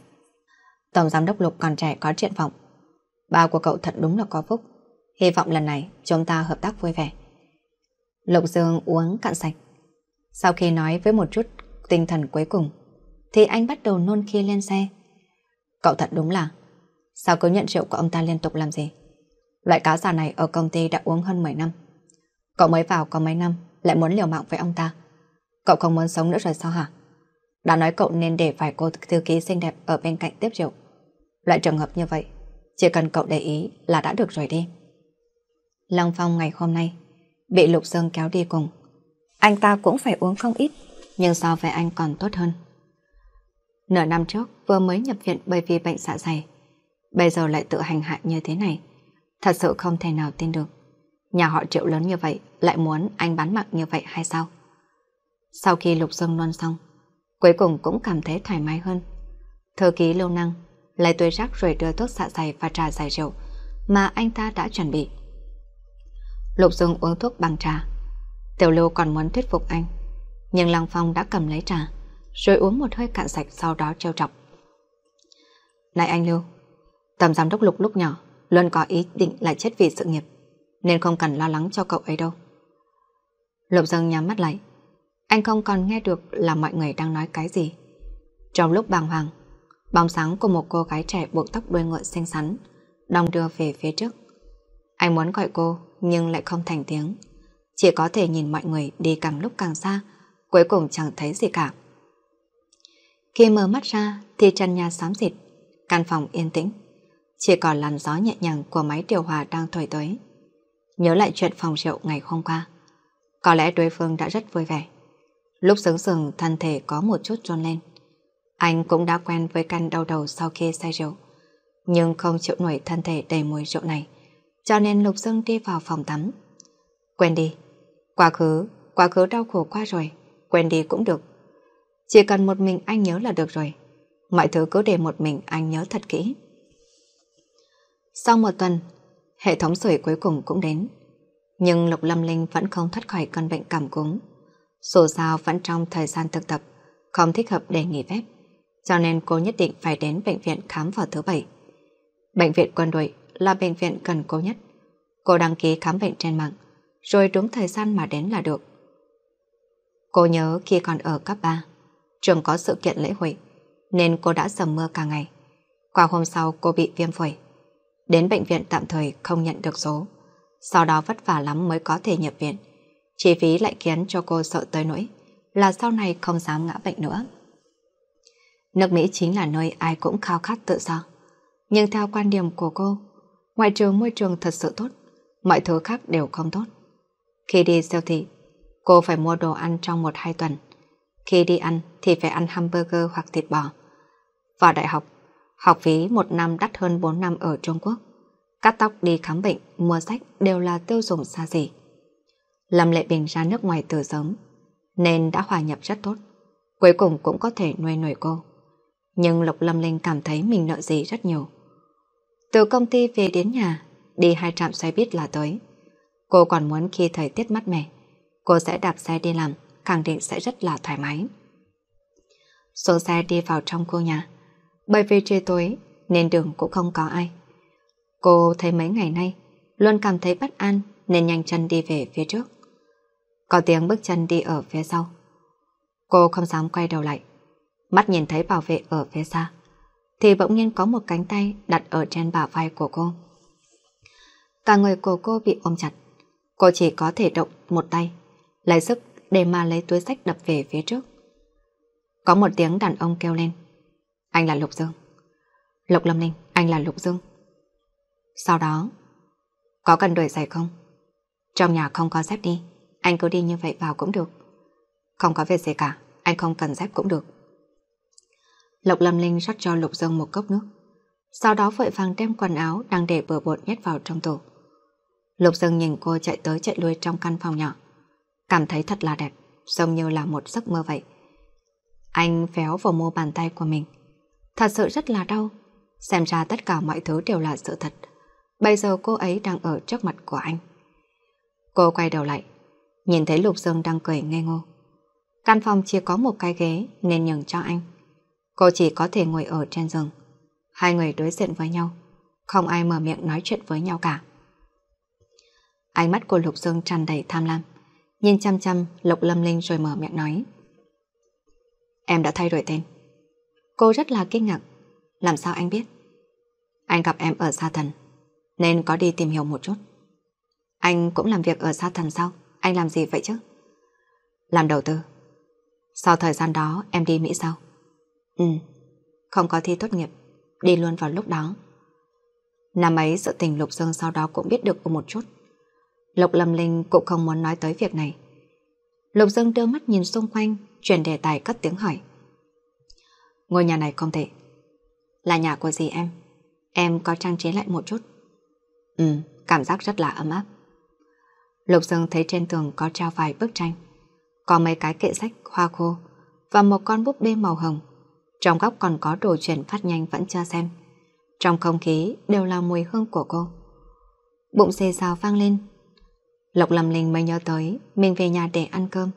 Tổng giám đốc Lục còn trẻ có triển vọng. Ba của cậu thật đúng là có phúc. Hy vọng lần này chúng ta hợp tác vui vẻ. Lục Dương uống cạn sạch. Sau khi nói với một chút tinh thần cuối cùng, thì anh bắt đầu nôn khi lên xe. Cậu thật đúng là, sao cứ nhận rượu của ông ta liên tục làm gì? Loại cá già này ở công ty đã uống hơn 10 năm. Cậu mới vào có mấy năm, lại muốn liều mạng với ông ta. Cậu không muốn sống nữa rồi sao hả? Đã nói cậu nên để phải cô thư ký xinh đẹp ở bên cạnh tiếp rượu. Loại trường hợp như vậy, chỉ cần cậu để ý là đã được rồi đi. Lăng Phong ngày hôm nay bị Lục Sơn kéo đi cùng. Anh ta cũng phải uống không ít, nhưng so với anh còn tốt hơn. Nửa năm trước vừa mới nhập viện bởi vì bệnh dạ dày, bây giờ lại tự hành hạ như thế này. Thật sự không thể nào tin được. Nhà họ triệu lớn như vậy lại muốn anh bán mặc như vậy hay sao? Sau khi Lục Dương luôn xong, cuối cùng cũng cảm thấy thoải mái hơn. Thư ký lâu năng lấy túi rác rồi đưa thuốc dạ dày và trà giải rượu mà anh ta đã chuẩn bị. Lục Dương uống thuốc bằng trà. Tiểu Lưu còn muốn thuyết phục anh, nhưng Lăng Phong đã cầm lấy trà, rồi uống một hơi cạn sạch sau đó trêu chọc. Này anh Lưu, tầm giám đốc Lục lúc nhỏ luôn có ý định là chết vì sự nghiệp, nên không cần lo lắng cho cậu ấy đâu. Lục Dương nhắm mắt lại, anh không còn nghe được là mọi người đang nói cái gì. Trong lúc bàng hoàng, bóng sáng của một cô gái trẻ buộc tóc đuôi ngựa xinh xắn, đong đưa về phía trước. Anh muốn gọi cô, nhưng lại không thành tiếng. Chỉ có thể nhìn mọi người đi càng lúc càng xa, cuối cùng chẳng thấy gì cả. Khi mở mắt ra thì trần nhà xám xịt, căn phòng yên tĩnh. Chỉ còn làn gió nhẹ nhàng của máy điều hòa đang thổi tới. Nhớ lại chuyện phòng rượu ngày hôm qua. Có lẽ đối phương đã rất vui vẻ. Lúc sướng sừng thân thể có một chút trôn lên. Anh cũng đã quen với căn đau đầu sau khi say rượu. Nhưng không chịu nổi thân thể đầy mùi rượu này. Cho nên Lục Dương đi vào phòng tắm. Quen đi. Quá khứ, quá khứ đau khổ qua rồi. quên đi cũng được. Chỉ cần một mình anh nhớ là được rồi. Mọi thứ cứ để một mình anh nhớ thật kỹ. Sau một tuần, hệ thống sưởi cuối cùng cũng đến. Nhưng Lục Lâm Linh vẫn không thoát khỏi căn bệnh cảm cúm. Dù sao vẫn trong thời gian thực tập, không thích hợp để nghỉ phép, cho nên cô nhất định phải đến bệnh viện khám vào thứ bảy. Bệnh viện quân đội là bệnh viện cần cô nhất. Cô đăng ký khám bệnh trên mạng, rồi đúng thời gian mà đến là được. Cô nhớ khi còn ở cấp 3, trường có sự kiện lễ hội, nên cô đã dầm mưa cả ngày. Qua hôm sau cô bị viêm phổi. Đến bệnh viện tạm thời không nhận được số. Sau đó vất vả lắm mới có thể nhập viện. Chi phí lại khiến cho cô sợ tới nỗi là sau này không dám ngã bệnh nữa. Nước Mỹ chính là nơi ai cũng khao khát tự do. Nhưng theo quan điểm của cô, ngoại trừ môi trường thật sự tốt, mọi thứ khác đều không tốt. Khi đi siêu thị, cô phải mua đồ ăn trong một hai tuần. Khi đi ăn thì phải ăn hamburger hoặc thịt bò. Vào đại học, học phí một năm đắt hơn 4 năm ở Trung Quốc. Cắt tóc đi khám bệnh, mua sách đều là tiêu dùng xa xỉ. Lâm Lệ Bình ra nước ngoài từ sớm, nên đã hòa nhập rất tốt. Cuối cùng cũng có thể nuôi nổi cô. Nhưng Lục Lâm Linh cảm thấy mình nợ gì rất nhiều. Từ công ty về đến nhà, đi hai trạm xe buýt là tới. Cô còn muốn khi thời tiết mát mẻ, cô sẽ đạp xe đi làm, khẳng định sẽ rất là thoải mái. Số xe đi vào trong khu nhà, bởi vì trời tối nên đường cũng không có ai. Cô thấy mấy ngày nay luôn cảm thấy bất an nên nhanh chân đi về phía trước. Có tiếng bước chân đi ở phía sau. Cô không dám quay đầu lại. Mắt nhìn thấy bảo vệ ở phía xa. Thì bỗng nhiên có một cánh tay đặt ở trên bả vai của cô. Cả người của cô bị ôm chặt. Cô chỉ có thể động một tay, lấy sức để mà lấy túi sách đập về phía trước. Có một tiếng đàn ông kêu lên. Anh là Lục Dương. Lục Lâm Ninh, anh là Lục Dương. Sau đó, có cần đuổi giày không? Trong nhà không có dép đi, anh cứ đi như vậy vào cũng được. Không có việc gì cả, anh không cần dép cũng được. Lục Lâm Linh rót cho Lục Dương một cốc nước. Sau đó vội vàng đem quần áo đang để bừa bộn nhét vào trong tủ. Lục Dương nhìn cô chạy tới chạy lui trong căn phòng nhỏ. Cảm thấy thật là đẹp, giống như là một giấc mơ vậy. Anh phéo vào mô bàn tay của mình. Thật sự rất là đau. Xem ra tất cả mọi thứ đều là sự thật. Bây giờ cô ấy đang ở trước mặt của anh. Cô quay đầu lại, nhìn thấy Lục Dương đang cười ngây ngô. Căn phòng chỉ có một cái ghế nên nhường cho anh. Cô chỉ có thể ngồi ở trên giường. Hai người đối diện với nhau, không ai mở miệng nói chuyện với nhau cả. Ánh mắt của Lục Dương tràn đầy tham lam, nhìn chăm chăm Lục Lâm Linh rồi mở miệng nói. Em đã thay đổi tên. Cô rất là kinh ngạc. Làm sao anh biết? Anh gặp em ở Sa Thần, nên có đi tìm hiểu một chút. Anh cũng làm việc ở Sa Thần sao? Anh làm gì vậy chứ? Làm đầu tư. Sau thời gian đó em đi Mỹ sao? Ừ, không có thi tốt nghiệp, đi luôn vào lúc đó. Năm ấy sự tình Lục Dương sau đó cũng biết được một chút. Lục Lâm Linh cũng không muốn nói tới việc này. Lục Dương đưa mắt nhìn xung quanh, chuyển đề tài cất tiếng hỏi. Ngôi nhà này không thể. Là nhà của gì em? Em có trang trí lại một chút. Ừ, cảm giác rất là ấm áp. Lục Dương thấy trên tường có treo vài bức tranh. Có mấy cái kệ sách hoa khô và một con búp bê màu hồng. Trong góc còn có đồ chuyển phát nhanh vẫn chưa xem. Trong không khí đều là mùi hương của cô. Bụng xê xào vang lên. Lộc Lâm Linh mới nhớ tới mình về nhà để ăn cơm.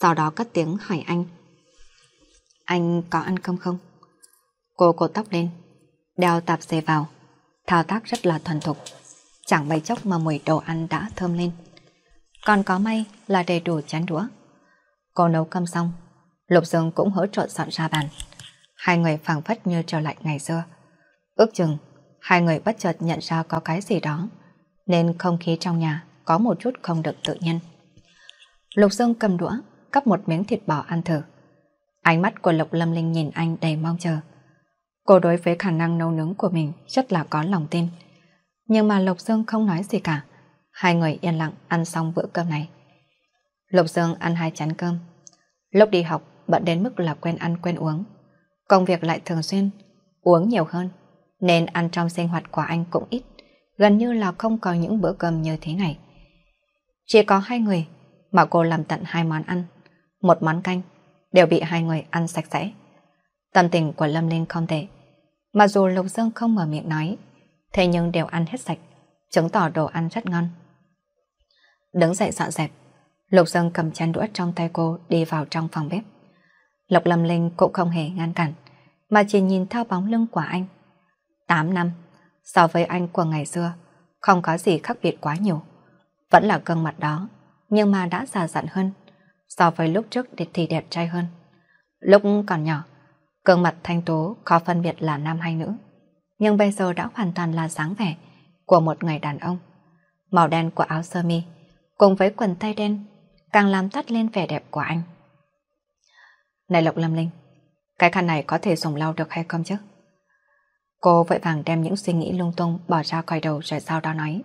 Sau đó cất tiếng hỏi anh. Anh có ăn cơm không? Cô cột tóc lên, đeo tạp dề vào. Thao tác rất là thuần thục. Chẳng mấy chốc mà mùi đồ ăn đã thơm lên. Còn có may là đầy đủ chén đũa. Cô nấu cơm xong, Lục Dương cũng hỗ trợ dọn ra bàn. Hai người phảng phất như trở lại ngày xưa. Ước chừng, hai người bất chợt nhận ra có cái gì đó, nên không khí trong nhà có một chút không được tự nhiên. Lục Dương cầm đũa, cắp một miếng thịt bò ăn thử. Ánh mắt của Lục Lâm Linh nhìn anh đầy mong chờ. Cô đối với khả năng nấu nướng của mình rất là có lòng tin. Nhưng mà Lục Dương không nói gì cả. Hai người yên lặng ăn xong bữa cơm này. Lục Dương ăn hai chén cơm. Lúc đi học, bận đến mức là quen ăn quen uống. Công việc lại thường xuyên, uống nhiều hơn, nên ăn trong sinh hoạt của anh cũng ít, gần như là không có những bữa cơm như thế này. Chỉ có hai người, mà cô làm tận hai món ăn, một món canh, đều bị hai người ăn sạch sẽ. Tâm tình của Lâm Linh không tệ, mặc dù Lục Dương không mở miệng nói, thế nhưng đều ăn hết sạch, chứng tỏ đồ ăn rất ngon. Đứng dậy dọn dẹp, Lục Dương cầm chén đũa trong tay cô đi vào trong phòng bếp. Lộc Lâm Linh cũng không hề ngăn cản, mà chỉ nhìn theo bóng lưng của anh. 8 năm, so với anh của ngày xưa, không có gì khác biệt quá nhiều. Vẫn là gương mặt đó, nhưng mà đã già dặn hơn, so với lúc trước thì đẹp trai hơn. Lúc còn nhỏ, gương mặt thanh tú khó phân biệt là nam hay nữ, nhưng bây giờ đã hoàn toàn là dáng vẻ của một người đàn ông. Màu đen của áo sơ mi cùng với quần tay đen càng làm tắt lên vẻ đẹp của anh. Này Lộc Lâm Linh, cái khăn này có thể dùng lau được hay không chứ? Cô vội vàng đem những suy nghĩ lung tung bỏ ra khỏi đầu rồi sau đó nói.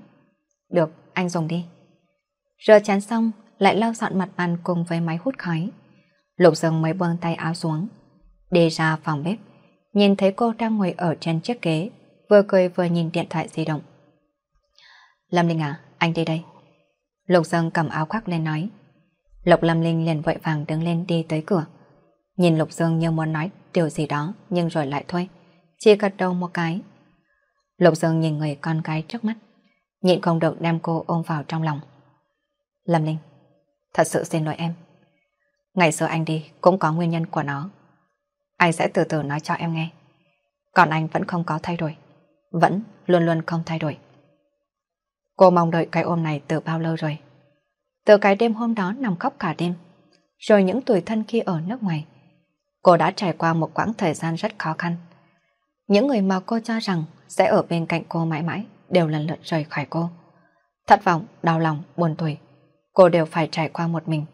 Được, anh dùng đi. Rửa chén xong, lại lau dọn mặt bàn cùng với máy hút khói. Lục Dương mới buông tay áo xuống, đi ra phòng bếp, nhìn thấy cô đang ngồi ở trên chiếc ghế, vừa cười vừa nhìn điện thoại di động. Lâm Linh à, anh đi đây. Lục Dương cầm áo khoác lên nói. Lục Lâm Linh liền vội vàng đứng lên đi tới cửa. Nhìn Lục Dương như muốn nói điều gì đó nhưng rồi lại thôi. Chỉ gật đầu một cái. Lục Dương nhìn người con gái trước mắt. Nhịn không được đem cô ôm vào trong lòng. Lâm Linh, thật sự xin lỗi em. Ngày xưa anh đi cũng có nguyên nhân của nó. Anh sẽ từ từ nói cho em nghe. Còn anh vẫn không có thay đổi. Vẫn luôn luôn không thay đổi. Cô mong đợi cái ôm này từ bao lâu rồi. Từ cái đêm hôm đó nằm khóc cả đêm. Rồi những tuổi thân khi ở nước ngoài. Cô đã trải qua một quãng thời gian rất khó khăn. Những người mà cô cho rằng sẽ ở bên cạnh cô mãi mãi đều lần lượt rời khỏi cô. Thất vọng, đau lòng, buồn tuổi, cô đều phải trải qua một mình.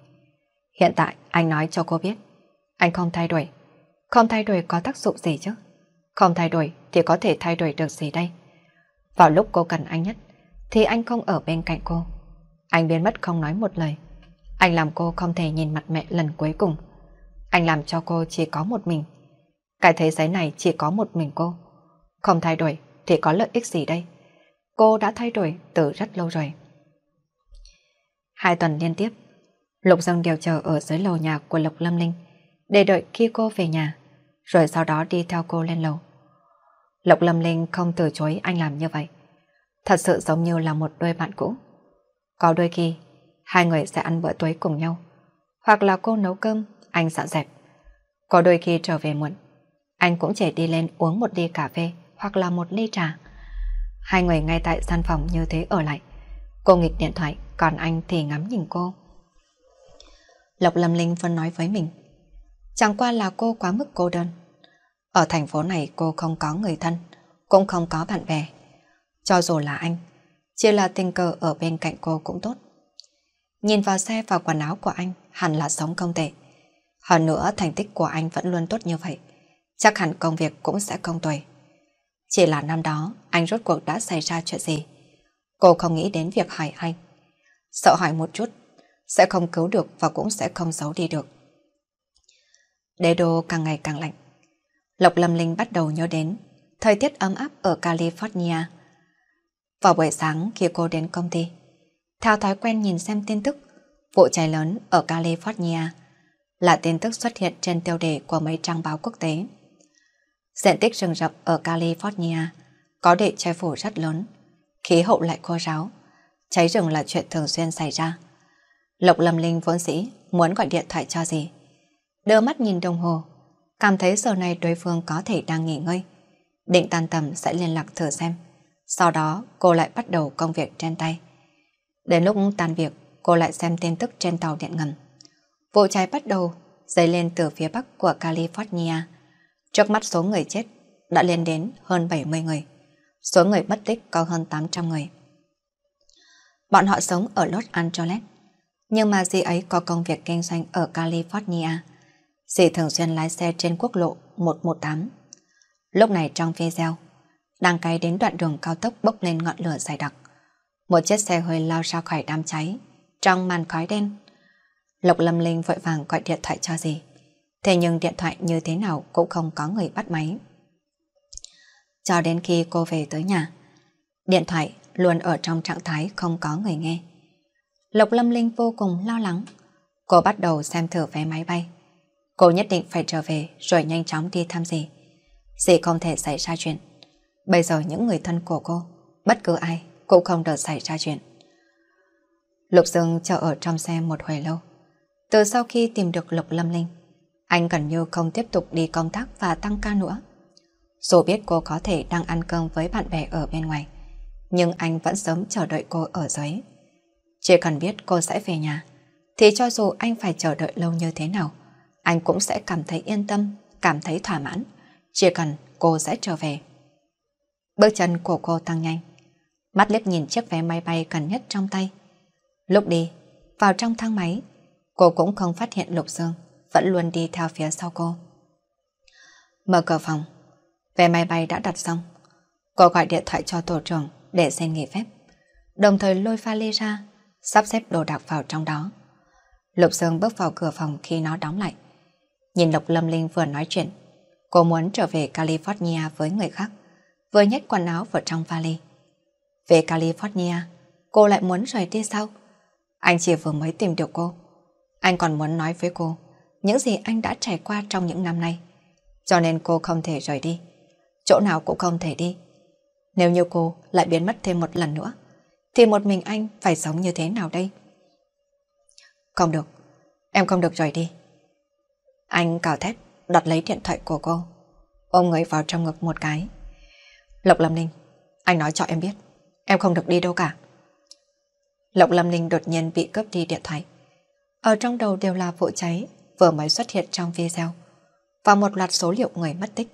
Hiện tại anh nói cho cô biết, anh không thay đổi. Không thay đổi có tác dụng gì chứ? Không thay đổi thì có thể thay đổi được gì đây? Vào lúc cô cần anh nhất, thì anh không ở bên cạnh cô. Anh biến mất không nói một lời. Anh làm cô không thể nhìn mặt mẹ lần cuối cùng. Anh làm cho cô chỉ có một mình. Cái thế giới này chỉ có một mình cô. Không thay đổi thì có lợi ích gì đây? Cô đã thay đổi từ rất lâu rồi. Hai tuần liên tiếp, Lục Dương đều chờ ở dưới lầu nhà của Lục Lâm Linh để đợi khi cô về nhà, rồi sau đó đi theo cô lên lầu. Lục Lâm Linh không từ chối anh làm như vậy. Thật sự giống như là một đôi bạn cũ. Có đôi khi, hai người sẽ ăn bữa tối cùng nhau. Hoặc là cô nấu cơm, anh dọn dẹp. Có đôi khi trở về muộn, anh cũng chỉ đi lên uống một ly cà phê hoặc là một ly trà. Hai người ngay tại gian phòng như thế ở lại. Cô nghịch điện thoại, còn anh thì ngắm nhìn cô. Lộc Lâm Linh phân nói với mình. Chẳng qua là cô quá mức cô đơn. Ở thành phố này cô không có người thân, cũng không có bạn bè. Cho dù là anh, chỉ là tình cờ ở bên cạnh cô cũng tốt. Nhìn vào xe và quần áo của anh hẳn là sống không tệ. Hơn nữa thành tích của anh vẫn luôn tốt như vậy. Chắc hẳn công việc cũng sẽ không tồi. Chỉ là năm đó anh rốt cuộc đã xảy ra chuyện gì. Cô không nghĩ đến việc hỏi anh. Sợ hỏi một chút, sẽ không cứu được và cũng sẽ không giấu đi được. Đế đô càng ngày càng lạnh. Lộc Lâm Linh bắt đầu nhớ đến thời tiết ấm áp ở California. Vào buổi sáng khi cô đến công ty, theo thói quen nhìn xem tin tức, vụ cháy lớn ở California là tin tức xuất hiện trên tiêu đề của mấy trang báo quốc tế. Diện tích rừng rậm ở California có địa che phủ rất lớn, khí hậu lại khô ráo, cháy rừng là chuyện thường xuyên xảy ra. Lộc Lâm Linh vốn dĩ muốn gọi điện thoại cho gì. Đưa mắt nhìn đồng hồ, cảm thấy giờ này đối phương có thể đang nghỉ ngơi. Định tan tầm sẽ liên lạc thử xem. Sau đó cô lại bắt đầu công việc trên tay. Đến lúc tan việc, cô lại xem tin tức trên tàu điện ngầm. Vụ cháy bắt đầu dấy lên từ phía bắc của California. Trước mắt số người chết đã lên đến hơn 70 người. Số người mất tích có hơn 800 người. Bọn họ sống ở Los Angeles, nhưng mà dì ấy có công việc kinh doanh ở California. Dì thường xuyên lái xe trên quốc lộ 118. Lúc này trong video, đang cay đến đoạn đường cao tốc bốc lên ngọn lửa dài đặc. Một chiếc xe hơi lao ra khỏi đám cháy, trong màn khói đen. Lộc Lâm Linh vội vàng gọi điện thoại cho dì. Thế nhưng điện thoại như thế nào cũng không có người bắt máy. Cho đến khi cô về tới nhà, điện thoại luôn ở trong trạng thái không có người nghe. Lộc Lâm Linh vô cùng lo lắng. Cô bắt đầu xem thử vé máy bay. Cô nhất định phải trở về rồi nhanh chóng đi thăm dì. Dì không thể xảy ra chuyện. Bây giờ những người thân của cô, bất cứ ai cũng không được xảy ra chuyện. Lục Dương chờ ở trong xe một hồi lâu. Từ sau khi tìm được Lục Lâm Linh, anh gần như không tiếp tục đi công tác và tăng ca nữa. Dù biết cô có thể đang ăn cơm với bạn bè ở bên ngoài, nhưng anh vẫn sớm chờ đợi cô ở dưới. Chỉ cần biết cô sẽ về nhà, thì cho dù anh phải chờ đợi lâu như thế nào, anh cũng sẽ cảm thấy yên tâm, cảm thấy thỏa mãn. Chỉ cần cô sẽ trở về. Bước chân của cô tăng nhanh, mắt liếc nhìn chiếc vé máy bay gần nhất trong tay. Lúc đi, vào trong thang máy, cô cũng không phát hiện Lục Dương vẫn luôn đi theo phía sau cô. Mở cửa phòng, vé máy bay đã đặt xong. Cô gọi điện thoại cho tổ trưởng để xin nghỉ phép, đồng thời lôi pha lê ra, sắp xếp đồ đạc vào trong đó. Lục Dương bước vào cửa phòng khi nó đóng lại. Nhìn Lục Lâm Linh vừa nói chuyện, cô muốn trở về California với người khác, vừa nhét quần áo vào trong vali. Về California, cô lại muốn rời đi sao? Anh chỉ vừa mới tìm được cô. Anh còn muốn nói với cô những gì anh đã trải qua trong những năm nay. Cho nên cô không thể rời đi. Chỗ nào cũng không thể đi. Nếu như cô lại biến mất thêm một lần nữa, thì một mình anh phải sống như thế nào đây? Không được, em không được rời đi. Anh cào thét, đặt lấy điện thoại của cô, ôm người vào trong ngực một cái. Lộc Lâm Ninh, anh nói cho em biết, em không được đi đâu cả. Lộc Lâm Ninh đột nhiên bị cướp đi điện thoại. Ở trong đầu đều là vụ cháy vừa mới xuất hiện trong video, và một loạt số liệu người mất tích.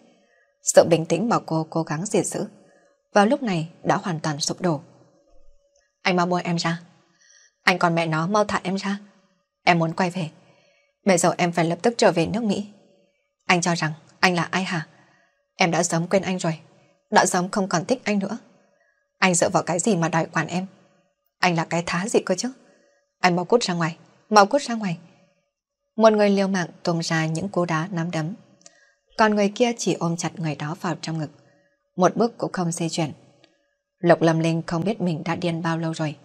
Sự bình tĩnh mà cô cố gắng gìn giữ, vào lúc này đã hoàn toàn sụp đổ. Anh mau buông em ra. Anh còn mẹ nó mau thả em ra. Em muốn quay về. Bây giờ em phải lập tức trở về nước Mỹ. Anh cho rằng anh là ai hả? Em đã sớm quên anh rồi. Đã sớm không còn thích anh nữa. Anh dựa vào cái gì mà đòi quản em? Anh là cái thá gì cơ chứ? Anh mau cút ra ngoài. Mau cút ra ngoài. Một người liều mạng tung ra những cú đá nắm đấm. Còn người kia chỉ ôm chặt người đó vào trong ngực. Một bước cũng không di chuyển. Lục Lâm Linh không biết mình đã điên bao lâu rồi.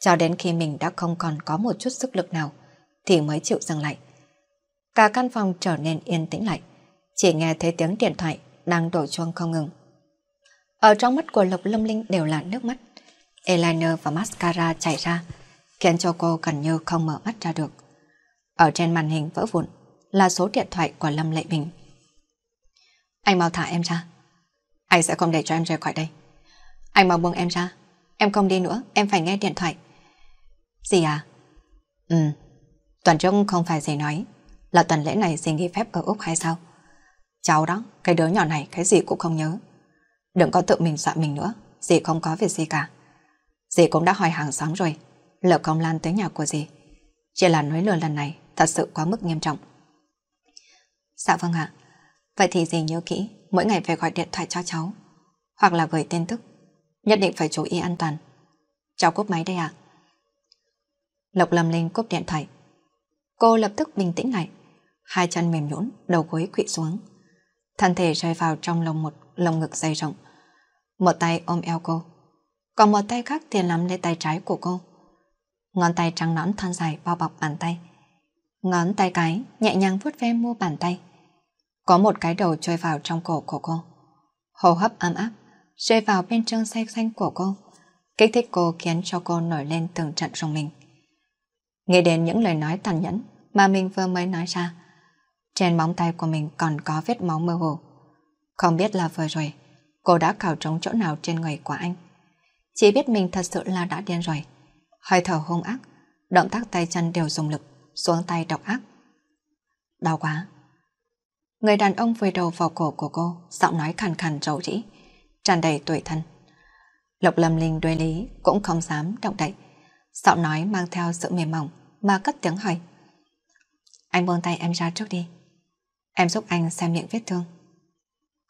Cho đến khi mình đã không còn có một chút sức lực nào thì mới chịu dừng lại. Cả căn phòng trở nên yên tĩnh lại. Chỉ nghe thấy tiếng điện thoại đang đổ chuông không ngừng. Ở trong mắt của Lục Lâm Linh đều là nước mắt. Eyeliner và mascara chảy ra, khiến cho cô gần như không mở mắt ra được. Ở trên màn hình vỡ vụn là số điện thoại của Lâm Lệ Bình. Anh mau thả em ra. Anh sẽ không để cho em rời khỏi đây. Anh mau buông em ra. Em không đi nữa, em phải nghe điện thoại. Gì à? Ừ, tuần trước không phải gì nói là tuần lễ này xin nghỉ phép ở Úc hay sao? Cháu đó, cái đứa nhỏ này cái gì cũng không nhớ. Đừng có tự mình dọa mình nữa, dì không có việc gì cả. Dì cũng đã hỏi hàng xóm rồi, lỡ không lan tới nhà của dì. Chỉ là nói lừa lần này thật sự quá mức nghiêm trọng. Dạ vâng ạ. Vậy thì dì nhớ kỹ, mỗi ngày phải gọi điện thoại cho cháu. Hoặc là gửi tin tức. Nhất định phải chú ý an toàn. Cháu cúp máy đây ạ. Lộc Lâm Linh cúp điện thoại. Cô lập tức bình tĩnh lại. Hai chân mềm nhũn, đầu gối quỵ xuống. Thân thể rơi vào trong lồng một lồng ngực dày rộng. Một tay ôm eo cô. Còn một tay khác thì nắm lấy tay trái của cô. Ngón tay trắng nõn thon dài bao bọc bàn tay. Ngón tay cái nhẹ nhàng vuốt ve mua bàn tay. Có một cái đầu trôi vào trong cổ của cô. Hô hấp ấm áp, rơi vào bên trong say xanh của cô. Kích thích cô khiến cho cô nổi lên từng trận rùng mình. Nghe đến những lời nói tàn nhẫn mà mình vừa mới nói ra. Trên móng tay của mình còn có vết máu mơ hồ. Không biết là vừa rồi, cô đã cào trống chỗ nào trên người của anh. Chỉ biết mình thật sự là đã điên rồi. Hơi thở hung ác, động tác tay chân đều dùng lực, xuống tay độc ác. Đau quá. Người đàn ông vùi đầu vào cổ của cô, giọng nói khàn khàn rầu rĩ, tràn đầy tuổi thân. Lộc Lâm Linh đối lý cũng không dám động đậy. Giọng nói mang theo sự mềm mỏng mà cất tiếng hỏi. Anh buông tay em ra trước đi. Em giúp anh xem miệng vết thương.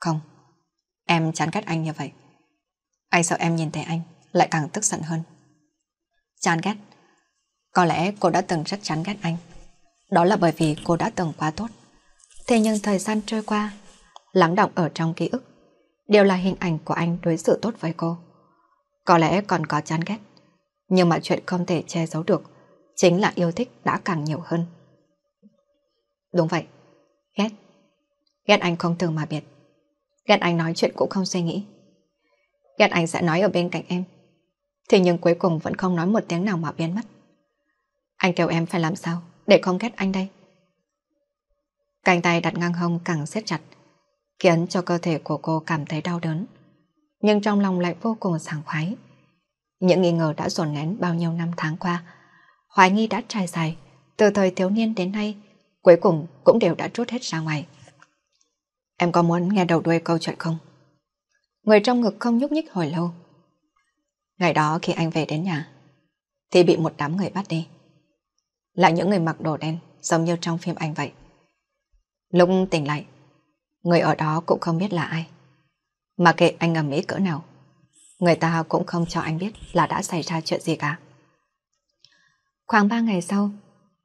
Không, em chán ghét anh như vậy. Anh sợ em nhìn thấy anh lại càng tức giận hơn. Chán ghét. Có lẽ cô đã từng rất chán ghét anh. Đó là bởi vì cô đã từng quá tốt. Thế nhưng thời gian trôi qua, lắng động ở trong ký ức, đều là hình ảnh của anh đối xử tốt với cô. Có lẽ còn có chán ghét, nhưng mà chuyện không thể che giấu được, chính là yêu thích đã càng nhiều hơn. Đúng vậy, ghét. Ghét anh không từ mà biệt. Ghét anh nói chuyện cũng không suy nghĩ. Ghét anh sẽ nói ở bên cạnh em. Thế nhưng cuối cùng vẫn không nói một tiếng nào mà biến mất. Anh kêu em phải làm sao để không ghét anh đây? Cánh tay đặt ngang hông càng siết chặt, khiến cho cơ thể của cô cảm thấy đau đớn. Nhưng trong lòng lại vô cùng sảng khoái. Những nghi ngờ đã dồn nén bao nhiêu năm tháng qua, hoài nghi đã trải dài, từ thời thiếu niên đến nay, cuối cùng cũng đều đã trút hết ra ngoài. Em có muốn nghe đầu đuôi câu chuyện không? Người trong ngực không nhúc nhích hồi lâu. Ngày đó khi anh về đến nhà, thì bị một đám người bắt đi. Là những người mặc đồ đen, giống như trong phim ảnh vậy. Lúc tỉnh lại, người ở đó cũng không biết là ai. Mà kệ anh ngầm ý cỡ nào, người ta cũng không cho anh biết là đã xảy ra chuyện gì cả. Khoảng 3 ngày sau,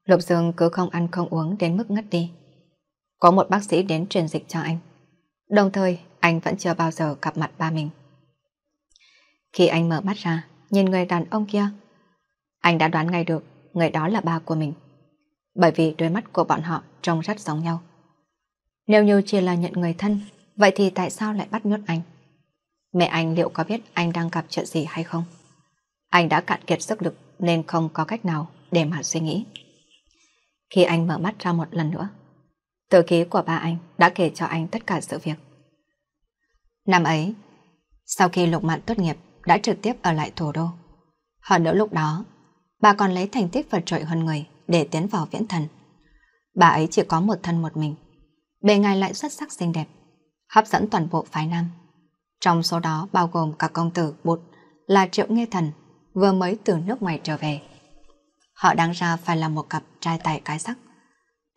Lục Dương cứ không ăn không uống đến mức ngất đi. Có một bác sĩ đến truyền dịch cho anh. Đồng thời, anh vẫn chưa bao giờ gặp mặt ba mình. Khi anh mở mắt ra, nhìn người đàn ông kia, anh đã đoán ngay được người đó là ba của mình. Bởi vì đôi mắt của bọn họ trông rất giống nhau. Nếu như chỉ là nhận người thân, vậy thì tại sao lại bắt nhốt anh? Mẹ anh liệu có biết anh đang gặp chuyện gì hay không? Anh đã cạn kiệt sức lực nên không có cách nào để mà suy nghĩ. Khi anh mở mắt ra một lần nữa, tờ ký của ba anh đã kể cho anh tất cả sự việc. Năm ấy, sau khi Lục Mạn tốt nghiệp, đã trực tiếp ở lại thủ đô. Hơn nữa lúc đó, bà còn lấy thành tích vượt trội hơn người để tiến vào viễn thần. Bà ấy chỉ có một thân một mình, bề ngoài lại xuất sắc xinh đẹp, hấp dẫn toàn bộ phái nam. Trong số đó bao gồm cả công tử bụt là Triệu nghe Thần, vừa mới từ nước ngoài trở về. Họ đáng ra phải là một cặp trai tài cái sắc.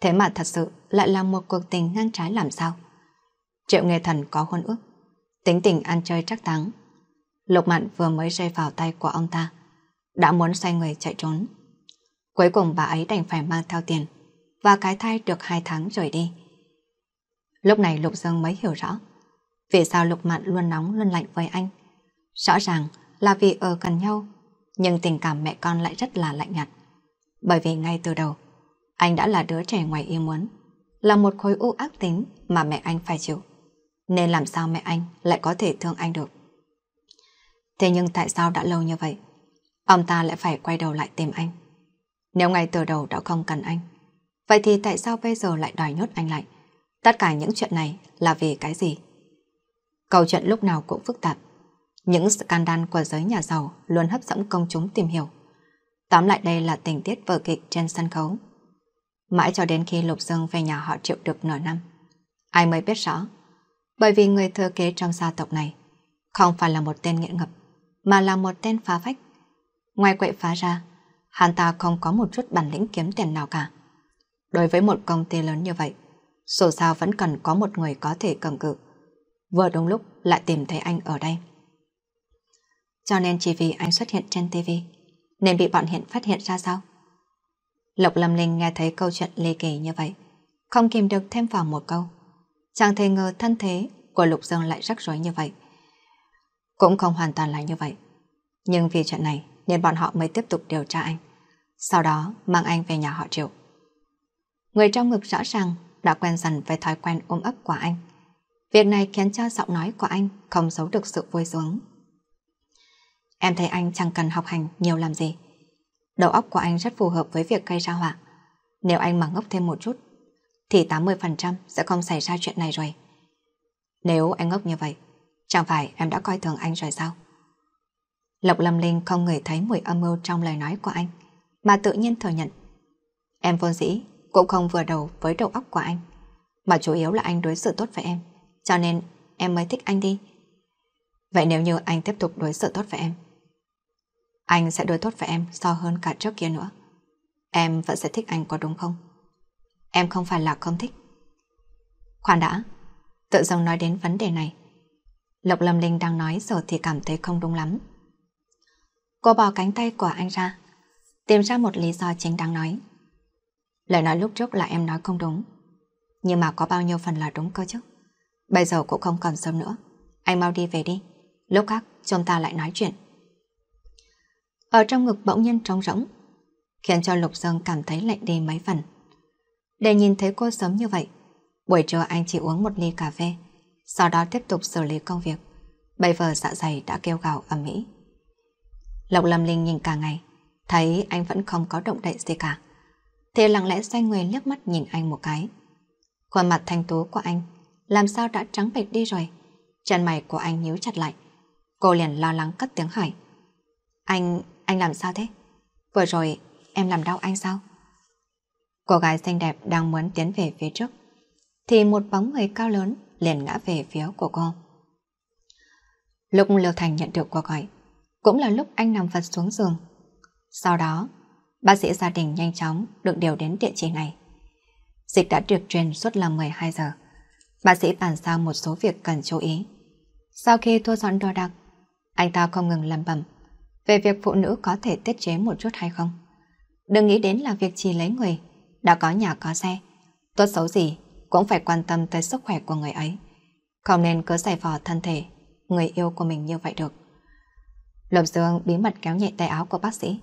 Thế mà thật sự lại là một cuộc tình ngang trái làm sao? Triệu nghe Thần có hôn ước, tính tình ăn chơi chắc thắng. Lục Mạn vừa mới rơi vào tay của ông ta, đã muốn xoay người chạy trốn. Cuối cùng bà ấy đành phải mang theo tiền và cái thai được hai tháng rời đi. Lúc này Lục Dương mới hiểu rõ vì sao Lục Mạn luôn nóng luôn lạnh với anh. Rõ ràng là vì ở gần nhau, nhưng tình cảm mẹ con lại rất là lạnh nhạt. Bởi vì ngay từ đầu, anh đã là đứa trẻ ngoài ý muốn, là một khối u ác tính mà mẹ anh phải chịu. Nên làm sao mẹ anh lại có thể thương anh được? Thế nhưng tại sao đã lâu như vậy, ông ta lại phải quay đầu lại tìm anh? Nếu ngay từ đầu đã không cần anh, vậy thì tại sao bây giờ lại đòi nhốt anh lại? Tất cả những chuyện này là vì cái gì? Câu chuyện lúc nào cũng phức tạp. Những scandal của giới nhà giàu luôn hấp dẫn công chúng tìm hiểu. Tóm lại đây là tình tiết vở kịch trên sân khấu. Mãi cho đến khi Lục Dương về nhà họ triệu được nửa năm. Ai mới biết rõ. Bởi vì người thừa kế trong gia tộc này không phải là một tên nghiện ngập, mà là một tên phá phách. Ngoài quậy phá ra, hắn ta không có một chút bản lĩnh kiếm tiền nào cả. Đối với một công ty lớn như vậy, dù sao vẫn cần có một người có thể cầm cự. Vừa đúng lúc lại tìm thấy anh ở đây. Cho nên chỉ vì anh xuất hiện trên TV nên bị bọn hiện phát hiện ra sao? Lộc Lâm Linh nghe thấy câu chuyện ly kỳ như vậy, không kìm được thêm vào một câu. Chẳng thể ngờ thân thế của Lục Dương lại rắc rối như vậy. Cũng không hoàn toàn là như vậy. Nhưng vì chuyện này nên bọn họ mới tiếp tục điều tra anh. Sau đó mang anh về nhà họ triệu. Người trong ngực rõ ràng đã quen dần với thói quen ôm ấp của anh. Việc này khiến cho giọng nói của anh không giấu được sự vui sướng. Em thấy anh chẳng cần học hành nhiều làm gì. Đầu óc của anh rất phù hợp với việc gây ra họa. Nếu anh mà ngốc thêm một chút, thì 80% sẽ không xảy ra chuyện này rồi. Nếu anh ngốc như vậy, chẳng phải em đã coi thường anh rồi sao? Lộc Lâm Linh không ngửi thấy mùi âm mưu trong lời nói của anh, mà tự nhiên thừa nhận. Em vô dĩ cũng không vừa đầu với đầu óc của anh, mà chủ yếu là anh đối xử tốt với em, cho nên em mới thích anh đi. Vậy nếu như anh tiếp tục đối xử tốt với em, anh sẽ đối tốt với em so hơn cả trước kia nữa. Em vẫn sẽ thích anh có đúng không? Em không phải là không thích. Khoan đã, tự dưng nói đến vấn đề này. Lộc Lâm Linh đang nói giờ thì cảm thấy không đúng lắm. Cô bỏ cánh tay của anh ra, tìm ra một lý do chính đáng nói. Lời nói lúc trước là em nói không đúng, nhưng mà có bao nhiêu phần là đúng cơ chứ. Bây giờ cũng không còn sớm nữa. Anh mau đi về đi, lúc khác chúng ta lại nói chuyện. Ở trong ngực bỗng nhiên trống rỗng, khiến cho Lục Dương cảm thấy lạnh đi mấy phần. Để nhìn thấy cô sớm như vậy, buổi trưa anh chỉ uống một ly cà phê, sau đó tiếp tục xử lý công việc. Bây giờ dạ dày đã kêu gào ầm ĩ. Lộc Lâm Linh nhìn cả ngày, thấy anh vẫn không có động đậy gì cả. Thì lặng lẽ xoay người liếc mắt nhìn anh một cái. Khuôn mặt thanh tú của anh làm sao đã trắng bệch đi rồi. Chân mày của anh nhíu chặt lại. Cô liền lo lắng cất tiếng hỏi. Anh, anh làm sao thế? Vừa rồi em làm đau anh sao? Cô gái xinh đẹp đang muốn tiến về phía trước thì một bóng người cao lớn liền ngã về phía của cô. Lúc Lưu Thành nhận được cuộc gọi cũng là lúc anh nằm vật xuống giường. Sau đó, bác sĩ gia đình nhanh chóng được điều đến địa chỉ này. Dịch đã được truyền suốt là 12 giờ. Bác sĩ bàn giao một số việc cần chú ý. Sau khi thua dọn đồ đạc, anh ta không ngừng lầm bẩm về việc phụ nữ có thể tiết chế một chút hay không. Đừng nghĩ đến là việc chỉ lấy người, đã có nhà có xe, tốt xấu gì cũng phải quan tâm tới sức khỏe của người ấy. Không nên cứ giải vò thân thể, người yêu của mình như vậy được. Lộc Dương bí mật kéo nhẹ tay áo của bác sĩ.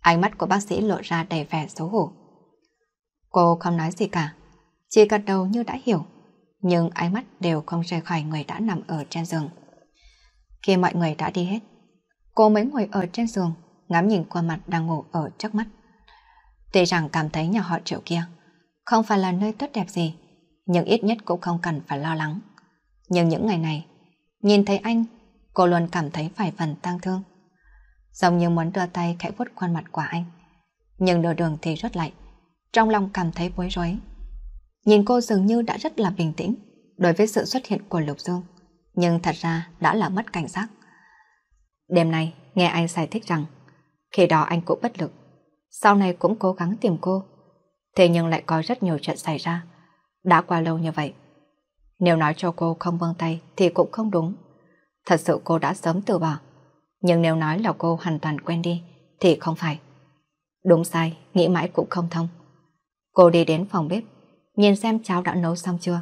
Ánh mắt của bác sĩ lộ ra đầy vẻ xấu hổ. Cô không nói gì cả, chỉ gật đầu như đã hiểu, nhưng ánh mắt đều không rời khỏi người đã nằm ở trên giường. Khi mọi người đã đi hết, cô mới ngồi ở trên giường, ngắm nhìn qua mặt đang ngủ ở trước mắt. Tuy rằng cảm thấy nhà họ triệu kia không phải là nơi tốt đẹp gì, nhưng ít nhất cũng không cần phải lo lắng. Nhưng những ngày này, nhìn thấy anh, cô luôn cảm thấy phải phần tang thương. Giống như muốn đưa tay khẽ vuốt khuôn mặt của anh. Nhưng đưa đường thì rất lạnh, trong lòng cảm thấy bối rối. Nhìn cô dường như đã rất là bình tĩnh đối với sự xuất hiện của Lục Dương, nhưng thật ra đã là mất cảnh giác. Đêm nay, nghe anh giải thích rằng Khi đó anh cũng bất lực. Sau này cũng cố gắng tìm cô. Thế nhưng lại có rất nhiều chuyện xảy ra. Đã qua lâu như vậy. Nếu nói cho cô không buông tay thì cũng không đúng. Thật sự cô đã sớm từ bỏ. Nhưng nếu nói là cô hoàn toàn quen đi thì không phải. Đúng sai, nghĩ mãi cũng không thông. Cô đi đến phòng bếp, nhìn xem cháu đã nấu xong chưa.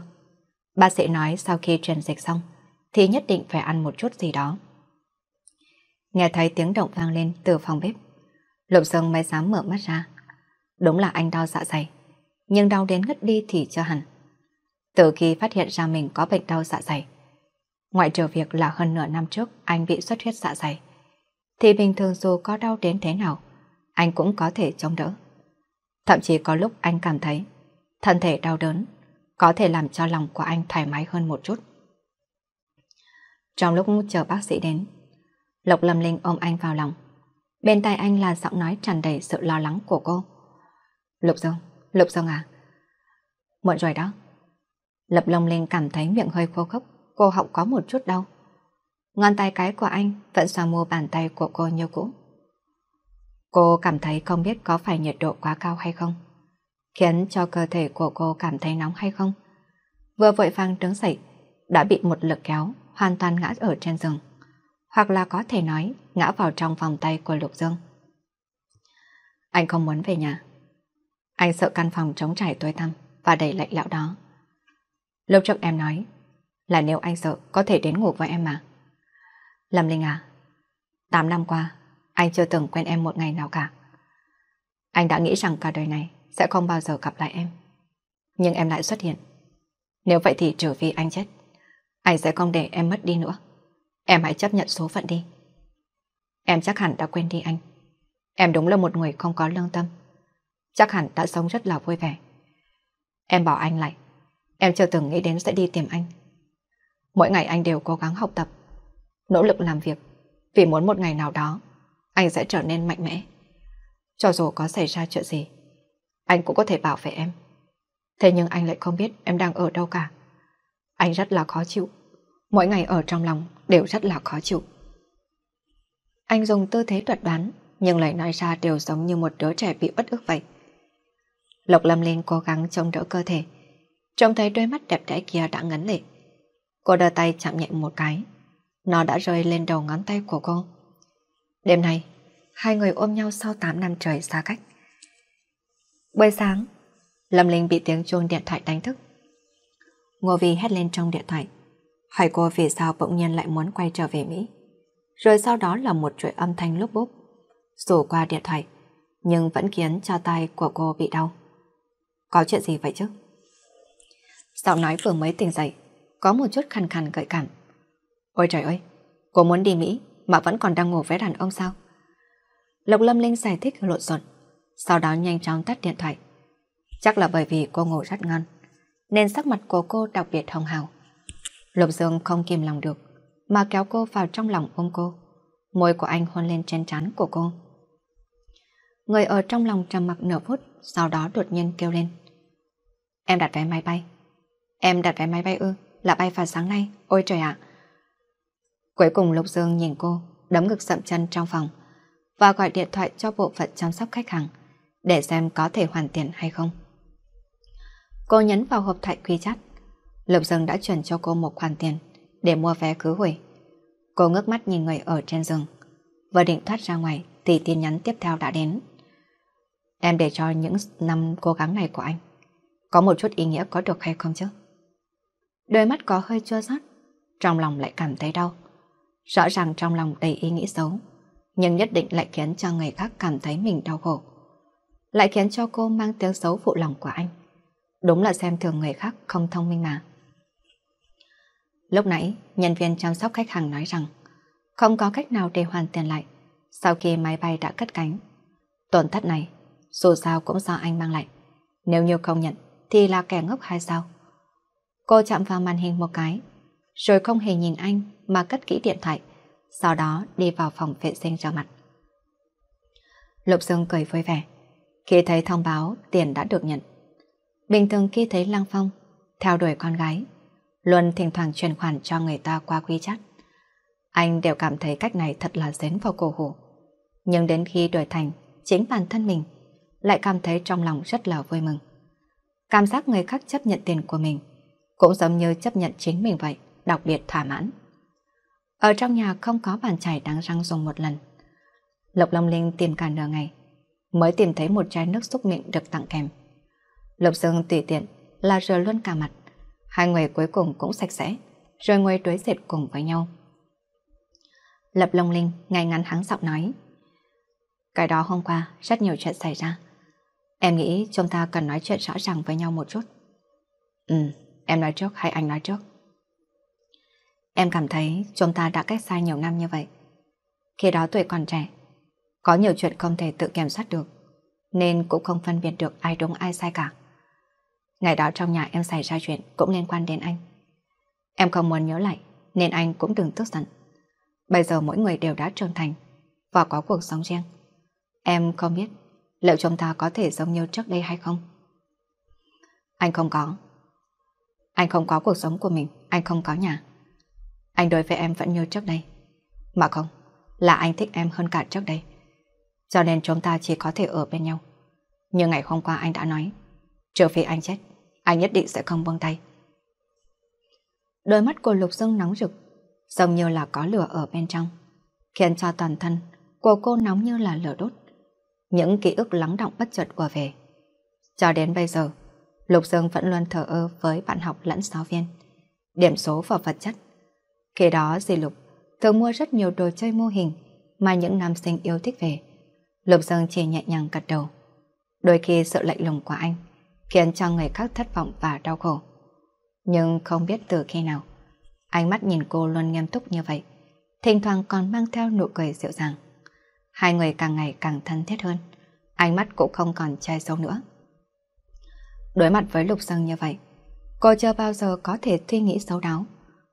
Bác sĩ nói sau khi truyền dịch xong thì nhất định phải ăn một chút gì đó. Nghe thấy tiếng động vang lên từ phòng bếp. Lục Dương mới dám mở mắt ra. Đúng là anh đau dạ dày, nhưng đau đến ngất đi thì chưa hẳn. Từ khi phát hiện ra mình có bệnh đau dạ dày, ngoại trừ việc là hơn nửa năm trước anh bị xuất huyết dạ dày, thì bình thường dù có đau đến thế nào, anh cũng có thể chống đỡ. Thậm chí có lúc anh cảm thấy thân thể đau đớn có thể làm cho lòng của anh thoải mái hơn một chút. Trong lúc chờ bác sĩ đến, Lộc Lâm Linh ôm anh vào lòng. Bên tai anh là giọng nói tràn đầy sự lo lắng của cô. Lục Dương, Lục Dương à? Muộn rồi đó. Lập Lâm Linh cảm thấy miệng hơi khô khốc, cô họng có một chút đau. Ngón tay cái của anh vẫn xoa mua bàn tay của cô như cũ. Cô cảm thấy không biết có phải nhiệt độ quá cao hay không, khiến cho cơ thể của cô cảm thấy nóng hay không. Vừa vội vàng đứng dậy, đã bị một lực kéo, hoàn toàn ngã ở trên giường. Hoặc là có thể nói, ngã vào trong vòng tay của Lục Dương. Anh không muốn về nhà. Anh sợ căn phòng trống trải tối tăm và đầy lạnh lẽo đó. Lúc trước em nói là nếu anh sợ có thể đến ngủ với em mà. Lâm Linh à, 8 năm qua anh chưa từng quen em một ngày nào cả. Anh đã nghĩ rằng cả đời này sẽ không bao giờ gặp lại em. Nhưng em lại xuất hiện. Nếu vậy thì trừ vì anh chết, anh sẽ không để em mất đi nữa. Em hãy chấp nhận số phận đi. Em chắc hẳn đã quên đi anh. Em đúng là một người không có lương tâm. Chắc hẳn đã sống rất là vui vẻ. Em bảo anh lại. Em chưa từng nghĩ đến sẽ đi tìm anh. Mỗi ngày anh đều cố gắng học tập, nỗ lực làm việc, vì muốn một ngày nào đó anh sẽ trở nên mạnh mẽ. Cho dù có xảy ra chuyện gì, anh cũng có thể bảo vệ em. Thế nhưng anh lại không biết em đang ở đâu cả. Anh rất là khó chịu. Mỗi ngày ở trong lòng đều rất là khó chịu. Anh dùng tư thế đoạt đoán, nhưng lại nói ra đều giống như một đứa trẻ bị bất ức vậy. Lộc Lâm Linh cố gắng chống đỡ cơ thể, trông thấy đôi mắt đẹp đẽ kia đã ngấn lệ. Cô đưa tay chạm nhẹ một cái, nó đã rơi lên đầu ngón tay của cô. Đêm nay, hai người ôm nhau sau 8 năm trời xa cách. Buổi sáng, Lâm Linh bị tiếng chuông điện thoại đánh thức. Ngô Vi hét lên trong điện thoại, hỏi cô vì sao bỗng nhiên lại muốn quay trở về Mỹ. Rồi sau đó là một chuỗi âm thanh lúc búp, rủ qua điện thoại, nhưng vẫn khiến cho tay của cô bị đau. Có chuyện gì vậy chứ? Giọng nói vừa mới tỉnh dậy, có một chút khăn khăn gợi cảm. Ôi trời ơi, cô muốn đi Mỹ mà vẫn còn đang ngủ với đàn ông sao? Lộc Lâm Linh giải thích lộn xộn, sau đó nhanh chóng tắt điện thoại. Chắc là bởi vì cô ngủ rất ngon, nên sắc mặt của cô đặc biệt hồng hào. Lục Dương không kìm lòng được, mà kéo cô vào trong lòng ôm cô. Môi của anh hôn lên trên trán của cô. Người ở trong lòng trầm mặc nửa phút, sau đó đột nhiên kêu lên. Em đặt vé máy bay. Em đặt vé máy bay ư, là bay vào sáng nay, ôi trời ạ. Cuối cùng Lục Dương nhìn cô, đấm ngực sậm chân trong phòng và gọi điện thoại cho bộ phận chăm sóc khách hàng để xem có thể hoàn tiền hay không. Cô nhấn vào hộp thoại quy chat. Lục Dương đã chuyển cho cô một khoản tiền để mua vé cứ hủy. Cô ngước mắt nhìn người ở trên giường. Vừa định thoát ra ngoài thì tin nhắn tiếp theo đã đến. Em để cho những năm cố gắng này của anh có một chút ý nghĩa có được hay không chứ? Đôi mắt có hơi chua xót, trong lòng lại cảm thấy đau. Rõ ràng trong lòng đầy ý nghĩ xấu, nhưng nhất định lại khiến cho người khác cảm thấy mình đau khổ. Lại khiến cho cô mang tiếng xấu phụ lòng của anh. Đúng là xem thường người khác không thông minh mà. Lúc nãy, nhân viên chăm sóc khách hàng nói rằng không có cách nào để hoàn tiền lại sau khi máy bay đã cất cánh. Tổn thất này, dù sao cũng do anh mang lại. Nếu như không nhận, thì là kẻ ngốc hay sao? Cô chạm vào màn hình một cái, rồi không hề nhìn anh mà cất kỹ điện thoại, sau đó đi vào phòng vệ sinh rửa mặt. Lục Dương cười vui vẻ, khi thấy thông báo tiền đã được nhận. Bình thường khi thấy Lăng Phong theo đuổi con gái, luôn thỉnh thoảng chuyển khoản cho người ta qua quy chat. Anh đều cảm thấy cách này thật là dến vào cổ hủ. Nhưng đến khi đổi thành chính bản thân mình, lại cảm thấy trong lòng rất là vui mừng. Cảm giác người khác chấp nhận tiền của mình, cũng giống như chấp nhận chính mình vậy, đặc biệt thỏa mãn. Ở trong nhà không có bàn chải đáng răng dùng một lần. Lục Long Linh tìm cả nửa ngày, mới tìm thấy một chai nước xúc miệng được tặng kèm. Lục Dương tùy tiện là rửa luôn cả mặt. Hai người cuối cùng cũng sạch sẽ, rồi ngồi đối dệt cùng với nhau. Lập Long Linh ngay ngắn hắng giọng nói. Cái đó hôm qua rất nhiều chuyện xảy ra. Em nghĩ chúng ta cần nói chuyện rõ ràng với nhau một chút. Ừ, em nói trước hay anh nói trước? Em cảm thấy chúng ta đã cách xa nhiều năm như vậy. Khi đó tuổi còn trẻ, có nhiều chuyện không thể tự kiểm soát được, nên cũng không phân biệt được ai đúng ai sai cả. Ngày đó trong nhà em xảy ra chuyện cũng liên quan đến anh. Em không muốn nhớ lại, nên anh cũng đừng tức giận. Bây giờ mỗi người đều đã trưởng thành và có cuộc sống riêng. Em không biết liệu chúng ta có thể giống như trước đây hay không? Anh không có. Anh không có cuộc sống của mình, anh không có nhà. Anh đối với em vẫn như trước đây. Mà không, là anh thích em hơn cả trước đây. Cho nên chúng ta chỉ có thể ở bên nhau. Như ngày hôm qua anh đã nói, trừ phi anh chết, anh nhất định sẽ không buông tay. Đôi mắt của Lục Dương nóng rực, giống như là có lửa ở bên trong, khiến cho toàn thân của cô nóng như là lửa đốt. Những ký ức lắng động bất chợt ùa về. Cho đến bây giờ, Lục Dương vẫn luôn thờ ơ với bạn học lẫn giáo viên. Điểm số và vật chất. Khi đó dì Lục thường mua rất nhiều đồ chơi mô hình mà những nam sinh yêu thích về. Lục Dương chỉ nhẹ nhàng gật đầu. Đôi khi sự lạnh lùng của anh khiến cho người khác thất vọng và đau khổ. Nhưng không biết từ khi nào, ánh mắt nhìn cô luôn nghiêm túc như vậy, thỉnh thoảng còn mang theo nụ cười dịu dàng. Hai người càng ngày càng thân thiết hơn, ánh mắt cũng không còn che giấu nữa. Đối mặt với Lục Dương như vậy, cô chưa bao giờ có thể suy nghĩ xấu đáo,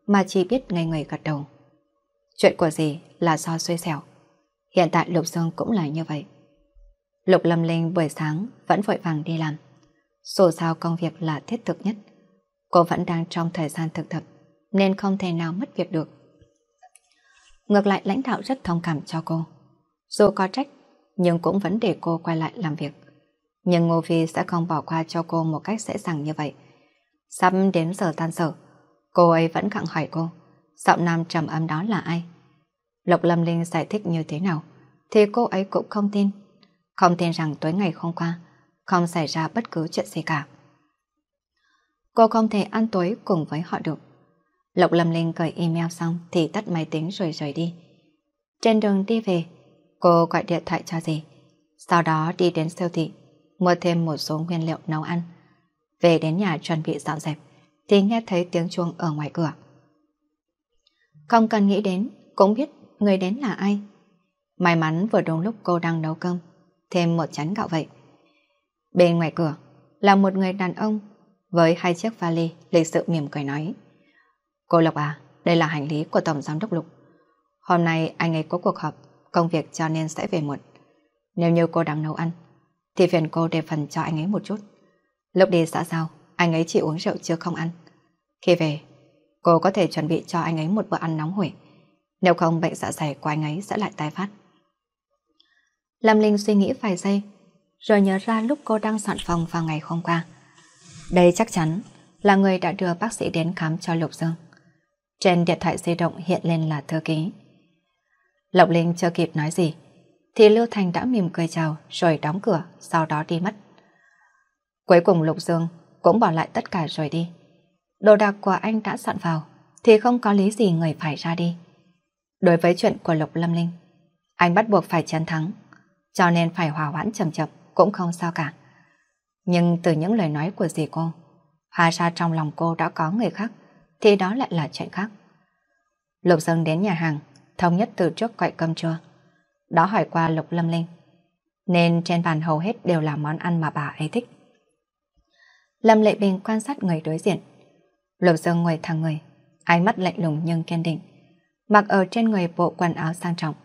mà chỉ biết ngây người gật đầu. Chuyện của gì là do xui xẻo. Hiện tại Lục Dương cũng là như vậy. Lục Lâm Linh buổi sáng vẫn vội vàng đi làm. Dù sao công việc là thiết thực nhất. Cô vẫn đang trong thời gian thực tập, nên không thể nào mất việc được. Ngược lại lãnh đạo rất thông cảm cho cô. Dù có trách, nhưng cũng vẫn để cô quay lại làm việc. Nhưng Ngô Phi sẽ không bỏ qua cho cô một cách dễ dàng như vậy. Sắp đến giờ tan sở, cô ấy vẫn gặng hỏi cô, giọng nam trầm âm đó là ai? Lộc Lâm Linh giải thích như thế nào, thì cô ấy cũng không tin. Không tin rằng tối ngày hôm qua, không xảy ra bất cứ chuyện gì cả. Cô không thể ăn tối cùng với họ được. Lộc Lâm Linh gửi email xong thì tắt máy tính rồi rời đi. Trên đường đi về, cô gọi điện thoại cho dì. Sau đó đi đến siêu thị, mua thêm một số nguyên liệu nấu ăn. Về đến nhà chuẩn bị dọn dẹp, thì nghe thấy tiếng chuông ở ngoài cửa. Không cần nghĩ đến, cũng biết người đến là ai. May mắn vừa đúng lúc cô đang nấu cơm, thêm một chén gạo vậy. Bên ngoài cửa là một người đàn ông với hai chiếc vali lịch sự mỉm cười nói. Cô Lộc à, đây là hành lý của Tổng Giám đốc Lục. Hôm nay anh ấy có cuộc họp, công việc cho nên sẽ về muộn. Nếu như cô đang nấu ăn, thì phiền cô để phần cho anh ấy một chút. Lúc đi xã giao, anh ấy chỉ uống rượu chưa không ăn. Khi về, cô có thể chuẩn bị cho anh ấy một bữa ăn nóng hổi. Nếu không bệnh dạ dày của anh ấy sẽ lại tái phát. Lâm Linh suy nghĩ vài giây, rồi nhớ ra lúc cô đang soạn phòng vào ngày hôm qua. Đây chắc chắn là người đã đưa bác sĩ đến khám cho Lục Dương. Trên điện thoại di động hiện lên là thư ký. Lộc Linh chưa kịp nói gì, thì Lưu Thành đã mỉm cười chào rồi đóng cửa, sau đó đi mất. Cuối cùng Lục Dương cũng bỏ lại tất cả rồi đi. Đồ đạc của anh đã soạn vào, thì không có lý gì người phải ra đi. Đối với chuyện của Lục Lâm Linh, anh bắt buộc phải chiến thắng, cho nên phải hòa hoãn chậm chậm cũng không sao cả. Nhưng từ những lời nói của dì cô, hóa ra trong lòng cô đã có người khác, thì đó lại là chuyện khác. Lục Dương đến nhà hàng, thống nhất từ trước gọi cơm trưa. Đó hỏi qua Lục Lâm Linh, nên trên bàn hầu hết đều là món ăn mà bà ấy thích. Lâm Lệ Bình quan sát người đối diện. Lục Dương ngồi thẳng người, ánh mắt lạnh lùng nhưng kiên định, mặc ở trên người bộ quần áo sang trọng,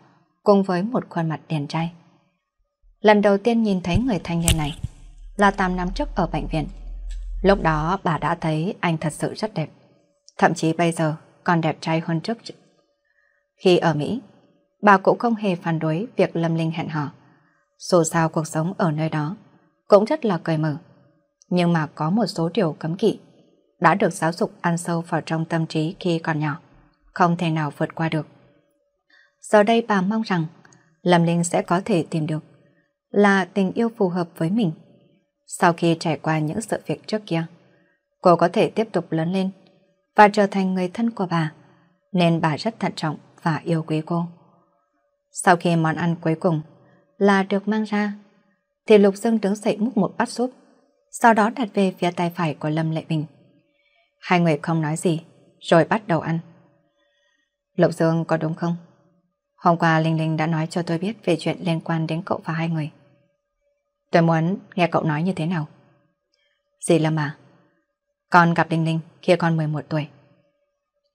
cùng với một khuôn mặt điển trai. Lần đầu tiên nhìn thấy người thanh niên này là 8 năm trước ở bệnh viện. Lúc đó bà đã thấy anh thật sự rất đẹp. Thậm chí bây giờ còn đẹp trai hơn trước. Khi ở Mỹ, bà cũng không hề phản đối việc Lâm Linh hẹn hò. Dù sao cuộc sống ở nơi đó cũng rất là cởi mở. Nhưng mà có một số điều cấm kỵ đã được giáo dục ăn sâu vào trong tâm trí khi còn nhỏ, không thể nào vượt qua được. Giờ đây bà mong rằng Lâm Linh sẽ có thể tìm được là tình yêu phù hợp với mình. Sau khi trải qua những sự việc trước kia, cô có thể tiếp tục lớn lên và trở thành người thân của bà, nên bà rất thận trọng và yêu quý cô. Sau khi món ăn cuối cùng là được mang ra, thì Lục Dương đứng dậy múc một bát súp, sau đó đặt về phía tay phải của Lâm Lệ Bình. Hai người không nói gì, rồi bắt đầu ăn. Lục Dương có đúng không? Hôm qua Linh Linh đã nói cho tôi biết về chuyện liên quan đến cậu và hai người. Tôi muốn nghe cậu nói như thế nào. Dì Lâm à, con gặp Linh Linh khi con 11 tuổi.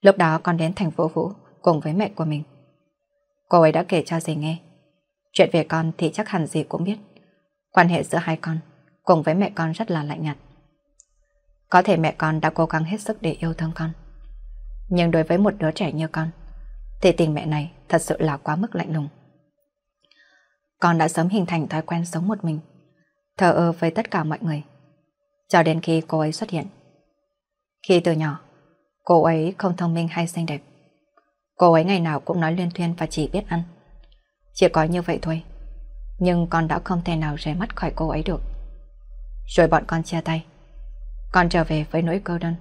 Lúc đó con đến thành phố Vũ cùng với mẹ của mình. Cô ấy đã kể cho dì nghe. Chuyện về con thì chắc hẳn dì cũng biết. Quan hệ giữa hai con cùng với mẹ con rất là lạnh nhạt. Có thể mẹ con đã cố gắng hết sức để yêu thương con. Nhưng đối với một đứa trẻ như con, thì tình mẹ này thật sự là quá mức lạnh lùng. Con đã sớm hình thành thói quen sống một mình, thờ ơ với tất cả mọi người, cho đến khi cô ấy xuất hiện. Khi từ nhỏ, cô ấy không thông minh hay xinh đẹp. Cô ấy ngày nào cũng nói liên thuyên và chỉ biết ăn. Chỉ có như vậy thôi, nhưng con đã không thể nào rời mắt khỏi cô ấy được. Rồi bọn con chia tay. Con trở về với nỗi cô đơn.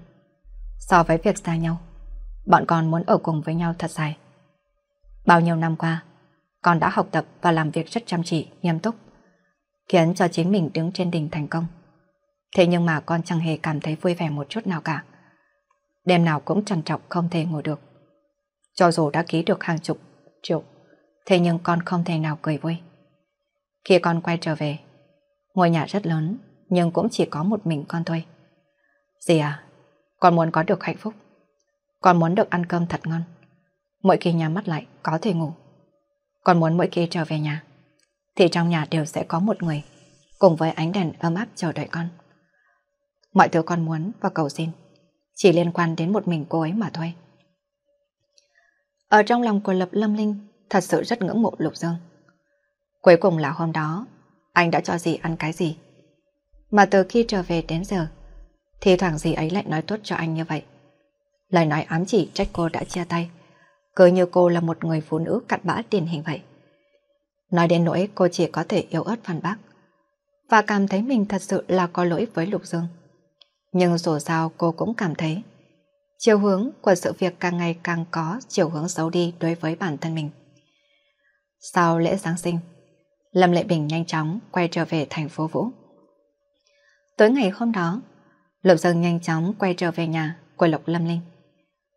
So với việc xa nhau, bọn con muốn ở cùng với nhau thật dài. Bao nhiêu năm qua, con đã học tập và làm việc rất chăm chỉ, nghiêm túc, khiến cho chính mình đứng trên đỉnh thành công. Thế nhưng mà con chẳng hề cảm thấy vui vẻ một chút nào cả. Đêm nào cũng trằn trọc không thể ngủ được. Cho dù đã ký được hàng chục triệu, thế nhưng con không thể nào cười vui. Khi con quay trở về, ngôi nhà rất lớn, nhưng cũng chỉ có một mình con thôi. Dì à, con muốn có được hạnh phúc. Con muốn được ăn cơm thật ngon. Mỗi khi nhắm mắt lại có thể ngủ. Con muốn mỗi khi trở về nhà thì trong nhà đều sẽ có một người cùng với ánh đèn ấm áp chờ đợi con. Mọi thứ con muốn và cầu xin chỉ liên quan đến một mình cô ấy mà thôi. Ở trong lòng của Lập Lâm Linh, thật sự rất ngưỡng mộ Lục Dương. Cuối cùng là hôm đó, anh đã cho dì ăn cái gì. Mà từ khi trở về đến giờ thì thoảng dì ấy lại nói tốt cho anh như vậy. Lời nói ám chỉ trách cô đã chia tay, cứ như cô là một người phụ nữ cặn bã điển hình vậy. Nói đến nỗi cô chỉ có thể yếu ớt phản bác, và cảm thấy mình thật sự là có lỗi với Lục Dương. Nhưng dù sao cô cũng cảm thấy chiều hướng của sự việc càng ngày càng có chiều hướng xấu đi đối với bản thân mình. Sau lễ Giáng sinh, Lâm Lệ Bình nhanh chóng quay trở về thành phố Vũ. tối ngày hôm đó, Lục Dương nhanh chóng quay trở về nhà của Lục Lâm Linh.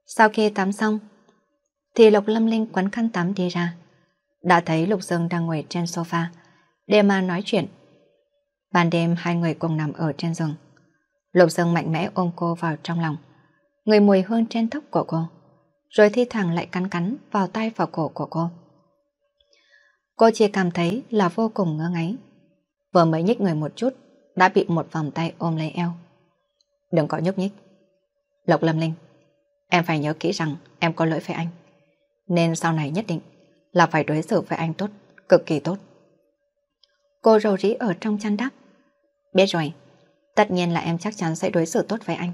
Sau khi tắm xong, thì Lục Lâm Linh quấn khăn tắm đi ra. Đã thấy Lục Dương đang ngồi trên sofa để mà nói chuyện. Ban đêm hai người cùng nằm ở trên giường. Lục Dương mạnh mẽ ôm cô vào trong lòng. Người mùi hương trên tóc của cô. Rồi thi thoảng lại cắn cắn vào tay vào cổ của cô. Cô chỉ cảm thấy là vô cùng ngơ ngáy. Vừa mới nhích người một chút đã bị một vòng tay ôm lấy eo. Đừng có nhúc nhích. Lộc Lâm Linh, em phải nhớ kỹ rằng em có lỗi với anh nên sau này nhất định là phải đối xử với anh tốt, cực kỳ tốt. Cô rầu rĩ ở trong chăn đắp. Biết rồi, tất nhiên là em chắc chắn sẽ đối xử tốt với anh.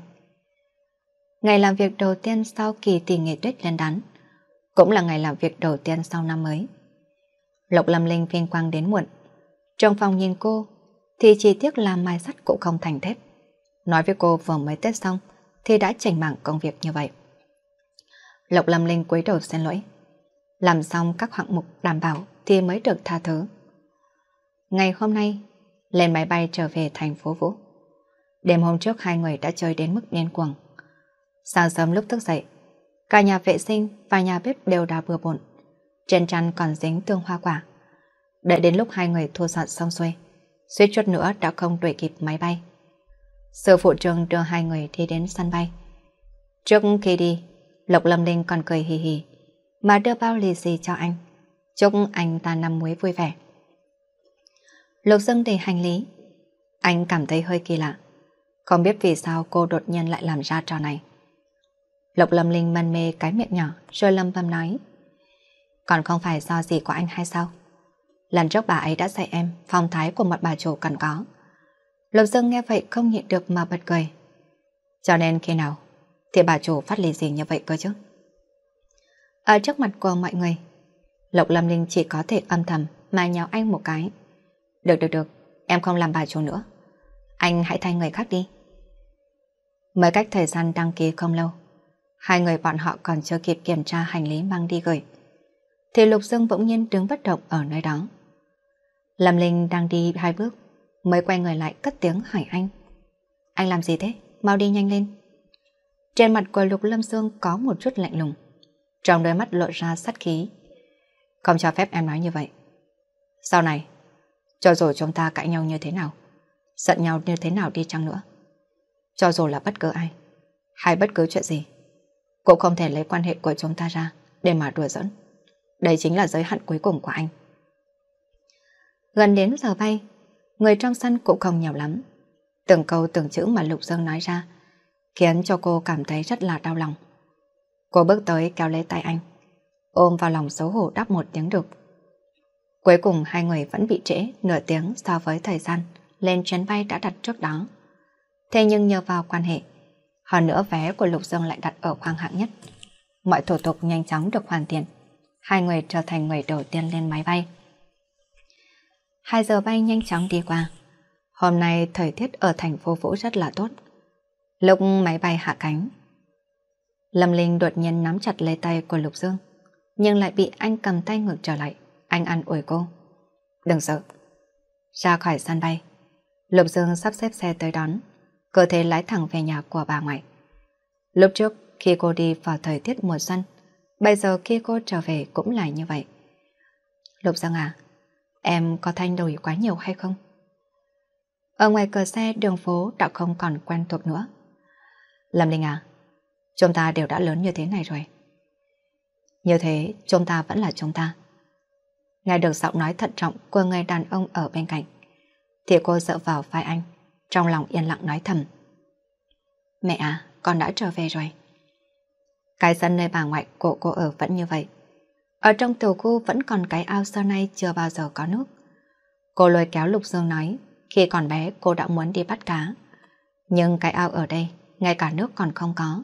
Ngày làm việc đầu tiên sau kỳ tỷ nghệ tuyết lên đắn cũng là ngày làm việc đầu tiên sau năm mới. Lộc Lâm Linh phiên quang đến muộn. Trong phòng nhìn cô, thì chỉ tiếc là mai sắt cũng không thành thép. Nói với cô vừa mới Tết xong, thì đã chảnh mảng công việc như vậy. Lộc Lâm Linh cúi đầu xin lỗi. Làm xong các hạng mục đảm bảo thì mới được tha thứ. Ngày hôm nay, lên máy bay trở về thành phố Vũ. Đêm hôm trước hai người đã chơi đến mức điên cuồng. Sáng sớm lúc thức dậy, cả nhà vệ sinh và nhà bếp đều đã bừa bộn. Trên chăn còn dính tương hoa quả. Đợi đến lúc hai người thu dọn xong xuôi, suýt chút nữa đã không đuổi kịp máy bay. Sư phụ trường đưa hai người đi đến sân bay. Trước khi đi, Lộc Lâm Linh còn cười hì hì, mà đưa bao lì xì cho anh. Chúc anh ta năm muối vui vẻ. Lục Dương để hành lý. Anh cảm thấy hơi kỳ lạ. Không biết vì sao cô đột nhiên lại làm ra trò này. Lộc Lâm Linh mân mê cái miệng nhỏ rồi lâm bầm nói. Còn không phải do gì của anh hay sao? Lần trước bà ấy đã dạy em phong thái của một bà chủ cần có. Lộc Dương nghe vậy không nhịn được mà bật cười. Cho nên khi nào thì bà chủ phát lì gì như vậy cơ chứ? Ở trước mặt của mọi người, Lộc Lâm Linh chỉ có thể âm thầm mà nhào anh một cái. Được được được, em không làm bà chủ nữa. Anh hãy thay người khác đi. Mới cách thời gian đăng ký không lâu, hai người bọn họ còn chưa kịp kiểm tra hành lý mang đi gửi. Thì Lục Dương bỗng nhiên đứng bất động ở nơi đó. Lâm Linh đang đi hai bước, mới quay người lại cất tiếng hỏi anh. Anh làm gì thế? Mau đi nhanh lên. Trên mặt của Lục Lâm Dương có một chút lạnh lùng. Trong đôi mắt lộ ra sát khí. Không cho phép em nói như vậy. Sau này, cho dù chúng ta cãi nhau như thế nào, giận nhau như thế nào đi chăng nữa, cho dù là bất cứ ai, hay bất cứ chuyện gì, cũng không thể lấy quan hệ của chúng ta ra để mà đùa giỡn. Đây chính là giới hạn cuối cùng của anh. Gần đến giờ bay, người trong sân cũng không nhiều lắm. Từng câu từng chữ mà Lục Dương nói ra khiến cho cô cảm thấy rất là đau lòng. Cô bước tới kéo lấy tay anh, ôm vào lòng xấu hổ đáp một tiếng đục. Cuối cùng hai người vẫn bị trễ nửa tiếng so với thời gian lên chuyến bay đã đặt trước đó. Thế nhưng nhờ vào quan hệ, hơn nữa vé của Lục Dương lại đặt ở khoang hạng nhất. Mọi thủ tục nhanh chóng được hoàn thiện. Hai người trở thành người đầu tiên lên máy bay. Hai giờ bay nhanh chóng đi qua. Hôm nay thời tiết ở thành phố Vũ rất là tốt. Lúc máy bay hạ cánh, Lâm Linh đột nhiên nắm chặt lấy tay của Lục Dương, nhưng lại bị anh cầm tay ngược trở lại. Anh ăn ủi cô. Đừng sợ. Ra khỏi sân bay, Lục Dương sắp xếp xe tới đón, cơ thể lái thẳng về nhà của bà ngoại. Lúc trước, khi cô đi vào thời tiết mùa xuân, bây giờ khi cô trở về cũng là như vậy. Lục Dương à, em có thay đổi quá nhiều hay không? Ở ngoài cửa xe đường phố đã không còn quen thuộc nữa. Lâm Linh à, chúng ta đều đã lớn như thế này rồi. Như thế, chúng ta vẫn là chúng ta. Nghe được giọng nói thận trọng của người đàn ông ở bên cạnh, thì cô dựa vào vai anh, trong lòng yên lặng nói thầm. Mẹ à, con đã trở về rồi. Cái sân nơi bà ngoại của cô ở vẫn như vậy. Ở trong tiểu khu vẫn còn cái ao xưa nay chưa bao giờ có nước. Cô lôi kéo Lục Dương nói, khi còn bé cô đã muốn đi bắt cá. Nhưng cái ao ở đây, ngay cả nước còn không có,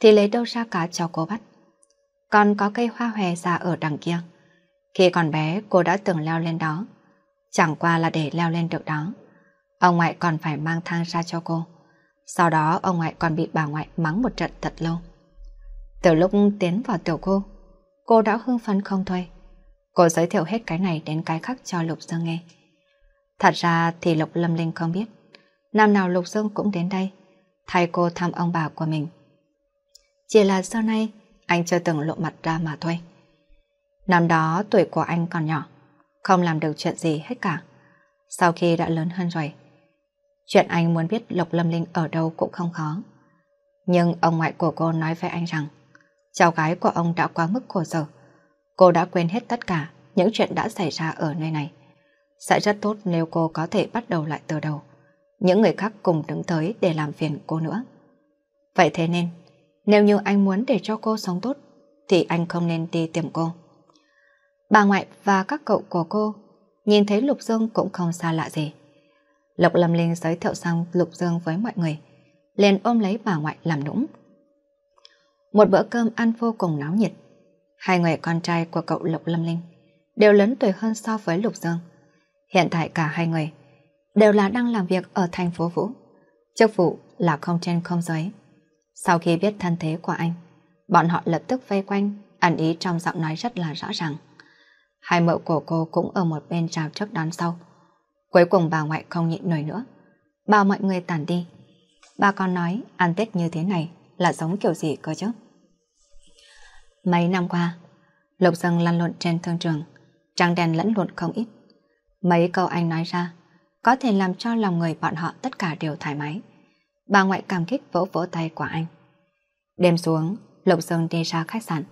thì lấy đâu ra cá cho cô bắt. Còn có cây hoa hòe già ở đằng kia. Khi còn bé cô đã từng leo lên đó. Chẳng qua là để leo lên được đó. Ông ngoại còn phải mang thang ra cho cô. Sau đó ông ngoại còn bị bà ngoại mắng một trận thật lâu. Từ lúc tiến vào tiểu cô, cô đã hưng phấn không thôi. Cô giới thiệu hết cái này đến cái khác cho Lục Dương nghe. Thật ra thì Lục Lâm Linh không biết. Năm nào Lục Dương cũng đến đây, thay cô thăm ông bà của mình. Chỉ là sau nay anh chưa từng lộ mặt ra mà thôi. Năm đó tuổi của anh còn nhỏ, không làm được chuyện gì hết cả. Sau khi đã lớn hơn rồi, chuyện anh muốn biết lộc Lâm Linh ở đâu cũng không khó. Nhưng ông ngoại của cô nói với anh rằng cháu gái của ông đã quá mức khổ sở. Cô đã quên hết tất cả những chuyện đã xảy ra ở nơi này. Sẽ rất tốt nếu cô có thể bắt đầu lại từ đầu. Những người khác cùng đứng tới để làm phiền cô nữa. Vậy thế nên, nếu như anh muốn để cho cô sống tốt, thì anh không nên đi tìm cô. Bà ngoại và các cậu của cô nhìn thấy Lục Dương cũng không xa lạ gì. Lộc Lâm Linh giới thiệu xong Lục Dương với mọi người, liền ôm lấy bà ngoại làm nũng. Một bữa cơm ăn vô cùng náo nhiệt. Hai người con trai của cậu Lộc Lâm Linh đều lớn tuổi hơn so với Lục Dương. Hiện tại cả hai người đều là đang làm việc ở thành phố Vũ. Chức vụ là không trên không dưới. Sau khi biết thân thế của anh, bọn họ lập tức vây quanh, ẩn ý trong giọng nói rất là rõ ràng. Hai mợ của cô cũng ở một bên chào trước đón sau. Cuối cùng bà ngoại không nhịn nổi nữa. Bảo mọi người tản đi. Bà còn nói ăn Tết như thế này là giống kiểu gì cơ chứ? Mấy năm qua, Lục Dương lăn lộn trên thương trường, trăng đèn lẫn lộn không ít. Mấy câu anh nói ra có thể làm cho lòng người bọn họ tất cả đều thoải mái. Bà ngoại cảm kích vỗ vỗ tay của anh. Đêm xuống, Lục Dương đi ra khách sạn.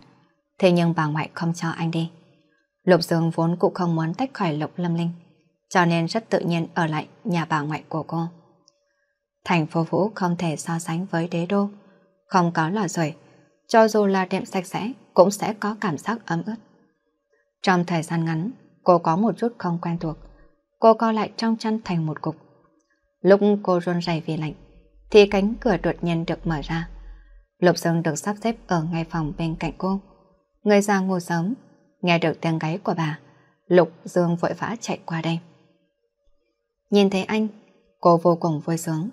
Thế nhưng bà ngoại không cho anh đi. Lục Dương vốn cũng không muốn tách khỏi Lục Lâm Linh, cho nên rất tự nhiên ở lại nhà bà ngoại của cô. Thành phố Vũ không thể so sánh với đế đô, không có lò sưởi, cho dù là đệm sạch sẽ cũng sẽ có cảm giác ấm ướt. Trong thời gian ngắn, cô có một chút không quen thuộc. Cô co lại trong chăn thành một cục. Lúc cô run rẩy vì lạnh, thì cánh cửa đột nhiên được mở ra. Lục Dương được sắp xếp ở ngay phòng bên cạnh cô. Người già ngủ sớm, nghe được tiếng gáy của bà. Lục Dương vội vã chạy qua đây. Nhìn thấy anh, cô vô cùng vui sướng,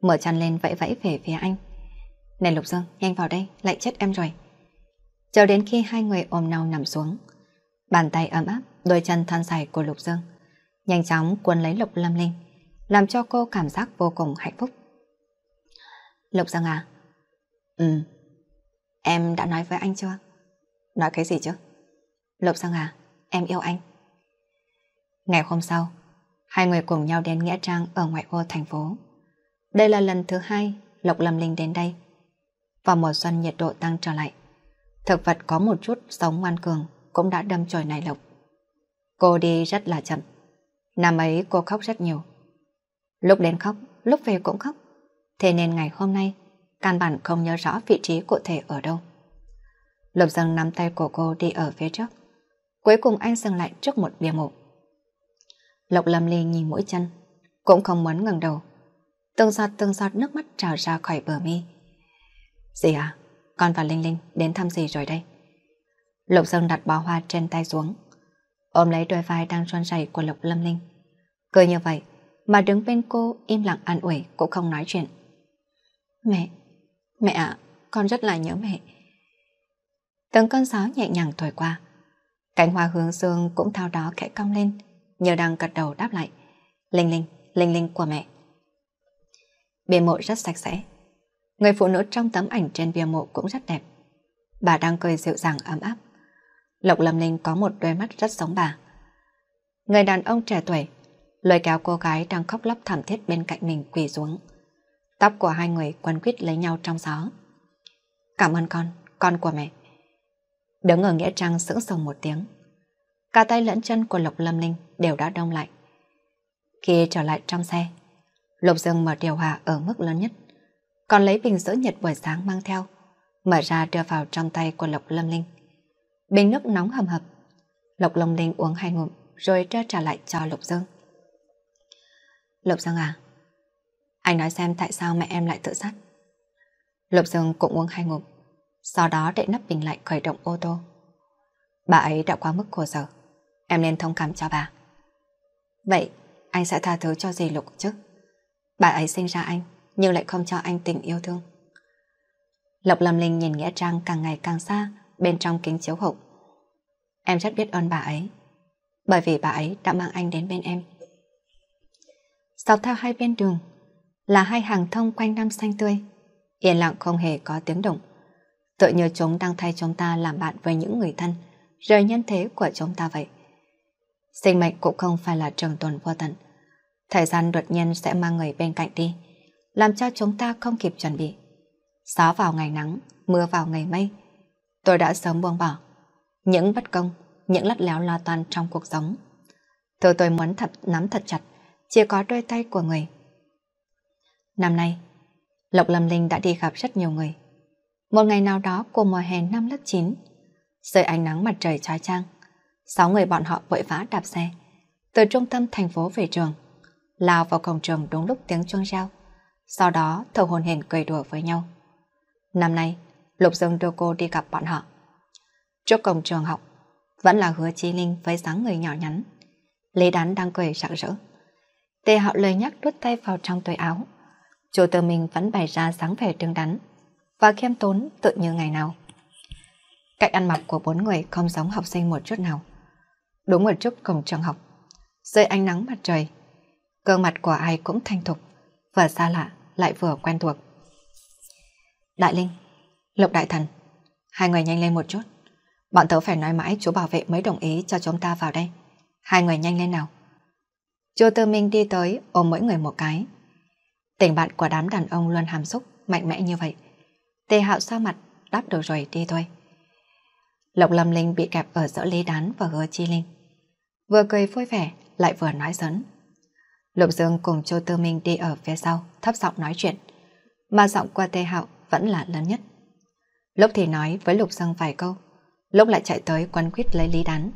mở chăn lên vẫy vẫy về phía anh. Này Lục Dương, nhanh vào đây, lại chết em rồi. Chờ đến khi hai người ôm nhau nằm xuống, bàn tay ấm áp, đôi chân thon dài của Lục Dương, nhanh chóng cuốn lấy Lục Lâm Linh, làm cho cô cảm giác vô cùng hạnh phúc. Lục Dương à? Ừ. Em đã nói với anh chưa? Nói cái gì chứ? Lục Dương à, em yêu anh. Ngày hôm sau, hai người cùng nhau đến Nghĩa Trang ở ngoại ô thành phố. Đây là lần thứ hai Lộc Lâm Linh đến đây. Vào mùa xuân nhiệt độ tăng trở lại. Thực vật có một chút sống ngoan cường cũng đã đâm chồi này Lộc. Cô đi rất là chậm. Năm ấy cô khóc rất nhiều. Lúc đến khóc, lúc về cũng khóc. Thế nên ngày hôm nay, căn bản không nhớ rõ vị trí cụ thể ở đâu. Lục dần nắm tay của cô đi ở phía trước. Cuối cùng anh dừng lại trước một bia mộ. Lộc Lâm Ly nhìn mũi chân, cũng không muốn ngẩng đầu. Từng giọt từng giọt nước mắt trào ra khỏi bờ mi. Dì à, con và Linh Linh đến thăm dì rồi đây. Lục Dương đặt bó hoa trên tay xuống, ôm lấy đôi vai đang xoan rẩy của Lộc Lâm Linh. Cười như vậy, mà đứng bên cô im lặng an ủi cũng không nói chuyện. Mẹ, mẹ ạ, con rất là nhớ mẹ. Từng cơn gió nhẹ nhàng thổi qua, cánh hoa hướng dương cũng thao đó khẽ cong lên, nhờ đang gật đầu đáp lại. Linh Linh, Linh Linh của mẹ. Bia mộ rất sạch sẽ. Người phụ nữ trong tấm ảnh trên bia mộ cũng rất đẹp. Bà đang cười dịu dàng ấm áp. Lộc Lâm Linh có một đôi mắt rất giống bà. Người đàn ông trẻ tuổi lôi kéo cô gái đang khóc lóc thảm thiết bên cạnh mình quỳ xuống. Tóc của hai người quấn quýt lấy nhau trong gió. Cảm ơn con, con của mẹ. Đứng ở Nghĩa Trang sững sờ một tiếng. Cả tay lẫn chân của Lộc Lâm Linh đều đã đông lạnh Khi trở lại trong xe, Lục Dương mở điều hòa ở mức lớn nhất, còn lấy bình sữa nhiệt buổi sáng mang theo, mở ra đưa vào trong tay của Lộc Lâm Linh. Bình nước nóng hầm hập, Lộc Lâm Linh uống hai ngụm rồi đưa trả lại cho Lục Dương. Lục Dương à, anh nói xem tại sao mẹ em lại tự sát. Lục Dương cũng uống hai ngụm, sau đó để nắp bình lại khởi động ô tô. Bà ấy đã quá mức khổ sở, em nên thông cảm cho bà. Vậy, anh sẽ tha thứ cho dì Lục chứ? Bà ấy sinh ra anh, nhưng lại không cho anh tình yêu thương. Lộc Lâm Linh nhìn Nghĩa Trang càng ngày càng xa bên trong kính chiếu hậu. Em rất biết ơn bà ấy, bởi vì bà ấy đã mang anh đến bên em. Dọc theo hai bên đường là hai hàng thông quanh năm xanh tươi, yên lặng không hề có tiếng động. Tựa như chúng đang thay chúng ta làm bạn với những người thân, rời nhân thế của chúng ta vậy. Sinh mệnh cũng không phải là trường tồn vô tận. Thời gian đột nhiên sẽ mang người bên cạnh đi, làm cho chúng ta không kịp chuẩn bị. Gió vào ngày nắng, mưa vào ngày mây. Tôi đã sớm buông bỏ. Những bất công, những lắt léo lo toan trong cuộc sống. Tôi tôi muốn thật nắm thật chặt, chỉ có đôi tay của người. Năm nay, Lộc Lâm Linh đã đi gặp rất nhiều người. Một ngày nào đó của mùa hè năm lớp 9, dưới ánh nắng mặt trời trói trang, sáu người bọn họ vội vã đạp xe từ trung tâm thành phố về trường lao vào cổng trường đúng lúc tiếng chuông reo. Sau đó thầu hồn hển cười đùa với nhau. Năm nay, Lục Dương đưa cô đi gặp bọn họ. Trước cổng trường học, vẫn là hứa Chi Linh với dáng người nhỏ nhắn. Lý Đán đang cười rạng rỡ. Tề hạo lời nhắc đút tay vào trong túi áo. Chủ tử mình vẫn bày ra dáng vẻ đứng đắn và khiêm tốn tự như ngày nào. Cách ăn mặc của bốn người không giống học sinh một chút nào. Đúng một chút cổng trường học, dưới ánh nắng mặt trời, Gương mặt của ai cũng thanh thục, vừa xa lạ lại vừa quen thuộc. Đại Linh, Lục Đại Thần, hai người nhanh lên một chút. Bọn tớ phải nói mãi chú bảo vệ mới đồng ý cho chúng ta vào đây. Hai người nhanh lên nào. Chú Tư Minh đi tới ôm mỗi người một cái. Tình bạn của đám đàn ông luôn hàm xúc, mạnh mẽ như vậy. Tề hạo sao mặt, đáp được rồi đi thôi. Lộc Lâm Linh bị kẹp ở giữa Lý Đán và Hứa Chi Linh. Vừa cười vui vẻ, lại vừa nói giỡn. Lục Dương cùng Châu Tư Minh đi ở phía sau, thấp giọng nói chuyện. Mà giọng qua Tê Hạo vẫn là lớn nhất. Lúc thì nói với Lục Dương vài câu, lúc lại chạy tới quấn quýt lấy Lý Đán.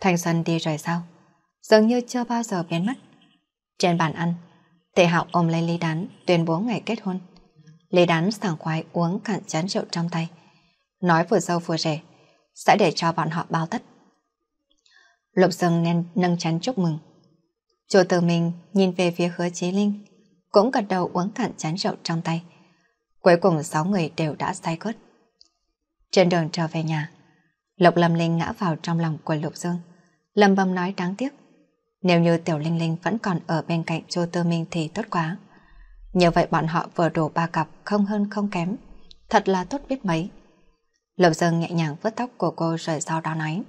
Thanh Xuân đi rồi sao? Dường như chưa bao giờ biến mất. Trên bàn ăn, Tề Hạo ôm lấy Lý đán tuyên bố ngày kết hôn. Lý đán sảng khoái uống cạn chén rượu trong tay. Nói vừa sâu vừa rể, sẽ để cho bọn họ bao tất. Lục Dương nên nâng chén chúc mừng. Chủ tử mình nhìn về phía hứa Chí Linh, cũng gật đầu uống cạn chén rượu trong tay. Cuối cùng sáu người đều đã say cốt. Trên đường trở về nhà, Lộc Lâm Linh ngã vào trong lòng của Lục Dương, lầm bầm nói đáng tiếc. Nếu như Tiểu Linh Linh vẫn còn ở bên cạnh Chu Tư Minh thì tốt quá. Như vậy bọn họ vừa đủ ba cặp không hơn không kém. Thật là tốt biết mấy. Lộc Dương nhẹ nhàng vứt tóc của cô rồi sau đó nói.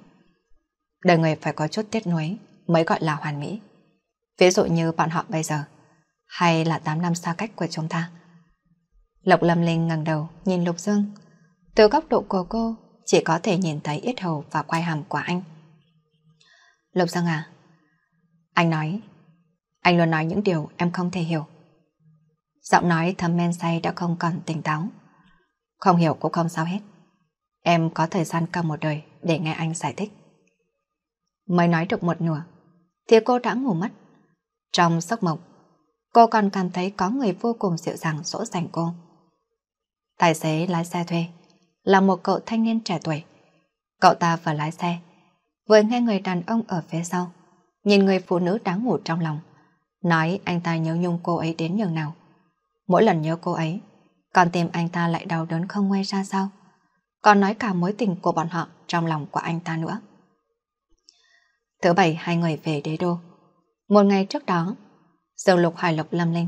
Đời người phải có chút tiết nuối mới gọi là hoàn mỹ. Ví dụ như bọn họ bây giờ, hay là 8 năm xa cách của chúng ta. Lộc Lâm Linh ngẩng đầu nhìn Lục Dương. Từ góc độ của cô, chỉ có thể nhìn thấy ít hầu và quai hàm của anh. Lục Dương à, anh nói, anh luôn nói những điều em không thể hiểu. Giọng nói thầm men say đã không còn tỉnh táo. Không hiểu cũng không sao hết. Em có thời gian cả một đời để nghe anh giải thích. Mới nói được một nửa, thì cô đã ngủ mất. Trong giấc mộng, cô còn cảm thấy có người vô cùng dịu dàng dỗ dành cô. Tài xế lái xe thuê là một cậu thanh niên trẻ tuổi. Cậu ta vừa lái xe, vừa nghe người đàn ông ở phía sau, nhìn người phụ nữ đáng ngủ trong lòng, nói anh ta nhớ nhung cô ấy đến nhường nào. Mỗi lần nhớ cô ấy, còn tim anh ta lại đau đớn không ngoe ra sao. Còn nói cả mối tình của bọn họ trong lòng của anh ta nữa. Thứ bảy hai người về đế đô. Một ngày trước đó, Dương Lục hỏi Lộc Lâm Linh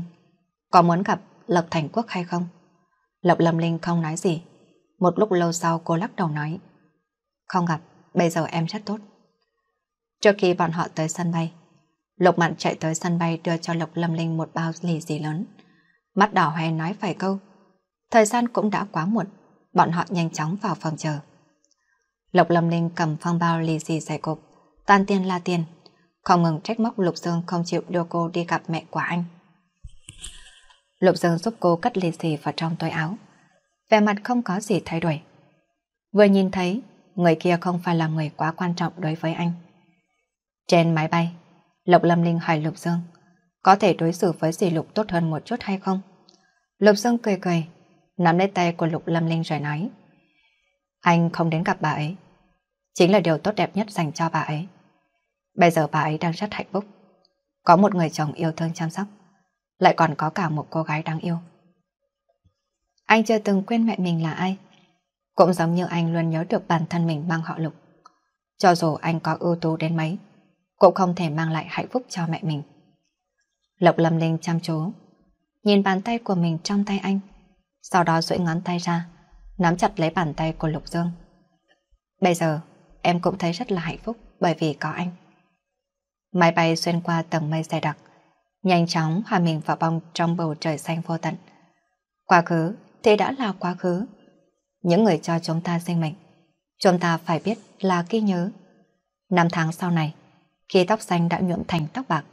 có muốn gặp Lộc Thành Quốc hay không? Lộc Lâm Linh không nói gì. Một lúc lâu sau cô lắc đầu nói Không gặp, bây giờ em rất tốt. Trước khi bọn họ tới sân bay, Lục Mạn chạy tới sân bay đưa cho Lộc Lâm Linh một bao lì xì lớn. Mắt đỏ hoe nói vài câu. Thời gian cũng đã quá muộn, bọn họ nhanh chóng vào phòng chờ. Lộc Lâm Linh cầm phong bao lì xì dày cục, tan tiền là tiền, không ngừng trách móc Lục Dương không chịu đưa cô đi gặp mẹ của anh. Lục Dương giúp cô cất lì xì vào trong túi áo. Vẻ mặt không có gì thay đổi. Vừa nhìn thấy, người kia không phải là người quá quan trọng đối với anh. Trên máy bay, Lục Lâm Linh hỏi Lục Dương, có thể đối xử với dì Lục tốt hơn một chút hay không? Lục Dương cười cười, nắm lấy tay của Lục Lâm Linh rồi nói, anh không đến gặp bà ấy, chính là điều tốt đẹp nhất dành cho bà ấy. Bây giờ bà ấy đang rất hạnh phúc, có một người chồng yêu thương chăm sóc, lại còn có cả một cô gái đáng yêu. Anh chưa từng quên mẹ mình là ai, cũng giống như anh luôn nhớ được bản thân mình mang họ Lục. Cho dù anh có ưu tú đến mấy, cũng không thể mang lại hạnh phúc cho mẹ mình. Lộc Lâm Linh chăm chú, nhìn bàn tay của mình trong tay anh, sau đó duỗi ngón tay ra, nắm chặt lấy bàn tay của Lục Dương. Bây giờ, em cũng thấy rất là hạnh phúc bởi vì có anh. Máy bay xuyên qua tầng mây dày đặc, nhanh chóng hòa mình vào bong trong bầu trời xanh vô tận. Quá khứ thì đã là quá khứ. Những người cho chúng ta sinh mệnh, chúng ta phải biết là ghi nhớ. Năm tháng sau này, khi tóc xanh đã nhuộm thành tóc bạc,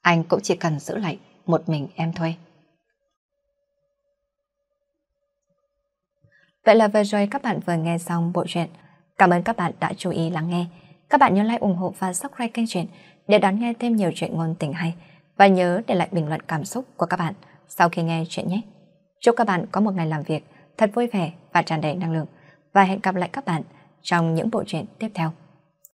anh cũng chỉ cần giữ lại một mình em thôi. Vậy là vừa rồi các bạn vừa nghe xong bộ truyện. Cảm ơn các bạn đã chú ý lắng nghe. Các bạn nhớ like ủng hộ và subscribe kênh truyện để đón nghe thêm nhiều chuyện ngôn tình hay. Và nhớ để lại bình luận cảm xúc của các bạn sau khi nghe chuyện nhé. Chúc các bạn có một ngày làm việc thật vui vẻ và tràn đầy năng lượng. Và hẹn gặp lại các bạn trong những bộ truyện tiếp theo.